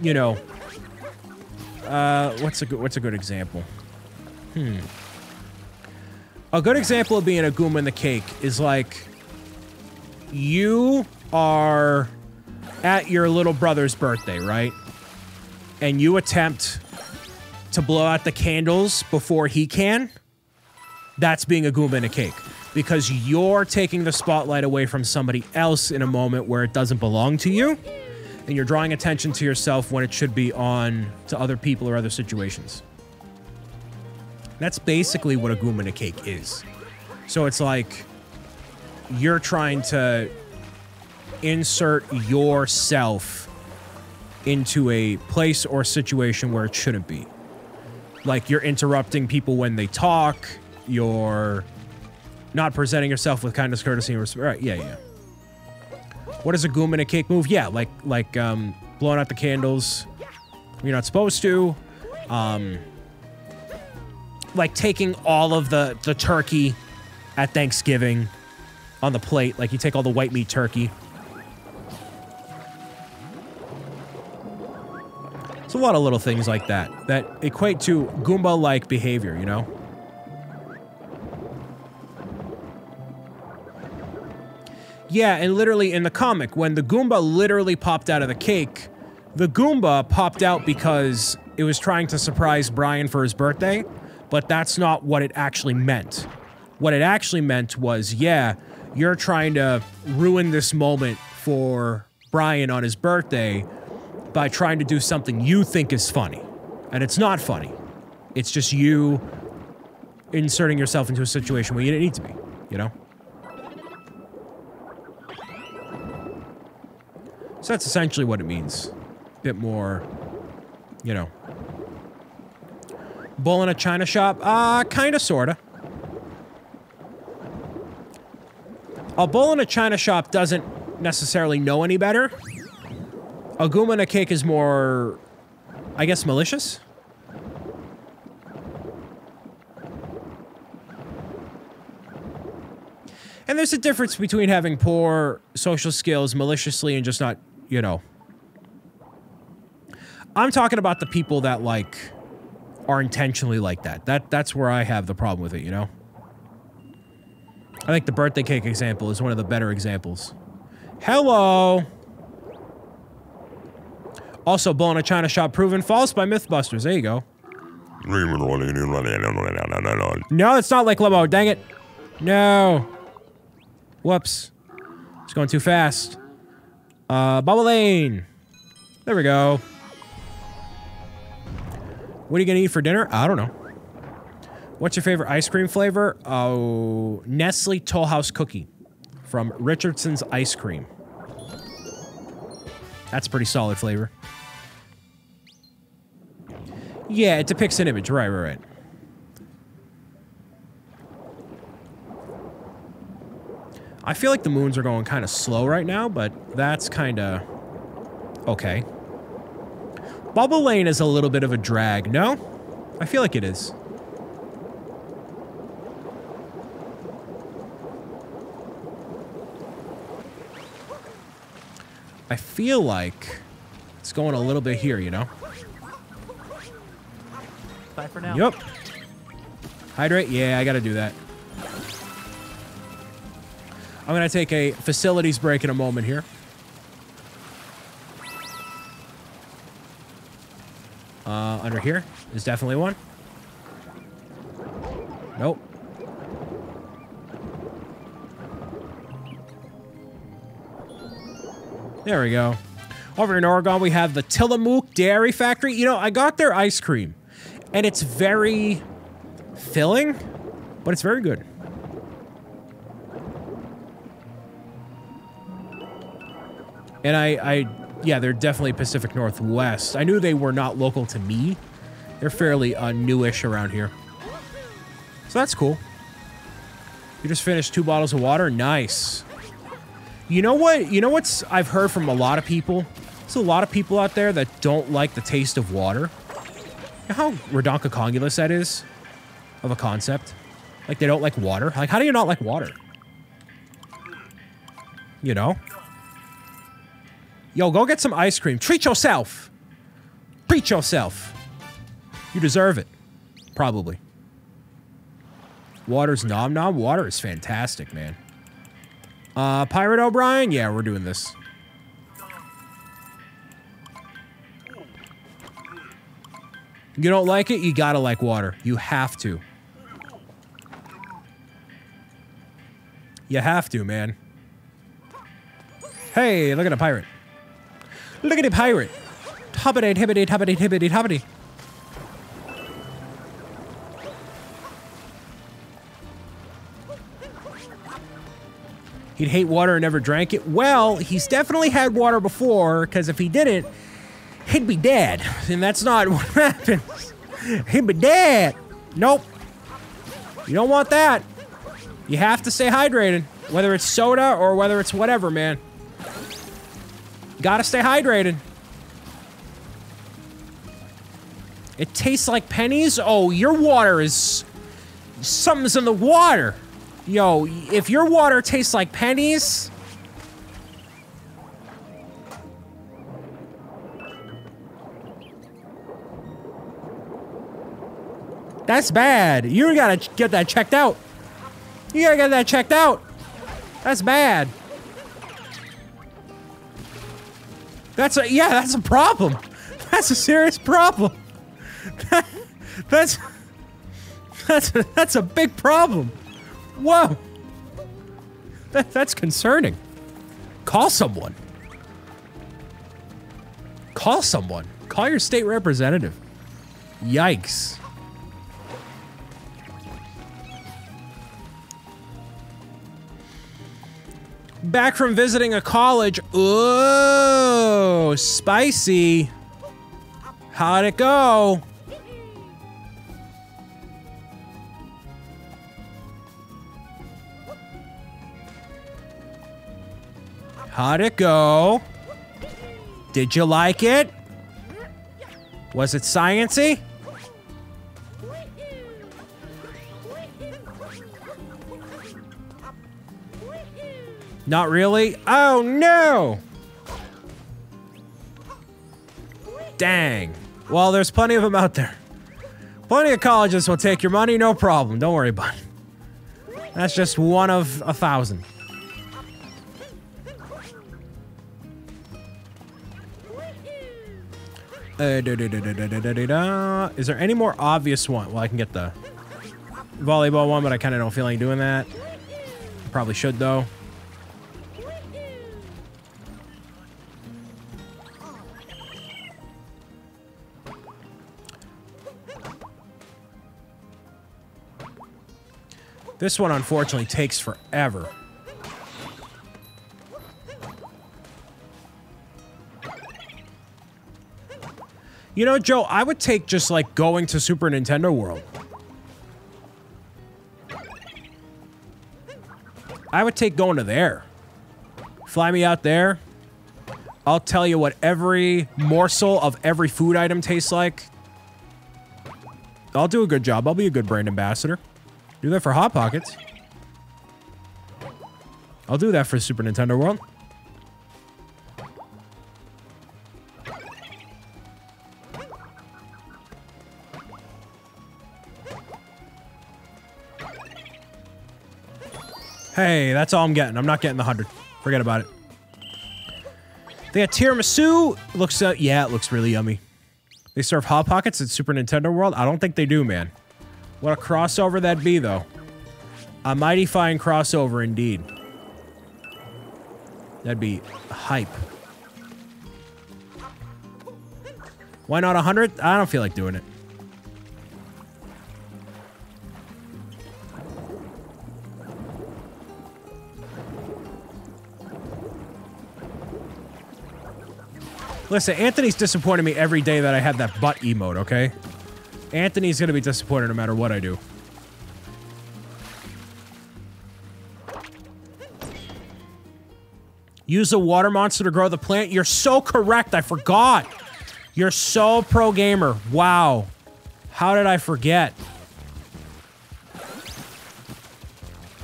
you know, uh, what's a good what's a good example? Hmm. A good example of being a Goomba in the cake is like you are at your little brother's birthday, right? And you attempt to blow out the candles before he can. That's being a Goomba in a cake because you're taking the spotlight away from somebody else in a moment where it doesn't belong to you and you're drawing attention to yourself when it should be on to other people or other situations. That's basically what a Goomba cake is. So it's like you're trying to insert yourself into a place or situation where it shouldn't be. Like you're interrupting people when they talk, you're not presenting yourself with kindness, courtesy, and respect. Right, yeah, yeah. What is a Goomba in a cake move? Yeah, like like um, blowing out the candles. You're not supposed to. Um, like taking all of the the turkey at Thanksgiving on the plate. Like you take all the white meat turkey. It's a lot of little things like that that equate to Goomba-like behavior, you know? Yeah, and literally in the comic, when the Goomba literally popped out of the cake, the Goomba popped out because it was trying to surprise Brian for his birthday, but that's not what it actually meant. What it actually meant was, yeah, you're trying to ruin this moment for Brian on his birthday by trying to do something you think is funny. And it's not funny. It's just you inserting yourself into a situation where you didn't need to be, you know? So that's essentially what it means. A Bit more, you know. Bull in a china shop? Uh, kinda, sorta. A bull in a china shop doesn't necessarily know any better. A Goomba in a cake is more, I guess, malicious? And there's a difference between having poor social skills maliciously and just not, you know. I'm talking about the people that, like, are intentionally like that. That That's where I have the problem with it, you know? I think the birthday cake example is one of the better examples. Hello! Also, Bull in a China Shop proven false by Mythbusters. There you go. No, it's not like Limo. Dang it. No. Whoops. It's going too fast. Uh, Bubblaine. There we go. What are you going to eat for dinner? I don't know. What's your favorite ice cream flavor? Oh, Nestle Toll House Cookie from Richardson's Ice Cream. That's a pretty solid flavor. Yeah, it depicts an image. Right, right, right. I feel like the moons are going kind of slow right now, but that's kind of okay. Bubblaine is a little bit of a drag, no? I feel like it is. I feel like it's going a little bit here, you know? Bye for now. Yep. Hydrate? Yeah, I gotta do that. I'm gonna take a facilities break in a moment here. Uh, under here is definitely one. Nope. There we go. Over in Oregon, we have the Tillamook Dairy Factory. You know, I got their ice cream, and it's very filling, but it's very good. And I, I, yeah, they're definitely Pacific Northwest. I knew they were not local to me. They're fairly uh, newish around here. So that's cool. You just finished two bottles of water. Nice. You know what? You know what's I've heard from a lot of people? There's a lot of people out there that don't like the taste of water. You know how redonkulous that is? Of a concept? Like they don't like water? Like how do you not like water? You know? Yo, go get some ice cream. Treat yourself. Treat yourself. You deserve it. Probably. Water's nom nom. Water is fantastic, man. Uh, Pirate O'Brien? Yeah, we're doing this. You don't like it? You gotta like water. You have to. You have to, man. Hey, look at a pirate. Look at a pirate. Hoppity, hibbity, hoppity, hibbity, hoppity. He'd hate water and never drank it. Well, he's definitely had water before, because if he didn't, he'd be dead. And that's not what happens. He'd be dead. Nope. You don't want that. You have to stay hydrated, whether it's soda or whether it's whatever, man. Gotta stay hydrated. It tastes like pennies? Oh, your water is... Something's in the water. Yo, if your water tastes like pennies... That's bad. You gotta get that checked out. You gotta get that checked out. That's bad. That's a yeah, that's a problem. That's a serious problem. that's that's a, that's a big problem. Whoa. That, that's concerning. Call someone. Call someone. Call your state representative. Yikes. Back from visiting a college. Ooh, spicy. How'd it go? How'd it go? Did you like it? Was it sciency? Not really? Oh, no! Dang. Well, there's plenty of them out there. Plenty of colleges will take your money, no problem. Don't worry about it. That's just one of a thousand. Uh, da, da, da, Is there any more obvious one? Well, I can get the volleyball one, but I kind of don't feel like doing that. Probably should, though. This one, unfortunately, takes forever. You know, Joe, I would take just like going to Super Nintendo World. I would take going to there. Fly me out there. I'll tell you what every morsel of every food item tastes like. I'll do a good job. I'll be a good brand ambassador. Do that for Hot Pockets. I'll do that for Super Nintendo World. Hey, that's all I'm getting. I'm not getting the 100. Forget about it. They got tiramisu. Looks, uh, yeah, it looks really yummy. They serve Hot Pockets at Super Nintendo World? I don't think they do, man. What a crossover that'd be, though. A mighty fine crossover indeed. That'd be hype. Why not 100? I don't feel like doing it. Listen, Anthony's disappointing me every day that I have that butt emote, okay? Anthony's gonna be disappointed no matter what I do. Use a water monster to grow the plant. You're so correct. I forgot. You're so pro gamer. Wow. How did I forget?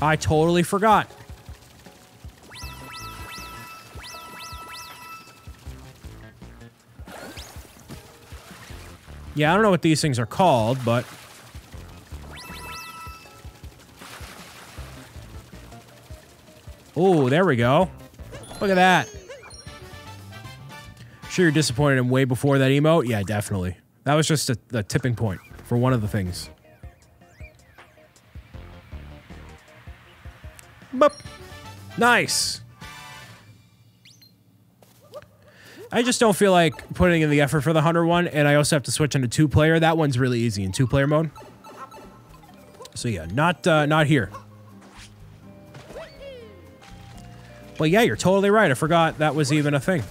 I totally forgot. Yeah, I don't know what these things are called, but... Oh, there we go. Look at that. Sure you're disappointed in way before that emote? Yeah, definitely. That was just a, a tipping point for one of the things. Boop. Nice. I just don't feel like putting in the effort for the Hunter one, and I also have to switch into two-player. That one's really easy in two-player mode. So yeah, not uh, not here. But yeah, you're totally right. I forgot that was even a thing.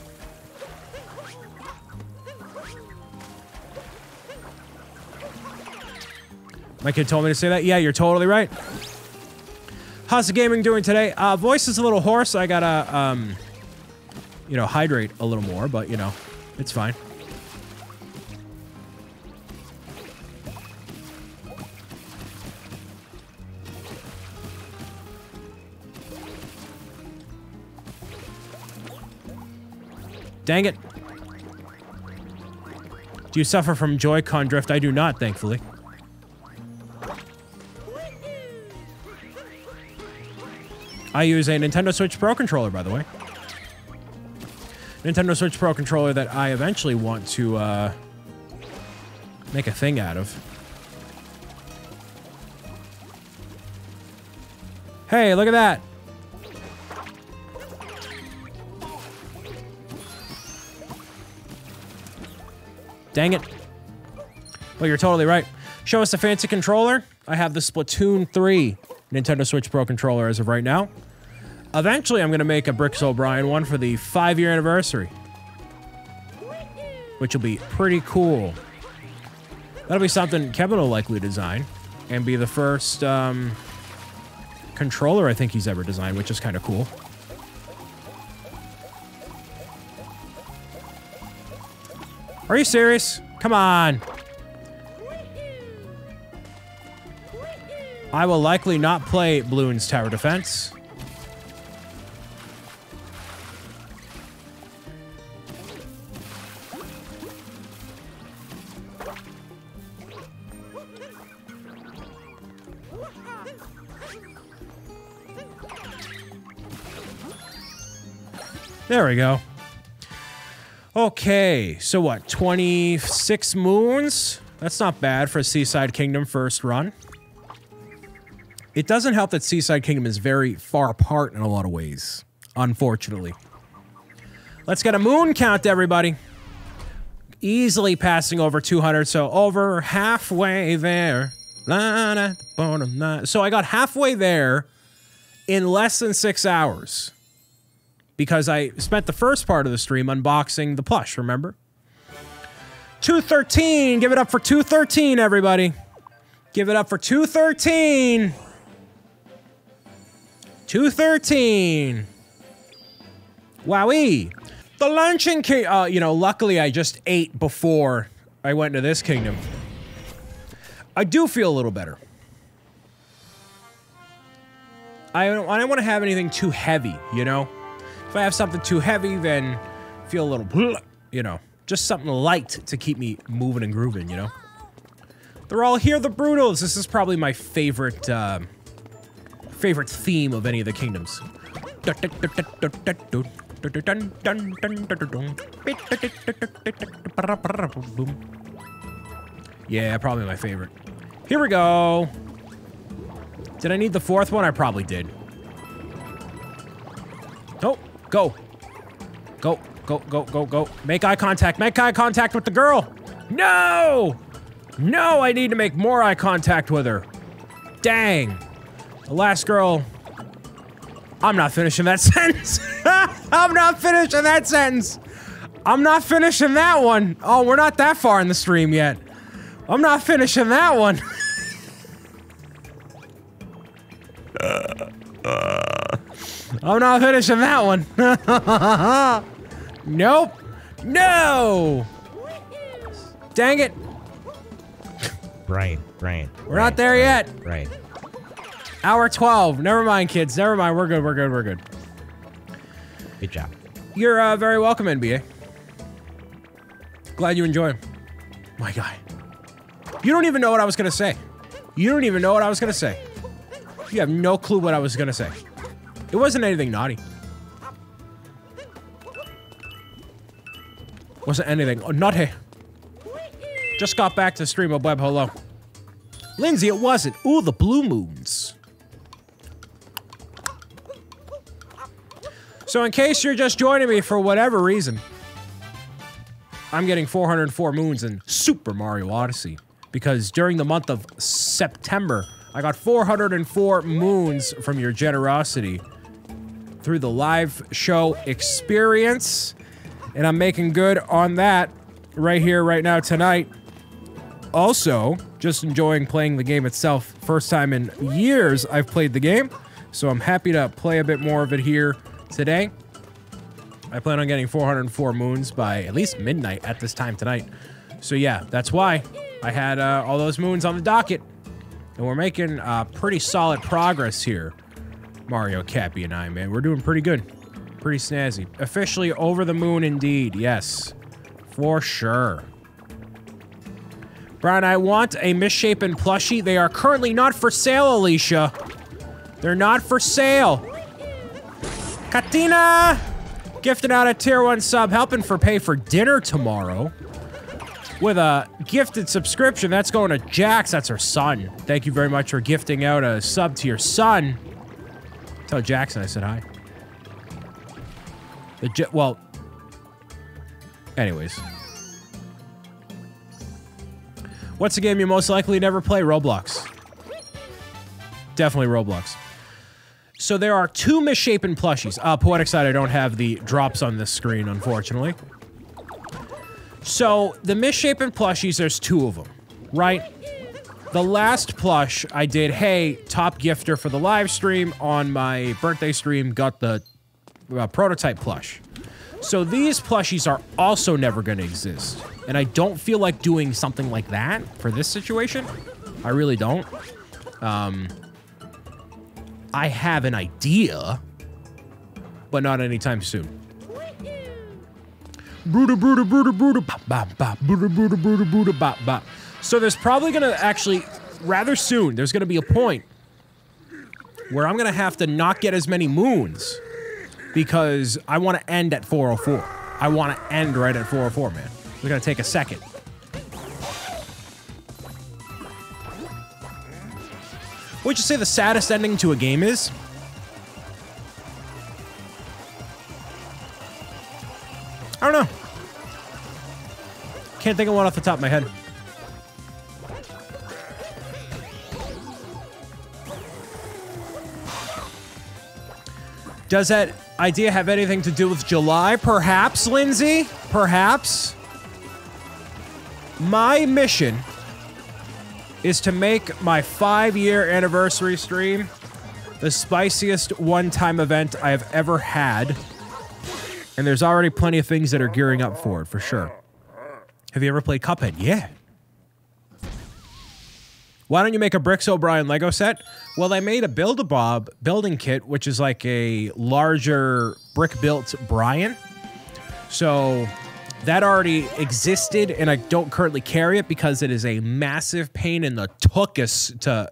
My kid told me to say that. Yeah, you're totally right. How's the gaming doing today? Uh, voice is a little hoarse. I got a um, you know, hydrate a little more, but, you know, it's fine. Dang it. Do you suffer from Joy-Con drift? I do not, thankfully. I use a Nintendo Switch Pro controller, by the way. Nintendo Switch Pro controller that I eventually want to uh, make a thing out of. Hey, look at that. Dang it. Well, you're totally right. Show us a fancy controller. I have the Splatoon 3 Nintendo Switch Pro controller as of right now. Eventually, I'm going to make a Bricks 'O' Brian one for the five-year anniversary. Which will be pretty cool. That'll be something Kevin will likely design. And be the first um, controller I think he's ever designed, which is kind of cool. Are you serious? Come on. I will likely not play Bloons Tower Defense. There we go. Okay, so what, 26 moons? That's not bad for a Seaside Kingdom first run. It doesn't help that Seaside Kingdom is very far apart in a lot of ways, unfortunately. Let's get a moon count, everybody. Easily passing over 200, so over halfway there. So I got halfway there in less than six hours because I spent the first part of the stream unboxing the plush, remember? 213, give it up for 213, everybody. Give it up for 213. 213. Wowee. The luncheon king. Uh, you know, luckily I just ate before I went to this kingdom. I do feel a little better. I don't, I don't want to have anything too heavy, you know? I have something too heavy, then feel a little, you know, just something light to keep me moving and grooving, you know? They're all here, the Broodals. This is probably my favorite, uh, favorite theme of any of the kingdoms. Yeah, probably my favorite. Here we go. Did I need the fourth one? I probably did. Oh, go. Go, go, go, go, go. Make eye contact. Make eye contact with the girl. No! No, I need to make more eye contact with her. Dang. The last girl. I'm not finishing that sentence. I'm not finishing that sentence. I'm not finishing that one. Oh, we're not that far in the stream yet. I'm not finishing that one. Uh, uh. I'm not finishing that one. nope. No. Dang it. Brain, brain. We're not there yet. Right. Hour 12. Never mind, kids. Never mind. We're good. We're good. We're good. Good job. You're uh, very welcome, NBA. Glad you enjoy. My guy. You don't even know what I was going to say. You don't even know what I was going to say. You have no clue what I was going to say. It wasn't anything naughty. Wasn't anything oh, naughty. Just got back to stream of web. Hello. Lindsay, it wasn't. Ooh, the blue moons. So in case you're just joining me for whatever reason, I'm getting 404 moons in Super Mario Odyssey because during the month of September, I got 404 moons from your generosity through the live show experience. And I'm making good on that right here, right now, tonight. Also, just enjoying playing the game itself. First time in years I've played the game. So I'm happy to play a bit more of it here today. I plan on getting 404 moons by at least midnight at this time tonight. So yeah, that's why I had uh, all those moons on the docket. And we're making uh, pretty solid progress here. Mario, Cappy, and I, man. We're doing pretty good. Pretty snazzy. Officially over the moon indeed, yes. For sure. Brian, I want a misshapen plushie. They are currently not for sale, Alicia. They're not for sale. Katina! Gifted out a tier 1 sub, helping for pay for dinner tomorrow. With a gifted subscription, that's going to Jax. That's her son. Thank you very much for gifting out a sub to your son. Tell Jackson I said hi. The J well, anyways. What's the game you most likely never play? Roblox. Definitely Roblox. So there are two misshapen plushies. Uh, Poetic side, I don't have the drops on this screen, unfortunately. So the misshapen plushies, there's two of them, right? The last plush I did, hey, top gifter for the live stream on my birthday stream, got the uh, prototype plush. So these plushies are also never going to exist. And I don't feel like doing something like that for this situation. I really don't. Um, I have an idea, but not anytime soon. Bop, bop, bop, bop, bop. So there's probably gonna actually, rather soon, there's gonna be a point where I'm gonna have to not get as many moons because I want to end at 404. I want to end right at 404, man. We're gonna take a second. Would you say the saddest ending to a game is? I don't know. Can't think of one off the top of my head. Does that idea have anything to do with July? Perhaps, Lindsay? Perhaps? My mission is to make my five year anniversary stream the spiciest one time event I have ever had And there's already plenty of things that are gearing up for it, for sure. Have you ever played Cuphead? Yeah. Why don't you make a Bricks 'O' Brian Lego set? Well, I made a Build a Bob building kit, which is like a larger brick built Brian. So that already existed, and I don't currently carry it because it is a massive pain in the tuchus to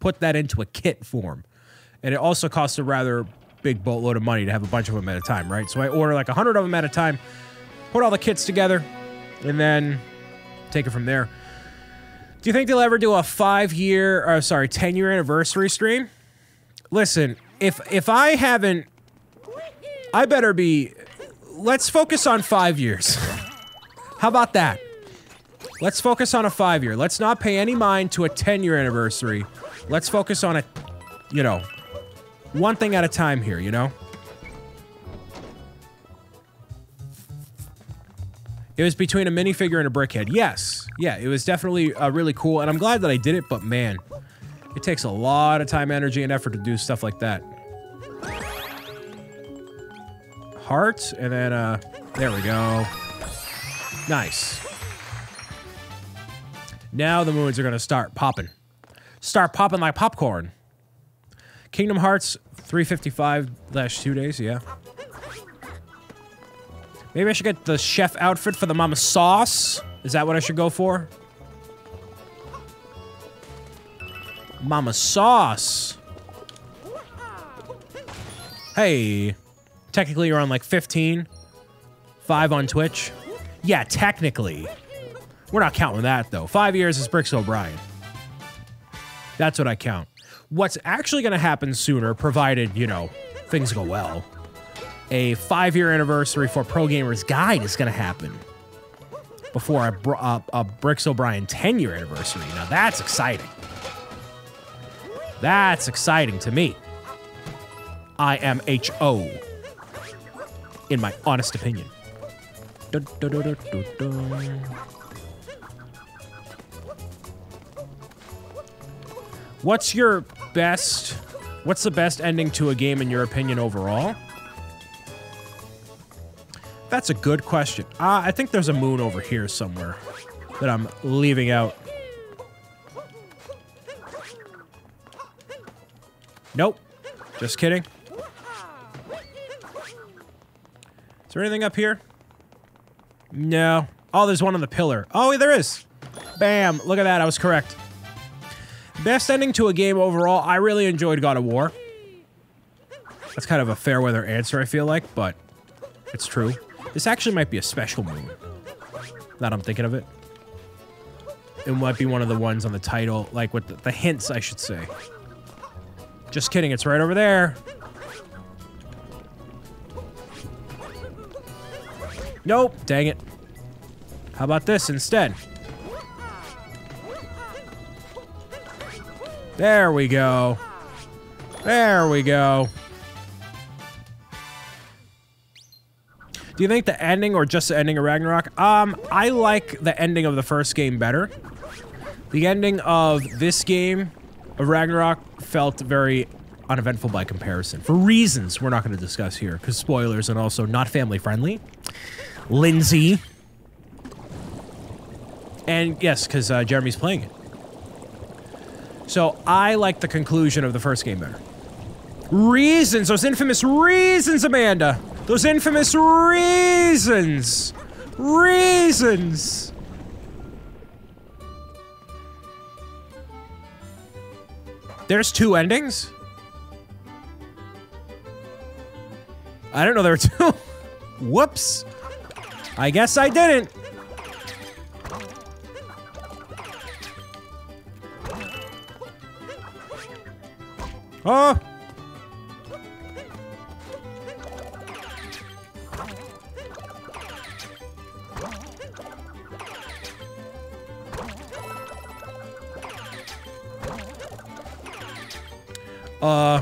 put that into a kit form. And it also costs a rather big boatload of money to have a bunch of them at a time, right? So I order like a hundred of them at a time, put all the kits together, and then take it from there. Do you think they'll ever do a five year, or sorry, 10 year anniversary stream? Listen, if if I haven't, I better be. Let's focus on five years. How about that? Let's focus on a five year. Let's not pay any mind to a 10 year anniversary. Let's focus on a, you know, one thing at a time here, you know? It was between a minifigure and a brickhead. Yes. Yeah, it was definitely uh, really cool, and I'm glad that I did it, but man, it takes a lot of time, energy, and effort to do stuff like that. Heart, and then, uh, there we go. Nice. Now the moons are going to start popping. Start popping like popcorn. Kingdom Hearts 355 last two days, yeah. Maybe I should get the chef outfit for the mama sauce. Is that what I should go for? Mama sauce. Hey. Technically, you're on like 15. 5 on Twitch. Yeah, technically. We're not counting that, though. Five years is Bricks 'O' Brian. That's what I count. What's actually going to happen sooner, provided, you know, things go well, a five year anniversary for Pro Gamer's Guide is going to happen before a, uh, a Bricks 'O' Brian 10 year anniversary. Now that's exciting. That's exciting to me. I am HO, in my honest opinion. Dun, dun, dun. What's your best? What's the best ending to a game in your opinion overall? That's a good question. Uh, I think there's a moon over here somewhere that I'm leaving out. Nope. Just kidding. Is there anything up here? No. Oh, there's one on the pillar. Oh, there is. Bam. Look at that. I was correct. Best ending to a game overall. I really enjoyed God of War. That's kind of a fair weather answer, I feel like, but it's true. This actually might be a special moon. That I'm thinking of it. It might be one of the ones on the title, like with the, the hints, I should say. Just kidding, it's right over there. Nope, dang it. How about this instead? There we go. There we go. Do you think the ending or just the ending of Ragnarok? Um, I like the ending of the first game better. The ending of this game of Ragnarok felt very uneventful by comparison for reasons we're not going to discuss here because spoilers and also not family friendly. Lindsay. And yes, because uh, Jeremy's playing it. So I like the conclusion of the first game better. Reasons, those infamous reasons, Amanda. Those infamous reasons. Reasons. There's two endings? I don't know there were two. Whoops. I guess I didn't. Oh. Uh...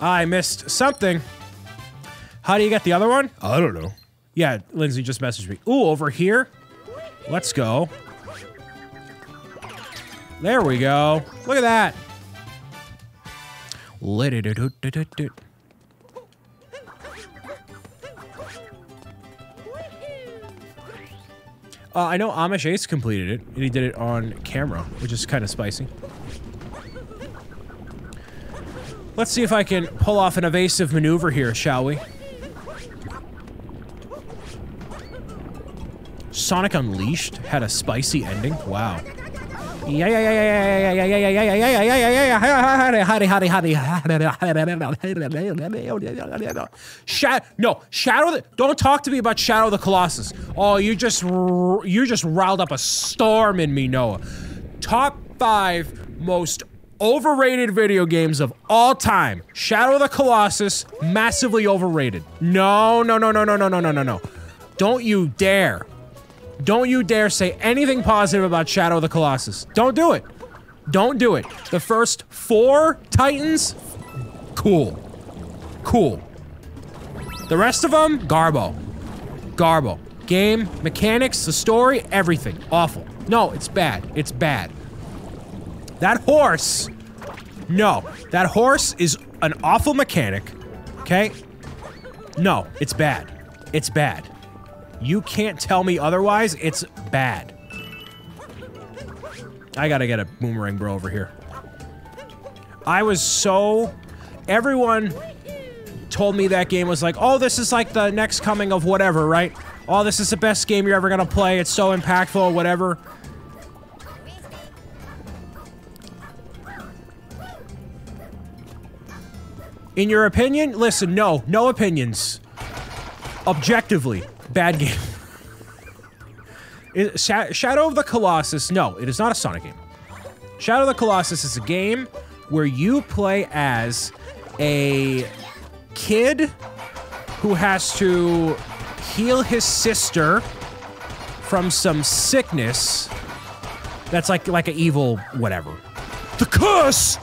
I missed something. How do you get the other one? I don't know. Yeah, Lindsay just messaged me. Ooh, over here? Let's go. There we go. Look at that. Uh, I know Amish Ace completed it, and he did it on camera, which is kind of spicy. Let's see if I can pull off an evasive maneuver here, shall we? Sonic Unleashed had a spicy ending? Wow. Shadow, no, Shadow. The, don't talk to me about Shadow the Colossus. Oh, you just you just riled up a storm in me, Noah. Top five most overrated video games of all time. Shadow of the Colossus, massively overrated. No, no, no, no, no, no, no, no, no, no. Don't you dare. Don't you dare say anything positive about Shadow of the Colossus. Don't do it. Don't do it. The first four Titans, cool. Cool. The rest of them, Garbo. Garbo. Game, mechanics, the story, everything. Awful. No, it's bad. It's bad. That horse, no. That horse is an awful mechanic, okay? No, it's bad. It's bad. You can't tell me otherwise. It's bad. I gotta get a boomerang bro over here. I was so... Everyone told me that game was like, oh, this is like the next coming of whatever, right? Oh, this is the best game you're ever gonna play. It's so impactful, whatever. In your opinion? Listen, no. No opinions. Objectively, bad game. Sha- Shadow of the Colossus, no, it is not a Sonic game. Shadow of the Colossus is a game where you play as a kid who has to heal his sister from some sickness that's like like an evil whatever. The curse!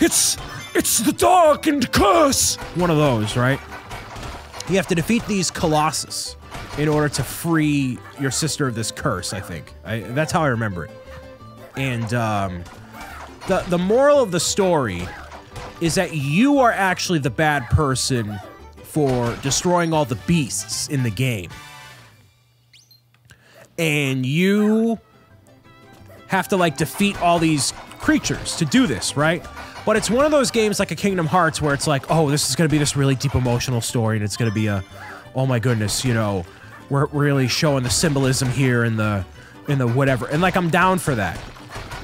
It's it's the dark and curse! One of those, right? You have to defeat these colossus in order to free your sister of this curse, I think. I, that's how I remember it. And um, the, the moral of the story is that you are actually the bad person for destroying all the beasts in the game. And you have to like defeat all these creatures to do this, right? But it's one of those games like a Kingdom Hearts where it's like, oh, this is going to be this really deep emotional story and it's going to be a, oh my goodness, you know, we're really showing the symbolism here in the, in the whatever. And like, I'm down for that.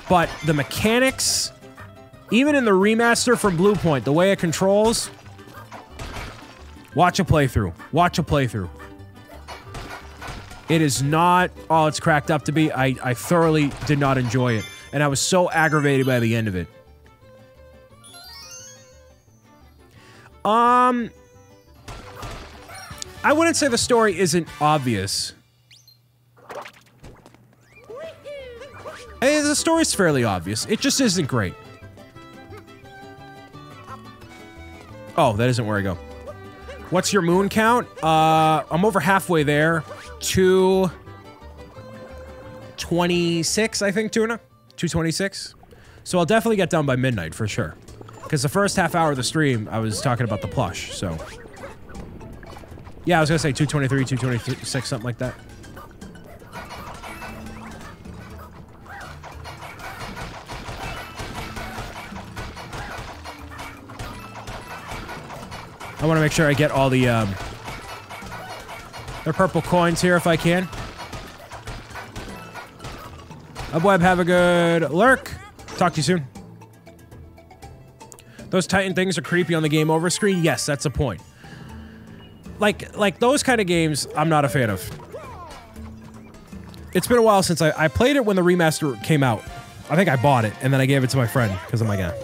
But the mechanics, even in the remaster from Bluepoint, the way it controls, watch a playthrough. Watch a playthrough. It is not all it's cracked up to be. I, I thoroughly did not enjoy it. And I was so aggravated by the end of it. Um, I wouldn't say the story isn't obvious. Hey, the story's fairly obvious. It just isn't great. Oh, that isn't where I go. What's your moon count? Uh, I'm over halfway there. Two... 26, I think, Tuna? 226? So I'll definitely get done by midnight, for sure. Because the first half hour of the stream, I was talking about the plush, so... Yeah, I was gonna say 223, 226, something like that. I want to make sure I get all the, um... The purple coins here if I can. Upweb, have a good lurk. Talk to you soon. Those Titan things are creepy on the game over screen. Yes, that's a point. Like, like those kind of games, I'm not a fan of. It's been a while since I, I played it when the remaster came out. I think I bought it and then I gave it to my friend because I'm like, yeah.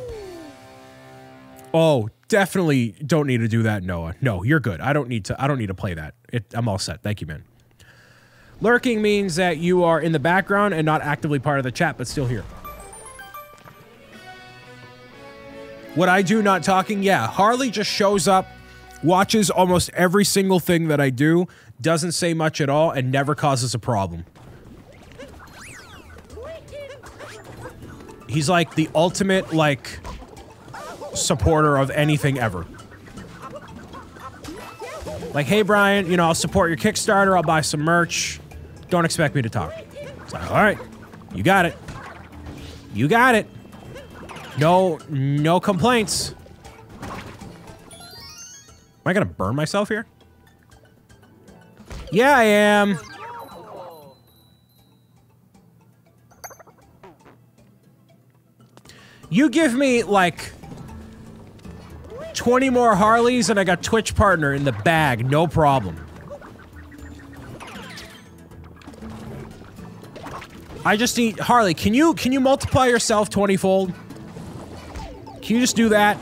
Oh, definitely don't need to do that, Noah. No, you're good. I don't need to. I don't need to play that. It, I'm all set. Thank you, man. Lurking means that you are in the background and not actively part of the chat, but still here. What I do not talking, yeah. Harley just shows up, watches almost every single thing that I do, doesn't say much at all, and never causes a problem. He's like the ultimate, like, supporter of anything ever. Like, hey, Brian, you know, I'll support your Kickstarter, I'll buy some merch. don't expect me to talk. It's like, all right, you got it. You got it. No, no complaints. Am I gonna burn myself here? Yeah, I am. You give me like 20 more Harleys and I got Twitch partner in the bag, no problem. I just need Harley, can you can you multiply yourself 20 fold? Can you just do that?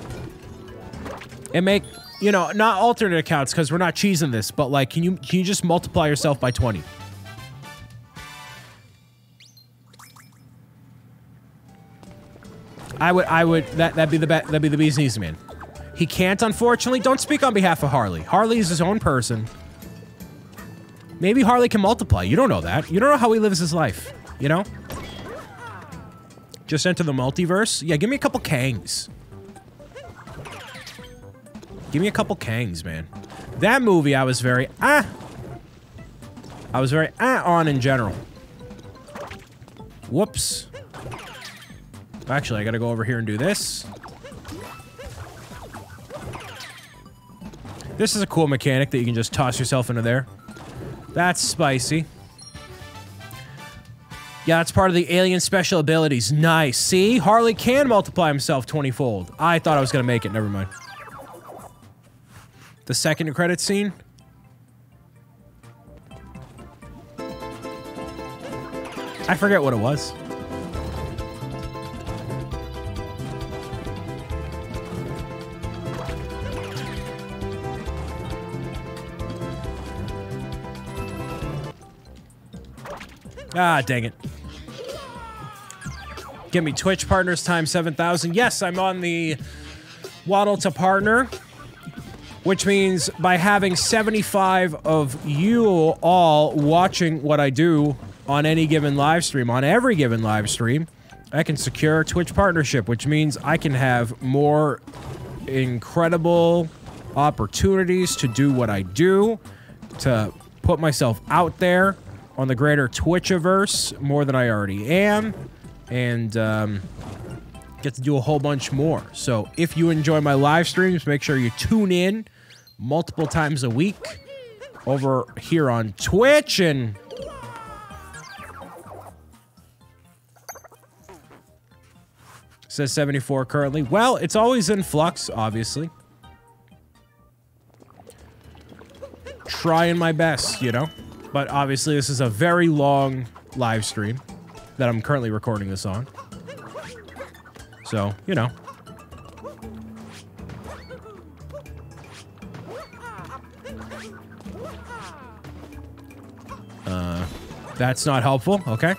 And make, you know, not alternate accounts because we're not cheesing this, but like can you can you just multiply yourself by 20? I would I would that that'd be the that'd be the bee's knees, man. He can't, unfortunately. Don't speak on behalf of Harley. Harley is his own person. Maybe Harley can multiply. You don't know that. You don't know how he lives his life. You know? Just enter the multiverse? Yeah, give me a couple Kangs. Give me a couple Kangs, man. That movie, I was very ah. I was very ah on in general. Whoops. Actually, I gotta go over here and do this. This is a cool mechanic that you can just toss yourself into there. That's spicy. Yeah, it's part of the alien special abilities. Nice. See? Harley can multiply himself 20-fold. I thought I was to make it. Never mind. The second credit scene. I forget what it was. Ah, dang it. Give me Twitch partners times 7,000. Yes, I'm on the Waddle to partner, which means by having 75 of you all watching what I do on any given live stream, on every given live stream, I can secure a Twitch partnership, which means I can have more incredible opportunities to do what I do, to put myself out there on the greater Twitchiverse more than I already am, and um, get to do a whole bunch more. So if you enjoy my live streams, make sure you tune in multiple times a week over here on Twitch and says 74 currently. Well, it's always in flux, obviously. Trying my best, you know? But obviously, this is a very long live stream that I'm currently recording this on. So, you know. Uh, that's not helpful. Okay.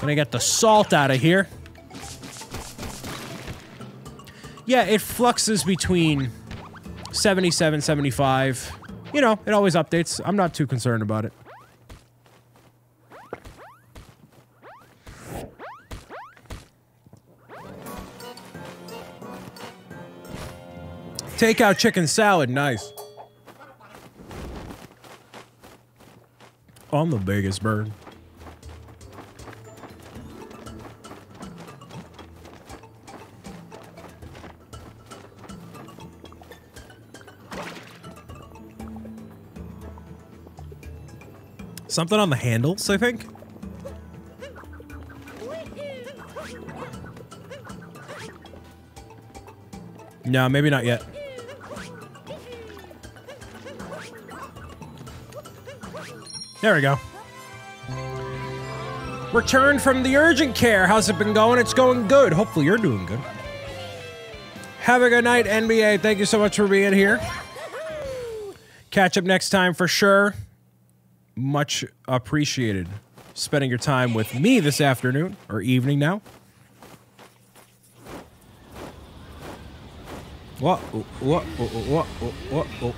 Gonna get the salt out of here. Yeah, it fluxes between 77, 75. You know, it always updates. I'm not too concerned about it. Takeout chicken salad, nice. I'm the biggest bird. Something on the handles, I think? No, maybe not yet. There we go. Return from the urgent care. How's it been going? It's going good. Hopefully you're doing good. Have a good night, NBA. Thank you so much for being here. Catch up next time for sure much appreciated spending your time with me this afternoon or evening now. What? What? What? What? What?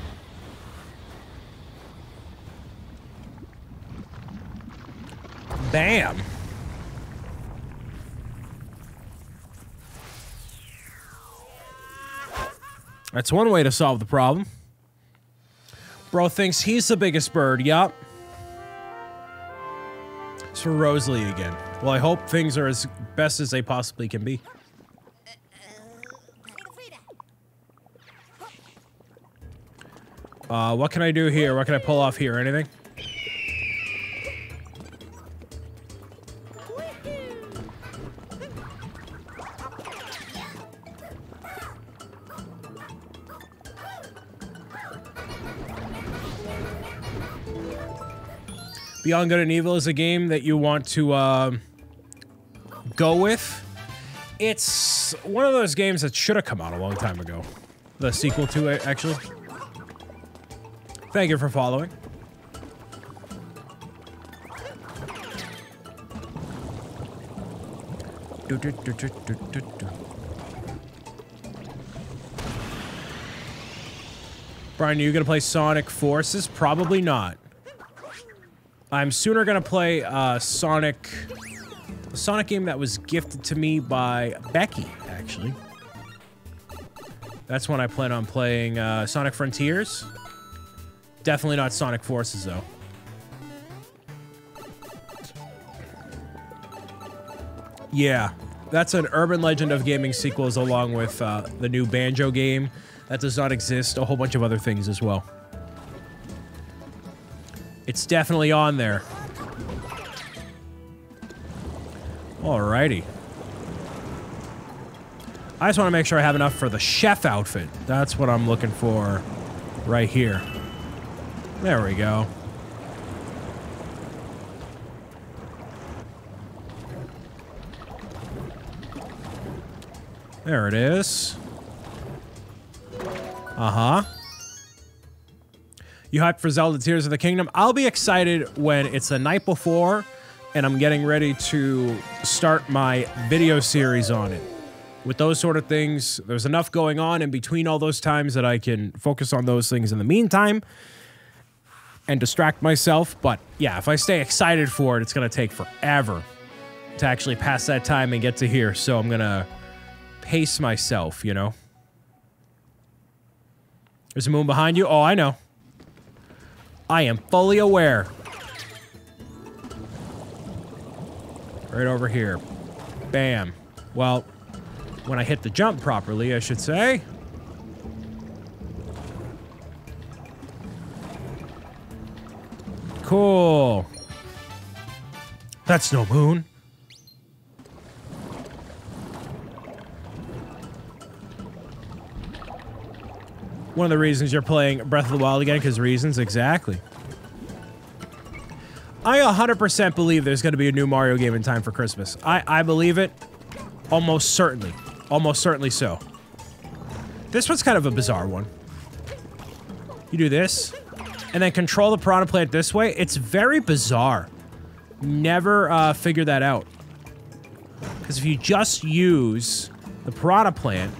Bam. That's one way to solve the problem. Bro thinks he's the biggest bird. Yup. For Rosalie again. Well, I hope things are as best as they possibly can be. Uh, what can I do here? What can I pull off here? Anything? Beyond Good and Evil is a game that you want to uh, go with. It's one of those games that should have come out a long time ago. The sequel to it, actually. Thank you for following. Do, do, do. Brian, are you gonna play Sonic Forces? Probably not. I'm sooner gonna play uh, Sonic, a Sonic game that was gifted to me by Becky, actually. That's when I plan on playing uh, Sonic Frontiers. Definitely not Sonic Forces, though. Yeah, that's an urban legend of gaming sequels along with uh, the new Banjo game that does not exist, a whole bunch of other things as well. It's definitely on there. Alrighty. I just want to make sure I have enough for the chef outfit. That's what I'm looking for right here. There we go. There it is. Uh-huh. You hyped for Zelda Tears of the Kingdom? I'll be excited when it's the night before and I'm getting ready to start my video series on it. With those sort of things, there's enough going on in between all those times that I can focus on those things in the meantime and distract myself. But yeah, if I stay excited for it, it's going to take forever to actually pass that time and get to here. So I'm going to pace myself, you know? There's a moon behind you. Oh, I know. I am fully aware. Right over here. Bam. Well, when I hit the jump properly, I should say. Cool. That's no moon. One of the reasons you're playing Breath of the Wild again, because reasons, exactly. I 100% believe there's going to be a new Mario game in time for Christmas. I, I believe it. Almost certainly. Almost certainly so. This one's kind of a bizarre one. You do this, and then control the Piranha Plant this way. It's very bizarre. Never uh, figured that out. Because if you just use the Piranha Plant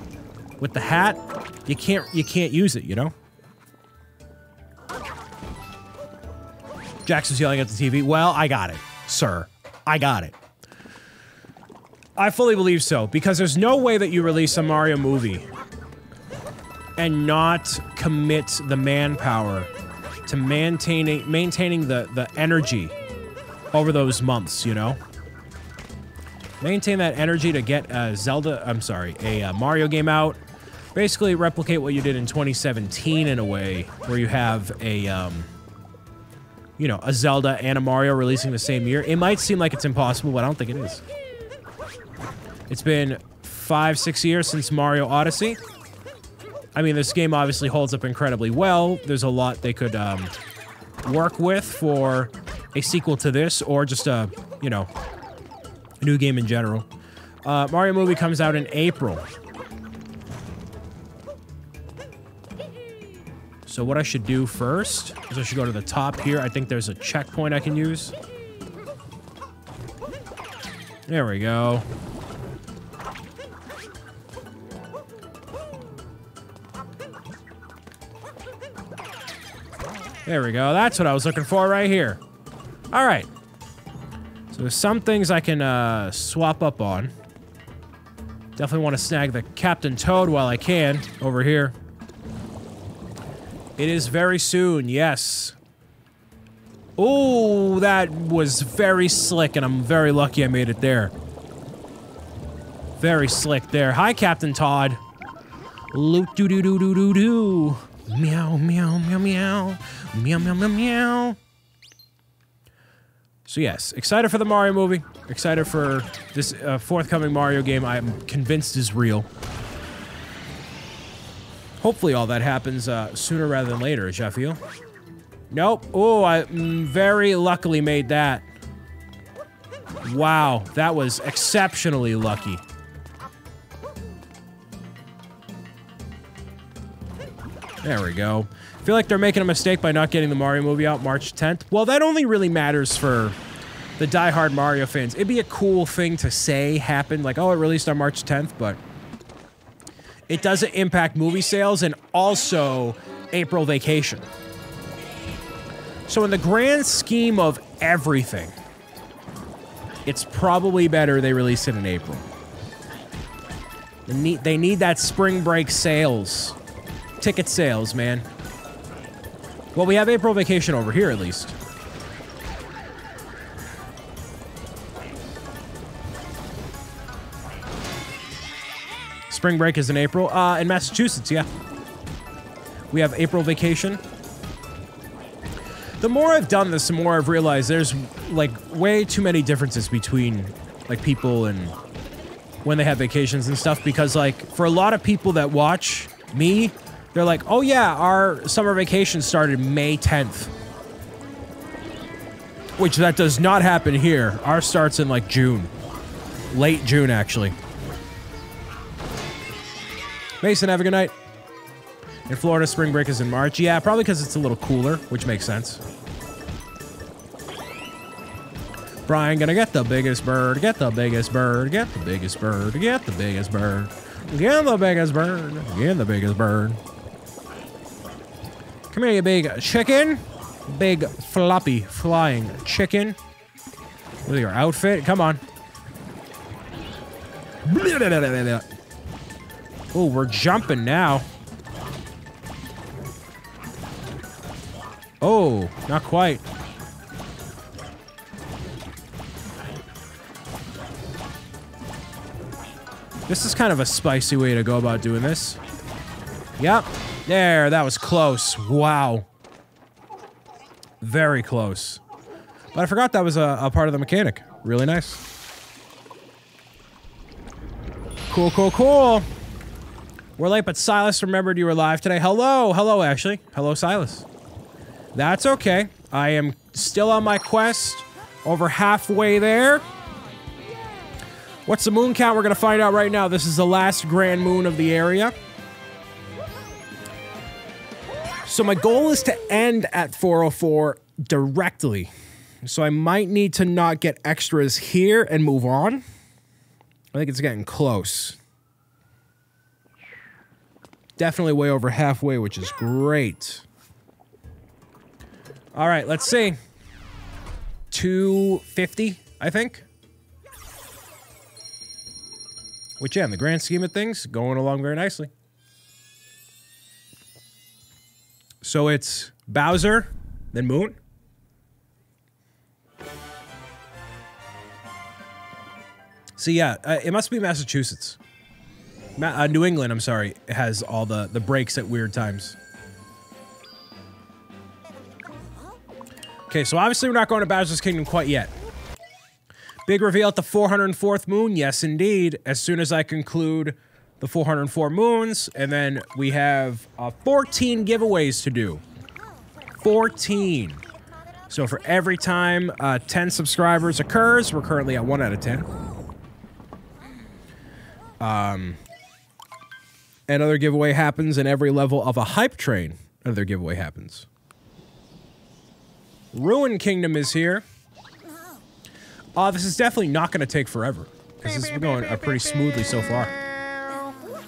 with the hat, you can't you can't use it, you know? Was yelling at the TV. Well, I got it, sir. I got it. I fully believe so, because there's no way that you release a Mario movie and not commit the manpower to maintaining maintaining the, the energy over those months, you know? Maintain that energy to get a Zelda, I'm sorry, a uh, Mario game out. Basically replicate what you did in 2017 in a way, where you have a, um, you know, a Zelda and a Mario releasing the same year. It might seem like it's impossible, but I don't think it is. It's been five, six years since Mario Odyssey. I mean, this game obviously holds up incredibly well. There's a lot they could um, work with for a sequel to this, or just a, you know, a new game in general. Uh, Mario movie comes out in April. So what I should do first is I should go to the top here. I think there's a checkpoint I can use. There we go. There we go. That's what I was looking for right here. All right. So there's some things I can uh, swap up on. Definitely want to snag the Captain Toad while I can over here. It is very soon, yes. Oh, that was very slick, and I'm very lucky I made it there. Very slick there. Hi, Captain Toad. Loot doo doo doo doo doo doo. Meow meow meow meow meow meow meow meow. So yes, excited for the Mario movie. Excited for this uh, forthcoming Mario game. I'm convinced is real. Hopefully, all that happens uh, sooner rather than later. I? Nope. Oh, I mm, very luckily made that. Wow, that was exceptionally lucky. There we go. I feel like they're making a mistake by not getting the Mario movie out March 10th. Well, that only really matters for the die-hard Mario fans. It'd be a cool thing to say happened, like, oh, it released on March 10th, but it doesn't impact movie sales and also April vacation. So in the grand scheme of everything, it's probably better they release it in April. They need, they need that spring break sales. Ticket sales, man. Well, we have April vacation over here, at least. Spring break is in April. Uh, in Massachusetts, yeah. We have April vacation. The more I've done this, the more I've realized there's like way too many differences between like people and when they have vacations and stuff because like for a lot of people that watch me, they're like, "Oh yeah, our summer vacation started May 10th." Which that does not happen here. Ours starts in like June. Late June actually. Mason, have a good night. In Florida, spring break is in March. Yeah, probably because it's a little cooler, which makes sense. Brian gonna get the biggest bird, get the biggest bird, get the biggest bird, get the biggest bird, get the biggest bird, get the biggest bird. Come here, you big chicken. Big floppy flying chicken. With your outfit. Come on. Oh, we're jumping now. Oh, not quite. This is kind of a spicy way to go about doing this. Yep. There, that was close. Wow. Very close. But I forgot that was a, a part of the mechanic. Really nice. Cool, cool, cool. We're late, but Silas remembered you were live today. Hello, hello, Ashley. Hello, Silas. That's okay. I am still on my quest. Over halfway there. What's the moon count? We're going to find out right now. This is the last grand moon of the area. So my goal is to end at 404 directly. So I might need to not get extras here and move on. I think it's getting close. Definitely way over halfway, which is great. All right, let's see. 250, I think. Which, yeah, in the grand scheme of things, going along very nicely. So it's Bowser, then Moon. So yeah, uh, it must be Massachusetts. Uh, New England, I'm sorry, has all the, the breaks at weird times. Okay, so obviously we're not going to Bowser's Kingdom quite yet. Big reveal at the 404th moon. Yes, indeed. As soon as I conclude the 404 moons, and then we have uh, 14 giveaways to do. 14. So for every time uh, 10 subscribers occurs, we're currently at 1 out of 10. Um, another giveaway happens, and every level of a hype train, another giveaway happens. Ruin Kingdom is here. Uh, this is definitely not going to take forever. Because this is going uh, pretty smoothly so far.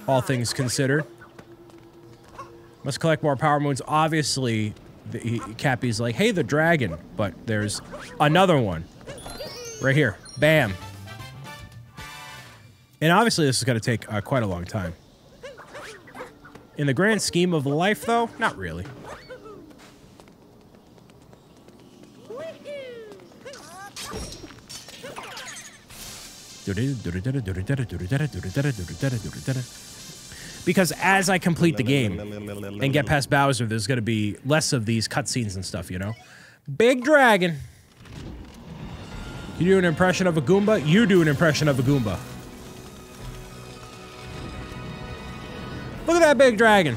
All things considered. Must collect more power moons. Obviously, the, he, Cappy's like, hey, the dragon. But there's another one. Right here. Bam. And obviously, this is going to take uh, quite a long time. In the grand scheme of life, though, not really. Because as I complete the game and get past Bowser, there's going to be less of these cutscenes and stuff, you know? Big dragon. You do an impression of a Goomba? You do an impression of a Goomba. Look at that big dragon.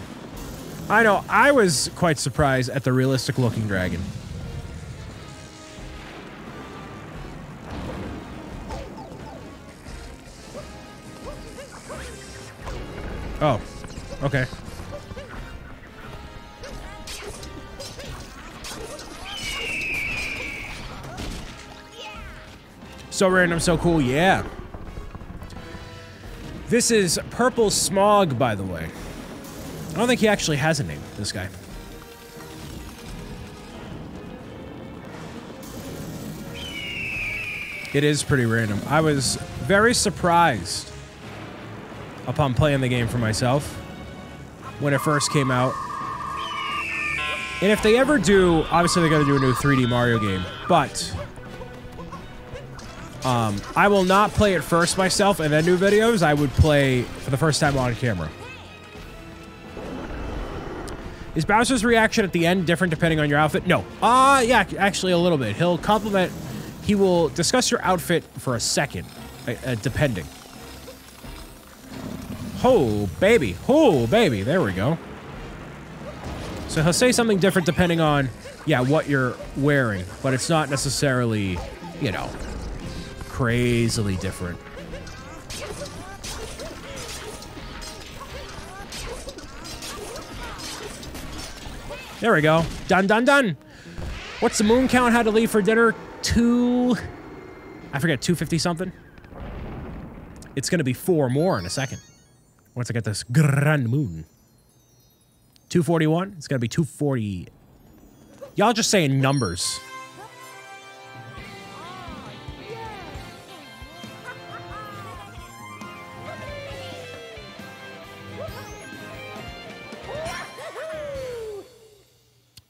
I know, I was quite surprised at the realistic looking dragon. Oh, okay. So random, so cool, yeah. This is Purple Smog, by the way. I don't think he actually has a name, this guy. It is pretty random. I was very surprised upon playing the game for myself when it first came out. And if they ever do, obviously they're going to do a new 3D Mario game, but um, I will not play it first myself and then do videos. I would play for the first time on camera. Is Bowser's reaction at the end different depending on your outfit? No. Uh, yeah, actually a little bit. He'll compliment, he will discuss your outfit for a second, uh, uh, depending. Oh, baby. Oh, baby. There we go. So he'll say something different depending on, yeah, what you're wearing, but it's not necessarily, you know, crazily different. There we go. Done, done, done. What's the moon count? Had to leave for dinner? Two. I forget, 250 something? It's going to be four more in a second. Once I get this grand moon. 241? It's going to be 240. Y'all just saying numbers.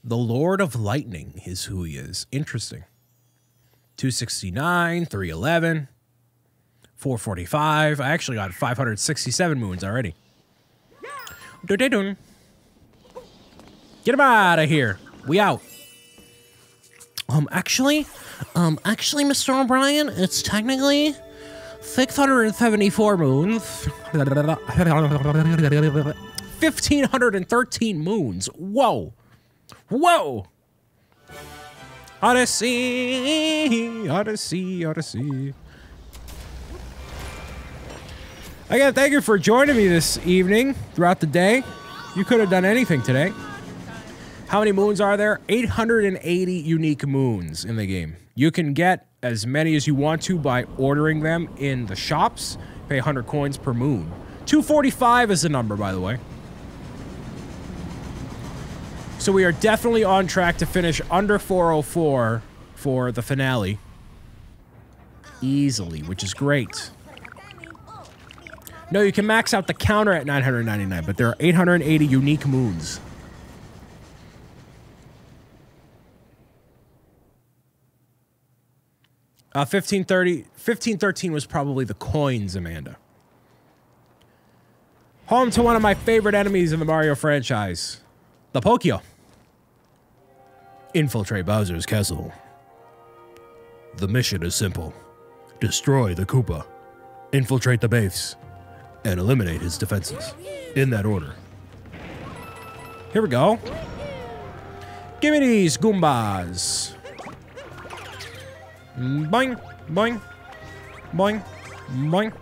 The Lord of Lightning is who he is. Interesting. 269, 311, 445. I actually got 567 moons already. Get him out of here. We out. Um, actually, um, actually, Mr. O'Brien, it's technically 674 moons. 1,513 moons. Whoa. Whoa! Odyssey, Odyssey, Odyssey. Again, thank you for joining me this evening throughout the day. You could have done anything today. How many moons are there? 880 unique moons in the game. You can get as many as you want to by ordering them in the shops. Pay 100 coins per moon. 245 is the number, by the way. So we are definitely on track to finish under 404 for the finale. Easily, which is great. No, you can max out the counter at 999, but there are 880 unique moons. Uh, 1530, 1513 was probably the coins, Amanda. Home to one of my favorite enemies in the Mario franchise, the Pokio. Infiltrate Bowser's castle. The mission is simple. Destroy the Koopa, infiltrate the base, and eliminate his defenses. In that order. Here we go. Give me these Goombas. Boing, boing, boing, boing.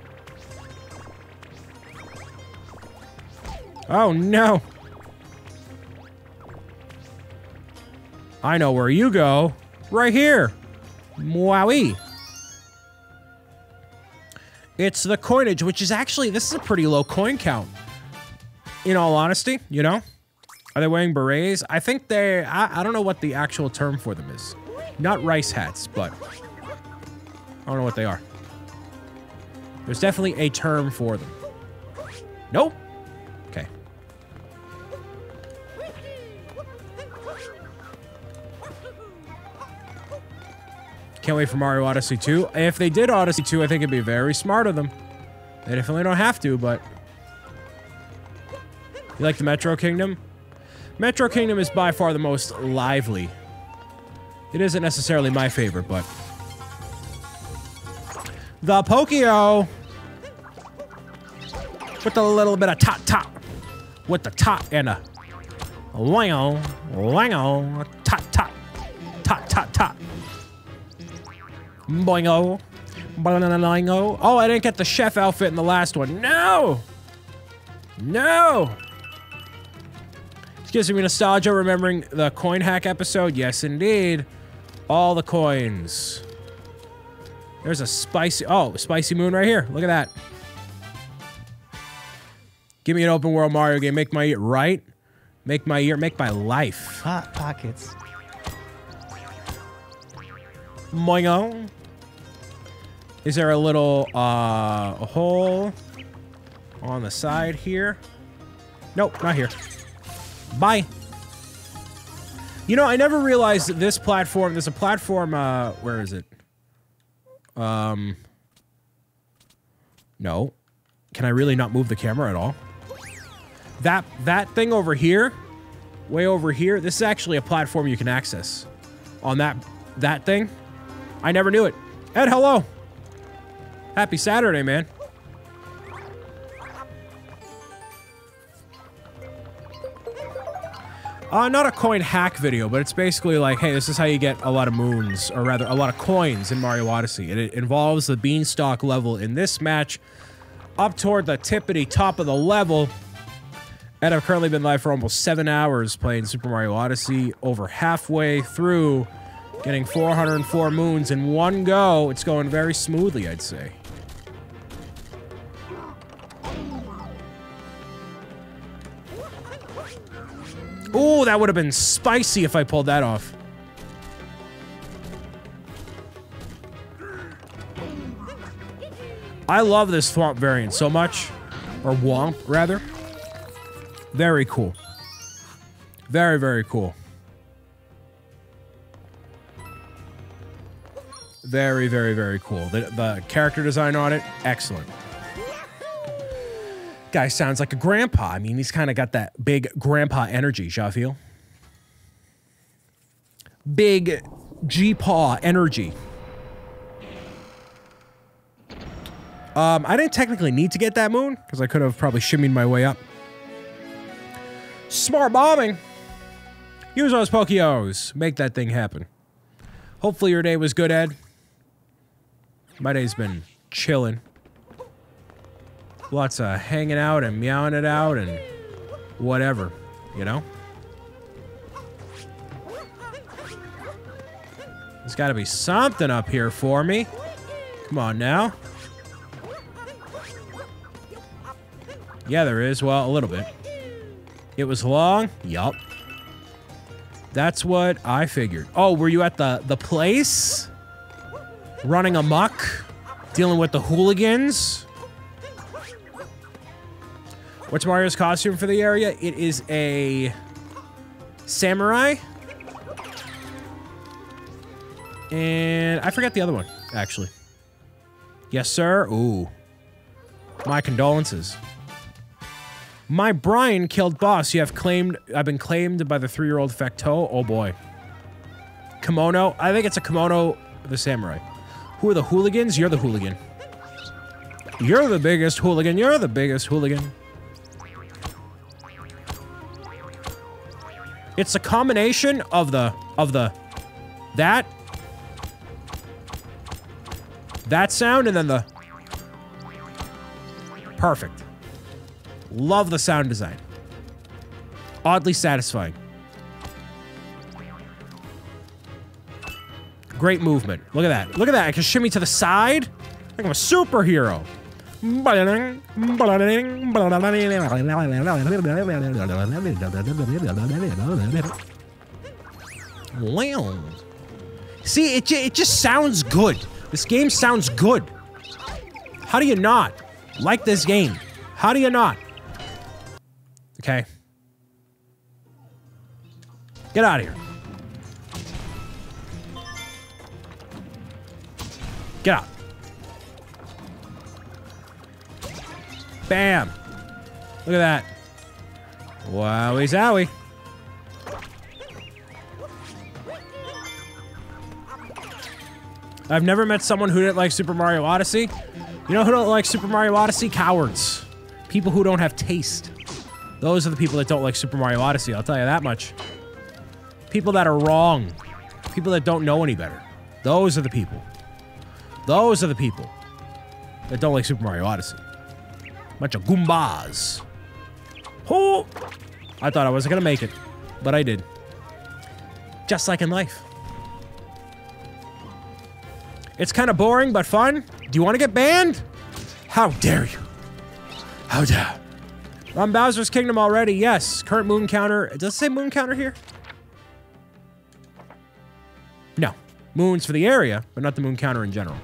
Oh no. I know where you go. Right here. Wowie. It's the coinage, which is actually, this is a pretty low coin count. In all honesty, you know? Are they wearing berets? I think they, I, I don't know what the actual term for them is. Not rice hats, but I don't know what they are. There's definitely a term for them. Nope. Can't wait for Mario Odyssey 2. If they did Odyssey 2, I think it'd be very smart of them. They definitely don't have to, but... You like the Metro Kingdom? Metro Kingdom is by far the most lively. It isn't necessarily my favorite, but... The Pokio! With a little bit of top. With the top and a... Wango, wango, top top. Boingo. Boingo. Oh, I didn't get the chef outfit in the last one. No! No! This gives me nostalgia remembering the coin hack episode. Yes, indeed. All the coins. There's a spicy... Oh, spicy moon right here. Look at that. Give me an open world Mario game. Make my right. Make my year. Make my life. Hot pockets. Moingo. Is there a little uh, hole on the side here? Nope, not here. Bye. You know, I never realized that this platform, there's a platform, uh, where is it? Um, no. Can I really not move the camera at all? That, that thing over here, way over here, this is actually a platform you can access. On that, that thing. I never knew it. Ed, hello. Happy Saturday, man. Uh, not a coin hack video, but it's basically like, hey, this is how you get a lot of moons, or rather, a lot of coins in Mario Odyssey. And it involves the beanstalk level in this match up toward the tippity top of the level. And I've currently been live for almost seven hours playing Super Mario Odyssey, over halfway through, getting 404 moons in one go. It's going very smoothly, I'd say. Ooh, that would have been spicy if I pulled that off. I love this swamp variant so much. Or womp, rather. Very cool. Very, very cool. Very, very, very cool. The, the character design on it, excellent. Guy sounds like a grandpa. I mean, he's kind of got that big grandpa energy, Jafiel. Big G-paw energy. Um, I didn't technically need to get that moon, because I could have probably shimmied my way up. Smart bombing. Use those Pokios. Make that thing happen. Hopefully your day was good, Ed. My day's been chilling. Lots of hanging out and meowing it out and whatever, you know? There's got to be something up here for me. Come on now. Yeah, there is. Well, a little bit. It was long? Yup. That's what I figured. Oh, were you at the, the place? Running amok? Dealing with the hooligans? What's Mario's costume for the area? It is a samurai. And I forget the other one, actually. Yes, sir. Ooh. My condolences. My Brian killed boss. You have claimed I've been claimed by the three-year-old Facto. Oh boy. Kimono. I think it's a kimono the samurai. Who are the hooligans? You're the hooligan. You're the biggest hooligan. You're the biggest hooligan. It's a combination of the of the that that sound and then the perfect. Love the sound design. Oddly satisfying. Great movement. Look at that. Look at that. I can shimmy to the side. Like I'm a superhero. Wow. See, it, it just sounds good. This game sounds good. How do you not like this game? How do you not? Okay. Get out of here. Get out. Bam. Look at that. Wowie zowie. I've never met someone who didn't like Super Mario Odyssey. You know who don't like Super Mario Odyssey? Cowards. People who don't have taste. Those are the people that don't like Super Mario Odyssey, I'll tell you that much. People that are wrong. People that don't know any better. Those are the people. Those are the people that don't like Super Mario Odyssey. Bunch of goombas. Oh! I thought I wasn't gonna make it, but I did. Just like in life. It's kind of boring, but fun. Do you want to get banned? How dare you? How dare? On Bowser's Kingdom already, yes. Current moon counter. Does it say moon counter here? No. Moons for the area, but not the moon counter in general.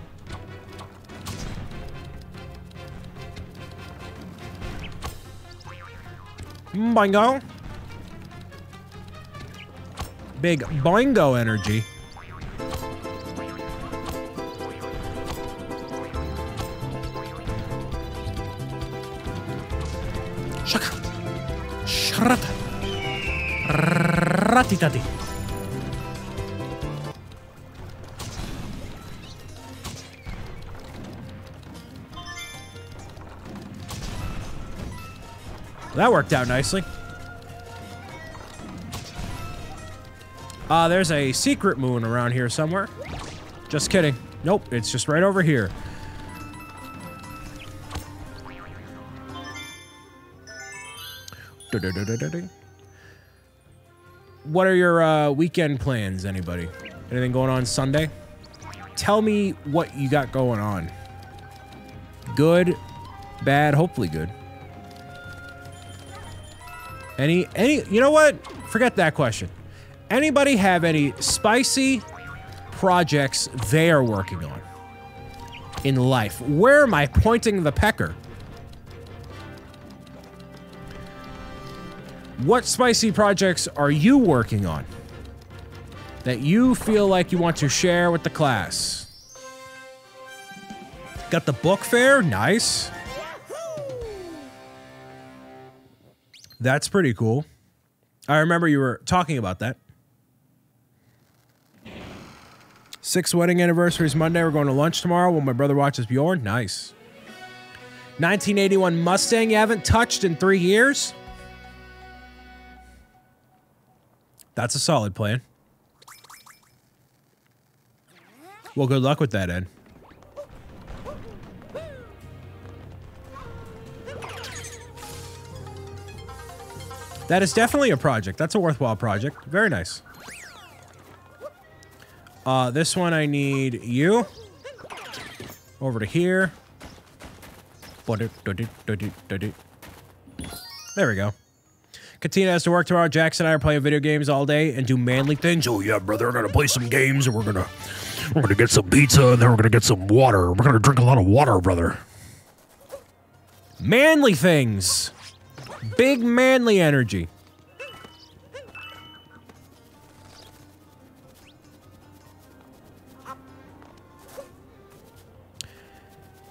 Hmm, boingo. Big boingo energy. Shaka. Shrata. Ratitati. That worked out nicely. Uh, there's a secret moon around here somewhere. Just kidding. Nope, it's just right over here. What are your uh, weekend plans, anybody? Anything going on Sunday? Tell me what you got going on. Good, bad, hopefully good. Any, any, you know what? Forget that question. Anybody have any spicy projects they are working on in life? Where am I pointing the pecker? What spicy projects are you working on that you feel like you want to share with the class? Got the book fair? Nice. That's pretty cool. I remember you were talking about that. Six wedding anniversaries Monday. We're going to lunch tomorrow when my brother watches Bjorn. Nice. 1981 Mustang you haven't touched in three years? That's a solid plan. Well, good luck with that, Ed. That is definitely a project. That's a worthwhile project. Very nice. Uh, this one I need you. Over to here. There we go. Katina has to work tomorrow. Jackson and I are playing video games all day and do manly things. Oh yeah, brother, we're gonna play some games and we're gonna we're gonna get some pizza and then we're gonna get some water. We're gonna drink a lot of water, brother. Manly things. Big manly energy.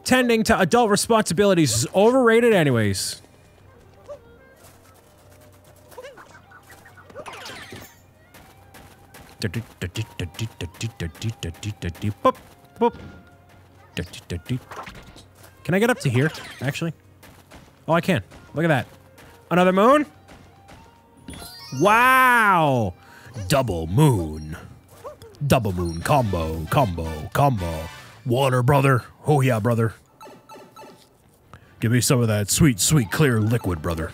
Tending to adult responsibilities is overrated anyways. Can I get up to here, actually? Oh, I can. Look at that. Another moon? Wow! Double moon. Double moon combo, combo, combo. Water, brother. Oh, yeah, brother. Give me some of that sweet, sweet, clear liquid, brother.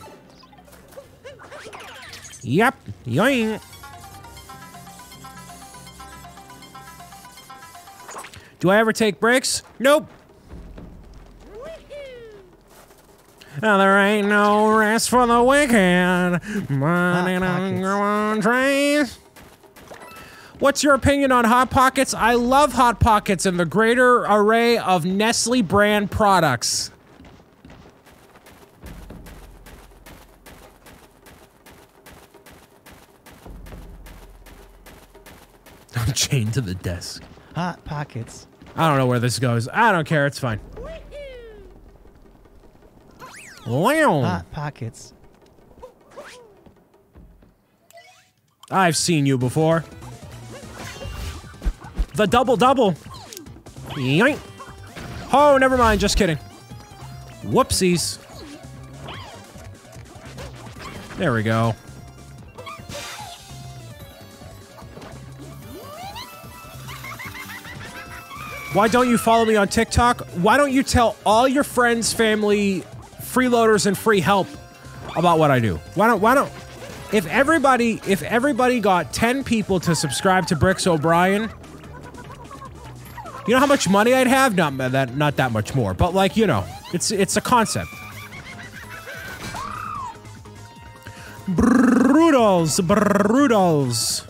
Yep. Yoing. Do I ever take breaks? Nope. There ain't no rest for the wicked. Money don't grow on trees. What's your opinion on Hot Pockets? I love Hot Pockets and the greater array of Nestle brand products. I'm chained to the desk. Hot pockets. I don't know where this goes. I don't care. It's fine. Wow. Hot pockets. I've seen you before. The double double. Yoink. Oh, never mind. Just kidding. Whoopsies. There we go. Why don't you follow me on TikTok? Why don't you tell all your friends, family, freeloaders, and free help about what I do? Why don't why don't if everybody if everybody got 10 people to subscribe to Bricks 'O' Brian, you know how much money I'd have? Not that not that much more, but like, you know, it's it's a concept. Broodals, Broodals.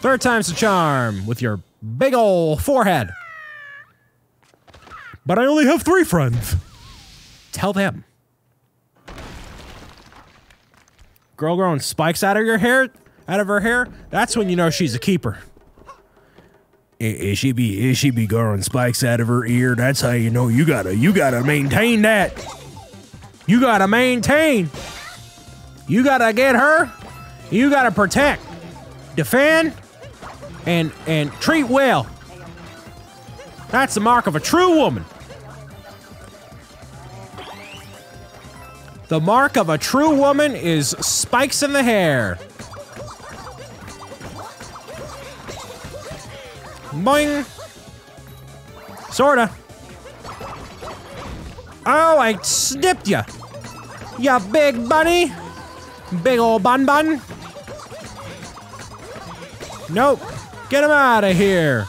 Third time's the charm with your big ol' forehead. But I only have three friends. Tell them. Girl growing spikes out of your hair, out of her hair. That's when you know she's a keeper. Is she be is she be growing spikes out of her ear? That's how you know you gotta you gotta maintain that. You gotta maintain. You gotta get her. You gotta protect, defend, and and treat well. That's the mark of a true woman. The mark of a true woman is spikes in the hair. Boing. Sorta. Oh, I snipped ya. Ya big bunny. Big ol' bun bun. Nope. Get him out of here.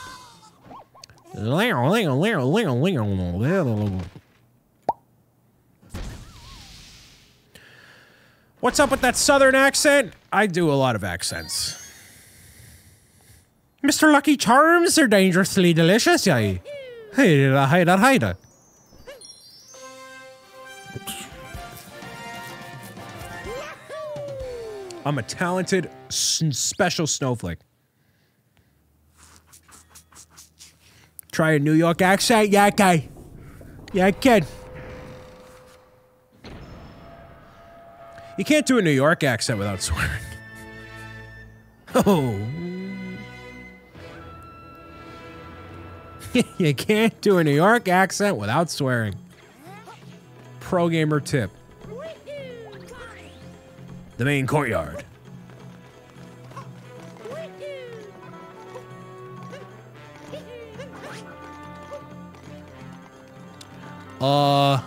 What's up with that southern accent? I do a lot of accents. Mr. Lucky Charms are dangerously delicious, yay. Hey, uh, hey, hey, I'm a talented, special snowflake. Try a New York accent? Yeah, okay. Yeah, kid. You can't do a New York accent without swearing. Oh. you can't do a New York accent without swearing. Pro gamer tip. The main courtyard. Uh.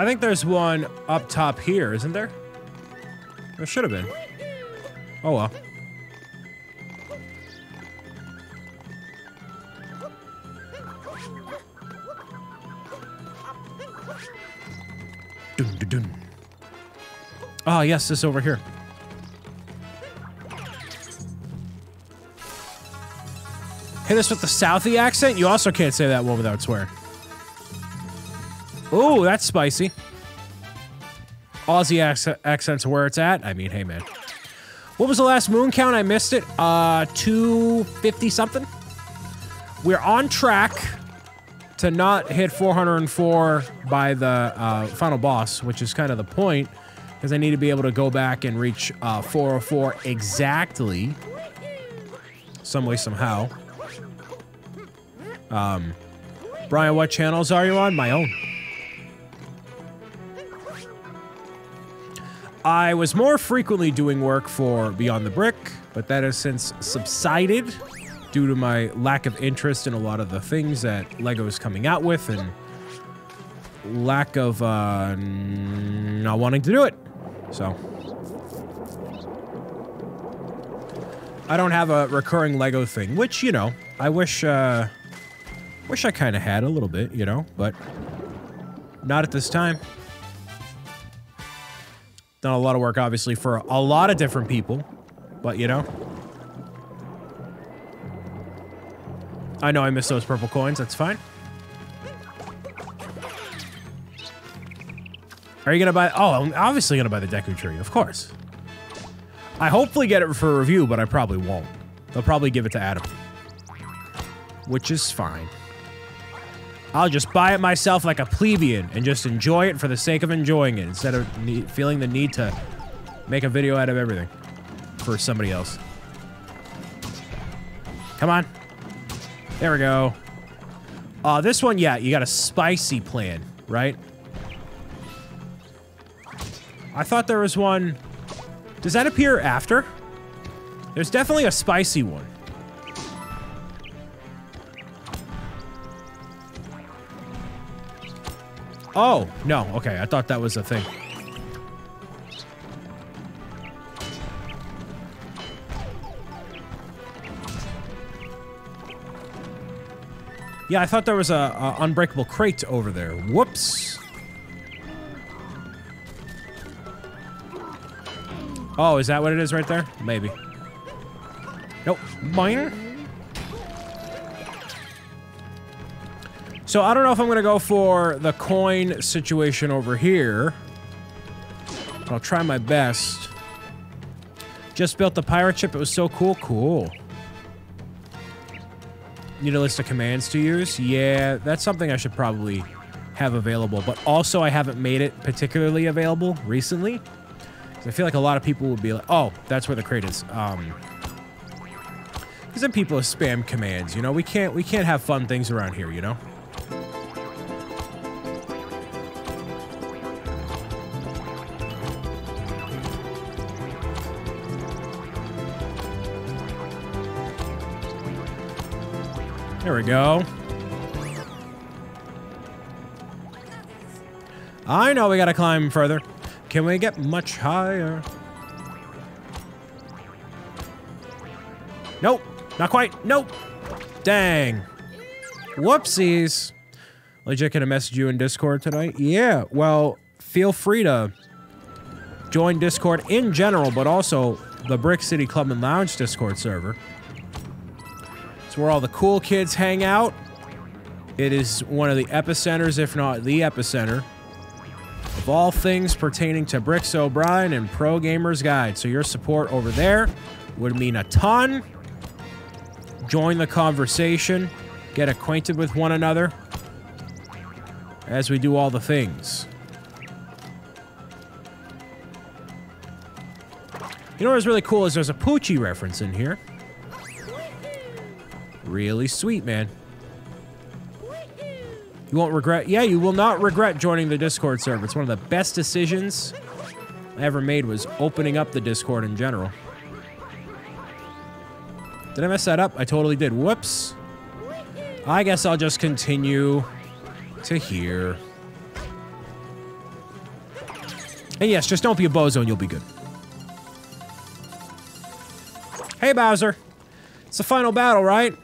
I think there's one up top here, isn't there? There should have been. Oh well. Dun, dun, dun. Oh, yes, this over here. Hit this with the Southie accent? You also can't say that one without swearing. Ooh, that's spicy. Aussie acc- accents where it's at. I mean, hey, man. What was the last moon count? I missed it. Uh, 250 something. We're on track to not hit 404 by the uh, final boss, which is kind of the point, because I need to be able to go back and reach uh, 404 exactly, some way, somehow. Um, Brian, what channels are you on? My own. I was more frequently doing work for Beyond the Brick, but that has since subsided due to my lack of interest in a lot of the things that LEGO is coming out with and lack of uh, not wanting to do it. So. I don't have a recurring LEGO thing, which, you know, I wish, uh, wish I kind of had a little bit, you know, but not at this time. Done a lot of work, obviously, for a lot of different people, but you know. I know I missed those purple coins, that's fine. Are you gonna buy- oh, I'm obviously gonna buy the Deku Tree, of course. I hopefully get it for review, but I probably won't. They'll probably give it to Adam. Which is fine. I'll just buy it myself like a plebeian and just enjoy it for the sake of enjoying it instead of feeling the need to make a video out of everything for somebody else. Come on. There we go. Uh, this one, yeah, you got a spicy plan, right? I thought there was one... Does that appear after? There's definitely a spicy one. Oh, no. Okay, I thought that was a thing. Yeah, I thought there was a, a unbreakable crate over there. Whoops. Oh, is that what it is right there? Maybe. Nope. Mine. So I don't know if I'm going to go for the coin situation over here. I'll try my best. Just built the pirate ship. It was so cool. Cool. Need a list of commands to use? Yeah, that's something I should probably have available. But also, I haven't made it particularly available recently. I feel like a lot of people would be like, oh, that's where the crate is. Um, because then people spam commands, you know? We can't, we can't have fun things around here, you know? There we go. I know we gotta climb further. Can we get much higher? Nope. Not quite. Nope. Dang. Whoopsies. Legit, gonna message you in Discord tonight? Yeah, well, feel free to join Discord in general, but also the Brick City Club and Lounge Discord server. It's where all the cool kids hang out. It is one of the epicenters, if not the epicenter, of all things pertaining to Bricks 'O' Brian and Pro Gamer's Guide. So your support over there would mean a ton. Join the conversation, get acquainted with one another as we do all the things. You know what's really cool is there's a Poochie reference in here. Really sweet, man. You won't regret. Yeah, you will not regret joining the Discord server. It's one of the best decisions I ever made was opening up the Discord in general. Did I mess that up? I totally did. Whoops. I guess I'll just continue to here. And yes, just don't be a bozo and you'll be good. Hey, Bowser. It's the final battle, right?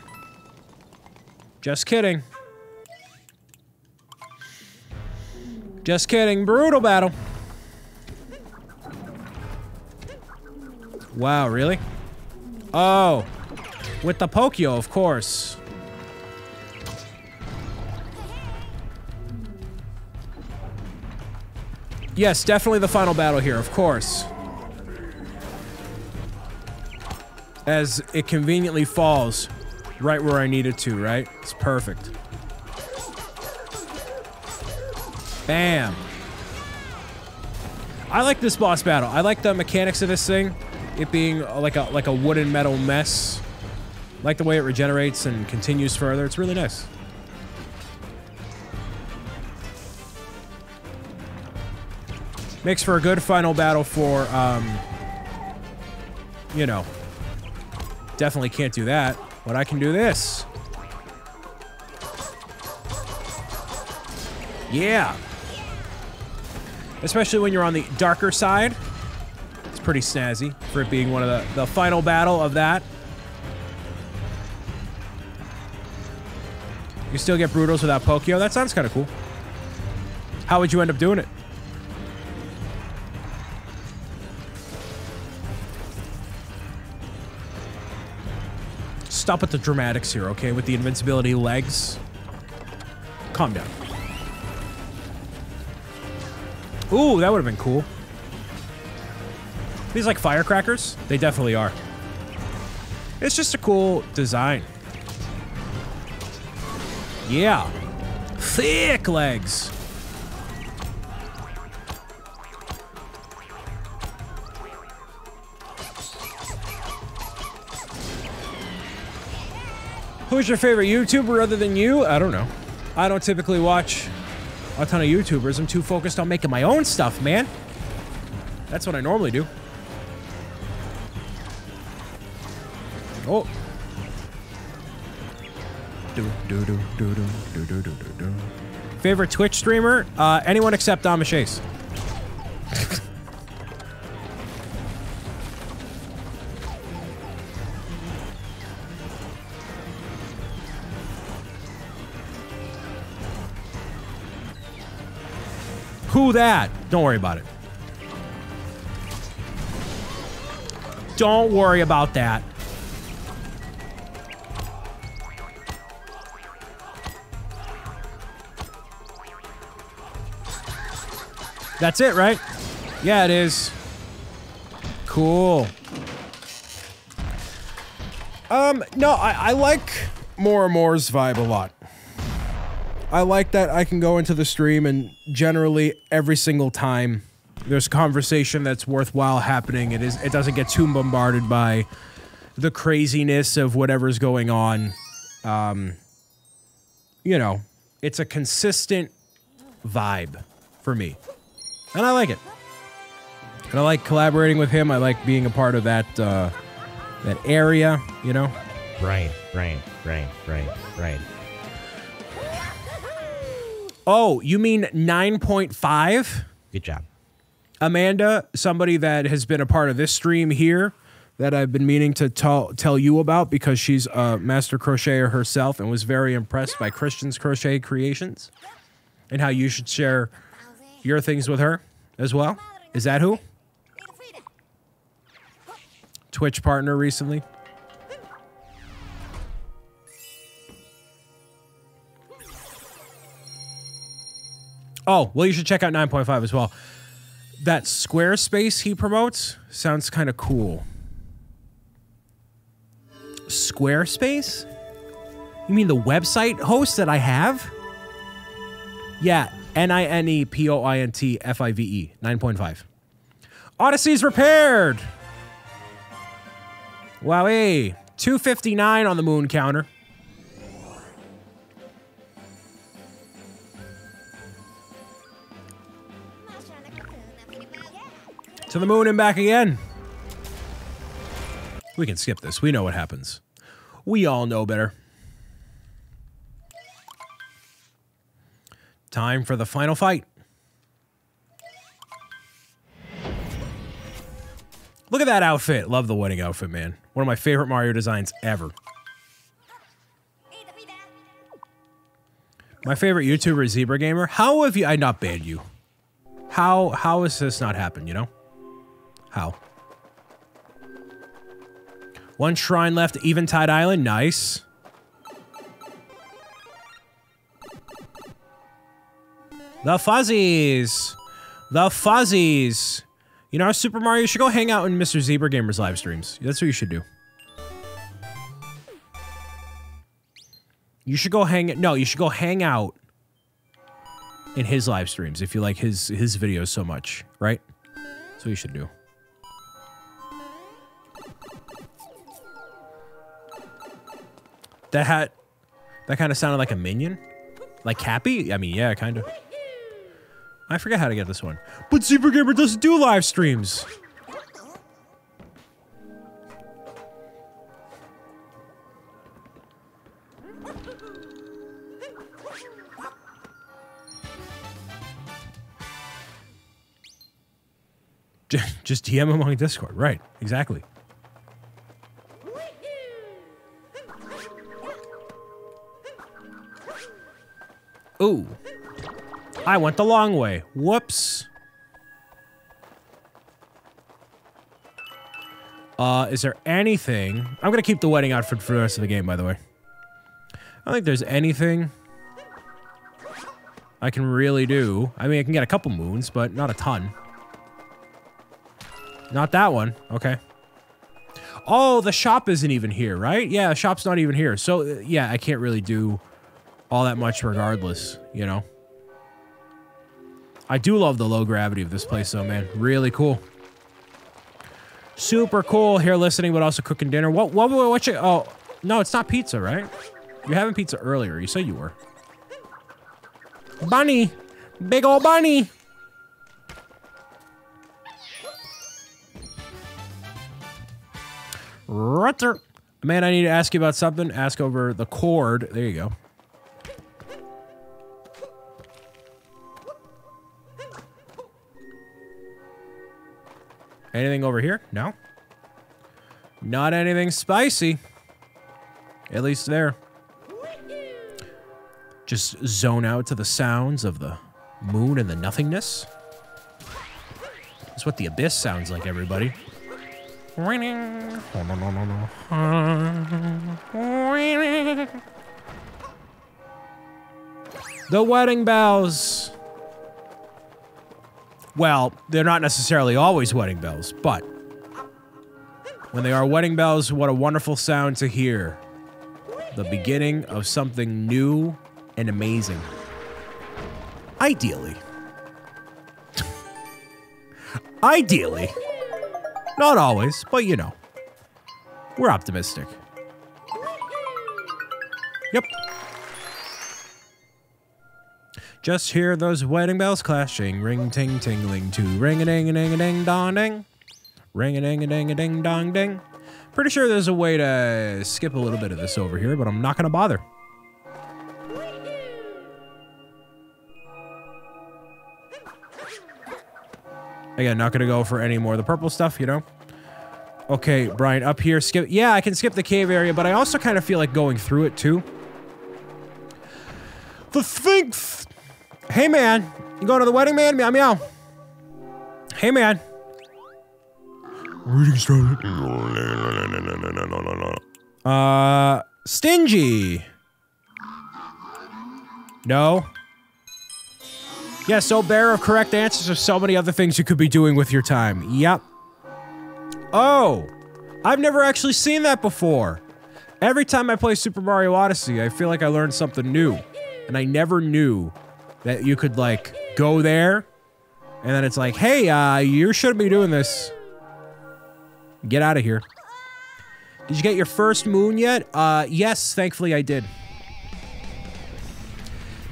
Just kidding. Just kidding. Broodal battle. Wow, really? Oh. With the Pokio, of course. Yes, definitely the final battle here, of course. As it conveniently falls right where I need it to, right? It's perfect. Bam. I like this boss battle. I like the mechanics of this thing. It being like a like a wooden metal mess. like the way it regenerates and continues further. It's really nice. Makes for a good final battle for, um, you know, definitely can't do that, but I can do this. Yeah. Especially when you're on the darker side. It's pretty snazzy for it being one of the, the final battle of that. You still get Broodals without Pokio? That sounds kind of cool. How would you end up doing it? Stop with the dramatics here, okay? With the invincibility legs. Calm down. Ooh, that would have been cool. These like firecrackers? They definitely are. It's just a cool design. Yeah. Thick legs. Who's your favorite YouTuber other than you? I don't know. I don't typically watch a ton of YouTubers. I'm too focused on making my own stuff, man. That's what I normally do. Oh. Do do do do do do do do do. Favorite Twitch streamer? Uh, anyone except Dama Chase. Who that? Don't worry about it. Don't worry about that. That's it, right? Yeah, it is. Cool. Um, no, I, I like more and more's vibe a lot. I like that I can go into the stream and generally every single time there's conversation that's worthwhile happening. It is it doesn't get too bombarded by the craziness of whatever's going on. Um, you know, it's a consistent vibe for me. And I like it. And I like collaborating with him. I like being a part of that uh, that area, you know. Brain, brain, brain, brain, brain. Oh, you mean 9.5? Good job. Amanda, somebody that has been a part of this stream here that I've been meaning to tell tell you about because she's a master crocheter herself and was very impressed by Christian's crochet creations and how you should share your things with her as well. Is that who? Twitch partner recently. Oh, well, you should check out 9.5 as well. That Squarespace he promotes sounds kind of cool. Squarespace? You mean the website host that I have? Yeah, N I N E P O I N T F I V E 9.5. Odyssey's repaired! Wowee. 259 on the moon counter. To the moon and back again. We can skip this. We know what happens. We all know better. Time for the final fight. Look at that outfit. Love the wedding outfit, man. One of my favorite Mario designs ever. My favorite YouTuber Zebra Gamer. How have you I not banned you? How how has this not happened, you know? How? One shrine left, Eventide Island. Nice. The Fuzzies. The Fuzzies. You know, Super Mario, you should go hang out in Mr. Zebra Gamer's live streams. That's what you should do. You should go hang no, you should go hang out in his live streams if you like his his videos so much, right? That's what you should do. That hat that kind of sounded like a minion? Like Cappy? I mean, yeah, kind of. I forget how to get this one. But Super Gamer doesn't do live streams. Just DM him on Discord. Right. Exactly. Ooh. I went the long way. Whoops. Uh, is there anything... I'm to keep the wedding outfit for the rest of the game, by the way. I don't think there's anything I can really do. I mean, I can get a couple moons, but not a ton. Not that one. Okay. Oh, the shop isn't even here, right? Yeah, the shop's not even here. So, uh, yeah, I can't really do all that much regardless, you know? I do love the low gravity of this place, though, man. Really cool. Super cool here listening, but also cooking dinner. What, what, what, what oh, no, it's not pizza, right? You're having pizza earlier. You said you were. Bunny! Big old bunny! Rutter. Man, I need to ask you about something. Ask over the cord. There you go. Anything over here? No? Not anything spicy. At least there. Just zone out to the sounds of the moon and the nothingness. That's what the abyss sounds like, everybody. The wedding bells. Well, they're not necessarily always wedding bells, but when they are wedding bells, what a wonderful sound to hear. The beginning of something new and amazing. Ideally. Ideally. Not always, but you know. We're optimistic. Yep. Just hear those wedding bells clashing, ring ting tingling to ring a ding a ding a ding dong ding. Ring a ding a ding a ding dong ding. Pretty sure there's a way to skip a little bit of this over here, but I'm not gonna bother. Again, not gonna go for any more of the purple stuff, you know? Okay, Brian, up here, skip- Yeah, I can skip the cave area, but I also kind of feel like going through it, too. The Sphinx! Hey, man. You going to the wedding, man? Meow, meow. Hey, man. Reading started. Uh, stingy. No. Yeah, so bare of correct answers of so many other things you could be doing with your time. Yep. Oh, I've never actually seen that before. Every time I play Super Mario Odyssey, I feel like I learned something new. And I never knew that you could, like, go there, and then it's like, hey, uh, you shouldn't be doing this. Get out of here. Did you get your first moon yet? Uh, yes, thankfully I did.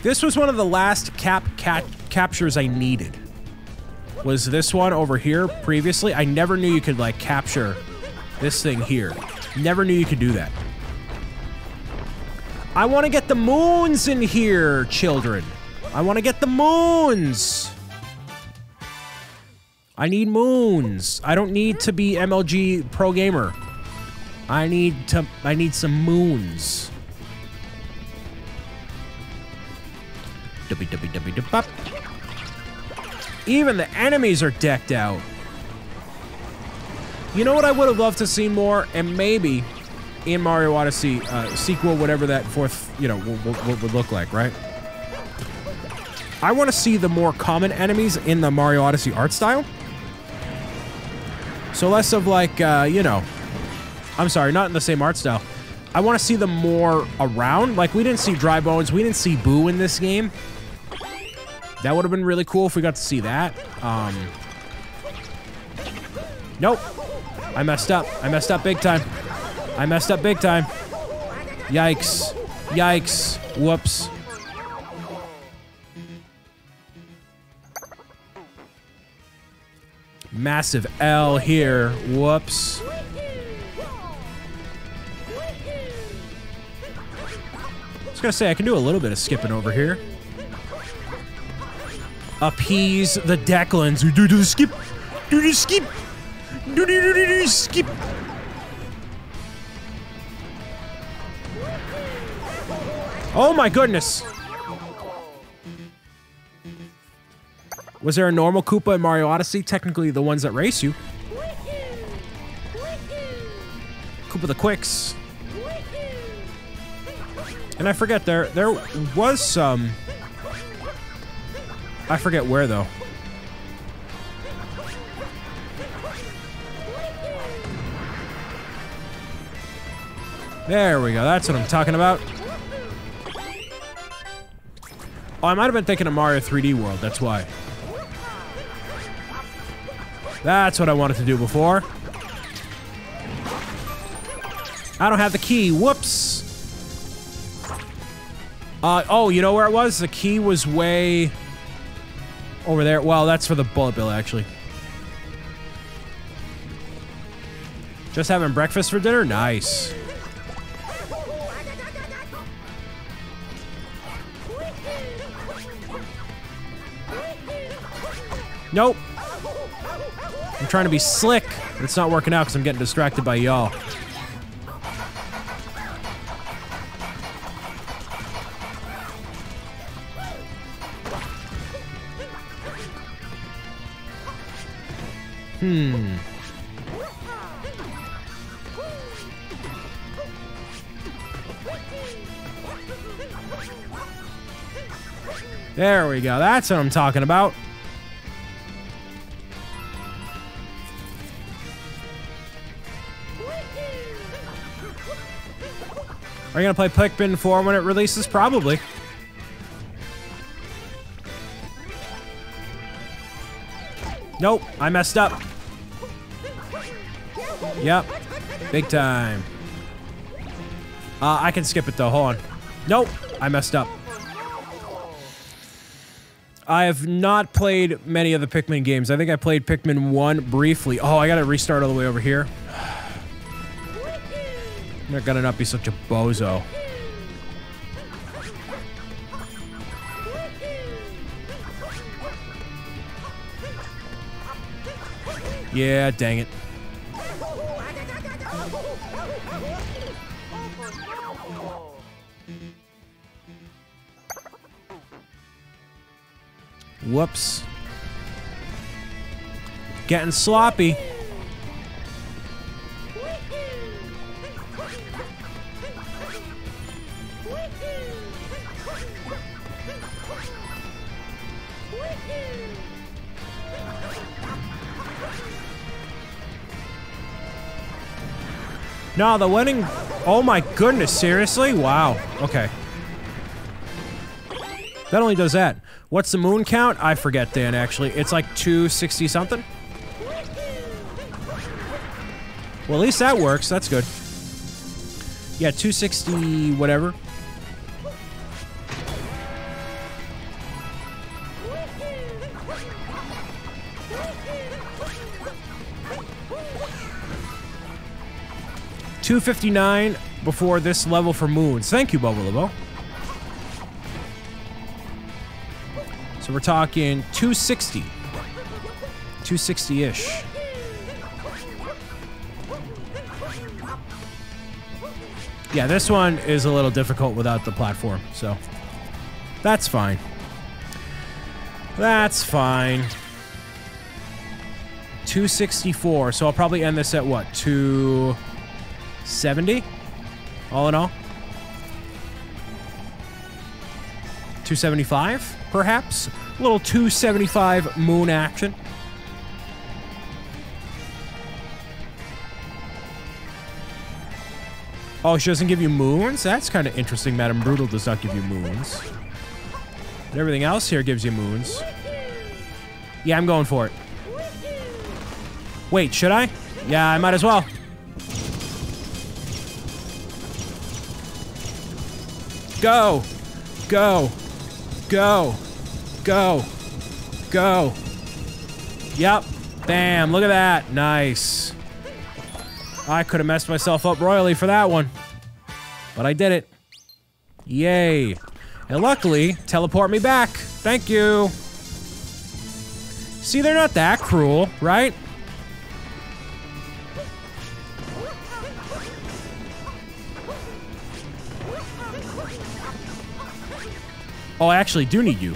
This was one of the last cap, cap captures I needed. Was this one over here previously? I never knew you could like capture this thing here. Never knew you could do that. I want to get the moons in here, children. I want to get the moons. I need moons. I don't need to be MLG pro gamer. I need to I need some moons. Even the enemies are decked out. You know what I would have loved to see more, and maybe in Mario Odyssey uh, sequel, whatever that fourth, you know, would look like, right? I want to see the more common enemies in the Mario Odyssey art style. So less of like, uh, you know, I'm sorry, not in the same art style. I want to see them more around. Like, we didn't see Dry Bones. We didn't see Boo in this game. That would have been really cool if we got to see that. Um, nope. I messed up. I messed up big time. I messed up big time. Yikes. Yikes. Whoops. Massive L here. Whoops. I was gonna say, I can do a little bit of skipping over here. Appease the Declans who do the skip. Do the skip. Do do do do the skip. Oh my goodness. Was there a normal Koopa in Mario Odyssey? Technically the ones that race you. Koopa the Quicks. And I forget there there was some I forget where, though. There we go. That's what I'm talking about. Oh, I might have been thinking of Mario 3D World. That's why. That's what I wanted to do before. I don't have the key. Whoops. Uh, oh, you know where it was? The key was way over there. Well, that's for the bullet bill, actually. Just having breakfast for dinner? Nice. Nope. I'm trying to be slick. but It's not working out because I'm getting distracted by y'all. Hmm. There we go. That's what I'm talking about. Are you gonna play Pikmin 4 when it releases? Probably. Nope, I messed up. Yep, big time. Uh, I can skip it though, hold on. Nope, I messed up. I have not played many of the Pikmin games. I think I played Pikmin 1 briefly. Oh, I gotta restart all the way over here. I gotta not be such a bozo. Yeah, dang it. Whoops. Getting sloppy. No, the winning... Oh my goodness, seriously? Wow. Okay. That only does that. What's the moon count? I forget, Dan, actually. It's like 260 something? Well, at least that works. That's good. Yeah, 260 whatever. Two fifty nine before this level for moons. Thank you, Bubble. So we're talking 260. 260-ish. Yeah, this one is a little difficult without the platform, so that's fine. That's fine. 264, so I'll probably end this at what, 270? All in all? 275, perhaps? A little 275 moon action. Oh, she doesn't give you moons? That's kind of interesting. Madame Brutal does not give you moons. But everything else here gives you moons. Yeah, I'm going for it. Wait, should I? Yeah, I might as well. Go. Go. Go. Go. Go. Yep. Bam. Look at that. Nice. I could have messed myself up royally for that one. But I did it. Yay. And luckily, teleport me back. Thank you. See, they're not that cruel, right? Oh, I actually do need you.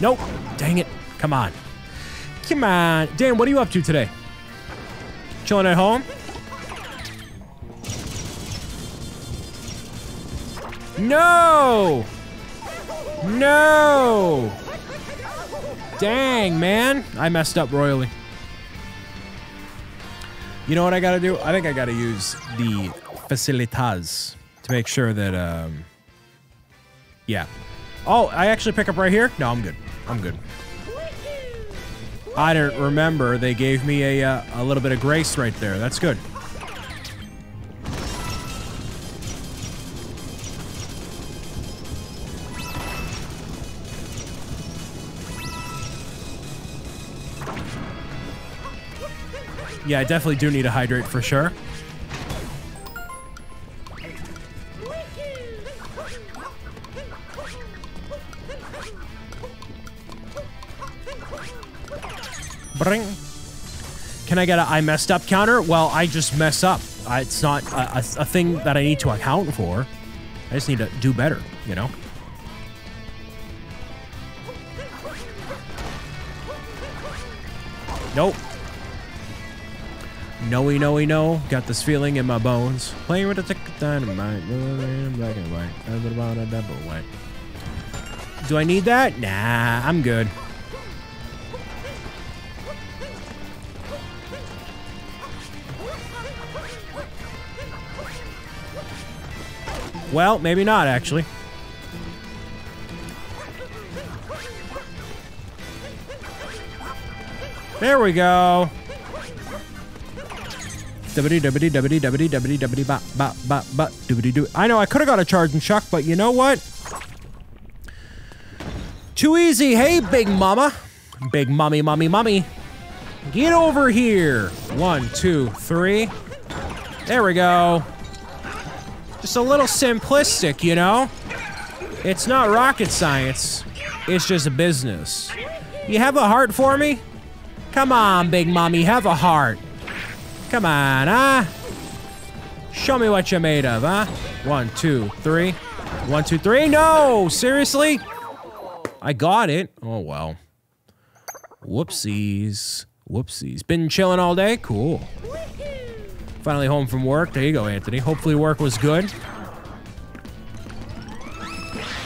Nope. Dang it. Come on. Come on. Dan, what are you up to today? Chilling at home? No! No! Dang, man. I messed up royally. You know what I gotta do? I think I gotta use the facilitas to make sure that, um... Yeah. Oh, I actually pick up right here? No, I'm good. I'm good. I didn't remember they gave me a, uh, a little bit of grace right there. That's good. Yeah, I definitely do need to hydrate for sure. Can I get a I messed up counter? Well, I just mess up. I, it's not a, a, a thing that I need to account for. I just need to do better, you know? Nope. No, we know, we know. Got this feeling in my bones. Playing with a tick of dynamite. Black and white. Do I need that? Nah, I'm good. Well, maybe not, actually. There we go. Dubbity. I know I could have got a charging chuck, but you know what? Too easy. Hey, big mama. Big mommy, mommy, mommy. Get over here. One, two, three. There we go. Just a little simplistic, you know? It's not rocket science. It's just a business. You have a heart for me? Come on, big mommy, have a heart. Come on, huh? Show me what you're made of, huh? One, two, three. One, two, three. No! Seriously? I got it. Oh, well. Whoopsies. Whoopsies. Been chilling all day? Cool. Finally home from work. There you go, Anthony. Hopefully work was good.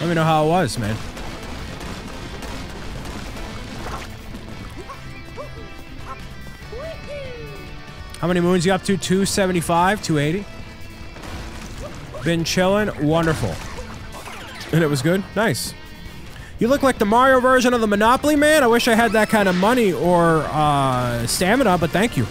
Let me know how it was, man. How many moons you up to? 275, 280? Been chilling? Wonderful. And it was good? Nice. You look like the Mario version of the Monopoly Man. I wish I had that kind of money or uh, stamina, but thank you.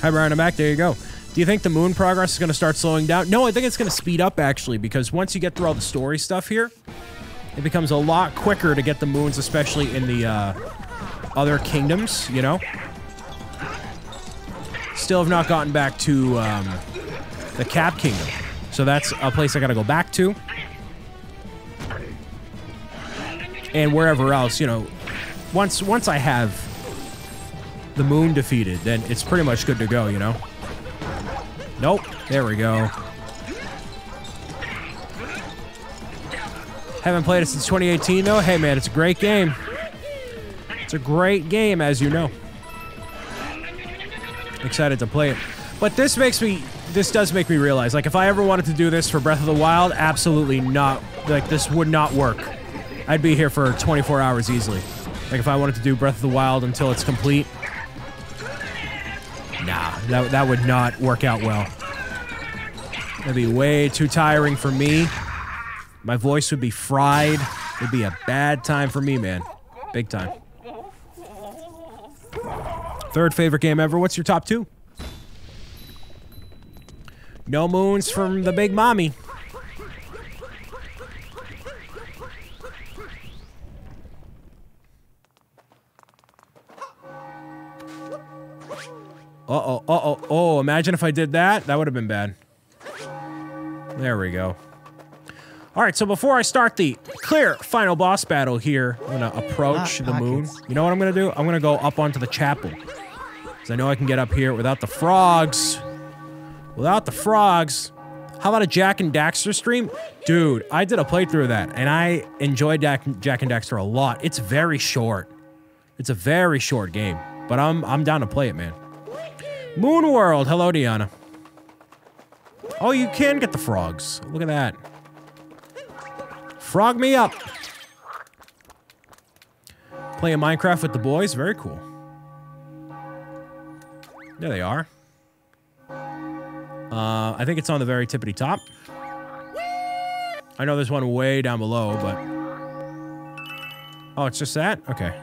Hi, Brian. I'm back. There you go. Do you think the moon progress is going to start slowing down? No, I think it's going to speed up, actually, because once you get through all the story stuff here, it becomes a lot quicker to get the moons, especially in the uh, other kingdoms, you know? Still have not gotten back to um, the Cap Kingdom. So that's a place I got to go back to. And wherever else, you know, once once I have the moon defeated, then it's pretty much good to go, you know? Nope. There we go. Haven't played it since 2018, though. Hey, man, it's a great game. It's a great game, as you know. Excited to play it. But this makes me... This does make me realize, like, if I ever wanted to do this for Breath of the Wild, absolutely not. Like, this would not work. I'd be here for 24 hours easily. Like, if I wanted to do Breath of the Wild until it's complete, Nah, that, that would not work out well. That'd be way too tiring for me. My voice would be fried. It'd be a bad time for me, man. Big time. Third favorite game ever. What's your top two? No moons from the big mommy. Uh-oh, uh-oh, oh, imagine if I did that. That would have been bad. There we go. All right, so before I start the clear final boss battle here, I'm gonna approach Hot the moon. pockets. You know what I'm gonna do? I'm gonna go up onto the chapel. Because I know I can get up here without the frogs. Without the frogs. How about a Jak and Daxter stream? Dude, I did a playthrough of that, and I enjoyed Jak, Jak and Daxter a lot. It's very short. It's a very short game, but I'm I'm down to play it, man. Moon World. Hello, Deanna. Oh, you can get the frogs. Look at that. Frog me up. Playing Minecraft with the boys. Very cool. There they are. Uh, I think it's on the very tippity top. I know there's one way down below, but... Oh, it's just that? Okay.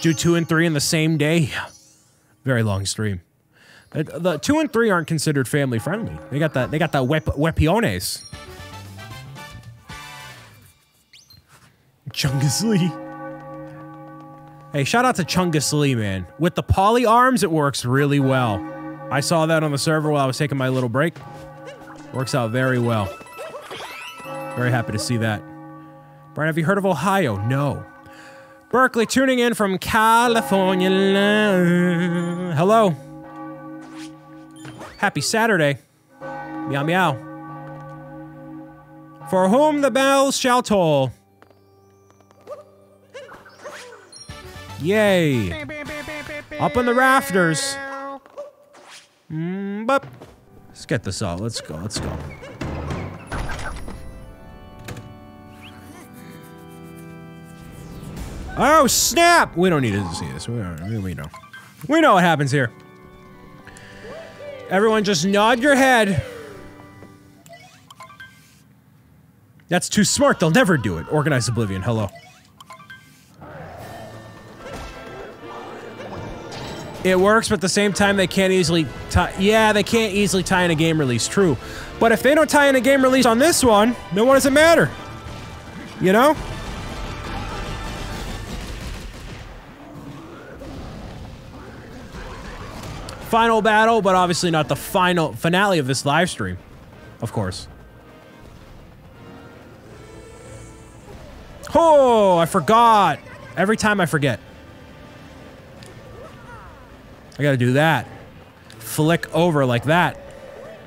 Do two and three in the same day? Very long stream. The, two and three aren't considered family friendly. They got that. They got the wep wepiones. Chungus Lee. Hey, shout out to Chungus Lee, man. With the poly arms, it works really well. I saw that on the server while I was taking my little break. Works out very well. Very happy to see that. Brian, have you heard of Ohio? No. Berkeley tuning in from California. Hello. Happy Saturday. Meow meow. For whom the bells shall toll. Yay. Up on the rafters. Mm, but let's get this out. Let's go. Let's go. Oh, snap! We don't need to see this. We, don't, we know. We know what happens here. Everyone just nod your head. That's too smart. They'll never do it. Organized Oblivion. Hello. It works, but at the same time, they can't easily tie. Yeah, they can't easily tie in a game release. True. But if they don't tie in a game release on this one, then what does it matter? You know? Final battle, but obviously not the final finale of this live stream, of course. Oh, I forgot. Every time I forget. I gotta do that. Flick over like that.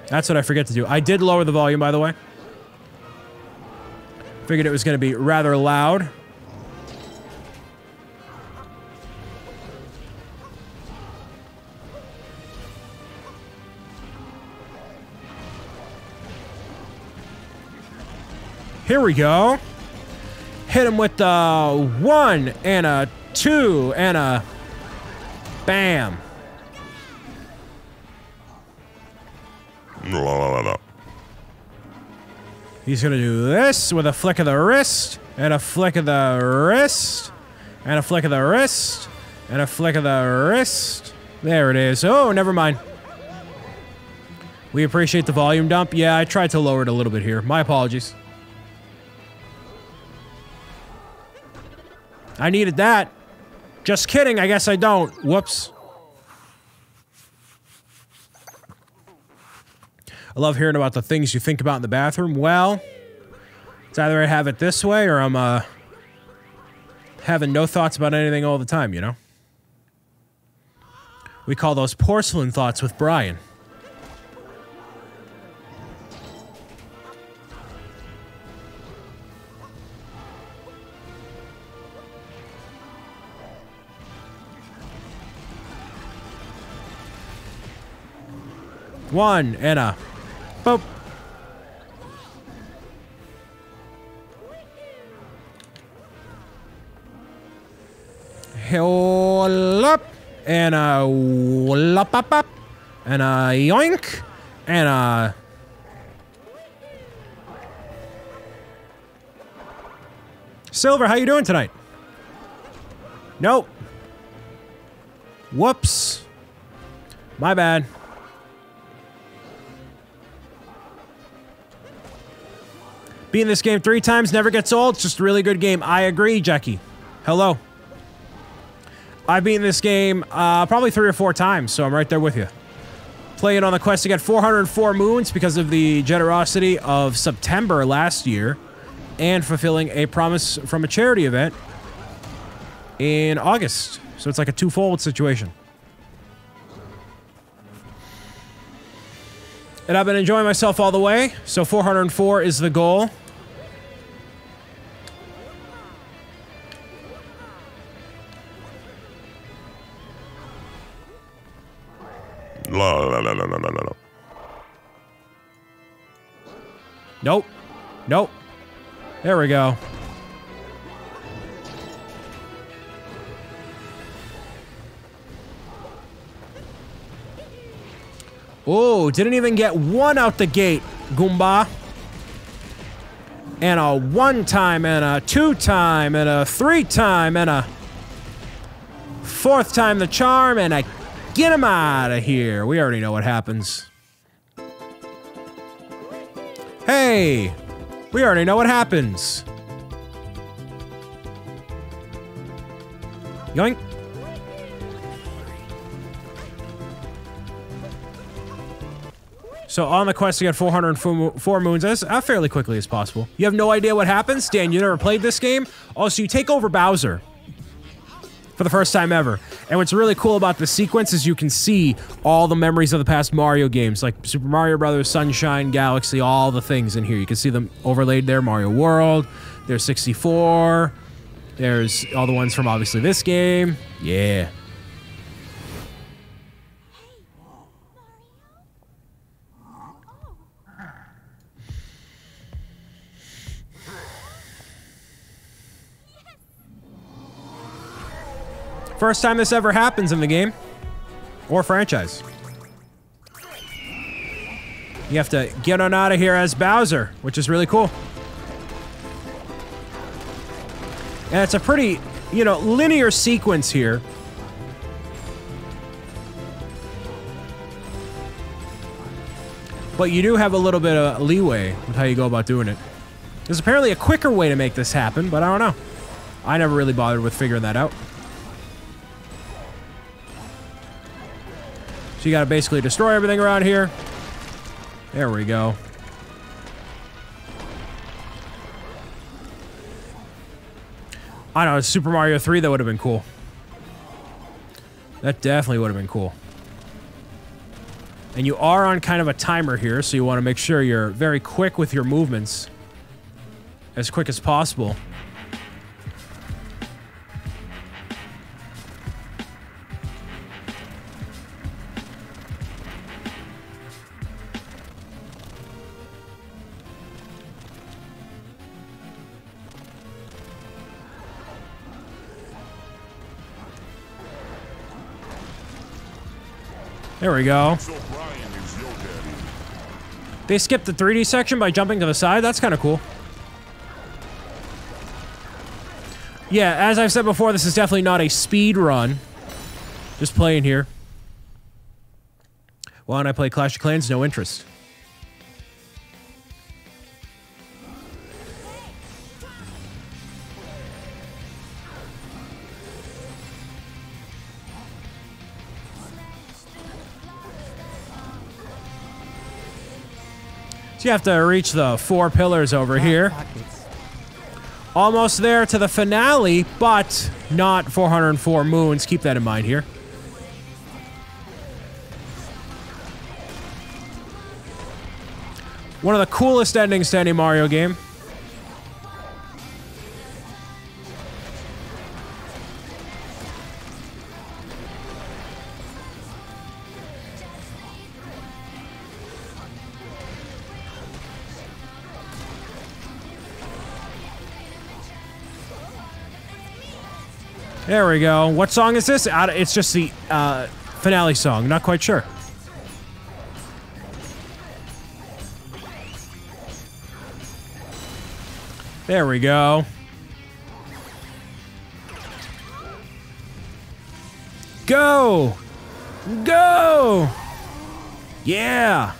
That's what I forget to do. I did lower the volume, by the way. Figured it was gonna be rather loud. Here we go. Hit him with the one and a two and a bam. He's gonna do this with a flick of the wrist, and a flick of the wrist, and a flick of the wrist, and a flick of the wrist. There it is. Oh, never mind. We appreciate the volume dump. Yeah, I tried to lower it a little bit here. My apologies. I needed that. Just kidding, I guess I don't. Whoops. I love hearing about the things you think about in the bathroom. Well, it's either I have it this way or I'm uh, having no thoughts about anything all the time, you know? We call those porcelain thoughts with Brian. One and a boop. Hold up and a wallop up up and a yoink and a Silver, how you doing tonight? Nope. Whoops. My bad. Beating this game three times never gets old. It's just a really good game. I agree, Jackie. Hello. I've beaten this game uh, probably three or four times, so I'm right there with you. Playing on the quest to get 404 moons because of the generosity of September last year and fulfilling a promise from a charity event in August. So it's like a twofold situation. And I've been enjoying myself all the way, so 404 is the goal. Nope. Nope. There we go. Oh, didn't even get one out the gate, Goomba. And a one time, and a two time, and a three time, and a fourth time the charm, and a get him out of here. We already know what happens. Hey, we already know what happens. Yoink. So on the quest to get 404 moons as uh, fairly quickly as possible. You have no idea what happens? Dan, you never played this game? Also, you take over Bowser for the first time ever. And what's really cool about the sequence is you can see all the memories of the past Mario games, like Super Mario Brothers, Sunshine, Galaxy, all the things in here. You can see them overlaid there. Mario World, there's 64, there's all the ones from obviously this game. Yeah. First time this ever happens in the game or franchise. You have to get on out of here as Bowser, which is really cool. And it's a pretty, you know, linear sequence here. But you do have a little bit of leeway with how you go about doing it. There's apparently a quicker way to make this happen, but I don't know. I never really bothered with figuring that out. So you gotta basically destroy everything around here. There we go. I know, Super Mario 3, that would have been cool. That definitely would have been cool. And you are on kind of a timer here, so you want to make sure you're very quick with your movements. As quick as possible. There we go. They skipped the 3D section by jumping to the side. That's kind of cool. Yeah, as I've said before, this is definitely not a speed run. Just playing here. Well, and I play Clash of Clans, no interest. So you have to reach the four pillars over here. Almost there to the finale, but not 404 moons. Keep that in mind here. One of the coolest endings to any Mario game. There we go. What song is this? It's just the uh, finale song. Not quite sure. There we go. Go! Go! Yeah!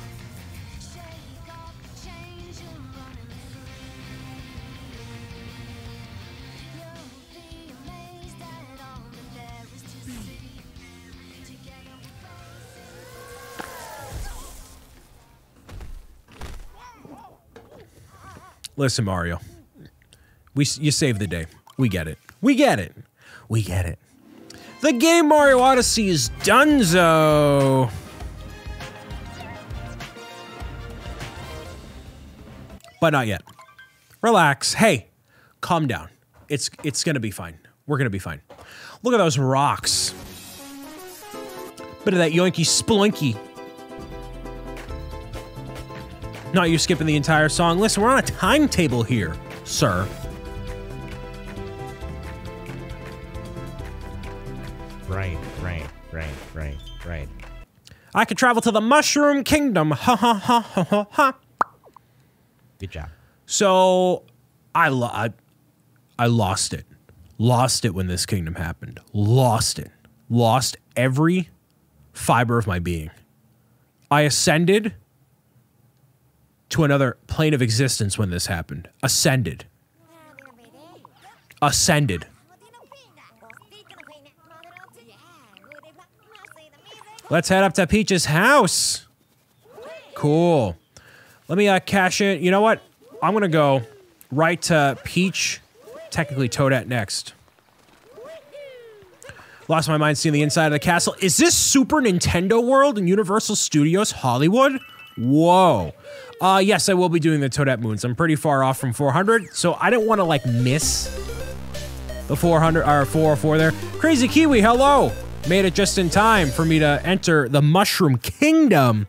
Listen, Mario. We you saved the day. We get it. We get it. We get it. The game Mario Odyssey is donezo. But not yet. Relax. Hey, calm down. It's it's gonna be fine. We're gonna be fine. Look at those rocks. Bit of that yoinky sploinky. No, you're skipping the entire song. Listen, we're on a timetable here, sir. Brain, brain, brain, brain, brain. I could travel to the Mushroom Kingdom. Ha ha ha ha ha ha. Good job. So, I, lo- I, I lost it. Lost it when this kingdom happened. Lost it. Lost every fiber of my being. I ascended to another plane of existence when this happened. Ascended. Ascended. Let's head up to Peach's house. Cool. Let me uh, cash it. You know what? I'm gonna go right to Peach, technically Toadette next. Lost my mind seeing the inside of the castle. Is this Super Nintendo World and Universal Studios Hollywood? Whoa. Uh, yes, I will be doing the Toadette Moons. I'm pretty far off from 400, so I didn't want to like miss the 400 or 404 there. Crazy Kiwi, hello. Made it just in time for me to enter the Mushroom Kingdom.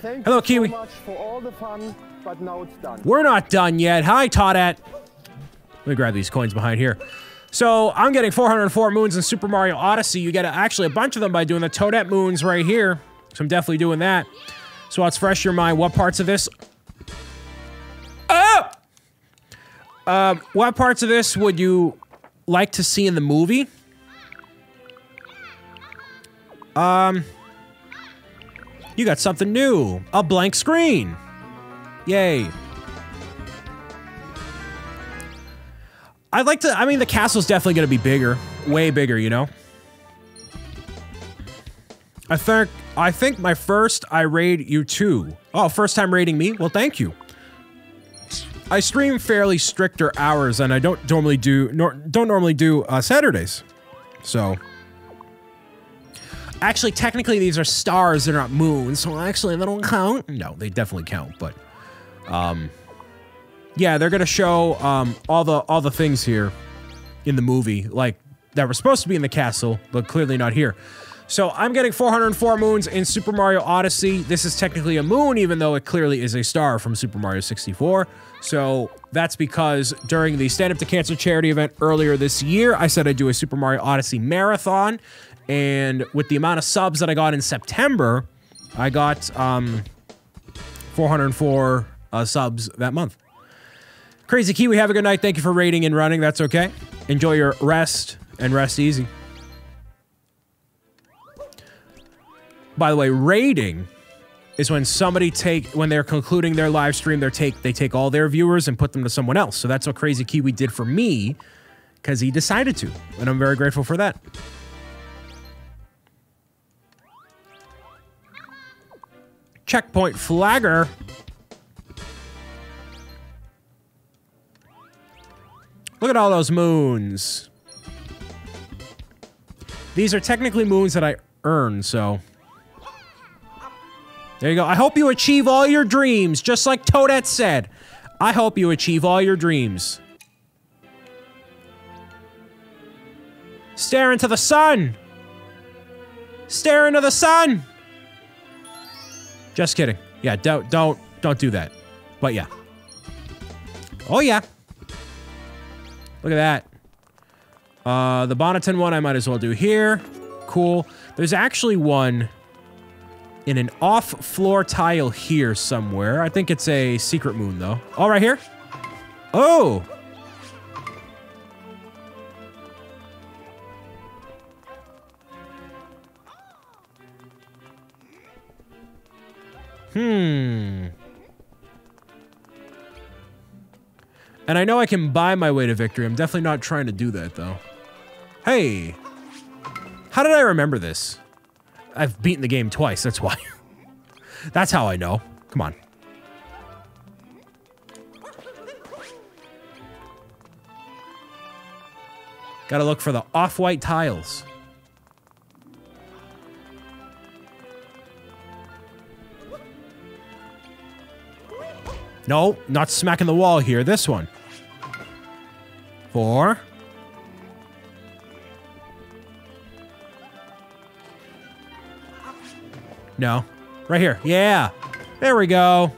Thank Hello, Kiwi. so much for all the fun, but now it's done. We're not done yet. Hi, Toadette. Let me grab these coins behind here. So I'm getting 404 moons in Super Mario Odyssey. You get actually a bunch of them by doing the Toadette moons right here. So I'm definitely doing that. So let's fresh your mind. What parts of this? Oh! Um, what parts of this would you like to see in the movie? Um, you got something new. A blank screen. Yay. I'd like to, I mean, the castle's definitely going to be bigger. Way bigger, you know? I think, I think my first I raid you too. Oh, first time raiding me? Well, thank you. I stream fairly stricter hours and I don't normally do, nor, don't normally do uh, Saturdays. So. Actually, technically, these are stars, they're not moons, so actually, they don't count. No, they definitely count, but. Um, yeah, they're gonna show um, all the all the things here in the movie, like that were supposed to be in the castle, but clearly not here. So I'm getting 404 moons in Super Mario Odyssey. This is technically a moon, even though it clearly is a star from Super Mario 64. So that's because during the Stand Up to Cancer charity event earlier this year, I said I'd do a Super Mario Odyssey marathon. And with the amount of subs that I got in September, I got um, 404 uh, subs that month. Crazy Kiwi, have a good night. Thank you for raiding and running. That's okay. Enjoy your rest and rest easy. By the way, raiding is when somebody take when they're concluding their live stream, they take they take all their viewers and put them to someone else. So that's what Crazy Kiwi did for me because he decided to, and I'm very grateful for that. Checkpoint flagger. Look at all those moons. These are technically moons that I earn, so. There you go. I hope you achieve all your dreams, just like Toadette said. I hope you achieve all your dreams. Stare into the sun. Stare into the sun. Just kidding. Yeah, don't don't don't do that. But yeah. Oh yeah. Look at that. Uh, the Bonneton one I might as well do here. Cool. There's actually one in an off-floor tile here somewhere. I think it's a secret moon, though. All right here? Oh! Hmm. And I know I can buy my way to victory. I'm definitely not trying to do that, though. Hey. How did I remember this? I've beaten the game twice, that's why. that's how I know. Come on. Gotta look for the off-white tiles. No, not smacking the wall here. This one. Four. No. Right here. Yeah. There we go.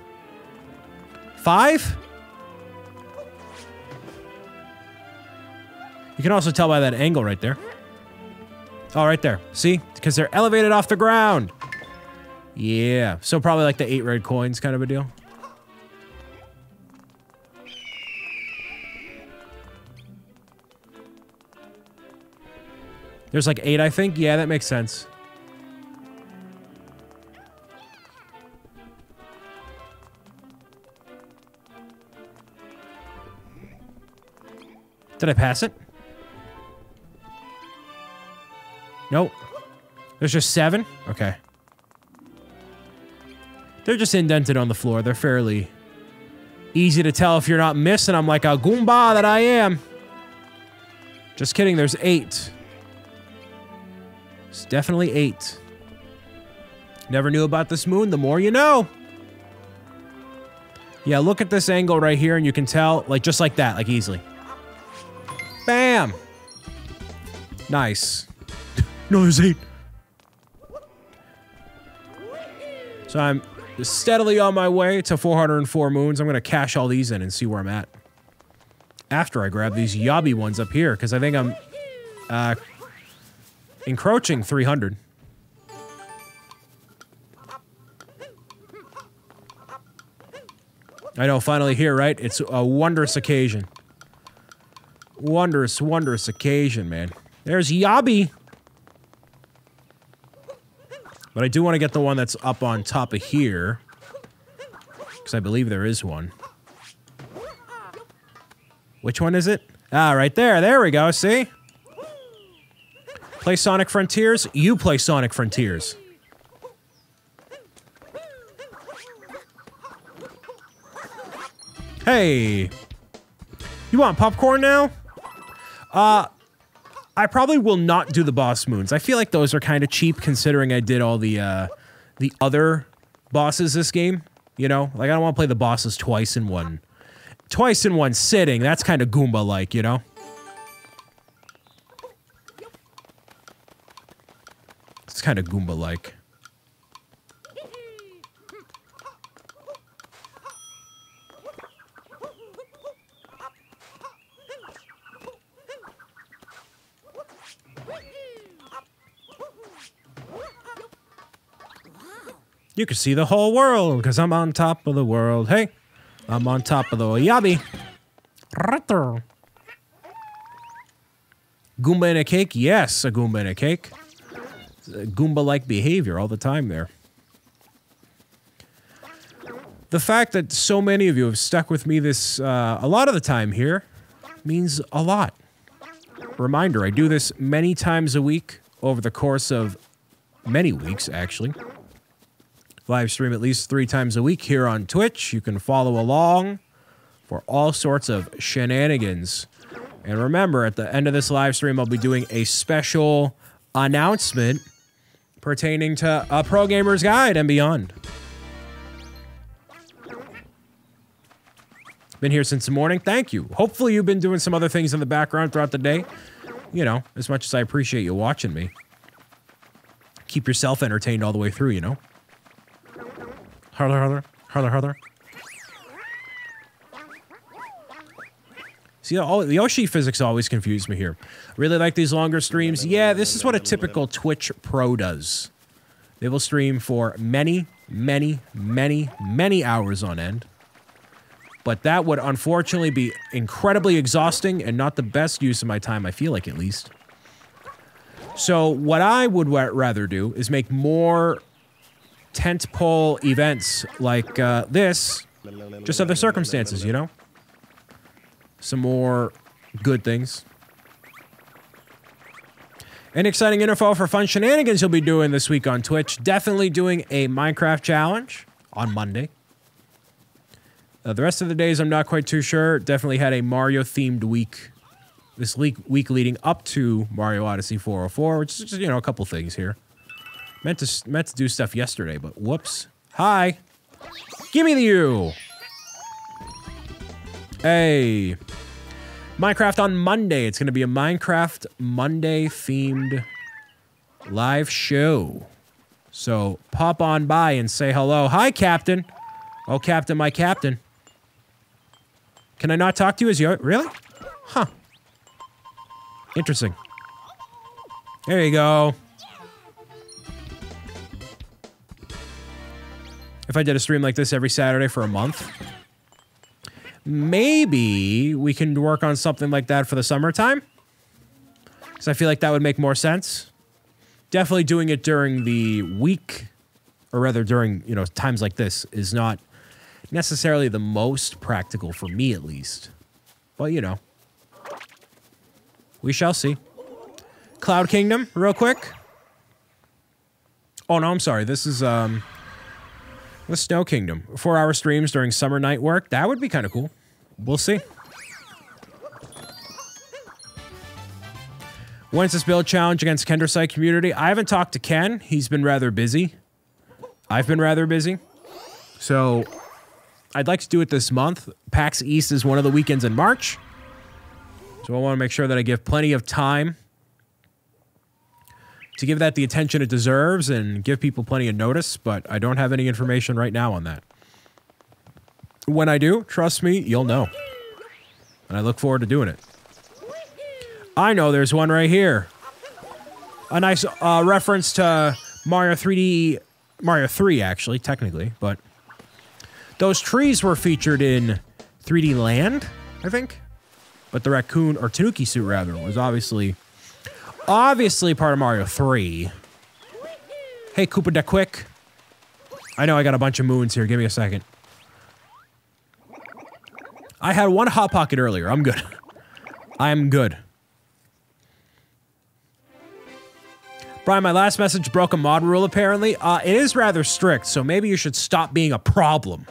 Five? You can also tell by that angle right there. Oh, right there. See? Because they're elevated off the ground. Yeah. So probably like the eight red coins kind of a deal. There's like eight, I think. Yeah, that makes sense. Did I pass it? Nope. There's just seven? Okay. They're just indented on the floor. They're fairly easy to tell if you're not missing. I'm like a Goomba that I am. Just kidding. There's eight. It's definitely eight. Never knew about this moon. The more you know. Yeah, look at this angle right here, and you can tell, like, just like that, like, easily. Bam! Nice. No, there's eight. So I'm steadily on my way to 404 moons. I'm going to cash all these in and see where I'm at. After I grab these yobby ones up here, because I think I'm uh, encroaching 300. I know, finally here, right? It's a wondrous occasion. Wondrous, wondrous occasion, man. There's Yobby. But I do want to get the one that's up on top of here. Because I believe there is one. Which one is it? Ah, right there. There we go. See? Play Sonic Frontiers. You play Sonic Frontiers. Hey. You want popcorn now? Uh, I probably will not do the boss moons. I feel like those are kind of cheap considering I did all the uh, the other bosses this game. You know, like I don't want to play the bosses twice in one, twice in one sitting. That's kind of Goomba like, you know. It's kind of Goomba like. You can see the whole world because I'm on top of the world. Hey, I'm on top of the yabby. Goomba in a cake? Yes, a Goomba in a cake. Goomba like behavior all the time there. The fact that so many of you have stuck with me this uh, a lot of the time here means a lot. Reminder I do this many times a week over the course of many weeks, actually live stream at least three times a week here on Twitch. You can follow along for all sorts of shenanigans. And remember, at the end of this live stream, I'll be doing a special announcement pertaining to a Pro Gamer's Guide and beyond. Been here since the morning. Thank you. Hopefully, you've been doing some other things in the background throughout the day. You know, as much as I appreciate you watching me. Keep yourself entertained all the way through, you know? Harler, harler, harler, harler. See, all, the Yoshi physics always confuse me here. Really like these longer streams. Yeah, this is what a typical Twitch pro does. They will stream for many, many, many, many hours on end. But that would unfortunately be incredibly exhausting and not the best use of my time, I feel like at least. So what I would rather do is make more tentpole events like uh, this, just other circumstances, you know? Some more good things. An exciting info for fun shenanigans you'll be doing this week on Twitch. Definitely doing a Minecraft challenge on Monday. Uh, the rest of the days, I'm not quite too sure. Definitely had a Mario themed week. This week, week leading up to Mario Odyssey 404, which is just, you know, a couple things here. Meant to meant to do stuff yesterday, but whoops. Hi. Give me the U. Hey. Minecraft on Monday. It's going to be a Minecraft Monday themed live show. So pop on by and say hello. Hi, Captain. Oh, Captain, my Captain. Can I not talk to you as you really? Huh. Interesting. There you go. If I did a stream like this every Saturday for a month, maybe we can work on something like that for the summertime. Because I feel like that would make more sense. Definitely doing it during the week, or rather during, you know, times like this is not necessarily the most practical for me at least. But, you know, we shall see. Cloud Kingdom, real quick. Oh, no, I'm sorry. This is, um, the Snow Kingdom. Four hour streams during summer night work. That would be kind of cool. We'll see. When's this build challenge against Kendersite community? I haven't talked to Ken. He's been rather busy. I've been rather busy. So I'd like to do it this month. PAX East is one of the weekends in March. So I want to make sure that I give plenty of time to give that the attention it deserves and give people plenty of notice, but I don't have any information right now on that. When I do, trust me, you'll know. And I look forward to doing it. I know there's one right here. A nice uh, reference to Mario 3D, Mario 3 actually, technically, but those trees were featured in 3D Land, I think. But the raccoon, or Tanuki suit rather, was obviously, obviously part of Mario 3. Hey, Koopa da Quick. I know I got a bunch of moons here. Give me a second. I had one Hot Pocket earlier. I'm good. I'm good. Brian, my last message broke a mod rule apparently. Uh, it is rather strict, so maybe you should stop being a problem.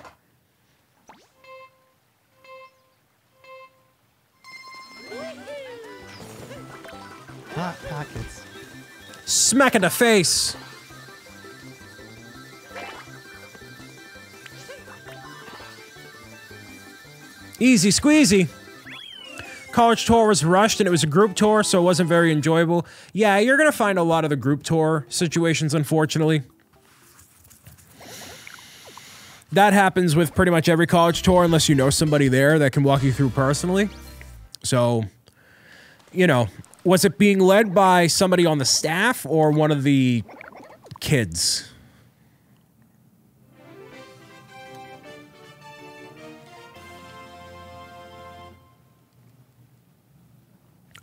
Smack in the face. Easy squeezy. College tour was rushed and it was a group tour, so it wasn't very enjoyable. Yeah, you're to find a lot of the group tour situations, unfortunately. That happens with pretty much every college tour, unless you know somebody there that can walk you through personally. So, you know, was it being led by somebody on the staff or one of the kids?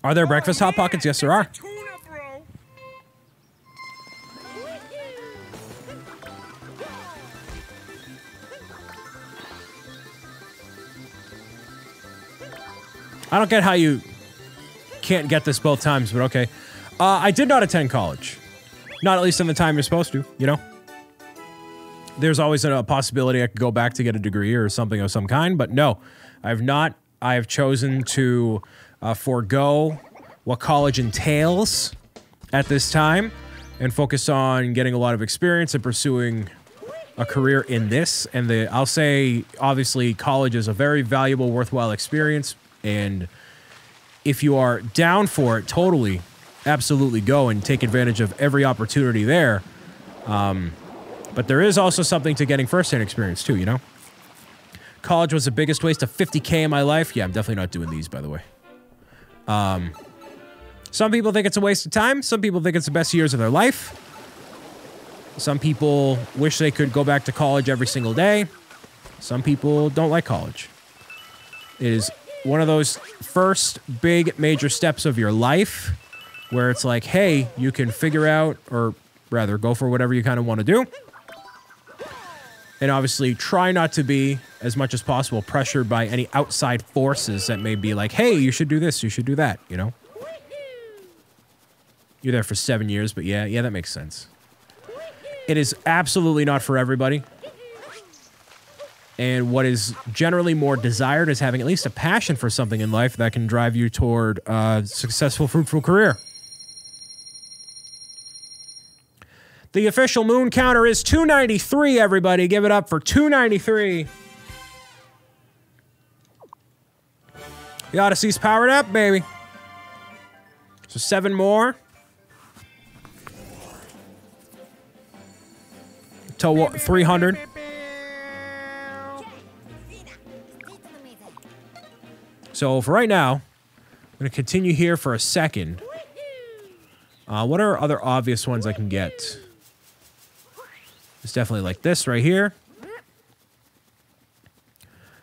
Are there breakfast hot pockets? Yes, there are. I don't get how you can't get this both times, but okay. Uh, I did not attend college. Not at least in the time you're supposed to, you know? There's always a possibility I could go back to get a degree or something of some kind, but no, I've not. I have chosen to uh, forego what college entails at this time and focus on getting a lot of experience and pursuing a career in this. And the I'll say, obviously, college is a very valuable, worthwhile experience. And if you are down for it, totally, absolutely go and take advantage of every opportunity there. Um, but there is also something to getting firsthand experience too, you know? College was the biggest waste of 50K in my life. Yeah, I'm definitely not doing these, by the way. Um, some people think it's a waste of time. Some people think it's the best years of their life. Some people wish they could go back to college every single day. Some people don't like college. It is one of those first big major steps of your life where it's like, hey, you can figure out, or rather, go for whatever you kind of want to do. And obviously, try not to be, as much as possible, pressured by any outside forces that may be like, hey, you should do this, you should do that, you know? You're there for seven years, but yeah, yeah, that makes sense. It is absolutely not for everybody. And what is generally more desired is having at least a passion for something in life that can drive you toward a successful, fruitful career. The official moon counter is 293, everybody. Give it up for 293. The Odyssey's powered up, baby. So seven more. What, 300. So for right now, I'm going to continue here for a second. Uh, what are other obvious ones I can get? It's definitely like this right here.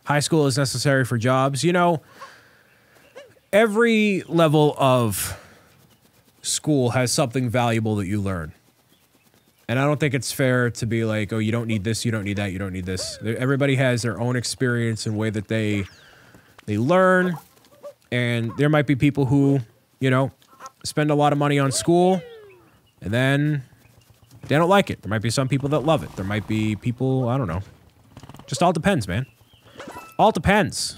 High school is necessary for jobs. You know, every level of school has something valuable that you learn. And I don't think it's fair to be like, oh, you don't need this, you don't need that, you don't need this. Everybody has their own experience and way that they they learn. And there might be people who, you know, spend a lot of money on school and then they don't like it. There might be some people that love it. There might be people, I don't know. Just all depends, man. All depends.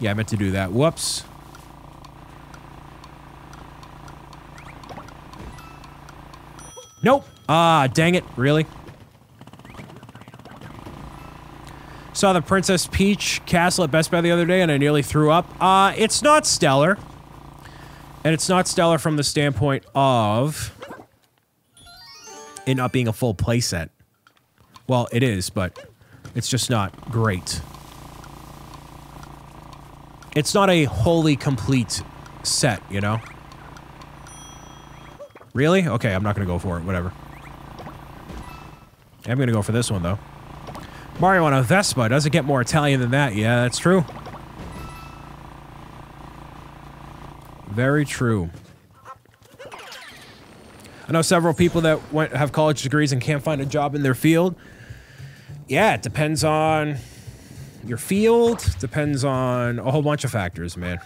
Yeah, I meant to do that. Whoops. Nope. Ah, dang it. Really? Saw the Princess Peach castle at Best Buy the other day and I nearly threw up. Uh, it's not stellar. And it's not stellar from the standpoint of it not being a full playset. Well, it is, but it's just not great. It's not a wholly complete set, you know? Really? Okay, I'm not gonna go for it. Whatever. I'm gonna go for this one, though. Mario on a Vespa. Doesn't get more Italian than that. Yeah, that's true. Very true. I know several people that went have college degrees and can't find a job in their field. Yeah, it depends on your field, depends on a whole bunch of factors, man.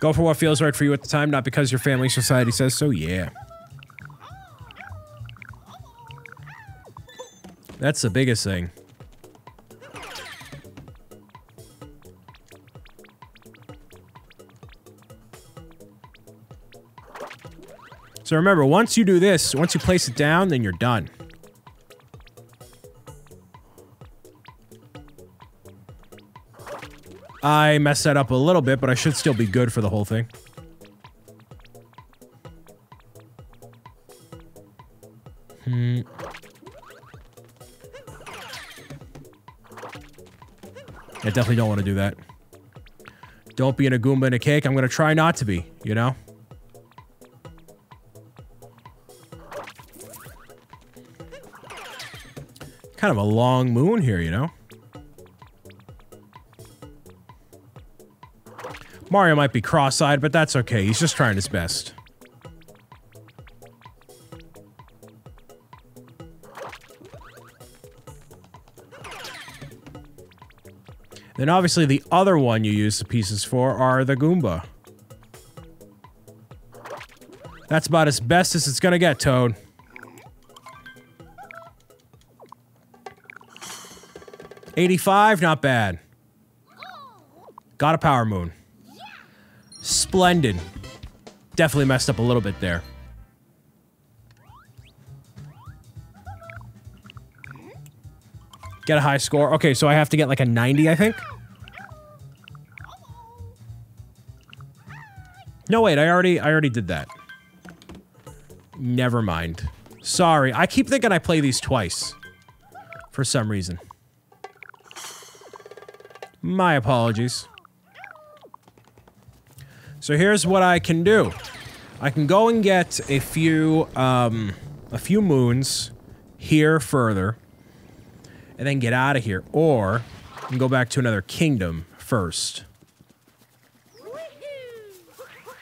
Go for what feels right for you at the time, not because your family society says so, yeah. That's the biggest thing. So remember, once you do this, once you place it down, then you're done. I messed that up a little bit, but I should still be good for the whole thing. Hmm. I definitely don't want to do that. Don't be in a Goomba in a cake. I'm going to try not to be, you know? Kind of a long moon here, you know? Mario might be cross-eyed, but that's okay. He's just trying his best. Then obviously the other one you use the pieces for are the Goomba. That's about as best as it's gonna get, Toad. Eighty-five, not bad. Got a power moon. Splendid. Definitely messed up a little bit there. Get a high score. Okay, so I have to get like a 90, I think. No, wait, I already I already did that. Never mind. Sorry, I keep thinking I play these twice. For some reason. My apologies. So here's what I can do. I can go and get a few, um, a few moons here further and then get out of here. Or I can go back to another kingdom first.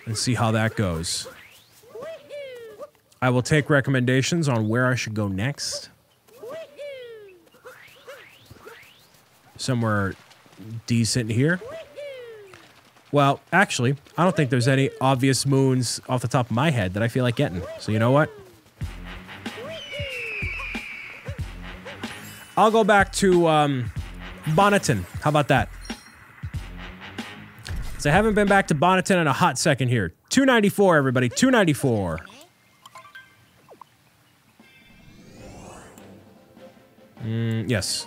And see how that goes. I will take recommendations on where I should go next. Somewhere decent here. Well, actually, I don't think there's any obvious moons off the top of my head that I feel like getting. So you know what? I'll go back to um, Bonneton. How about that? So I haven't been back to Bonneton in a hot second here. 294, everybody. 294. Mm, yes.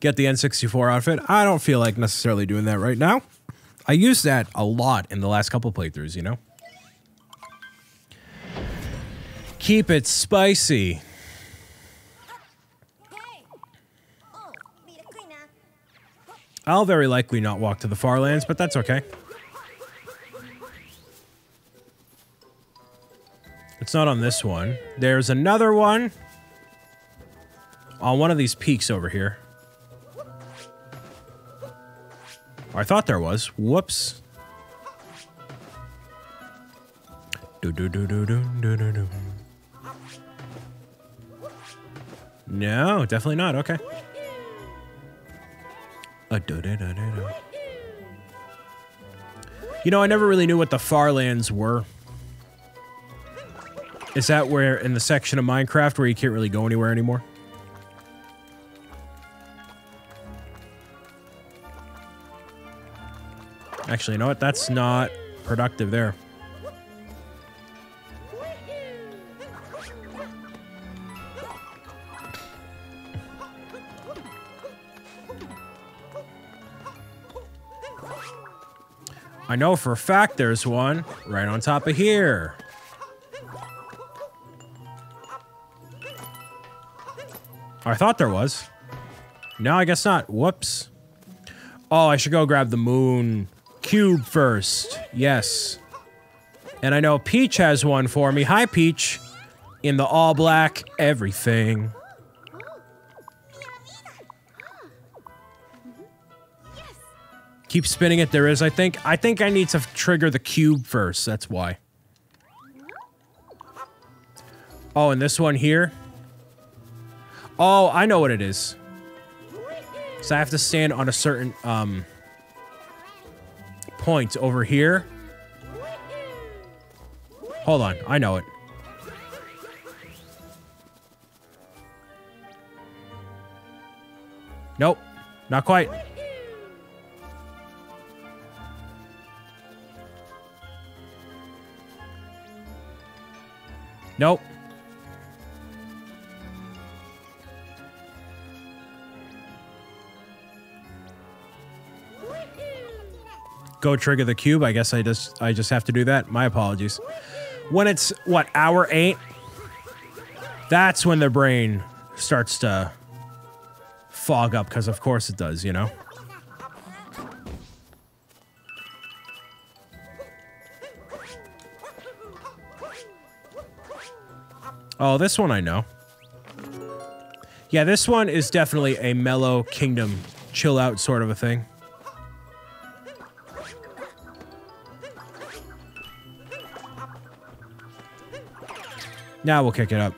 Get the N64 outfit. I don't feel like necessarily doing that right now. I used that a lot in the last couple playthroughs, you know? Keep it spicy. I'll very likely not walk to the far lands, but that's okay. It's not on this one. There's another one on one of these peaks over here. I thought there was. Whoops. Do do do do do do do do. No, definitely not. Okay. You know, I never really knew what the Farlands were. Is that where in the section of Minecraft where you can't really go anywhere anymore? Actually, you know what? That's not productive there. I know for a fact there's one right on top of here. I thought there was. No, I guess not. Whoops. Oh, I should go grab the moon cube first. Yes. And I know Peach has one for me. Hi, Peach. In the all black everything. Keep spinning it. There is, I think. I think I need to trigger the cube first. That's why. Oh, and this one here. Oh, I know what it is. So I have to stand on a certain um, point over here. Hold on. I know it. Nope. Not quite. Nope. Go trigger the cube. I guess I just I just have to do that. My apologies. When it's what hour eight, that's when the brain starts to fog up because of course it does. You know. Oh, this one I know. Yeah, this one is definitely a mellow kingdom chill out sort of a thing. Now we'll kick it up.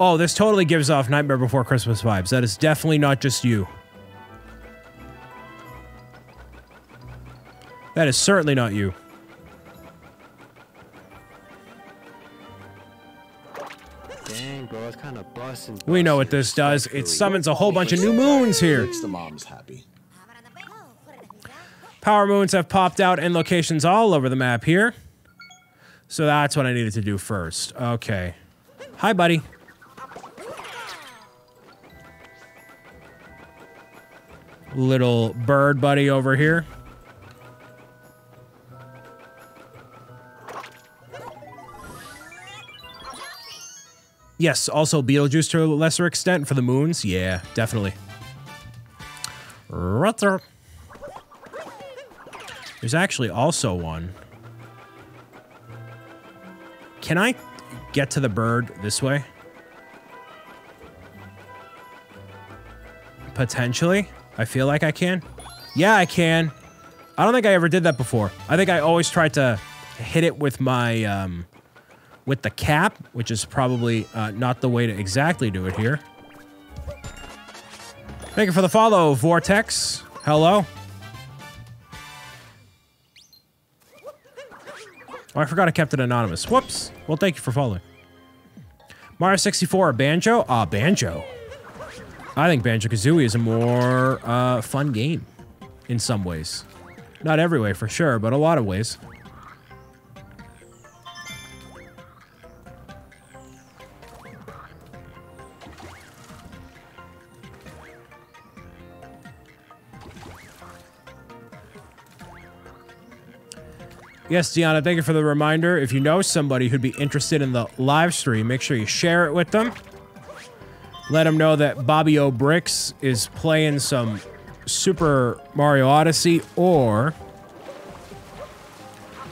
Oh, this totally gives off Nightmare Before Christmas vibes. That is definitely not just you. That is certainly not you. Bro, it's kind of busting. We know what this does. It summons a whole bunch of new moons here. Makes the moms happy. Power moons have popped out in locations all over the map here. So that's what I needed to do first. Okay. Hi, buddy. Little bird buddy over here. Yes, also Beetlejuice to a lesser extent for the moons. Yeah, definitely. Right there. There's actually also one. Can I get to the bird this way? Potentially. I feel like I can. Yeah, I can. I don't think I ever did that before. I think I always tried to hit it with my, um, with the cap, which is probably uh, not the way to exactly do it here. Thank you for the follow, Vortex. Hello. Oh, I forgot I kept it anonymous. Whoops. Well, thank you for following. Mario 64 or Banjo? Ah, Banjo. I think Banjo-Kazooie is a more uh, fun game in some ways. Not every way, for sure, but a lot of ways. Yes, Deanna, thank you for the reminder. If you know somebody who'd be interested in the live stream, make sure you share it with them. Let them know that Bobby O'Bricks is playing some Super Mario Odyssey or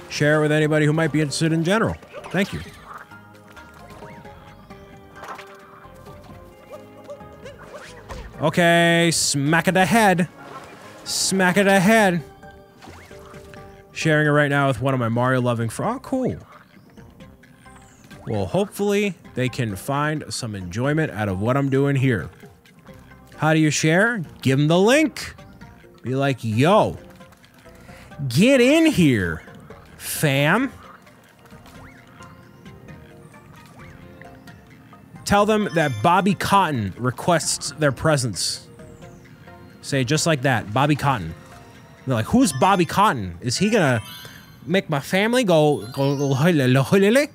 share it with anybody who might be interested in general. Thank you. Okay, smack it ahead. Smack it ahead. Sharing it right now with one of my Mario loving friends. Oh, cool. Well, hopefully they can find some enjoyment out of what I'm doing here. How do you share? Give them the link. Be like, yo, get in here, fam. Tell them that Bobby Cotton requests their presence. Say just like that, Bobby Cotton. They're like, who's Bobby Cotton? Is he gonna make my family go go go?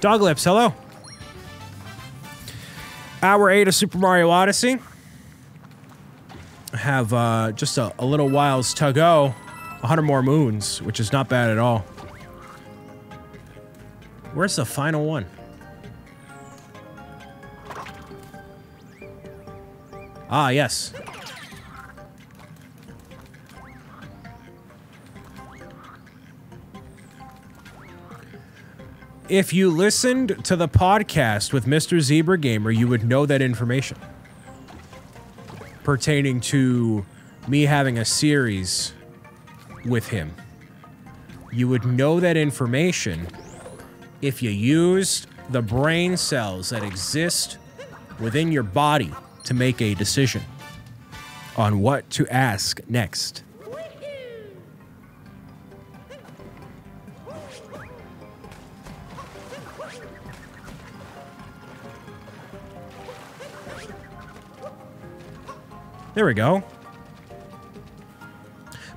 Dog lips, hello. Hour eight of Super Mario Odyssey. I have uh, just a, a little whiles to go. 100 more moons, which is not bad at all. Where's the final one? Ah, yes. If you listened to the podcast with Mr. Zebra Gamer, you would know that information pertaining to me having a series with him. You would know that information if you used the brain cells that exist within your body to make a decision on what to ask next. There we go.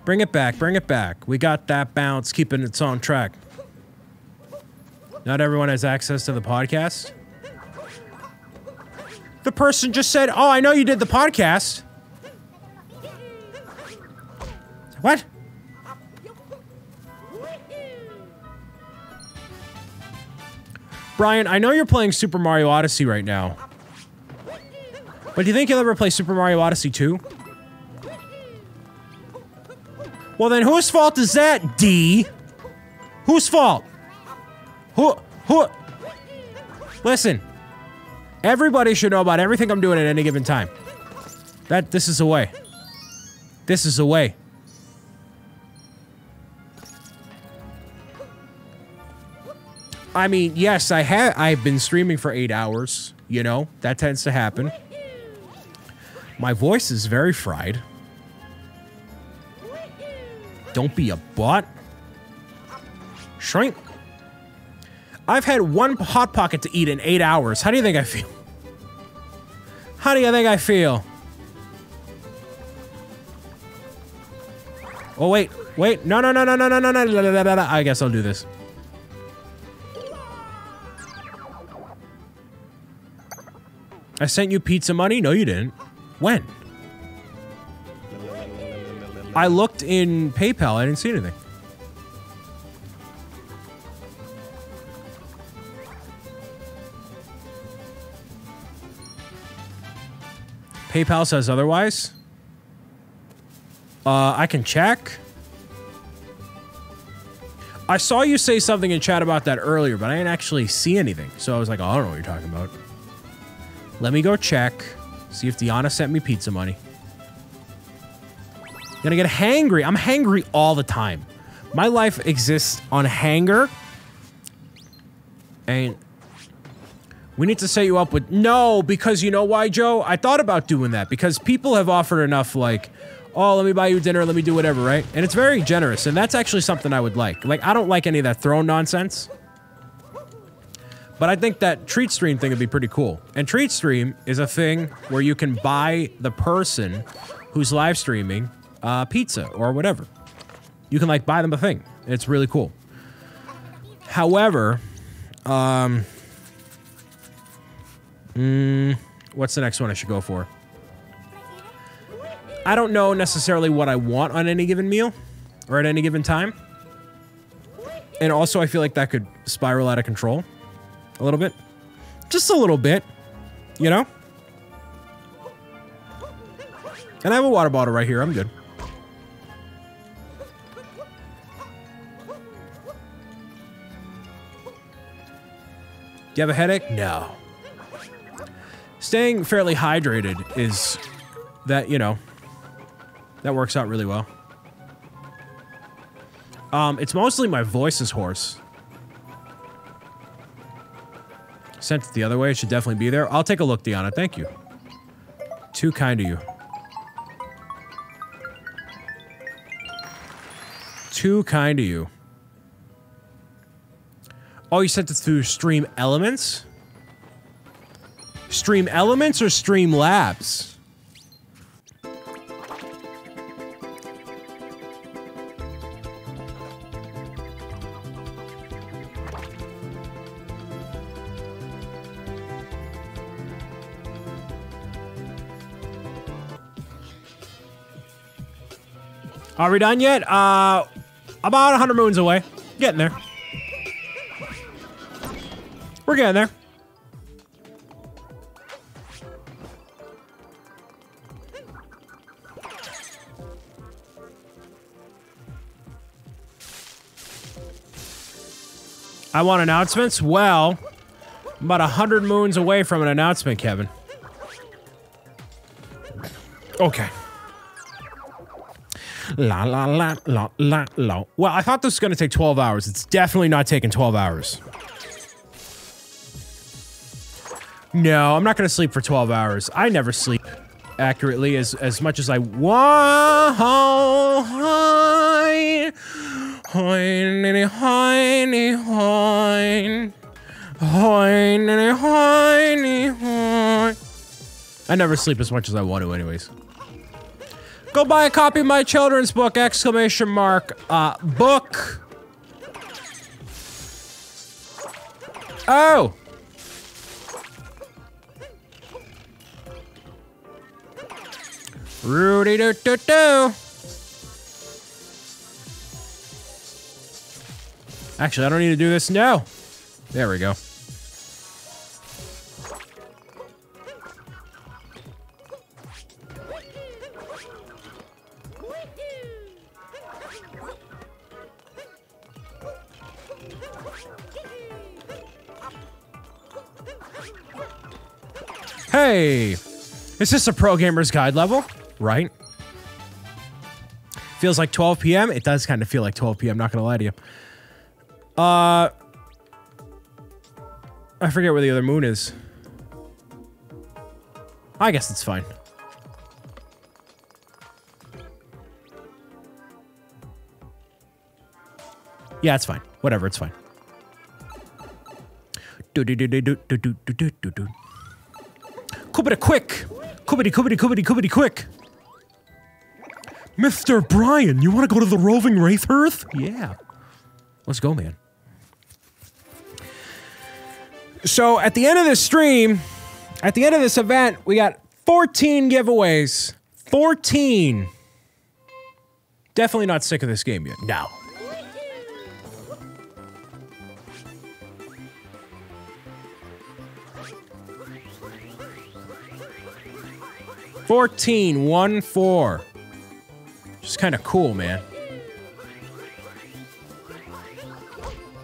Bring it back, bring it back. We got that bounce, keeping its on track. Not everyone has access to the podcast. The person just said, Oh, I know you did the podcast. What? Brian, I know you're playing Super Mario Odyssey right now. But do you think you'll ever play Super Mario Odyssey 2? Well, then whose fault is that, D? Whose fault? Who? Who? Listen. Everybody should know about everything I'm doing at any given time. That this is a way. This is a way. I mean, yes, I have I've been streaming for 8 hours, you know. That tends to happen. My voice is very fried. Don't be a butt. Shrink. I've had one Hot Pocket to eat in eight hours. How do you think I feel? How do you think I feel? Oh, wait. Wait. No, no, no, no, no, no, no, no. I guess I'll do this. I sent you pizza money? No, you didn't. When? I looked in PayPal. I didn't see anything. PayPal says otherwise. Uh, I can check. I saw you say something in chat about that earlier, but I didn't actually see anything. So I was like, oh, I don't know what you're talking about. Let me go check. See if Diana sent me pizza money. Gonna get hangry. I'm hangry all the time. My life exists on hanger. And we need to set you up with no, because you know why, Joe? I thought about doing that because people have offered enough, like, oh, let me buy you dinner, let me do whatever, right? And it's very generous, and that's actually something I would like. Like, I don't like any of that throne nonsense. But I think that TreatStream thing would be pretty cool. And TreatStream is a thing where you can buy the person who's live streaming uh, pizza or whatever. You can like buy them a thing. It's really cool. However, um, mm, what's the next one I should go for? I don't know necessarily what I want on any given meal or at any given time. And also, I feel like that could spiral out of control a little bit. Just a little bit, you know? And I have a water bottle right here. I'm good. Do you have a headache? No. Staying fairly hydrated is that, you know, that works out really well. Um, it's mostly my voice is hoarse. Sent it the other way. It should definitely be there. I'll take a look, Deanna. Thank you. Too kind of you. Too kind of you. Oh, you sent it through Stream Elements? StreamElements or Streamlabs? Are we done yet? Uh, about 100 moons away. Getting there. We're getting there. I want announcements? Well, I'm about 100 moons away from an announcement, Kevin. Okay. La la la la la la. Well, I thought this was going to take 12 hours. It's definitely not taking 12 hours. No, I'm not going to sleep for 12 hours. I never sleep accurately as as much as I want. I never sleep as much as I want to anyways. Go buy a copy of my children's book, exclamation mark, uh, book. Oh! Rudy doo doo doo. Actually, I don't need to do this now. There we go. Hey, is this a pro gamer's guide level? Right? Feels like 12 p.m. It does kind of feel like 12 p.m. Not gonna lie to you. Uh, I forget where the other moon is. I guess it's fine. Yeah, it's fine. Whatever, it's fine. Do do do do do do do do do do. Quick! Kubity kubity kubity kubity quick! Mr. Brian, you want to go to the roving wraith hearth? Yeah. Let's go, man. So at the end of this stream, at the end of this event, we got 14 giveaways. 14. Definitely not sick of this game yet. No. Fourteen, one, four. Just kind of cool, man.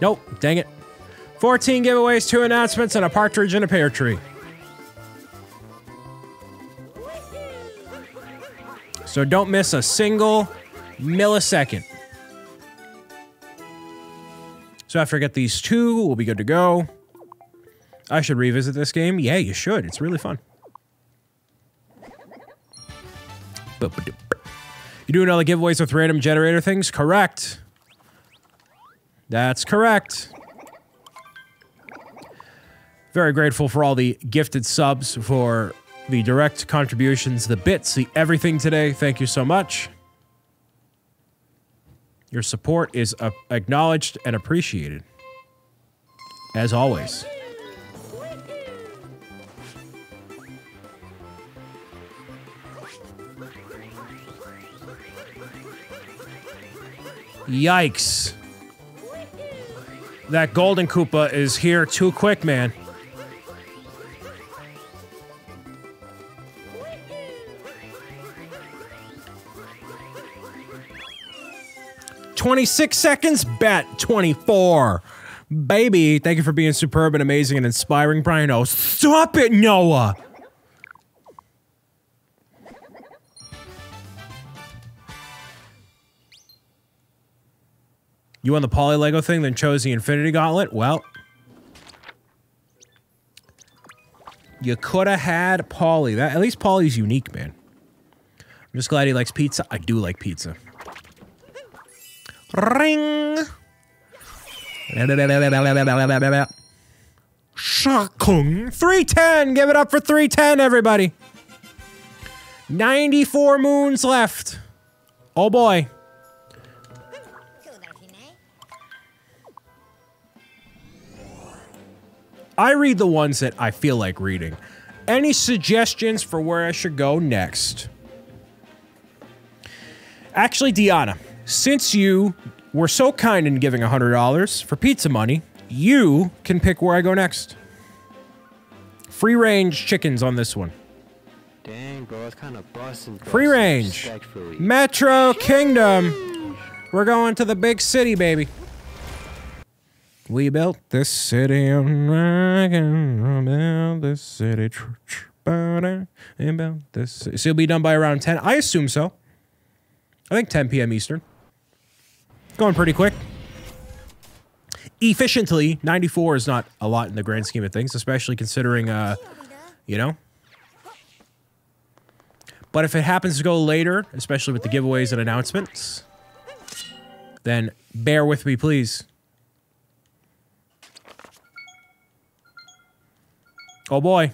Nope, dang it. 14 giveaways, two announcements, and a partridge in a pear tree. So don't miss a single millisecond. So after I get these two, we'll be good to go. I should revisit this game. Yeah, you should. It's really fun. You doing all the giveaways with random generator things? Correct. That's correct. Very grateful for all the gifted subs, for the direct contributions, the bits, the everything today. Thank you so much. Your support is uh, acknowledged and appreciated, as always. Yikes. That golden Koopa is here too quick, man. Twenty-six seconds. Bet twenty-four. Baby, thank you for being superb and amazing and inspiring, Brian. Oh, stop it, Noah. You won the Poly Lego thing, then chose the Infinity Gauntlet? Well, you could have had Polly. That at least Polly's unique, man. I'm just glad he likes pizza. I do like pizza. Ring. Shakung. 310. Give it up for 310, everybody. 94 moons left. Oh boy. I read the ones that I feel like reading. Any suggestions for where I should go next? Actually, Diana, since you were so kind in giving $100 for pizza money, you can pick where I go next. Free range chickens on this one. Dang, bro, it's kind of busting. Free range. Metro Kingdom. We're going to the big city, baby. We built this city on wagon. Built this city. and built this city. So it'll be done by around 10. I assume so. I think 10 p.m. Eastern. Going pretty quick. Efficiently, 94 is not a lot in the grand scheme of things, especially considering, uh, you know, but if it happens to go later, especially with the giveaways and announcements, then bear with me, please. Oh boy.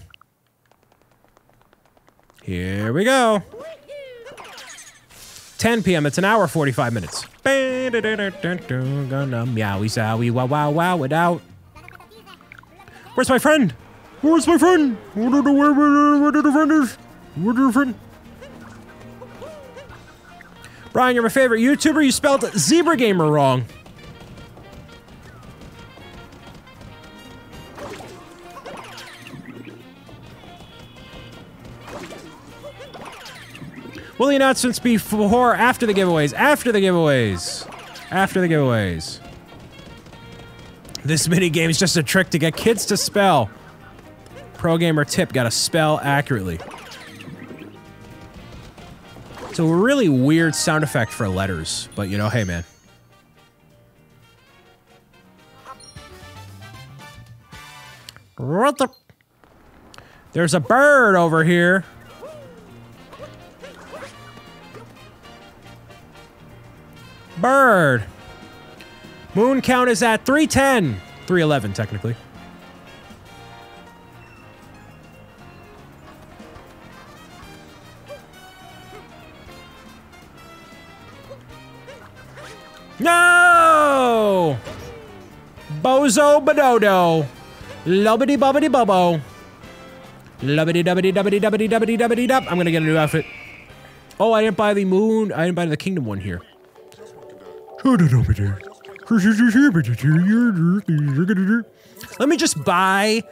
Here we go. 10 p.m. It's an hour 45 minutes. Meowie wow wow wow it out. Where's my friend? Where's my friend? Where did the where, where, where the friend is? Where the friend? Brian, you're my favorite YouTuber. You spelled Zebra Gamer wrong. Will the announcements be before after the giveaways? After the giveaways. After the giveaways. This mini game is just a trick to get kids to spell. Pro gamer tip, gotta spell accurately. It's a really weird sound effect for letters, but you know, hey man. There's a bird over here. Bird. Moon count is at 310. 311, technically. No! Bozo Badodo. Lubbity bubbity bubbo. Lubbity dubbity dubbity dubbity dubbity dubbity dub. I'm gonna get a new outfit. Oh, I didn't buy the moon. I didn't buy the kingdom one here. Let me just buy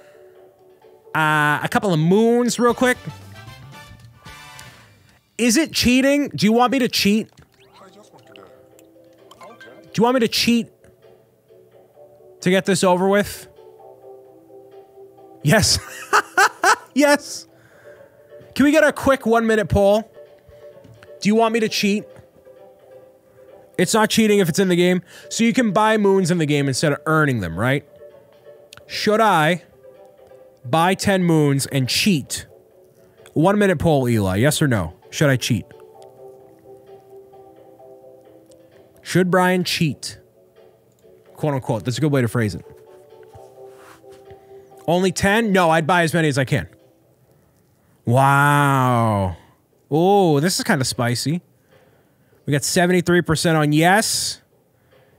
uh, a couple of moons real quick. Is it cheating? Do you want me to cheat? Do you want me to cheat to get this over with? Yes. yes. Can we get a quick one minute poll? Do you want me to cheat? It's not cheating if it's in the game. So you can buy moons in the game instead of earning them, right? Should I buy 10 moons and cheat? One minute poll, Eli. Yes or no? Should I cheat? Should Brian cheat? Quote unquote. That's a good way to phrase it. Only 10? No, I'd buy as many as I can. Wow. Oh, this is kind of spicy. We got 73% on yes.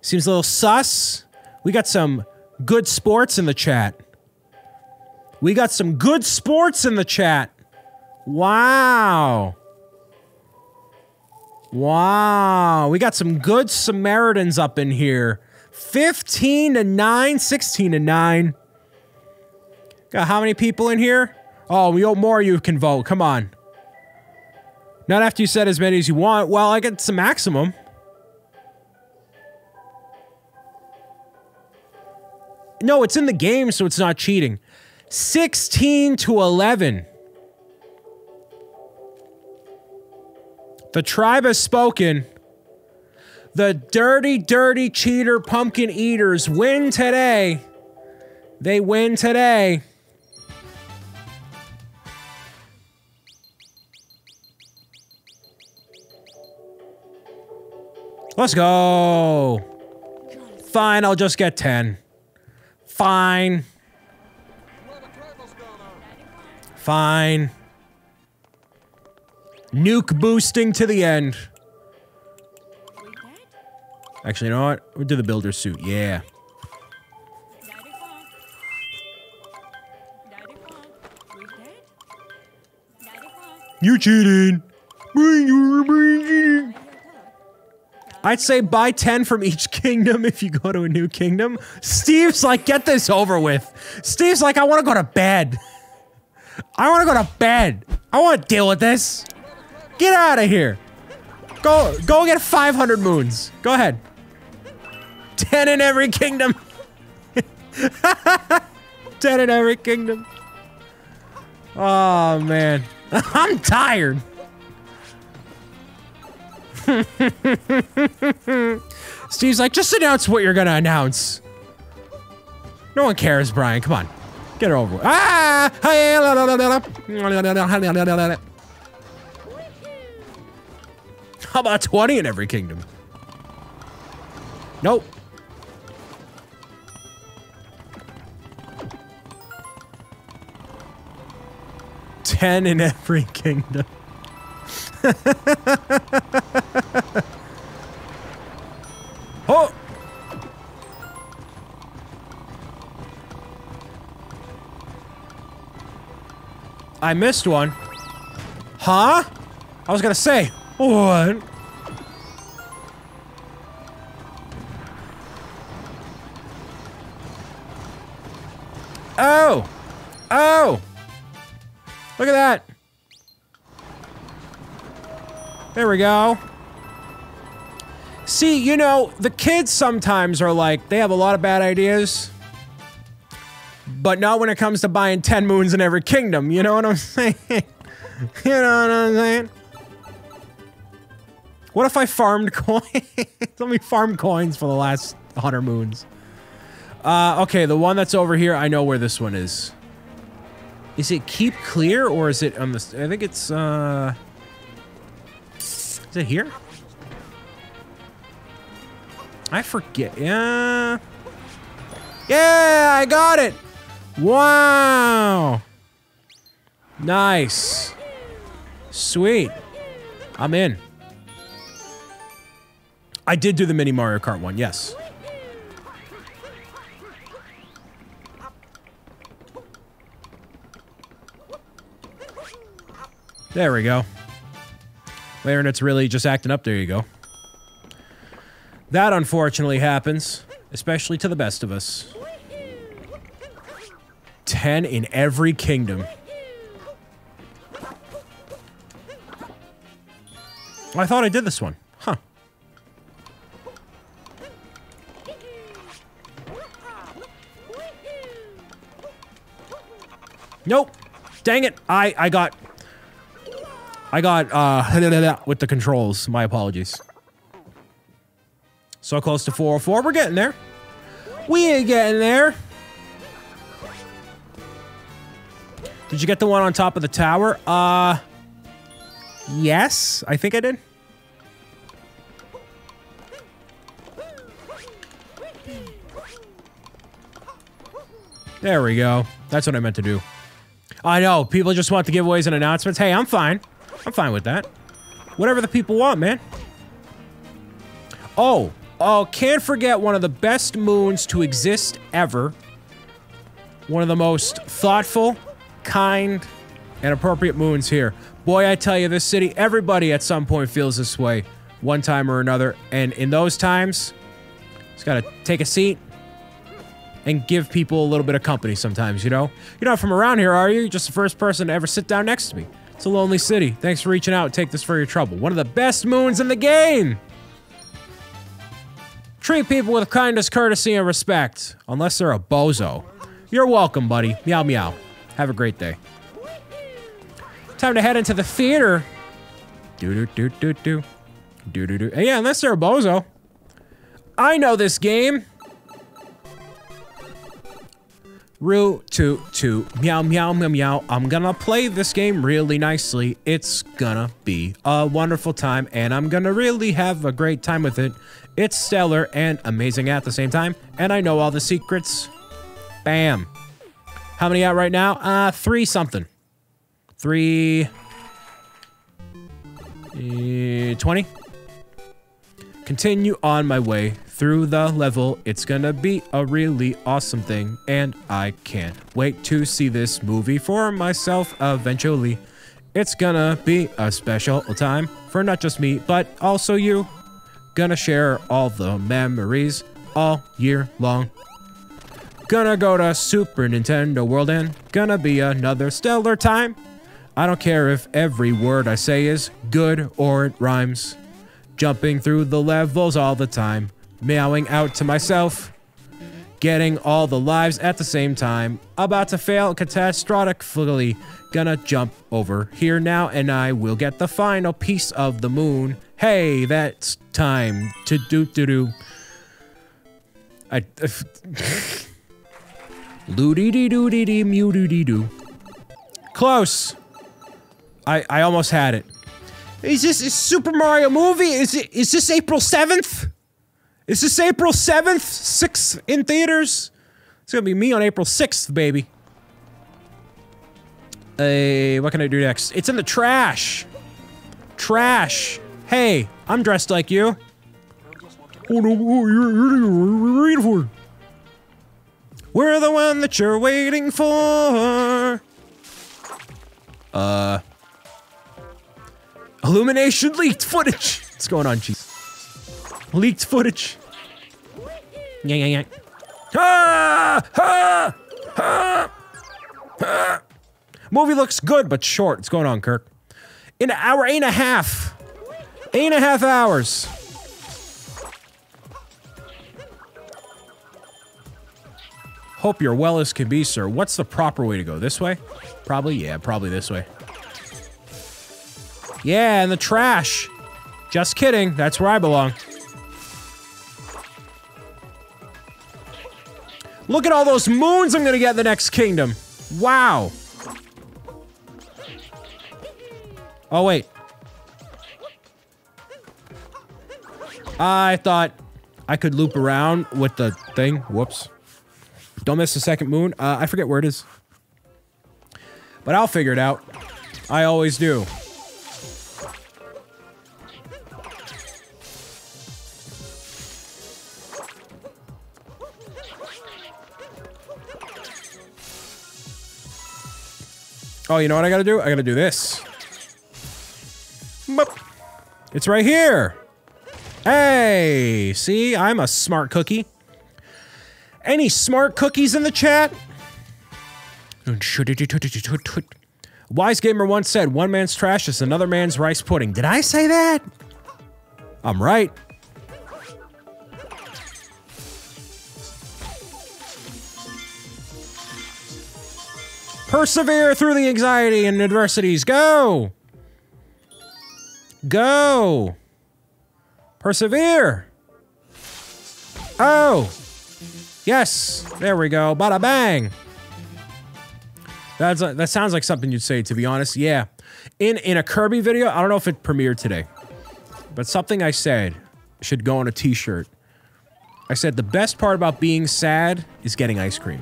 Seems a little sus. We got some good sports in the chat. We got some good sports in the chat. Wow. Wow, we got some good Samaritans up in here. 15 to 9, 16 to 9. Got how many people in here? Oh, we owe more you can vote. Come on. Not after you said as many as you want. Well, I get the maximum. No, it's in the game, so it's not cheating. 16 to 11. The tribe has spoken. The dirty, dirty cheater pumpkin eaters win today. They win today. Let's go. Fine, I'll just get 10. Fine. Fine. Nuke boosting to the end. Actually, you know what? We'll do the builder suit. Yeah. You cheating. I'd say buy 10 from each kingdom if you go to a new kingdom. Steve's like, get this over with. Steve's like, I want to go to bed. I want to go to bed. I want to deal with this. Get out of here. Go, go get 500 moons. Go ahead. 10 in every kingdom. 10 in every kingdom. Oh, man. I'm tired. Steve's like, just announce what you're gonna announce. No one cares, Brian. Come on. Get it over with. Ah! How about 20 in every kingdom? Nope. Ten in every kingdom. oh! I missed one. Huh? I was gonna say, what? Oh! Oh! Look at that! There we go. See, you know, the kids sometimes are like, they have a lot of bad ideas. But not when it comes to buying 10 moons in every kingdom, you know what I'm saying? you know what I'm saying? What if I farmed coins? Let me farm coins for the last 100 moons. Uh, okay, the one that's over here, I know where this one is. Is it keep clear or is it on the... I think it's, uh... Is it here? I forget. Yeah. Yeah, I got it. Wow. Nice. Sweet. I'm in. I did do the mini Mario Kart one, yes. There we go. Internet's really just acting up. There you go. That unfortunately happens, especially to the best of us. 10 in every kingdom. I thought I did this one. Huh. Nope. Dang it. I, I got... I got, uh, with the controls. My apologies. So close to 404. We're getting there. We ain't getting there. Did you get the one on top of the tower? Uh, yes, I think I did. There we go. That's what I meant to do. I know, people just want the giveaways and announcements. Hey, I'm fine. I'm fine with that. Whatever the people want, man. Oh, oh, can't forget one of the best moons to exist ever. One of the most thoughtful, kind, and appropriate moons here. Boy, I tell you, this city, everybody at some point feels this way. one time or another. And in those times, just gotta take a seat and give people a little bit of company sometimes, you know? You're not from around here, are you? You're just the first person to ever sit down next to me. It's a lonely city. Thanks for reaching out. Take this for your trouble. One of the best moons in the game! Treat people with kindness, courtesy, and respect. Unless they're a bozo. You're welcome, buddy. Meow meow. Have a great day. Time to head into the theater. Do do do do do. Do do do. Yeah, unless they're a bozo. I know this game. Roo toot toot meow meow meow meow. I'm gonna play this game really nicely. It's gonna be a wonderful time, and I'm gonna really have a great time with it. It's stellar and amazing at the same time, and I know all the secrets. Bam. How many out right now? Uh, three something. Three. eh, 20. Continue on my way through the level. It's gonna be a really awesome thing, and I can't wait to see this movie for myself eventually. It's gonna be a special time for not just me, but also you. Gonna share all the memories all year long. Gonna go to Super Nintendo World and gonna be another stellar time. I don't care if every word I say is good or it rhymes. Jumping through the levels all the time, meowing out to myself, getting all the lives at the same time. About to fail catastrophically. Gonna jump over here now and I will get the final piece of the moon. Hey, that's time to do do do. I. Loody dee doo dee dee mew doo dee doo. Close. I I almost had it. Is this a Super Mario movie? Is it is this April 7th? Is this April 7th? 6th in theaters? It's gonna be me on April 6th, baby. Hey, what can I do next? It's in the trash. Trash. Hey, I'm dressed like you. Oh no, oh, you're, you're, for. We're the one that you're waiting for. Uh. Illumination leaked footage. What's going on, Chief? Leaked footage. Yeah, yeah, yeah. Ah! Ah! Ah! Ah! Movie looks good, but short. What's going on, Kirk? In an hour, eight and a half. Eight and a half hours. Hope you're well as can be, sir. What's the proper way to go? This way? Probably, yeah, probably this way. Yeah, in the trash. Just kidding. That's where I belong. Look at all those moons I'm gonna get in the next kingdom. Wow. Oh, wait. I thought I could loop around with the thing. Whoops. Don't miss the second moon. Uh, I forget where it is. But I'll figure it out. I always do. Oh, you know what I gotta do? I gotta do this. It's right here. Hey, see, I'm a smart cookie. Any smart cookies in the chat? Wise Gamer once said, one man's trash is another man's rice pudding. Did I say that? I'm right. Persevere through the anxiety and adversities. Go! Go! Persevere! Oh! Yes! There we go. Bada bang! That's uh, that sounds like something you'd say, to be honest. Yeah. In in a Kirby video, I don't know if it premiered today, but something I said should go on a t-shirt. I said the best part about being sad is getting ice cream.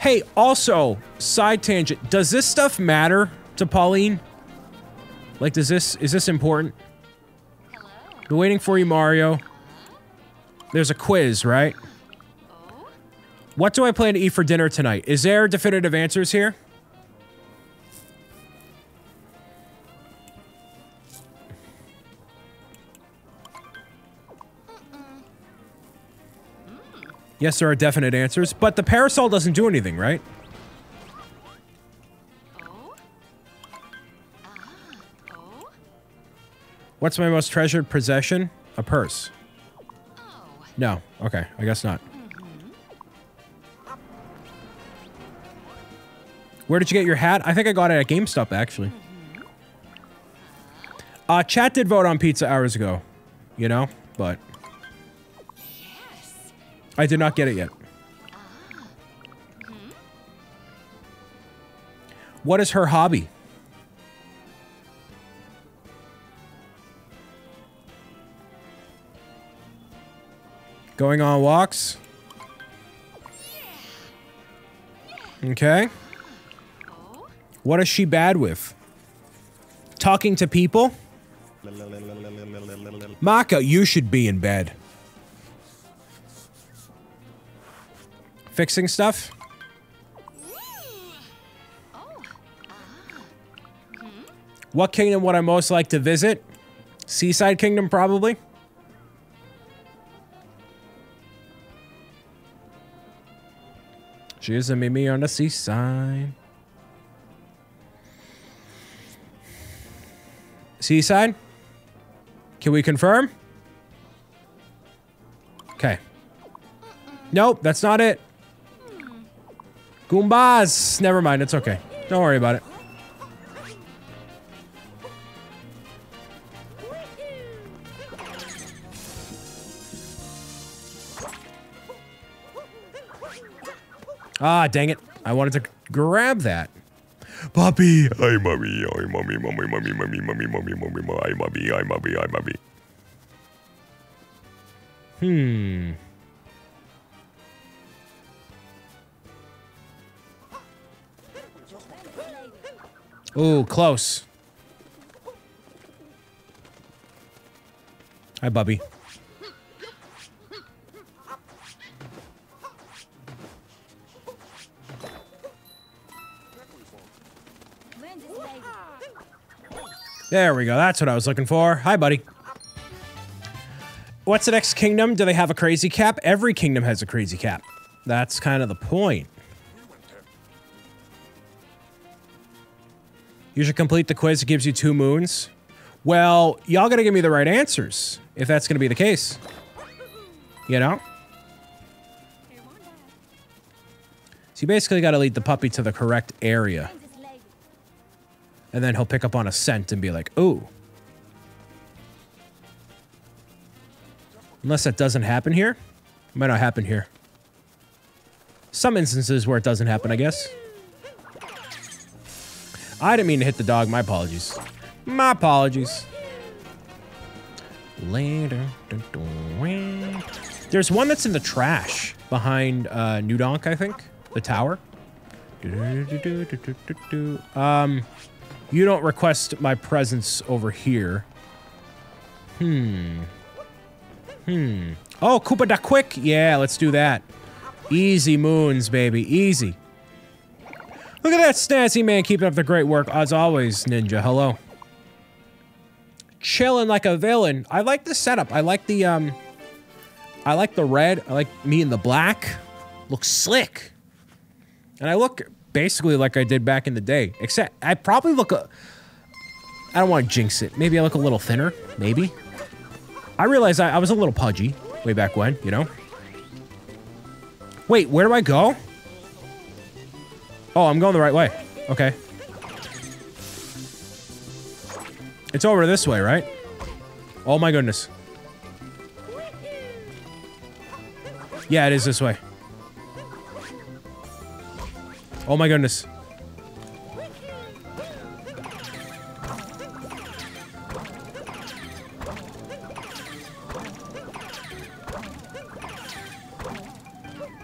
Hey, also, side tangent, does this stuff matter to Pauline? Like, does this, is this important? Hello? Been waiting for you, Mario. There's a quiz, right? Oh? What do I plan to eat for dinner tonight? Is there definitive answers here? Yes, there are definite answers, but the parasol doesn't do anything, right? What's my most treasured possession? A purse. No. Okay, I guess not. Where did you get your hat? I think I got it at GameStop, actually. Uh, chat did vote on pizza hours ago. You know? But... I did not get it yet. What is her hobby? Going on walks? Okay. What is she bad with? Talking to people? Maka, you should be in bed. Fixing stuff? What kingdom would I most like to visit? Seaside Kingdom, probably. She's a Mimi on the seaside. Seaside? Can we confirm? Okay. Nope, that's not it. Goombas! Never mind, it's okay. Don't worry about it. Ah, dang it. I wanted to grab that. Puppy! Hi, mommy. Hi, mommy, mommy, mommy, mommy, mommy, mommy, mommy, hi, mommy, hi, mommy, hi, mommy. Hmm. Ooh, close. Hi, Bubby. There we go. That's what I was looking for. Hi, buddy. What's the next kingdom? Do they have a crazy cap? Every kingdom has a crazy cap. That's kind of the point. You should complete the quiz. It gives you two moons. Well, y'all gotta give me the right answers if that's gonna be the case. You know? So you basically gotta lead the puppy to the correct area. And then he'll pick up on a scent and be like, ooh. Unless that doesn't happen here. It might not happen here. Some instances where it doesn't happen, I guess. I didn't mean to hit the dog. My apologies. My apologies. Later. There's one that's in the trash behind uh, New Donk, I think. The tower. Um, you don't request my presence over here. Hmm. Hmm. Oh, Koopa da Quick. Yeah, let's do that. Easy moons, baby. Easy. Look at that snazzy man keeping up the great work. As always, Ninja. Hello. Chilling like a villain. I like the setup. I like the, um... I like the red. I like me in the black. Looks slick. And I look basically like I did back in the day. Except, I probably look a... I don't want to jinx it. Maybe I look a little thinner. Maybe. I realized I, I was a little pudgy way back when, you know? Wait, where do I go? Oh, I'm going the right way. Okay. It's over this way, right? Oh my goodness. Yeah, it is this way. Oh my goodness.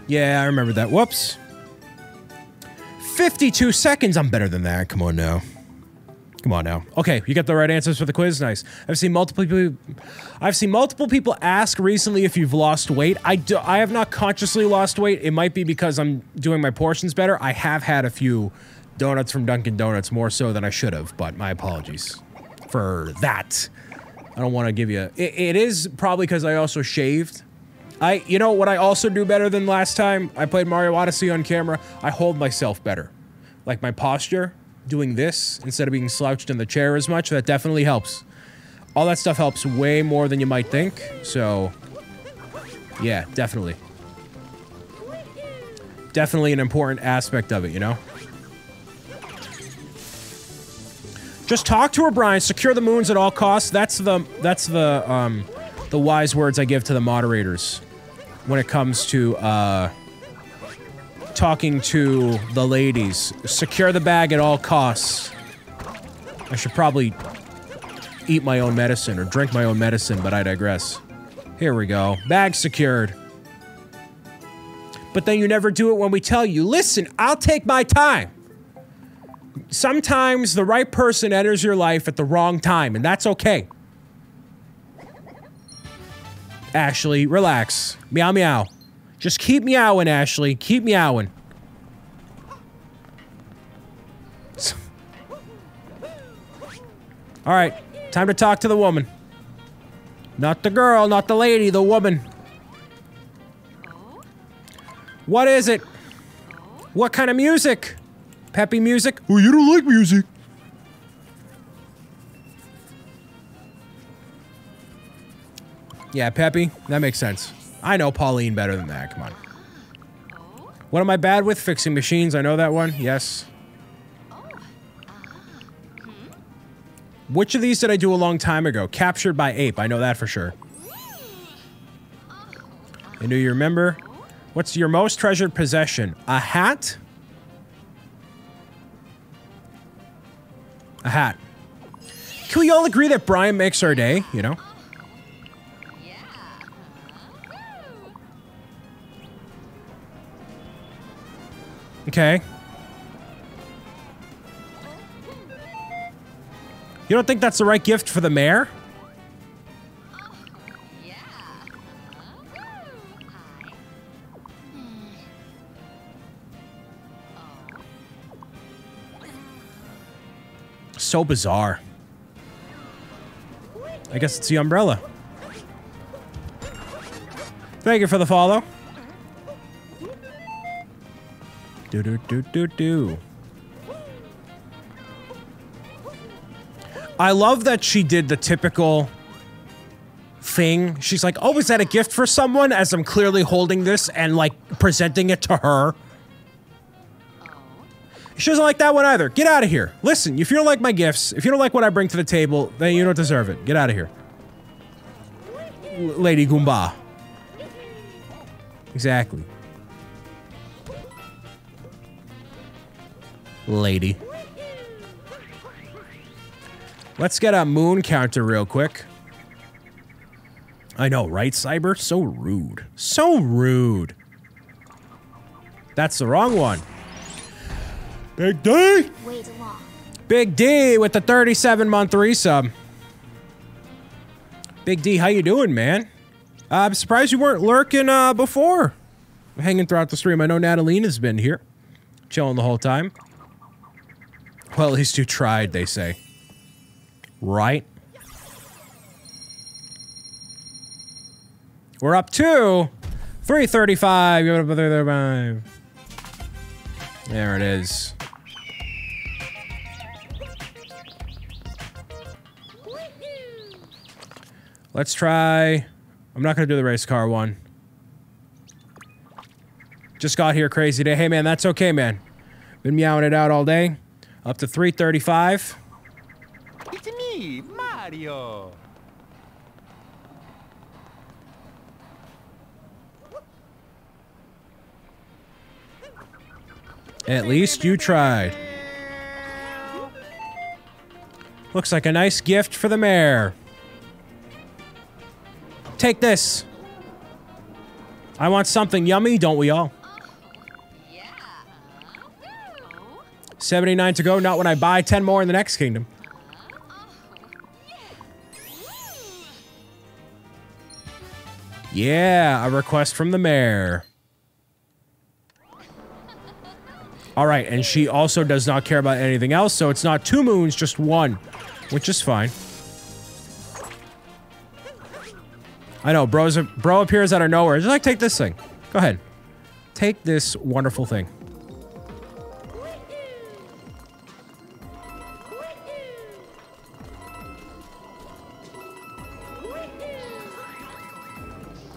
Yeah, I remember that. Whoops. 52 seconds. I'm better than that. Come on now. Come on now. Okay, you got the right answers for the quiz. Nice. I've seen multiple people. I've seen multiple people ask recently if you've lost weight. I do, I have not consciously lost weight. It might be because I'm doing my portions better. I have had a few donuts from Dunkin' Donuts more so than I should have, but my apologies for that. I don't want to give you. It, it is probably because I also shaved I, you know what I also do better than last time I played Mario Odyssey on camera? I hold myself better. Like my posture, doing this instead of being slouched in the chair as much, that definitely helps. All that stuff helps way more than you might think. So, yeah, definitely. Definitely an important aspect of it, you know? Just talk to her, Brian. Secure the moons at all costs. That's the that's the um the wise words I give to the moderators when it comes to uh talking to the ladies. Secure the bag at all costs. I should probably eat my own medicine or drink my own medicine, but I digress. Here we go. Bag secured. But then you never do it when we tell you, listen, I'll take my time. Sometimes the right person enters your life at the wrong time, and that's okay. Ashley, relax. Meow meow. Just keep meowing, Ashley. Keep meowing. All right, time to talk to the woman. Not the girl, not the lady, the woman. What is it? What kind of music? Peppy music? Oh, you don't like music. Yeah, Peppy. That makes sense. I know Pauline better than that. Come on. What am I bad with? Fixing machines. I know that one. Yes. Which of these did I do a long time ago? Captured by Ape. I know that for sure. And do you remember? What's your most treasured possession? A hat? A hat. Can we all agree that Brian makes our day, you know? Okay. You don't think that's the right gift for the mayor? So bizarre. I guess it's the umbrella. Thank you for the follow. Do do do do do. I love that she did the typical thing. She's like, "Oh, is that a gift for someone?" As I'm clearly holding this and like presenting it to her. She doesn't like that one either. Get out of here. Listen, if you don't like my gifts, if you don't like what I bring to the table, then you don't deserve it. Get out of here. L Lady Goomba. Exactly. Lady. Let's get a moon counter real quick. I know, right, Cyber? So rude. So rude. That's the wrong one. Big D! Big D with the 37 month resub. Big D, how you doing, man? Uh, I'm surprised you weren't lurking uh, before. Hanging throughout the stream. I know Natalina's been here. Chilling the whole time. Well, at least you tried, they say. Right? We're up to 335. There it is. Let's try. I'm not going to do the race car one. Just got here crazy day. Hey, man, that's okay, man. Been meowing it out all day. Up to 335. It's me, Mario. At least you tried. Looks like a nice gift for the mayor. Take this. I want something yummy, don't we all? 79 to go, not when I buy 10 more in the next kingdom. Yeah, a request from the mayor. All right, and she also does not care about anything else, so it's not two moons, just one, which is fine. I know, bros. Bro appears out of nowhere. Just like take this thing. Go ahead. Take this wonderful thing.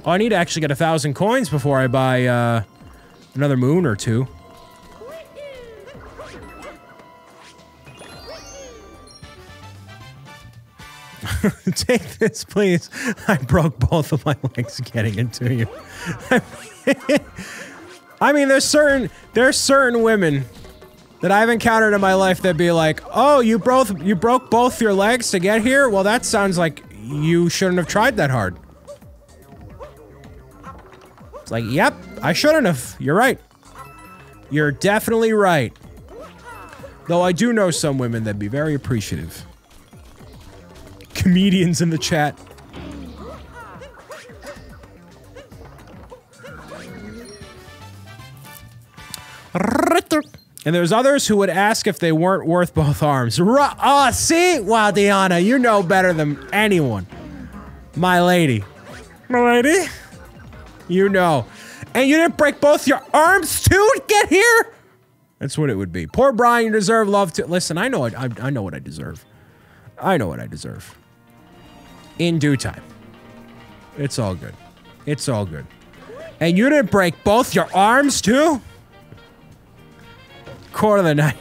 Oh, I need to actually get a thousand coins before I buy uh, another moon or two. Take this, please. I broke both of my legs getting into you. I mean, there's certain there's certain women that I've encountered in my life that be like, "Oh, you both you broke both your legs to get here? Well, that sounds like you shouldn't have tried that hard." It's like, "Yep, I shouldn't have. You're right. You're definitely right." Though I do know some women that'd be very appreciative. Comedians in the chat. And there's others who would ask if they weren't worth both arms. Ah, oh, see? Wow, Diana, you know better than anyone. My lady. My lady? You know. And you didn't break both your arms to get here? That's what it would be. Poor Brian, you deserve love too. Listen, I know I, I know what I deserve. I know what I deserve. In due time. It's all good. It's all good. And you didn't break both your arms too? Quarter of the night.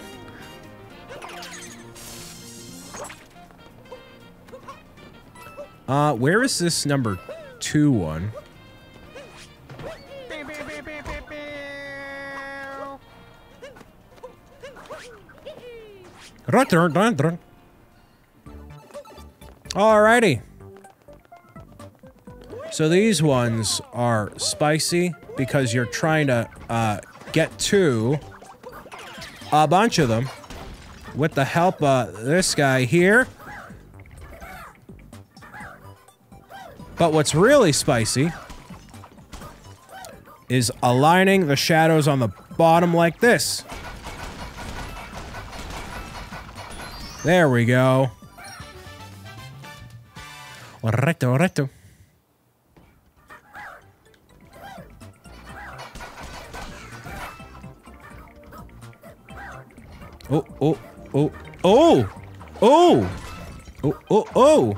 Uh, where is this number two one? Alrighty. So these ones are spicy because you're trying to uh, get to a bunch of them with the help of this guy here. But what's really spicy is aligning the shadows on the bottom like this. There we go. Reto, reto. Oh, oh, oh, oh! Oh! Oh, oh, oh!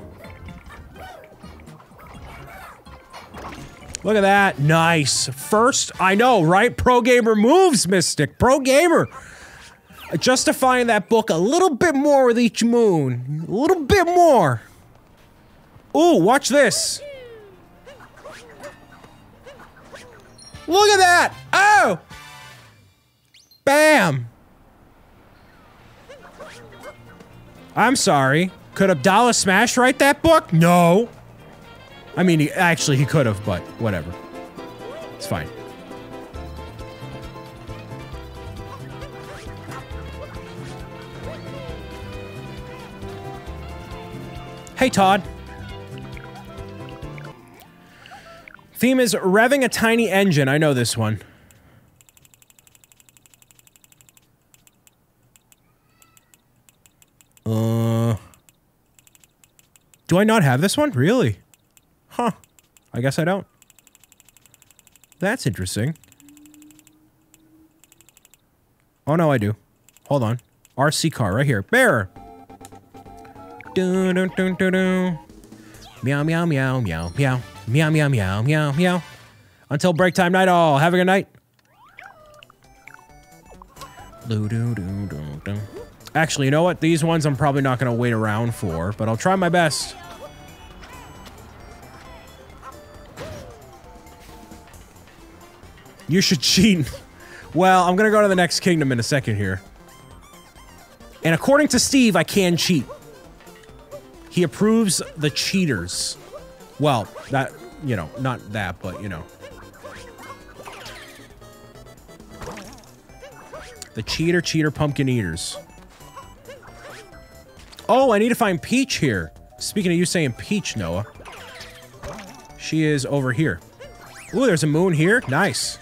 Look at that. Nice. First, I know, right? Pro Gamer moves, Mystic. Pro Gamer. Justifying that book a little bit more with each moon. A little bit more. Ooh, watch this. Look at that. Oh! Bam. I'm sorry. Could Abdallah Smash write that book? No. I mean, he, actually, he could have, but whatever. It's fine. Hey, Todd. Theme is revving a tiny engine. I know this one. Uh, do I not have this one? Really? Huh. I guess I don't. That's interesting. Oh, no, I do. Hold on. RC car right here. Bear. Dun, dun. Meow, meow, meow, meow, meow. Meow, meow, meow, meow, meow. Until break time night all. Have a good night. Do, do, do, do, do. Actually, you know what? These ones I'm probably not going to wait around for, but I'll try my best. You should cheat. Well, I'm going to go to the next kingdom in a second here. And according to Steve, I can cheat. He approves the cheaters. Well, that, you know, not that, but, you know. The cheater, cheater, pumpkin eaters. Oh, I need to find Peach here. Speaking of you saying Peach, Noah. She is over here. Ooh, there's a moon here. Nice.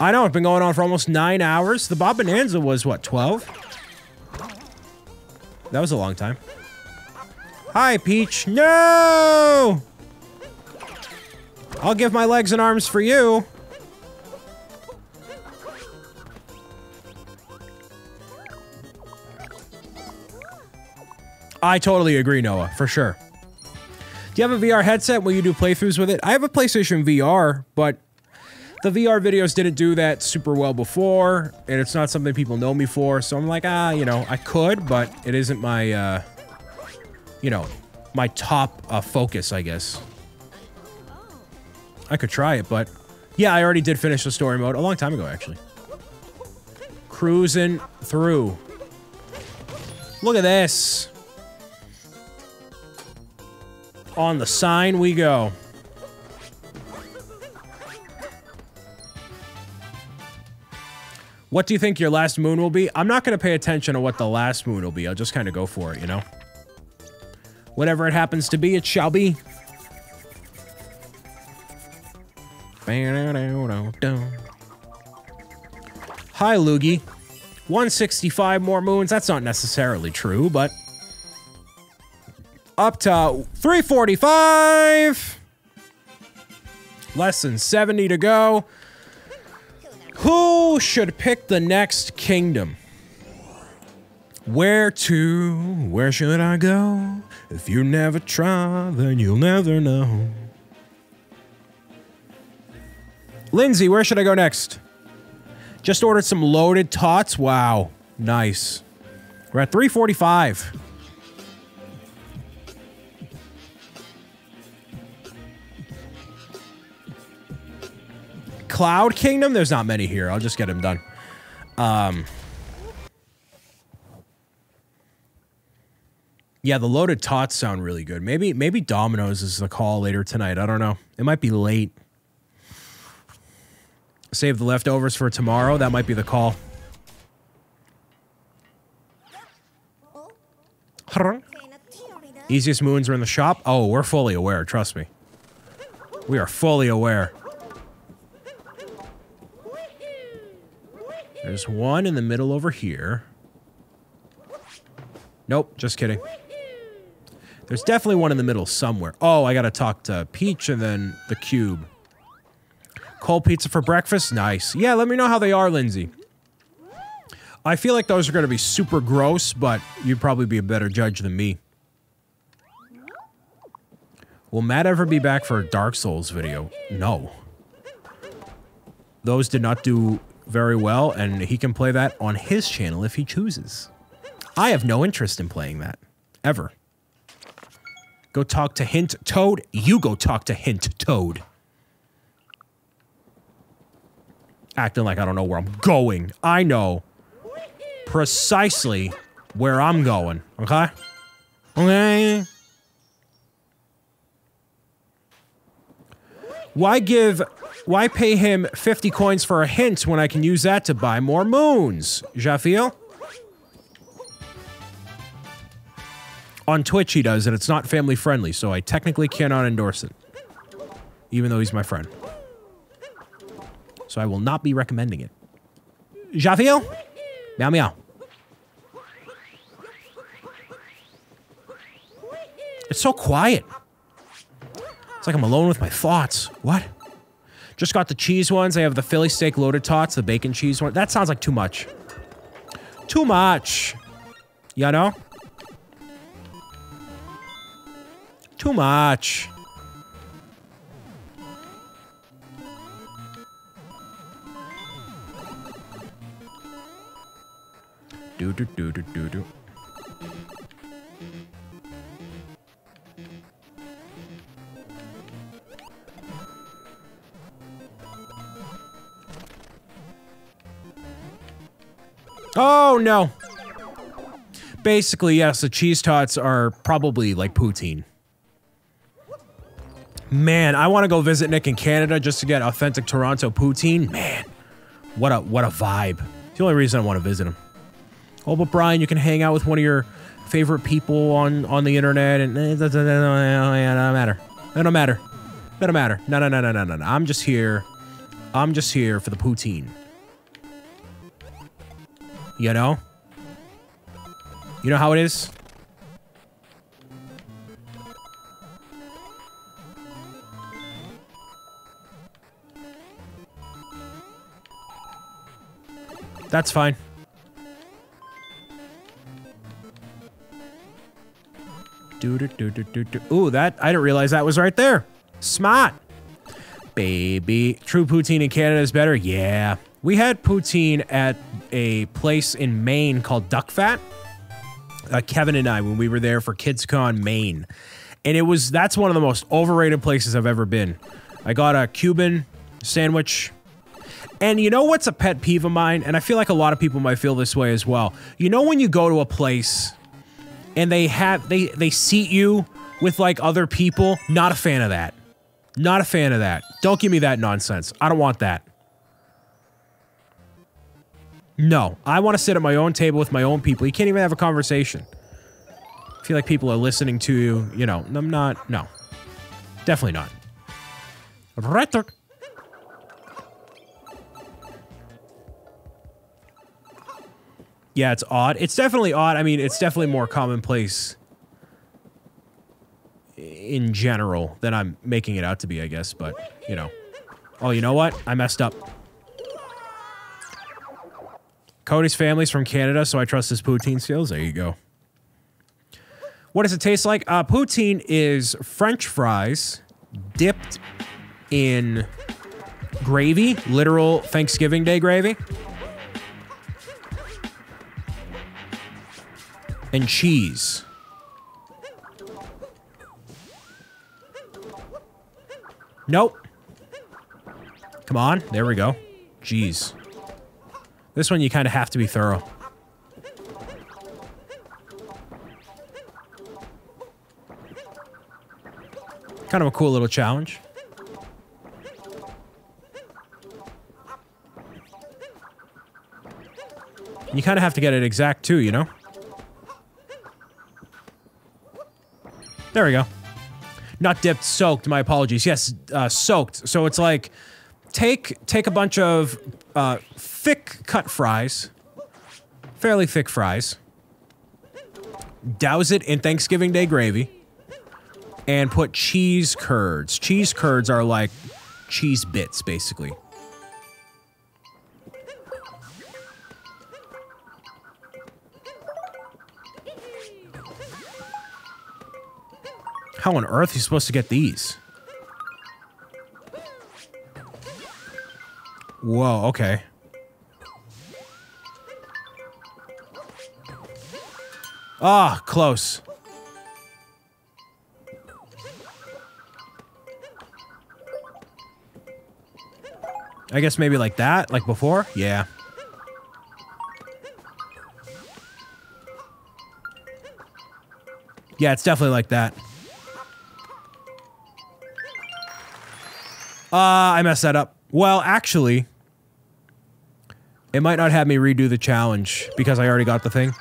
I know, it's been going on for almost nine hours. The Bob Bonanza was, what, 12? That was a long time. Hi, Peach. No! I'll give my legs and arms for you. I totally agree, Noah, for sure. Do you have a VR headset? Will you do playthroughs with it? I have a PlayStation VR, but the VR videos didn't do that super well before, and it's not something people know me for, so I'm like, ah, you know, I could, but it isn't my, uh, you know, my top uh, focus, I guess. I could try it, but yeah, I already did finish the story mode a long time ago, actually. Cruising through. Look at this. On the sign we go. What do you think your last moon will be? I'm not going to pay attention to what the last moon will be. I'll just kind of go for it, you know? Whatever it happens to be, it shall be. Hi, Loogie. 165 more moons. That's not necessarily true, but... Up to 345! Less than 70 to go. Who should pick the next kingdom? Where to? Where should I go? If you never try, then you'll never know. Lindsay, where should I go next? Just ordered some loaded tots. Wow. Nice. We're at 345. Cloud Kingdom? There's not many here. I'll just get him done. Um, yeah, the loaded tots sound really good. Maybe maybe Domino's is the call later tonight. I don't know. It might be late. Save the leftovers for tomorrow. That might be the call. Easiest moons are in the shop. Oh, we're fully aware. Trust me. We are fully aware. There's one in the middle over here. Nope, just kidding. There's definitely one in the middle somewhere. Oh, I gotta talk to Peach and then the cube. Cold pizza for breakfast? Nice. Yeah, let me know how they are, Lindsay. I feel like those are gonna be super gross, but you'd probably be a better judge than me. Will Matt ever be back for a Dark Souls video? No. Those did not do very well, and he can play that on his channel if he chooses. I have no interest in playing that. Ever. Go talk to Hint Toad. You go talk to Hint Toad. Acting like I don't know where I'm going. I know precisely where I'm going. Okay? Okay? Why give why pay him 50 coins for a hint when I can use that to buy more moons? Jafiel? On Twitch he does, and it's not family friendly, so I technically cannot endorse it. Even though he's my friend. So I will not be recommending it. Jafiel? Meow meow. It's so quiet. It's like I'm alone with my thoughts. What? Just got the cheese ones. I have the Philly steak loaded tots, the bacon cheese one. That sounds like too much. Too much. You know? Too much. Do do do do do do. Oh, no. Basically, yes, the cheese tots are probably like poutine. Man, I want to go visit Nick in Canada just to get authentic Toronto poutine. Man, what a what a vibe. It's the only reason I want to visit him. Oh, but Brian, you can hang out with one of your favorite people on on the internet, and eh, it doesn't matter. It don't matter. It don't matter. No, no, no, no, no, no. I'm just here. I'm just here for the poutine. You know? You know how it is? That's fine. Ooh, that I didn't realize that was right there. Smart, baby. True poutine in Canada is better. Yeah. We had poutine at a place in Maine called Duckfat. Uh, Kevin and I, when we were there for KidsCon Maine. And it was, that's one of the most overrated places I've ever been. I got a Cuban sandwich. And you know what's a pet peeve of mine? And I feel like a lot of people might feel this way as well. You know when you go to a place and they have, they, they seat you with like other people? Not a fan of that. Not a fan of that. Don't give me that nonsense. I don't want that. No, I want to sit at my own table with my own people. You can't even have a conversation. I feel like people are listening to you. You know, I'm not. No, definitely not. Yeah, it's odd. It's definitely odd. I mean, it's definitely more commonplace in general than I'm making it out to be, I guess. But, you know. Oh, you know what? I messed up. Cody's family's from Canada, so I trust his poutine skills. There you go. What does it taste like? Uh, poutine is French fries dipped in gravy, literal Thanksgiving Day gravy, and cheese. Nope. Come on. There we go. Jeez. This one you kind of have to be thorough. Kind of a cool little challenge. You kind of have to get it exact too, you know? There we go. Not dipped, soaked. My apologies. Yes, uh, soaked. So it's like take take a bunch of uh, thick cut fries, fairly thick fries. Douse it in Thanksgiving Day gravy, and put cheese curds. Cheese curds are like cheese bits, basically. How on earth are you supposed to get these? Whoa, okay. Ah, close. I guess maybe like that, like before? Yeah. Yeah, it's definitely like that. Uh, I messed that up. Well, actually, it might not have me redo the challenge because I already got the thing.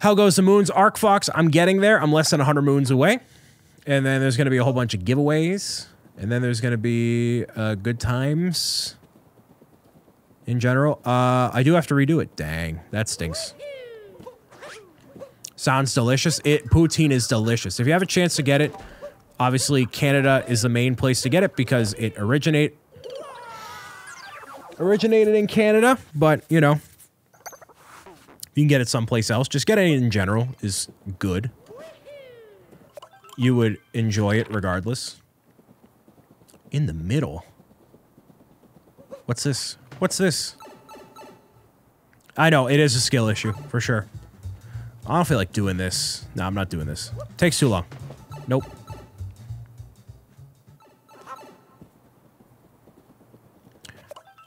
How goes the moons? Arc Fox, I'm getting there. I'm less than 100 moons away. And then there's going to be a whole bunch of giveaways. And then there's going to be uh, good times in general. Uh, I do have to redo it. Dang, that stinks. Sounds delicious. It Poutine is delicious. If you have a chance to get it, obviously Canada is the main place to get it because it originate originated in Canada, but you know, you can get it someplace else. Just get it in general is good. You would enjoy it regardless. In the middle. What's this? What's this? I know, it is a skill issue, for sure. I don't feel like doing this. No, I'm not doing this. Takes too long. Nope.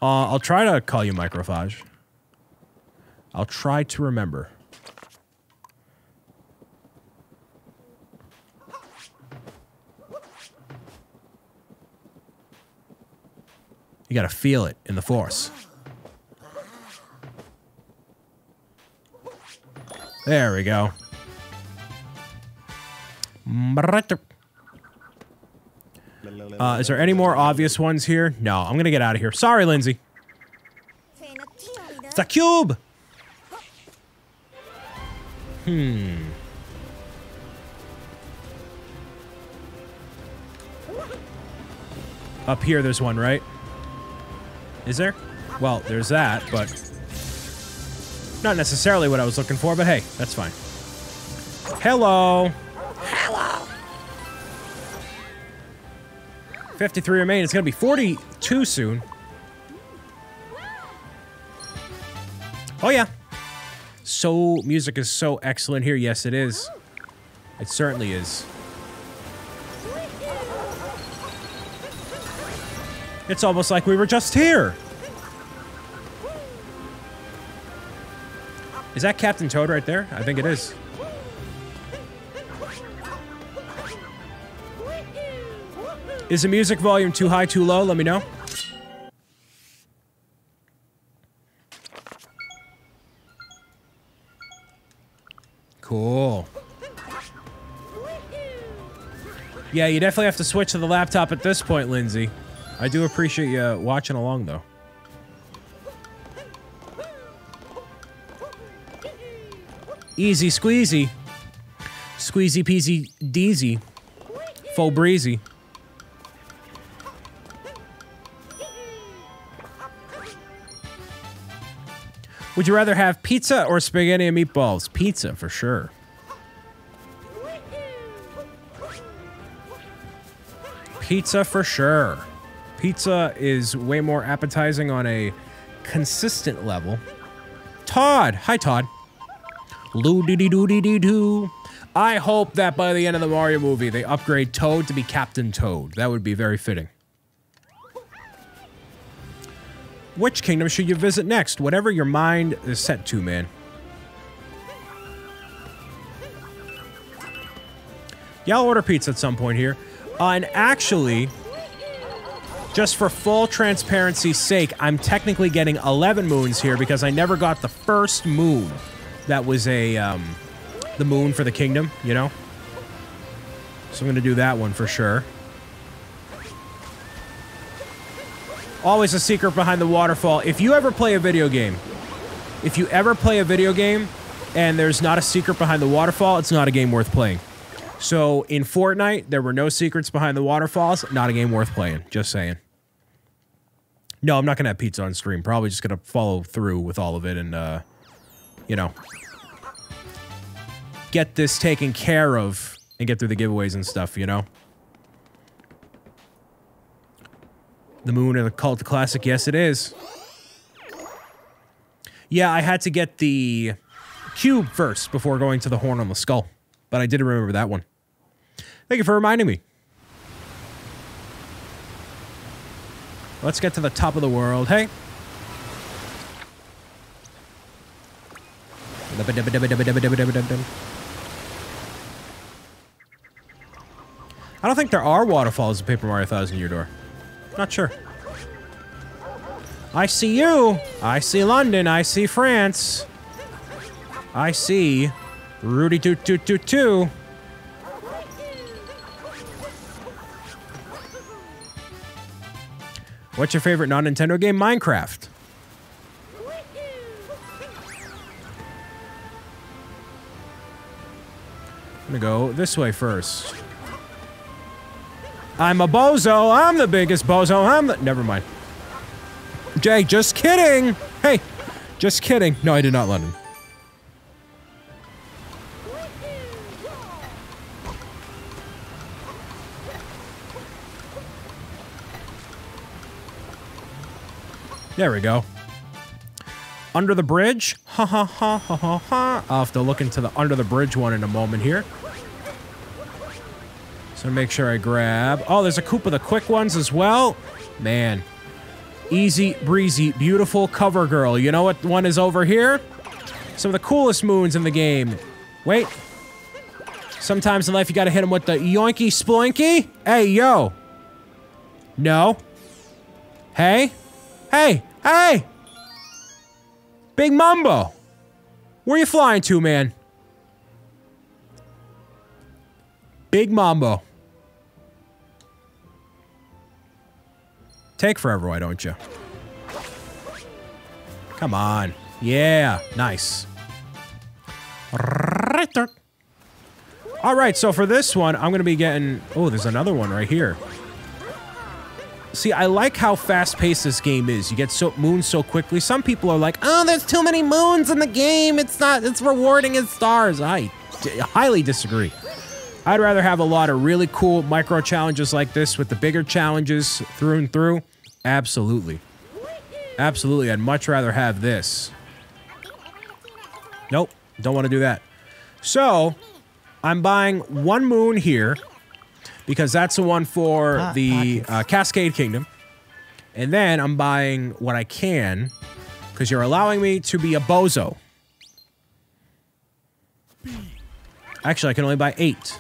Uh, I'll try to call you Microphage. I'll try to remember. You gotta feel it in the force. There we go. Uh, is there any more obvious ones here? No, I'm gonna get out of here. Sorry, Lindsay. It's a cube! Hmm. Up here, there's one, right? Is there? Well, there's that, but... Not necessarily what I was looking for, but hey, that's fine. Hello. Hello. 53 remain. It's going to be 42 soon. Oh, yeah. So, music is so excellent here. Yes, it is. It certainly is. It's almost like we were just here. Is that Captain Toad right there? I think it is. Is the music volume too high, too low? Let me know. Cool. Yeah, you definitely have to switch to the laptop at this point, Lindsay. I do appreciate you watching along, though. Easy squeezy. Squeezy peasy deezy. Full breezy. Would you rather have pizza or spaghetti and meatballs? Pizza, for sure. Pizza for sure. Pizza is way more appetizing on a consistent level. Todd! Hi, Todd. Loo doo doo doo doo doo. I hope that by the end of the Mario movie, they upgrade Toad to be Captain Toad. That would be very fitting. Which kingdom should you visit next? Whatever your mind is set to, man. Yeah, I'll order pizza at some point here. Uh, and actually, just for full transparency's sake, I'm technically getting 11 moons here because I never got the first moon that was a, um, the moon for the kingdom, you know? So I'm going to do that one for sure. Always a secret behind the waterfall. If you ever play a video game, if you ever play a video game and there's not a secret behind the waterfall, it's not a game worth playing. So in Fortnite, there were no secrets behind the waterfalls. Not a game worth playing. Just saying. No, I'm not gonna have pizza on stream. Probably just gonna follow through with all of it and, uh, you know, get this taken care of and get through the giveaways and stuff. You know. The Moon of the Cult Classic. Yes, it is. Yeah, I had to get the cube first before going to the horn on the skull. But I did remember that one. Thank you for reminding me. Let's get to the top of the world. Hey. I don't think there are waterfalls in Paper Mario Thousand Year Door. Not sure. I see you. I see London. I see France. I see Rudy Toot Toot Toot Toot. What's your favorite non-Nintendo game? Minecraft. I'm gonna go this way first. I'm a bozo. I'm the biggest bozo. I'm the- Never mind. Jay, just kidding. Hey, just kidding. No, I did not, London. There we go. Under the bridge? Ha ha ha ha ha ha. I'll have to look into the under the bridge one in a moment here. So make sure I grab. Oh, there's a Koopa the quick ones as well. Man. Easy, breezy, beautiful cover girl. You know what one is over here? Some of the coolest moons in the game. Wait. Sometimes in life you gotta hit them with the yoinky sploinky. Hey, yo. No. Hey. Hey. Hey. Big Mumbo. Where you flying to, man? Big Mambo. Take forever, why don't you? Come on. Yeah, nice. All right, so for this one, I'm going to be getting... Oh, there's another one right here. See, I like how fast-paced this game is. You get so moons so quickly. Some people are like, "Oh, there's too many moons in the game. It's not. It's rewarding as stars." I highly disagree. I'd rather have a lot of really cool micro challenges like this with the bigger challenges through and through. Absolutely, absolutely. I'd much rather have this. Nope, don't want to do that. So, I'm buying one moon here because that's the one for the uh, Cascade Kingdom. And then I'm buying what I can because you're allowing me to be a bozo. Actually, I can only buy eight.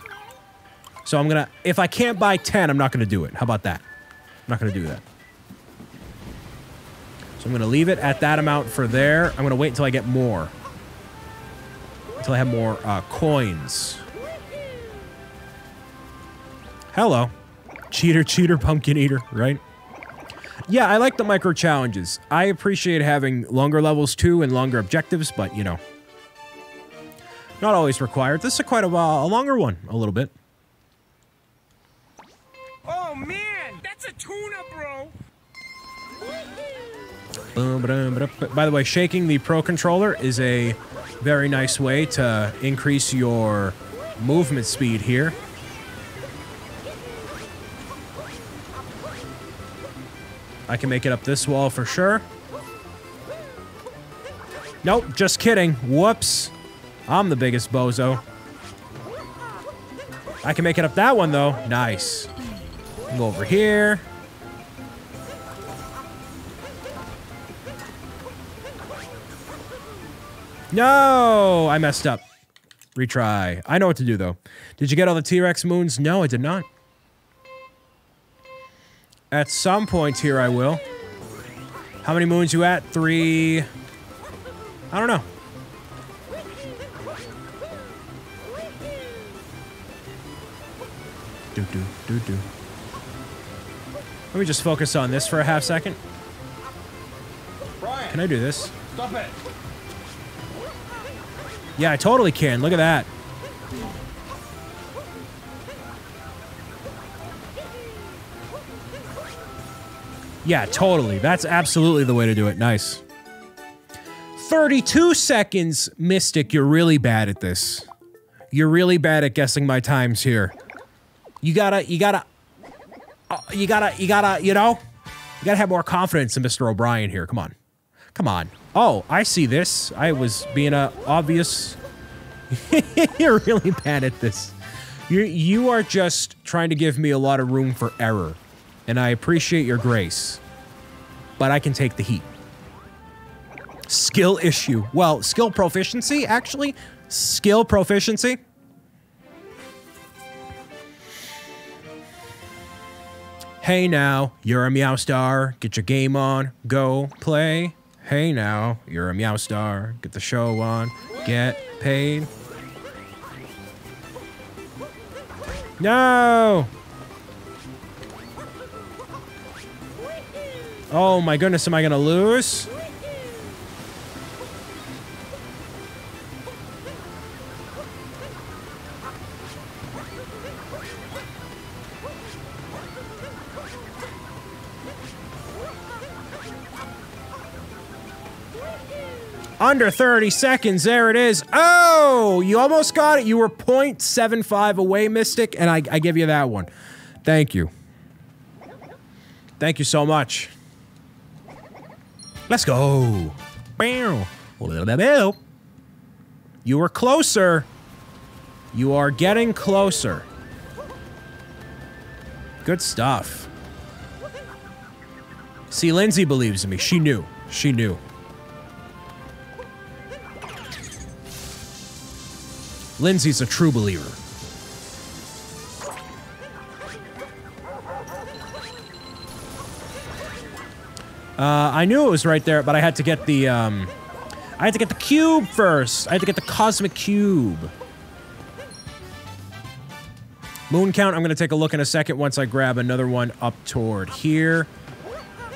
So I'm gonna, if I can't buy 10, I'm not gonna do it. How about that? I'm not gonna do that. So I'm gonna leave it at that amount for there. I'm gonna wait until I get more. Until I have more uh, coins. Hello. Cheater, cheater, pumpkin eater, right? Yeah, I like the micro challenges. I appreciate having longer levels too and longer objectives, but you know, not always required. This is quite a, a longer one, a little bit. Man, that's a tuna, bro. By the way, shaking the Pro Controller is a very nice way to increase your movement speed here. I can make it up this wall for sure. Nope, just kidding. Whoops. I'm the biggest bozo. I can make it up that one, though. Nice. Go over here. No! I messed up. Retry. I know what to do, though. Did you get all the T-Rex moons? No, I did not. At some point here, I will. How many moons you at? Three... I don't know. Do, do, do, do. Let me just focus on this for a half second. Brian, Can I do this? stop it. Yeah, I totally can. Look at that. Yeah, totally. That's absolutely the way to do it. Nice. 32 seconds, Mystic. You're really bad at this. You're really bad at guessing my times here. You gotta, you gotta, Uh, you gotta, you gotta, you know? You gotta have more confidence in Mr. O'Brien here. Come on. Come on. Oh, I see this. I was being a obvious. You're really bad at this. You you are just trying to give me a lot of room for error, and I appreciate your grace, but I can take the heat. Skill issue. Well, skill proficiency actually. Skill proficiency. Hey now, you're a Meow Star. Get your game on. Go play. Hey now, you're a Meow Star. Get the show on. Get paid. No! Oh my goodness, am I gonna lose? Under 30 seconds, there it is. Oh, you almost got it. You were 0.75 away, Mystic, and I, I give you that one. Thank you. Thank you so much. Let's go. You were closer. You are getting closer. Good stuff. See, Lindsay believes in me. She knew. She knew. Lindsay's a true believer. Uh, I knew it was right there, but I had to get the, um, I had to get the cube first. I had to get the cosmic cube. Moon count, I'm going to take a look in a second once I grab another one up toward here.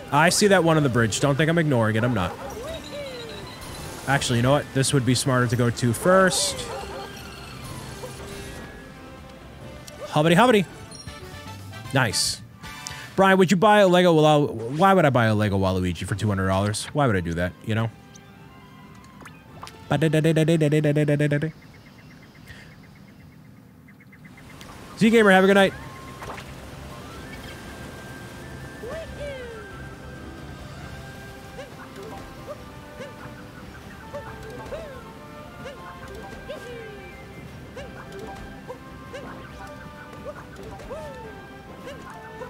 I see that one on the bridge. Don't think I'm ignoring it. I'm not. Actually, you know what? This would be smarter to go to first. Hubbity hubbity. Nice. Brian, would you buy a Lego? Walu- Why would I buy a Lego Waluigi for two hundred dollars? Why would I do that? You know. Z Gamer, have a good night.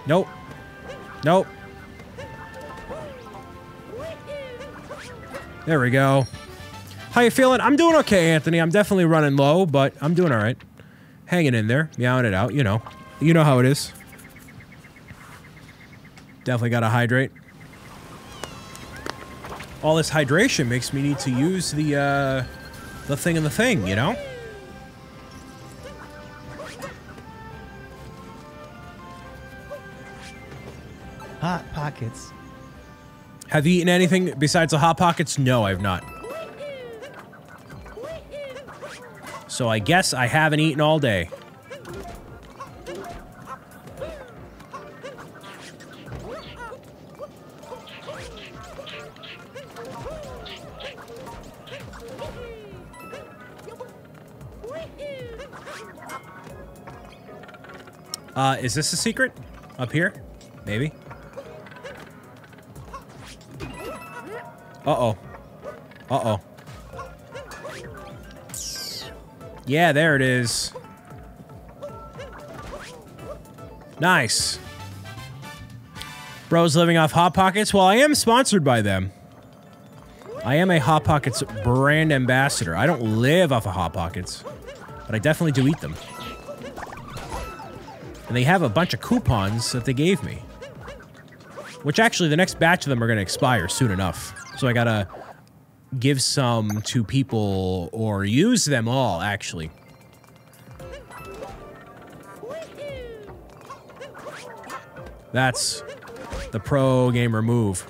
Nope. Nope. There we go. How you feeling? I'm doing okay, Anthony. I'm definitely running low, but I'm doing all right. Hanging in there, meowing it out. You know, you know how it is. Definitely got to hydrate. All this hydration makes me need to use the uh, the thing in the thing. You know. Hot pockets. Have you eaten anything besides the hot pockets? No, I've not. So I guess I haven't eaten all day. Uh, is this a secret? Up here? Maybe? Uh-oh. Uh-oh. Yeah, there it is. Nice. Bro's living off Hot Pockets. Well, I am sponsored by them. I am a Hot Pockets brand ambassador. I don't live off of Hot Pockets, but I definitely do eat them. And they have a bunch of coupons that they gave me. Which actually, the next batch of them are going to expire soon enough. So I gotta give some to people or use them all, actually. That's the pro gamer move.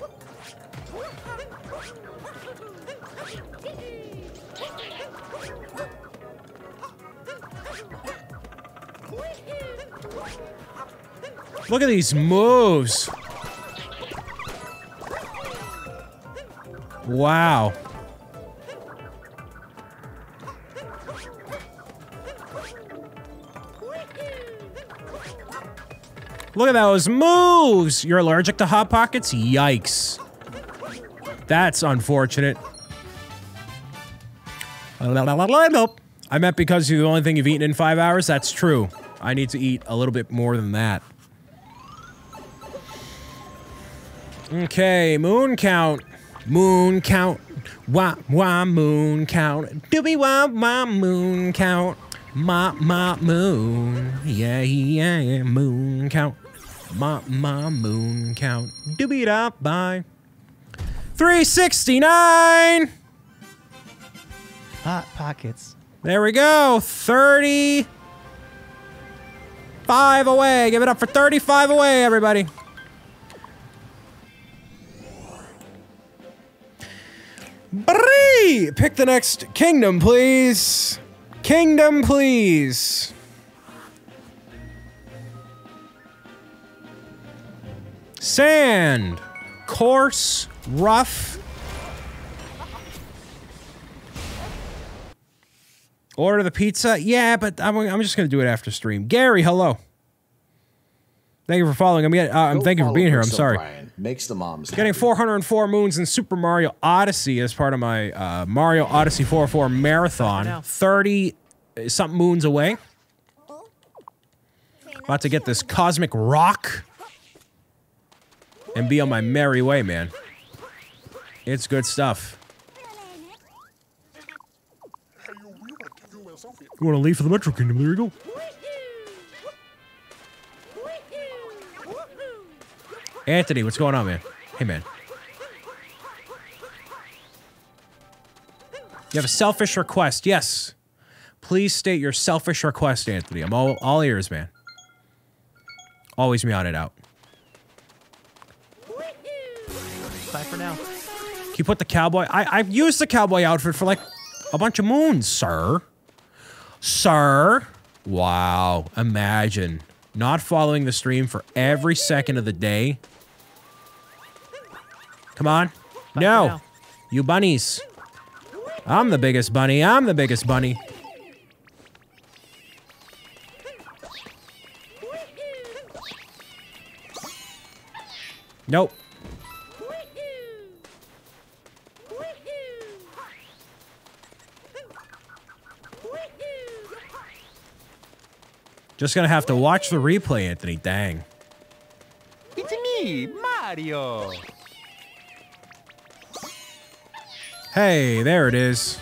Look at these moves. Wow. Look at those moves! You're allergic to Hot Pockets? Yikes. That's unfortunate. I meant because you're the only thing you've eaten in five hours? That's true. I need to eat a little bit more than that. Okay, moon count. Moon count. Wah, wah, moon count. Doobie wah, wah, moon count. Ma, ma, moon. Yeah, yeah, yeah, moon count. Ma, ma, moon count. Doobie da, bye. 369! Hot pockets. There we go. 35 away. Give it up for 35 away, everybody. Pick the next kingdom, please. Kingdom, please. Sand. Coarse. Rough. Order the pizza? Yeah, but I'm, I'm just going to do it after stream. Gary, hello. Thank you for following. I'm getting, uh, I'm thank you for being here. I'm sorry. Brian. Makes the moms Getting 404 moons in Super Mario Odyssey as part of my uh, Mario Odyssey 404 marathon. 30 something moons away. About to get this cosmic rock and be on my merry way, man. It's good stuff. You want to leave for the Metro Kingdom? There you go. Anthony, what's going on, man? Hey, man. You have a selfish request. Yes. Please state your selfish request, Anthony. I'm all, all ears, man. Always meowing it out. Bye for now. Can you put the cowboy? I, I've used the cowboy outfit for like a bunch of moons, sir. Sir. Wow. Imagine. not following the stream for every second of the day. Come on. no. now. You bunnies. I'm the biggest bunny. I'm the biggest bunny. Nope. Just gonna have to watch the replay, Anthony. Dang. It's me, Mario. Hey, there it is.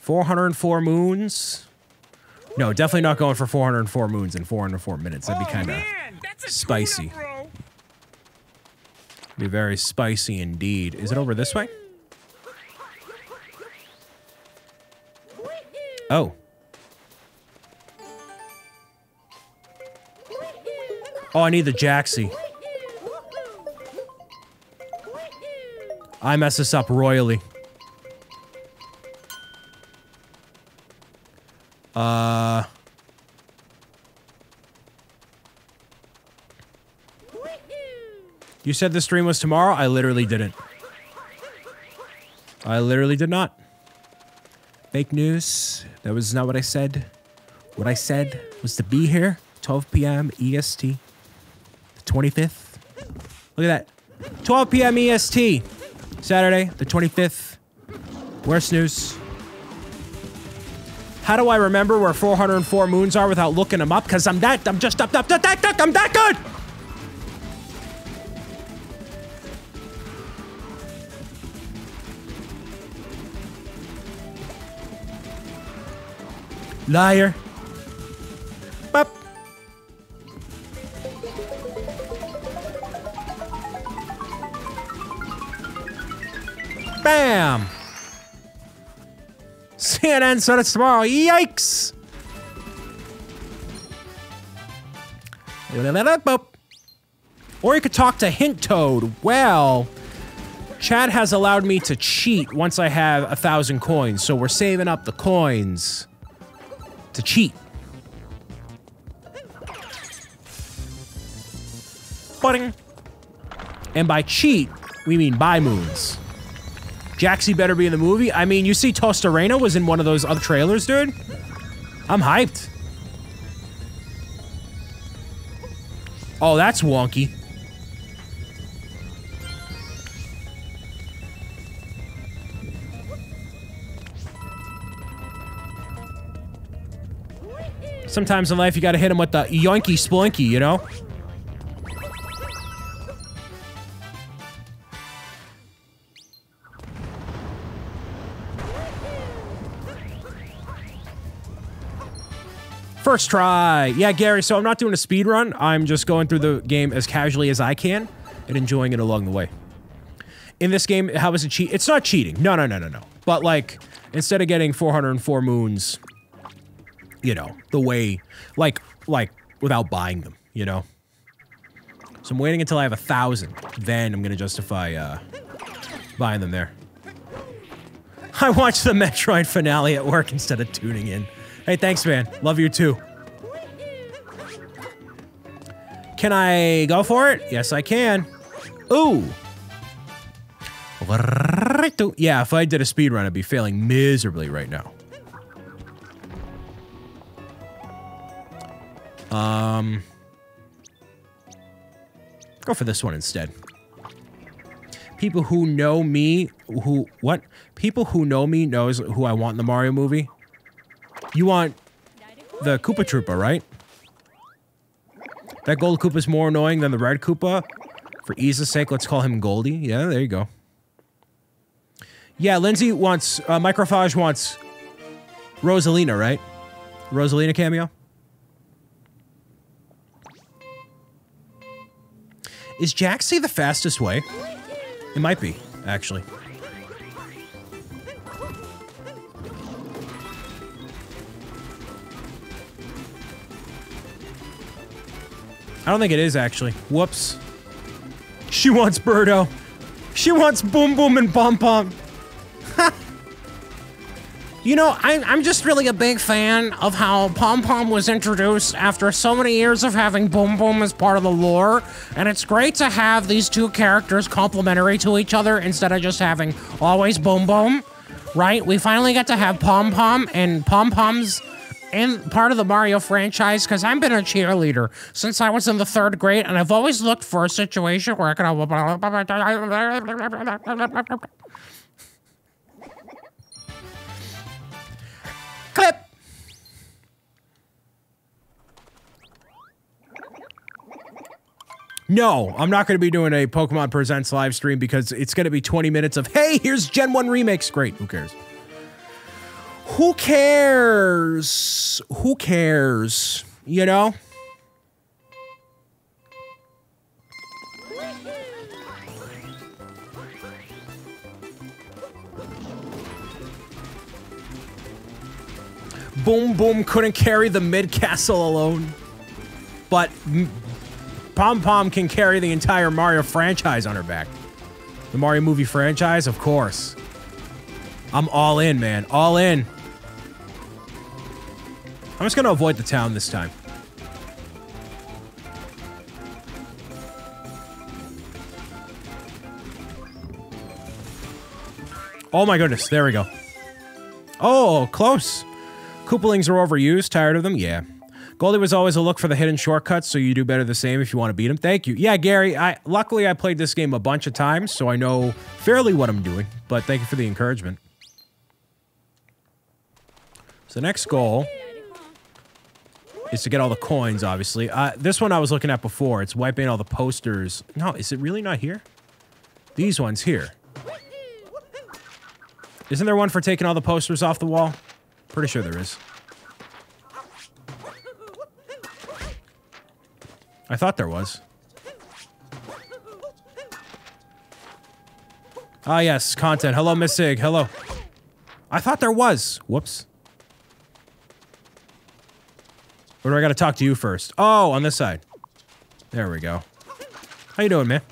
Four hundred and four moons. No, definitely not going for 404 moons in 404 minutes. That'd be kind of Oh, that's a spicy. tuna, be very spicy indeed. Is it over this way? Oh. Oh, I need the Jaxi. I mess this up royally. Uh. You said the stream was tomorrow? I literally didn't. I literally did not. Fake news. That was not what I said. What I said was to be here, 12 p.m. EST, 25th. Look at that. 12 p.m. EST, Saturday, the 25th. Worst news. How do I remember where 404 moons are without looking them up? Because I'm that, I'm just up, up, up, that, that, I'm that good! Liar. Bam. CNN said it's tomorrow. Yikes. Or you could talk to Hint Toad. Well, Chad has allowed me to cheat once I have a thousand coins, so we're saving up the coins to cheat. Butting. And by cheat, we mean buy moons. Jaxi better be in the movie. I mean, you see Tostarena was in one of those other trailers, dude. I'm hyped. Oh, that's wonky. Sometimes in life, you gotta hit him with the yoinky splinky, you know? First try. Yeah, Gary, so I'm not doing a speed run. I'm just going through the game as casually as I can and enjoying it along the way. In this game, how is it cheat? It's not cheating. No, no, no, no, no. But like, instead of getting 404 moons, you know, the way, like, like without buying them, you know? So I'm waiting until I have a thousand. Then I'm gonna justify uh, buying them there. I watched the Metroid finale at work instead of tuning in. Hey, thanks, man. Love you too. Can I go for it? Yes, I can. Ooh. Yeah, if I did a speed run, I'd be failing miserably right now. Um, go for this one instead. People who know me, who what? People who know me knows who I want in the Mario movie. You want the Koopa Troopa, right? That gold Koopa's more annoying than the red Koopa. For ease's sake, let's call him Goldie. Yeah, there you go. Yeah, Lindsay wants, uh, Microphage wants Rosalina, right? Rosalina cameo? Is Jaxi the fastest way? It might be, actually. I don't think it is, actually. Whoops. She wants Birdo. She wants Boom Boom and Pom Pom. You know, I'm, I'm just really a big fan of how Pom Pom was introduced after so many years of having Boom Boom as part of the lore. And it's great to have these two characters complementary to each other instead of just having always Boom Boom, right? We finally get to have Pom Pom, and Pom Pom's in part of the Mario franchise because I've been a cheerleader since I was in the third grade, and I've always looked for a situation where I could. Clip. No, I'm not going to be doing a Pokemon Presents live stream because it's going to be 20 minutes of, hey, here's Gen 1 remakes. Great, who cares? Who cares? Who cares? You know? Boom Boom couldn't carry the mid castle alone. But Pom Pom can carry the entire Mario franchise on her back. The Mario movie franchise, of course. I'm all in, man. All in. I'm just gonna avoid the town this time. Oh my goodness, there we go. Oh, close. Koopalings are overused. Tired of them? Yeah. Goldie was always a look for the hidden shortcuts, so you do better the same if you want to beat him. Thank you. Yeah, Gary, I luckily I played this game a bunch of times, so I know fairly what I'm doing, but thank you for the encouragement. So next goal is to get all the coins, obviously. Uh, this one I was looking at before. It's wiping all the posters. No, is it really not here? These ones here. Isn't there one for taking all the posters off the wall? Pretty sure there is. I thought there was. Ah, yes, content. Hello, Miss Sig. Hello. I thought there was. Whoops. Or do I gotta talk to you first? Oh, on this side. There we go. How you doing, man?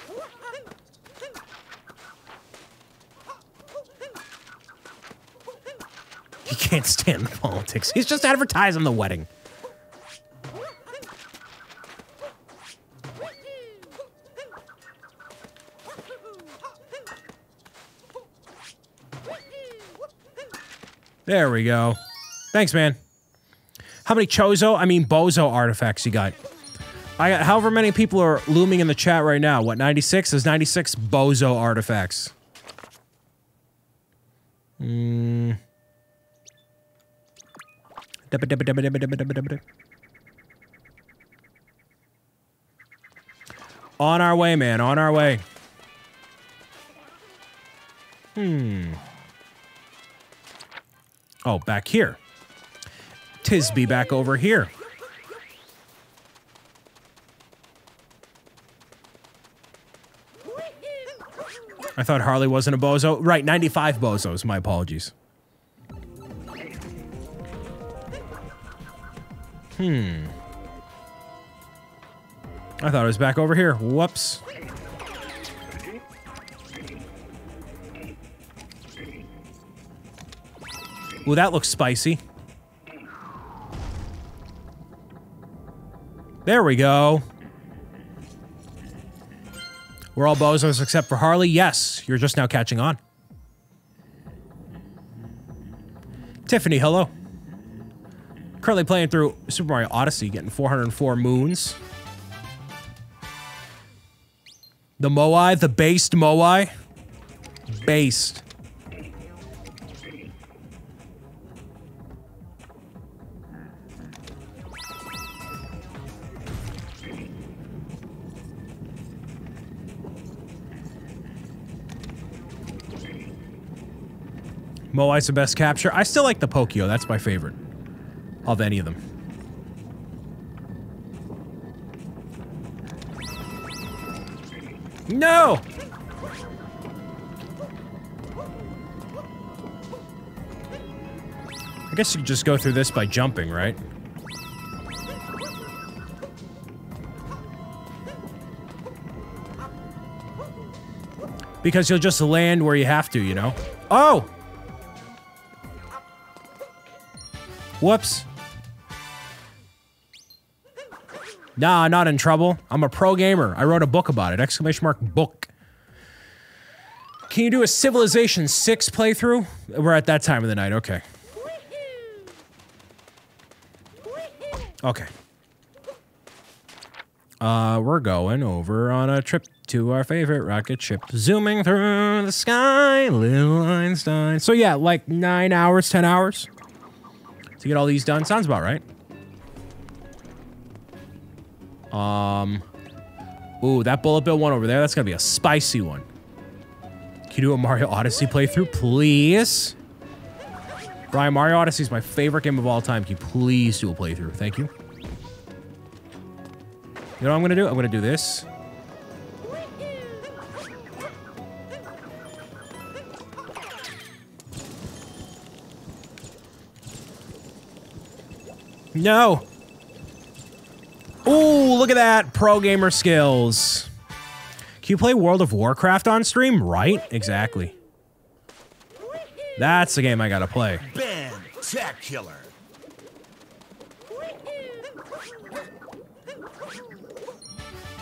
He can't stand the politics. He's just advertising the wedding. There we go. Thanks, man. How many Chozo, I mean Bozo artifacts you got? I got however many people are looming in the chat right now. What, 96? There's 96 Bozo artifacts. Hmm. On our way, man. On our way. Hmm. Oh, back here. Tisby back over here. I thought Harley wasn't a bozo. Right, 95 bozos. My apologies. Hmm. I thought it was back over here. Whoops. Ooh, that looks spicy. There we go. We're all bozos except for Harley. Yes, you're just now catching on. Tiffany, hello. Currently playing through Super Mario Odyssey, getting 404 moons. The Moai, the based Moai. Based. Moai's the best capture. I still like the Pokio. That's my favorite of any of them. No! I guess you could just go through this by jumping, right? Because you'll just land where you have to, you know? Oh! Whoops. Nah, not in trouble. I'm a pro gamer. I wrote a book about it. Exclamation mark book. Can you do a Civilization 6 playthrough? We're at that time of the night. Okay. Okay. Uh, we're going over on a trip to our favorite rocket ship, zooming through the sky, little Einstein. So yeah, like nine hours, ten hours to get all these done. Sounds about right. Um, ooh, that bullet bill one over there. That's gonna be a spicy one. Can you do a Mario Odyssey playthrough, please? Brian, Mario Odyssey is my favorite game of all time. Can you please do a playthrough? Thank you. You know what I'm gonna do? I'm gonna do this. No. Ooh, look at that. Pro gamer skills. Can you play World of Warcraft on stream? Right? Exactly. That's the game I gotta play. Spectacular.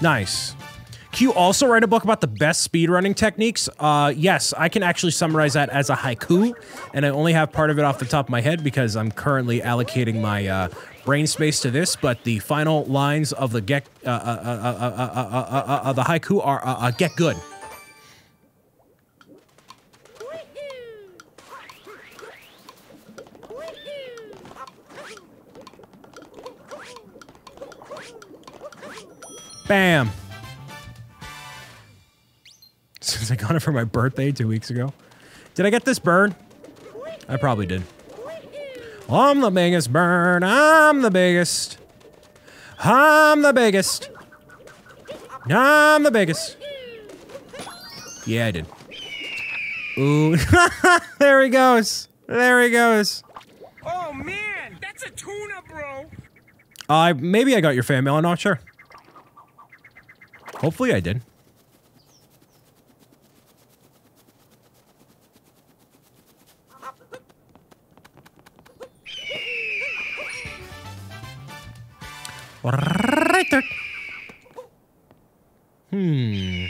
Nice. You also write a book about the best speedrunning techniques? Uh, yes, I can actually summarize that as a haiku, and I only have part of it off the top of my head because I'm currently allocating my uh, brain space to this. But the final lines of the get uh, uh, the haiku are "get good." Bam. Since I got it for my birthday two weeks ago. Did I get this bird? I probably did. I'm the biggest bird. I'm the biggest. I'm the biggest. I'm the biggest. Yeah, I did. Ooh. there he goes. There he goes. Oh man, that's a tuna, bro. Uh, maybe I got your fan mail. I'm not sure. Hopefully I did. Hmm.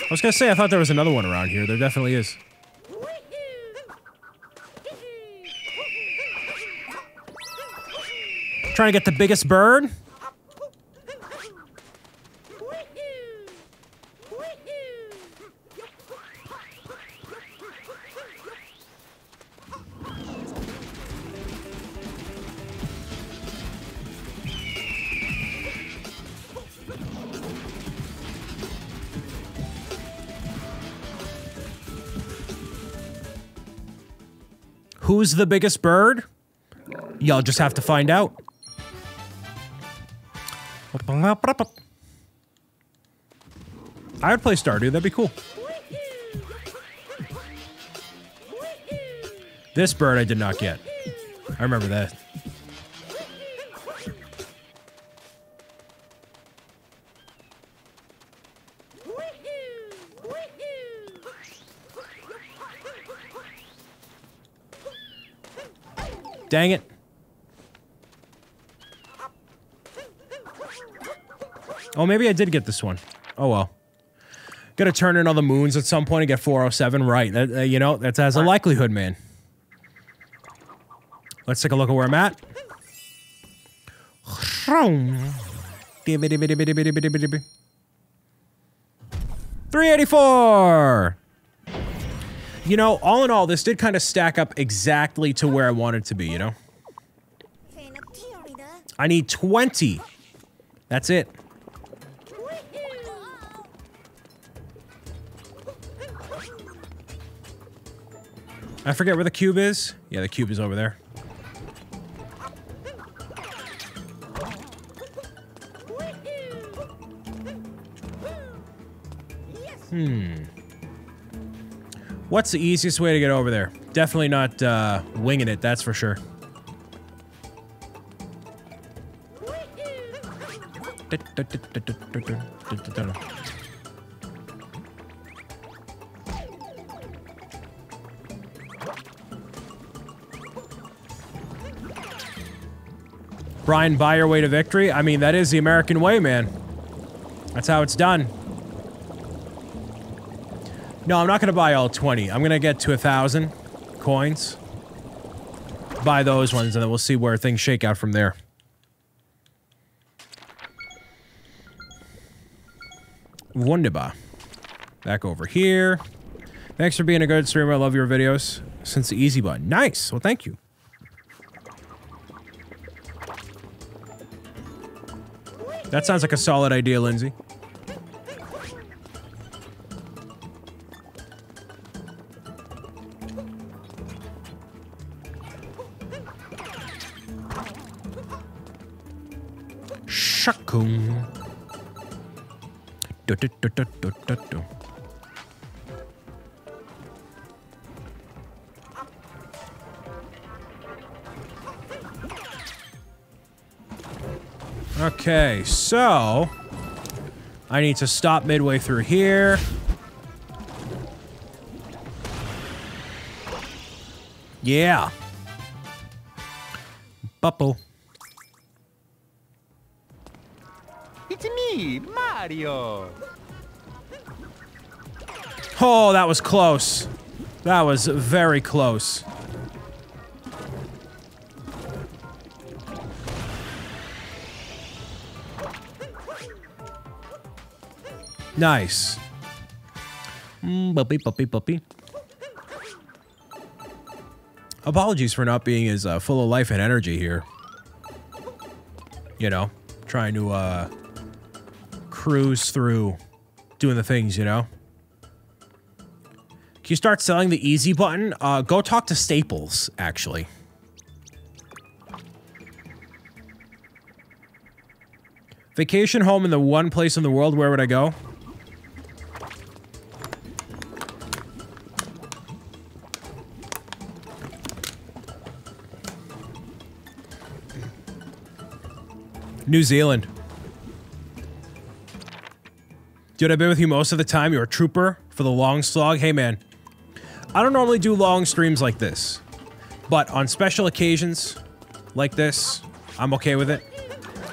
I was gonna say I thought there was another one around here. There definitely is. Trying to get the biggest bird. Who's the biggest bird? Y'all just have to find out. I would play Stardew. That'd be cool. This bird I did not get. I remember that. Dang it. Oh, maybe I did get this one. Oh, well. Gotta turn in all the moons at some point and get 407 right. That, uh, you know, that has a likelihood, man. Let's take a look at where I'm at. 384! You know, all in all, this did kind of stack up exactly to where I wanted to be, you know? I need 20. That's it. I forget where the cube is. Yeah, the cube is over there. Hmm. What's the easiest way to get over there? Definitely not uh, winging it, that's for sure. Brian, buy your way to victory. I mean, that is the American way, man. That's how it's done. No, I'm not going to buy all 20. I'm going to get to a 1,000 coins. Buy those ones, and then we'll see where things shake out from there. Wunderbar. Back over here. Thanks for being a good streamer. I love your videos. Since the easy button. Nice. Well, thank you. That sounds like a solid idea, Lindsay. Okay, so I need to stop midway through here. Yeah. Buppo. It's me, Mario. Oh, that was close. That was very close. Nice. Mm, puppy, puppy, puppy. Apologies for not being as uh, full of life and energy here. You know, trying to uh, cruise through doing the things, you know? Can you start selling the easy button? Uh, go talk to Staples, actually. Vacation home in the one place in the world, where would I go? New Zealand. Dude, I've been with you most of the time. You're a trooper for the long slog. Hey, man. I don't normally do long streams like this. But on special occasions like this, I'm okay with it.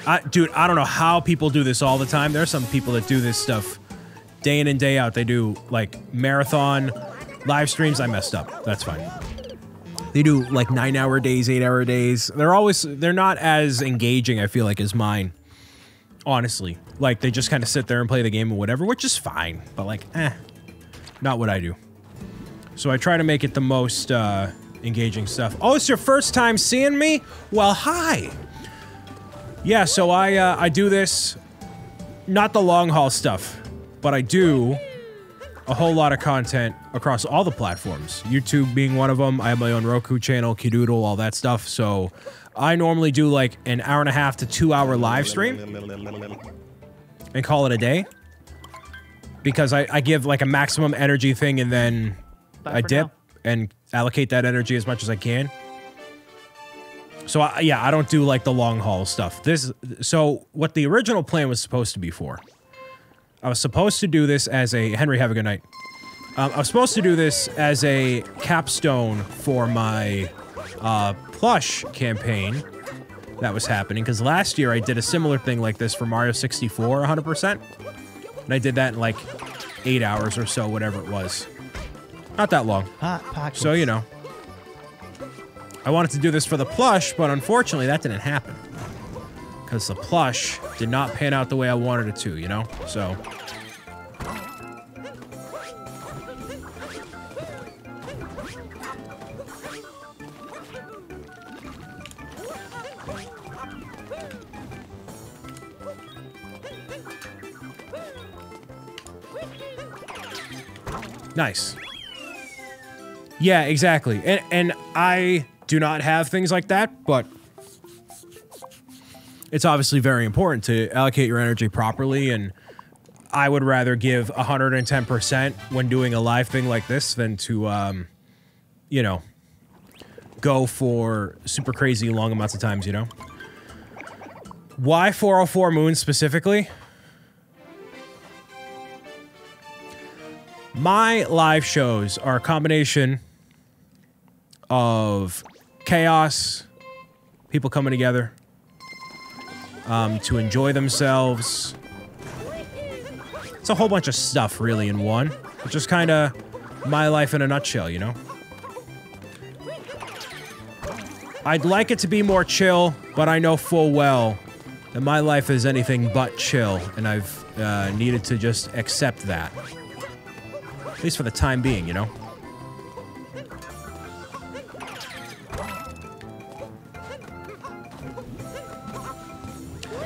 I, dude, I don't know how people do this all the time. There are some people that do this stuff day in and day out. They do, like, marathon live streams. I messed up. That's fine. They do, like, nine-hour days, eight-hour days. They're always... They're not as engaging, I feel like, as mine honestly. Like, they just kind of sit there and play the game or whatever, which is fine. But, like, eh, not what I do. So I try to make it the most uh, engaging stuff. Oh, it's your first time seeing me? Well, hi. Yeah, so I, uh, I do this, not the long haul stuff, but I do a whole lot of content across all the platforms. YouTube being one of them. I have my own Roku channel, Kidoodle, all that stuff. So I normally do like an hour and a half to two hour live stream and call it a day because I, I give like a maximum energy thing and then I dip now. and allocate that energy as much as I can. So I, yeah, I don't do like the long haul stuff. This so what the original plan was supposed to be for. I was supposed to do this as a Henry. Have a good night. Um, I was supposed to do this as a capstone for my uh, plush campaign that was happening because last year I did a similar thing like this for Mario 64 100%. And I did that in like eight hours or so, whatever it was. Not that long. Hot pockets. So, you know. I wanted to do this for the plush, but unfortunately that didn't happen. Because the plush did not pan out the way I wanted it to, you know? So. Nice. Yeah, exactly. And and I do not have things like that, but it's obviously very important to allocate your energy properly and I would rather give 110% when doing a live thing like this than to um you know go for super crazy long amounts of times, you know. Why 404 moons specifically? My live shows are a combination of chaos, people coming together, um, to enjoy themselves. It's a whole bunch of stuff, really, in one. It's just kind of my life in a nutshell, you know? I'd like it to be more chill, but I know full well that my life is anything but chill, and I've uh, needed to just accept that. At least for the time being, you know?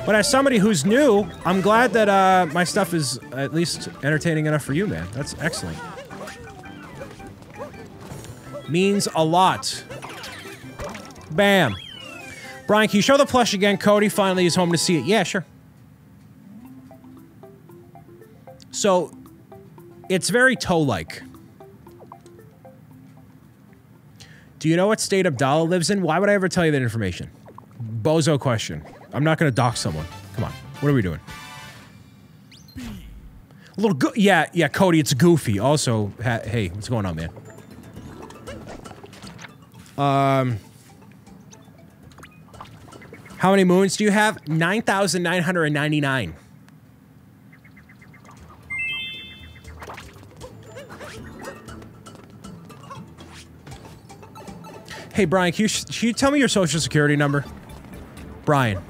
But as somebody who's new, I'm glad that uh, my stuff is at least entertaining enough for you, man. That's excellent. Means a lot. Bam. Brian, can you show the plush again? Cody finally is home to see it. Yeah, sure. So, it's very toe-like. Do you know what state Abdallah lives in? Why would I ever tell you that information? Bozo question. I'm not going to dox someone. Come on. What are we doing? A little go- yeah, yeah, Cody, it's goofy. Also, hey, what's going on, man? Um, how many moons do you have? 9,999. Hey, Brian, can you, can you tell me your social security number? Brian,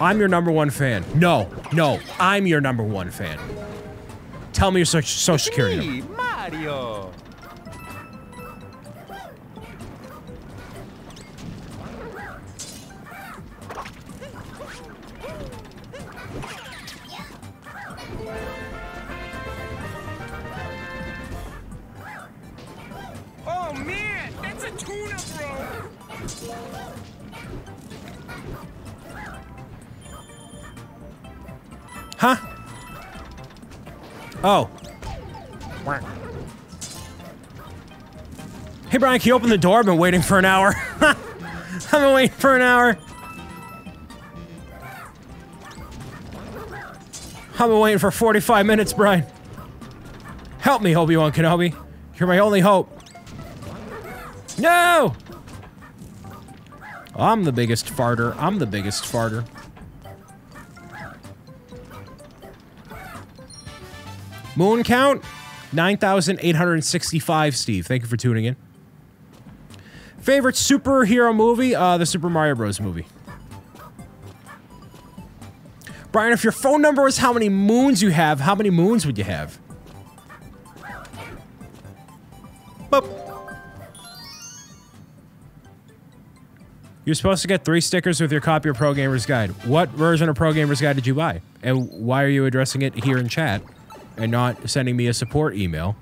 I'm your number one fan. No, no, I'm your number one fan. Tell me your social, social security number. Mario. Huh? Oh. Hey, Brian, can you open the door? I've been waiting for an hour. I've been waiting for an hour. I've been waiting for 45 minutes, Brian. Help me, Obi-Wan Kenobi. You're my only hope. No! I'm the biggest farter. I'm the biggest farter. Moon count? 9,865, Steve. Thank you for tuning in. Favorite superhero movie? Uh, the Super Mario Bros. movie. Brian, if your phone number was how many moons you have, how many moons would you have? Boop. You're supposed to get three stickers with your copy of Pro Gamer's Guide. What version of Pro Gamer's Guide did you buy? And why are you addressing it here in chat and not sending me a support email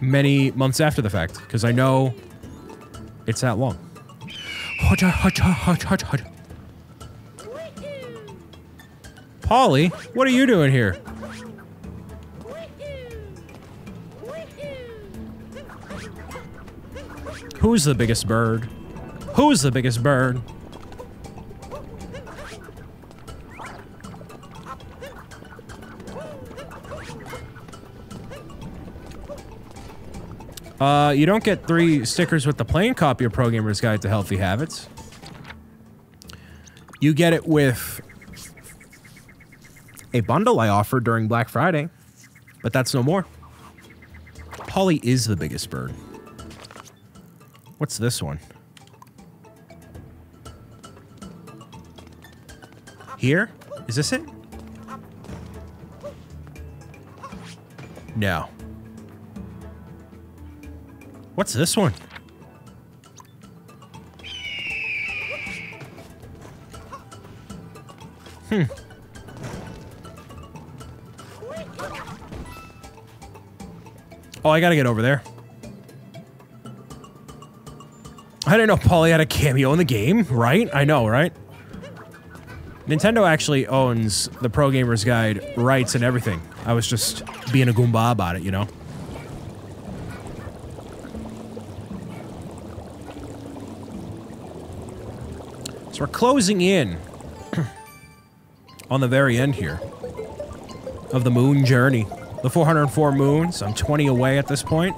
many months after the fact? Because I know it's that long. Polly, what are you doing here? Who's the biggest bird? Who's the biggest bird? Uh, you don't get three stickers with the plain copy of Pro Gamer's Guide to Healthy Habits. You get it with a bundle I offered during Black Friday, but that's no more. Polly is the biggest bird. What's this one? Here? Is this it? No. What's this one? Hmm. Oh, I gotta get over there. I didn't know Polly had a cameo in the game, right? I know, right? Nintendo actually owns the Pro Gamer's Guide rights and everything. I was just being a goomba about it, you know? We're closing in on the very end here of the moon journey. The 404 moons. I'm 20 away at this point.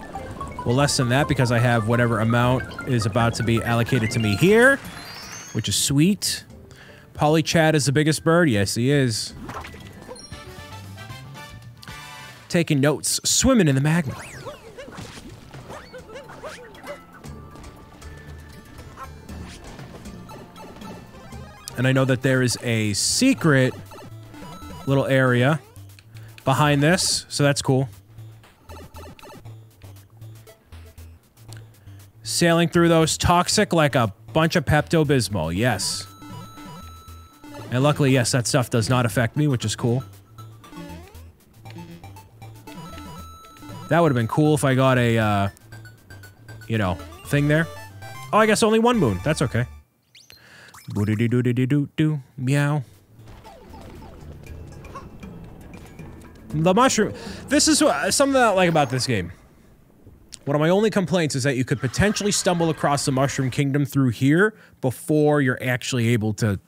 Well, less than that because I have whatever amount is about to be allocated to me here. which is sweet. Polychad is the biggest bird. Yes, he is. Taking notes, swimming in the magma. And I know that there is a secret little area behind this, so that's cool. Sailing through those toxic like a bunch of Pepto-Bismol, yes. And luckily, yes, that stuff does not affect me, which is cool. That would have been cool if I got a, uh, you know, thing there. Oh, I guess only one moon. That's okay. Boo-doo-doo doo doo doo doo meow. The mushroom. This is what, something I like about this game. One of my only complaints is that you could potentially stumble across the Mushroom Kingdom through here before you're actually able to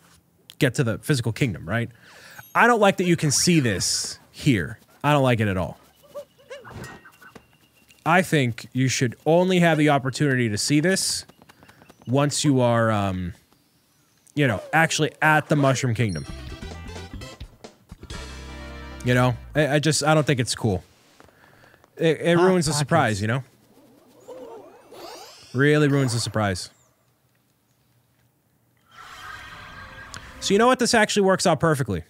get to the physical kingdom, right? I don't like that you can see this here. I don't like it at all. I think you should only have the opportunity to see this once you are, um, you know, actually at the Mushroom Kingdom. You know, I, I just I don't think it's cool. It, it ruins the surprise, you know. Really ruins the surprise. So you know what? This actually works out perfectly.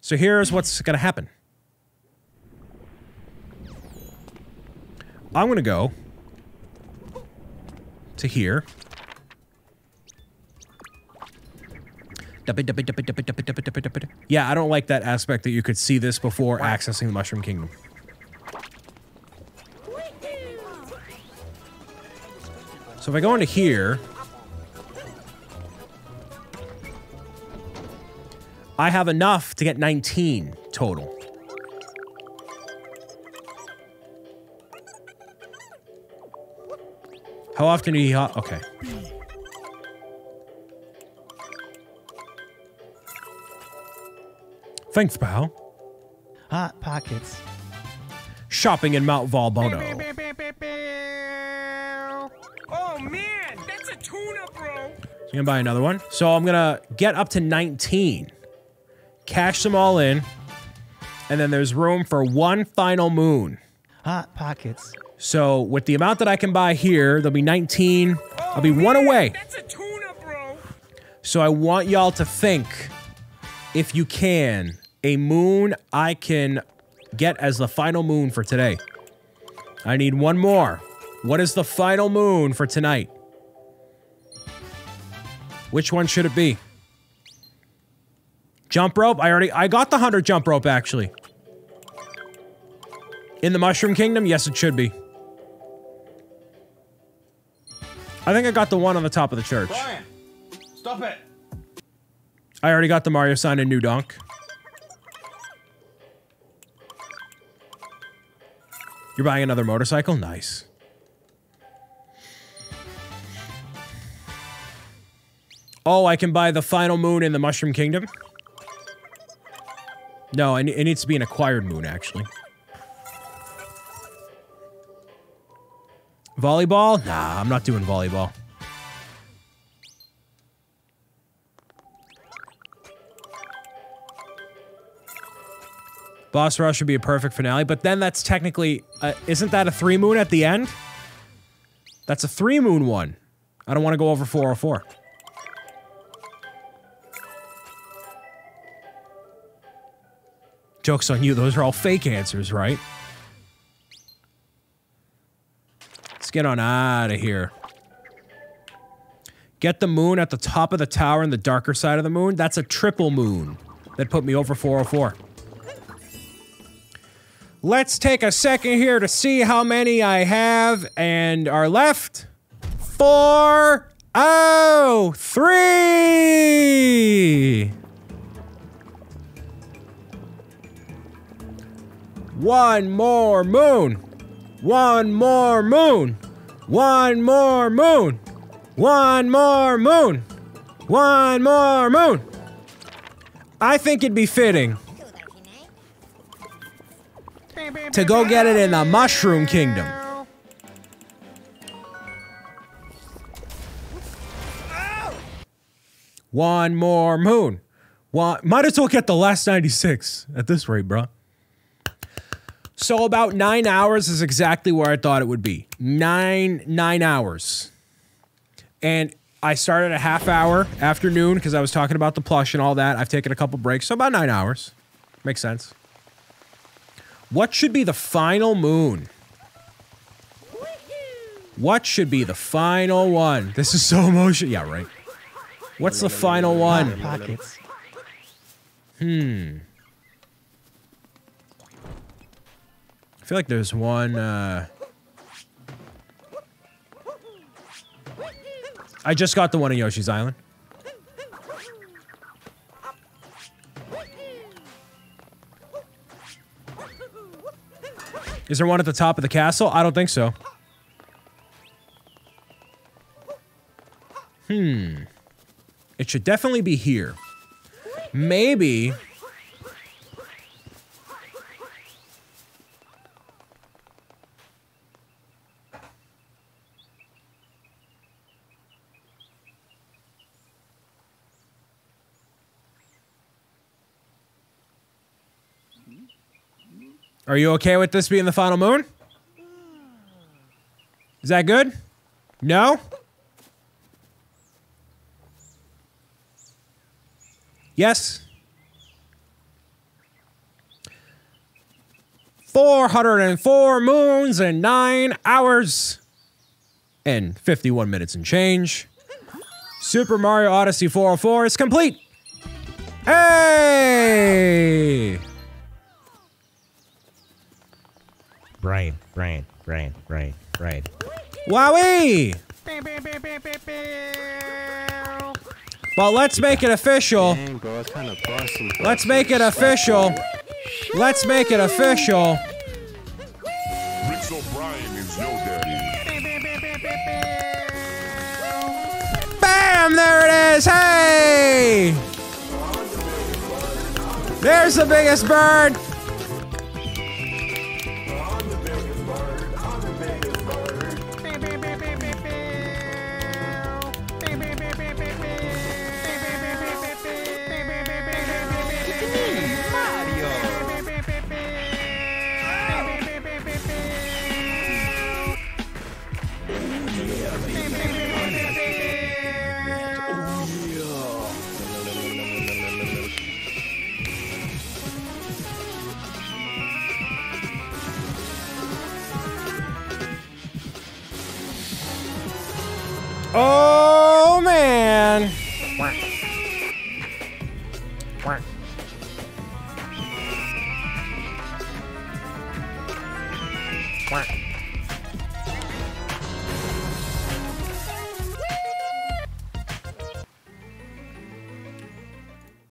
So here's what's going to happen. I'm going to go to here. Yeah, I don't like that aspect that you could see this before accessing the Mushroom Kingdom. So if I go into here, I have enough to get 19 total. How often do you... Okay. Thanks, pal. Hot pockets. Shopping in Mount Volbono. Oh man, that's a tuna, bro. So I'm gonna buy another one. So I'm gonna get up to 19. Cash them all in. And then there's room for one final moon. Hot pockets. So with the amount that I can buy here, there'll be 19. I'll be one oh, away. That's a tuna, bro. So I want y'all to think, if you can, a moon I can get as the final moon for today. I need one more. What is the final moon for tonight? Which one should it be? Jump rope? I already I got the 100 jump rope actually. In the Mushroom Kingdom? Yes, it should be. I think I got the one on the top of the church. Brian, stop it. I already got the Mario sign in New Donk. You're buying another motorcycle? Nice. Oh, I can buy the final moon in the Mushroom Kingdom? No, it needs to be an acquired moon, actually. Volleyball? Nah, I'm not doing volleyball. Boss Rush would be a perfect finale, but then that's technically, uh, isn't that a three moon at the end? That's a three moon one. I don't want to go over 404. Joke's on you, those are all fake answers, right? Let's get on out of here. Get the moon at the top of the tower and the darker side of the moon. That's a triple moon that put me over 404. Let's take a second here to see how many I have and are left. Four, oh, three. One more moon. One more moon. One more moon. One more moon. One more moon. I think it'd be fitting to go get it in the Mushroom Kingdom. One more moon. Might as well get the last 96 at this rate, bro. So about nine hours is exactly where I thought it would be. Nine, nine hours. And I started a half hour afternoon because I was talking about the plush and all that. I've taken a couple breaks, so about nine hours. Makes sense. What should be the final moon? What should be the final one? This is so emotional. Yeah, right. What's the final one? Pockets. Hmm. I feel like there's one. Uh... I just got the one in Yoshi's Island. Is there one at the top of the castle? I don't think so. Hmm. It should definitely be here. Maybe. Are you okay with this being the final moon? Is that good? No? Yes? 404 moons and 9 hours and 51 minutes and change. Super Mario Odyssey 404 is complete. Hey! Brain, brain, brain, brain, brain. Wowee! But let's make it official. Dang, bro, kind of busting. Let's make it official. Let's make it official. Rich O'Brien is your daddy. Bam! There it is. Hey! There's the biggest bird. Oh man.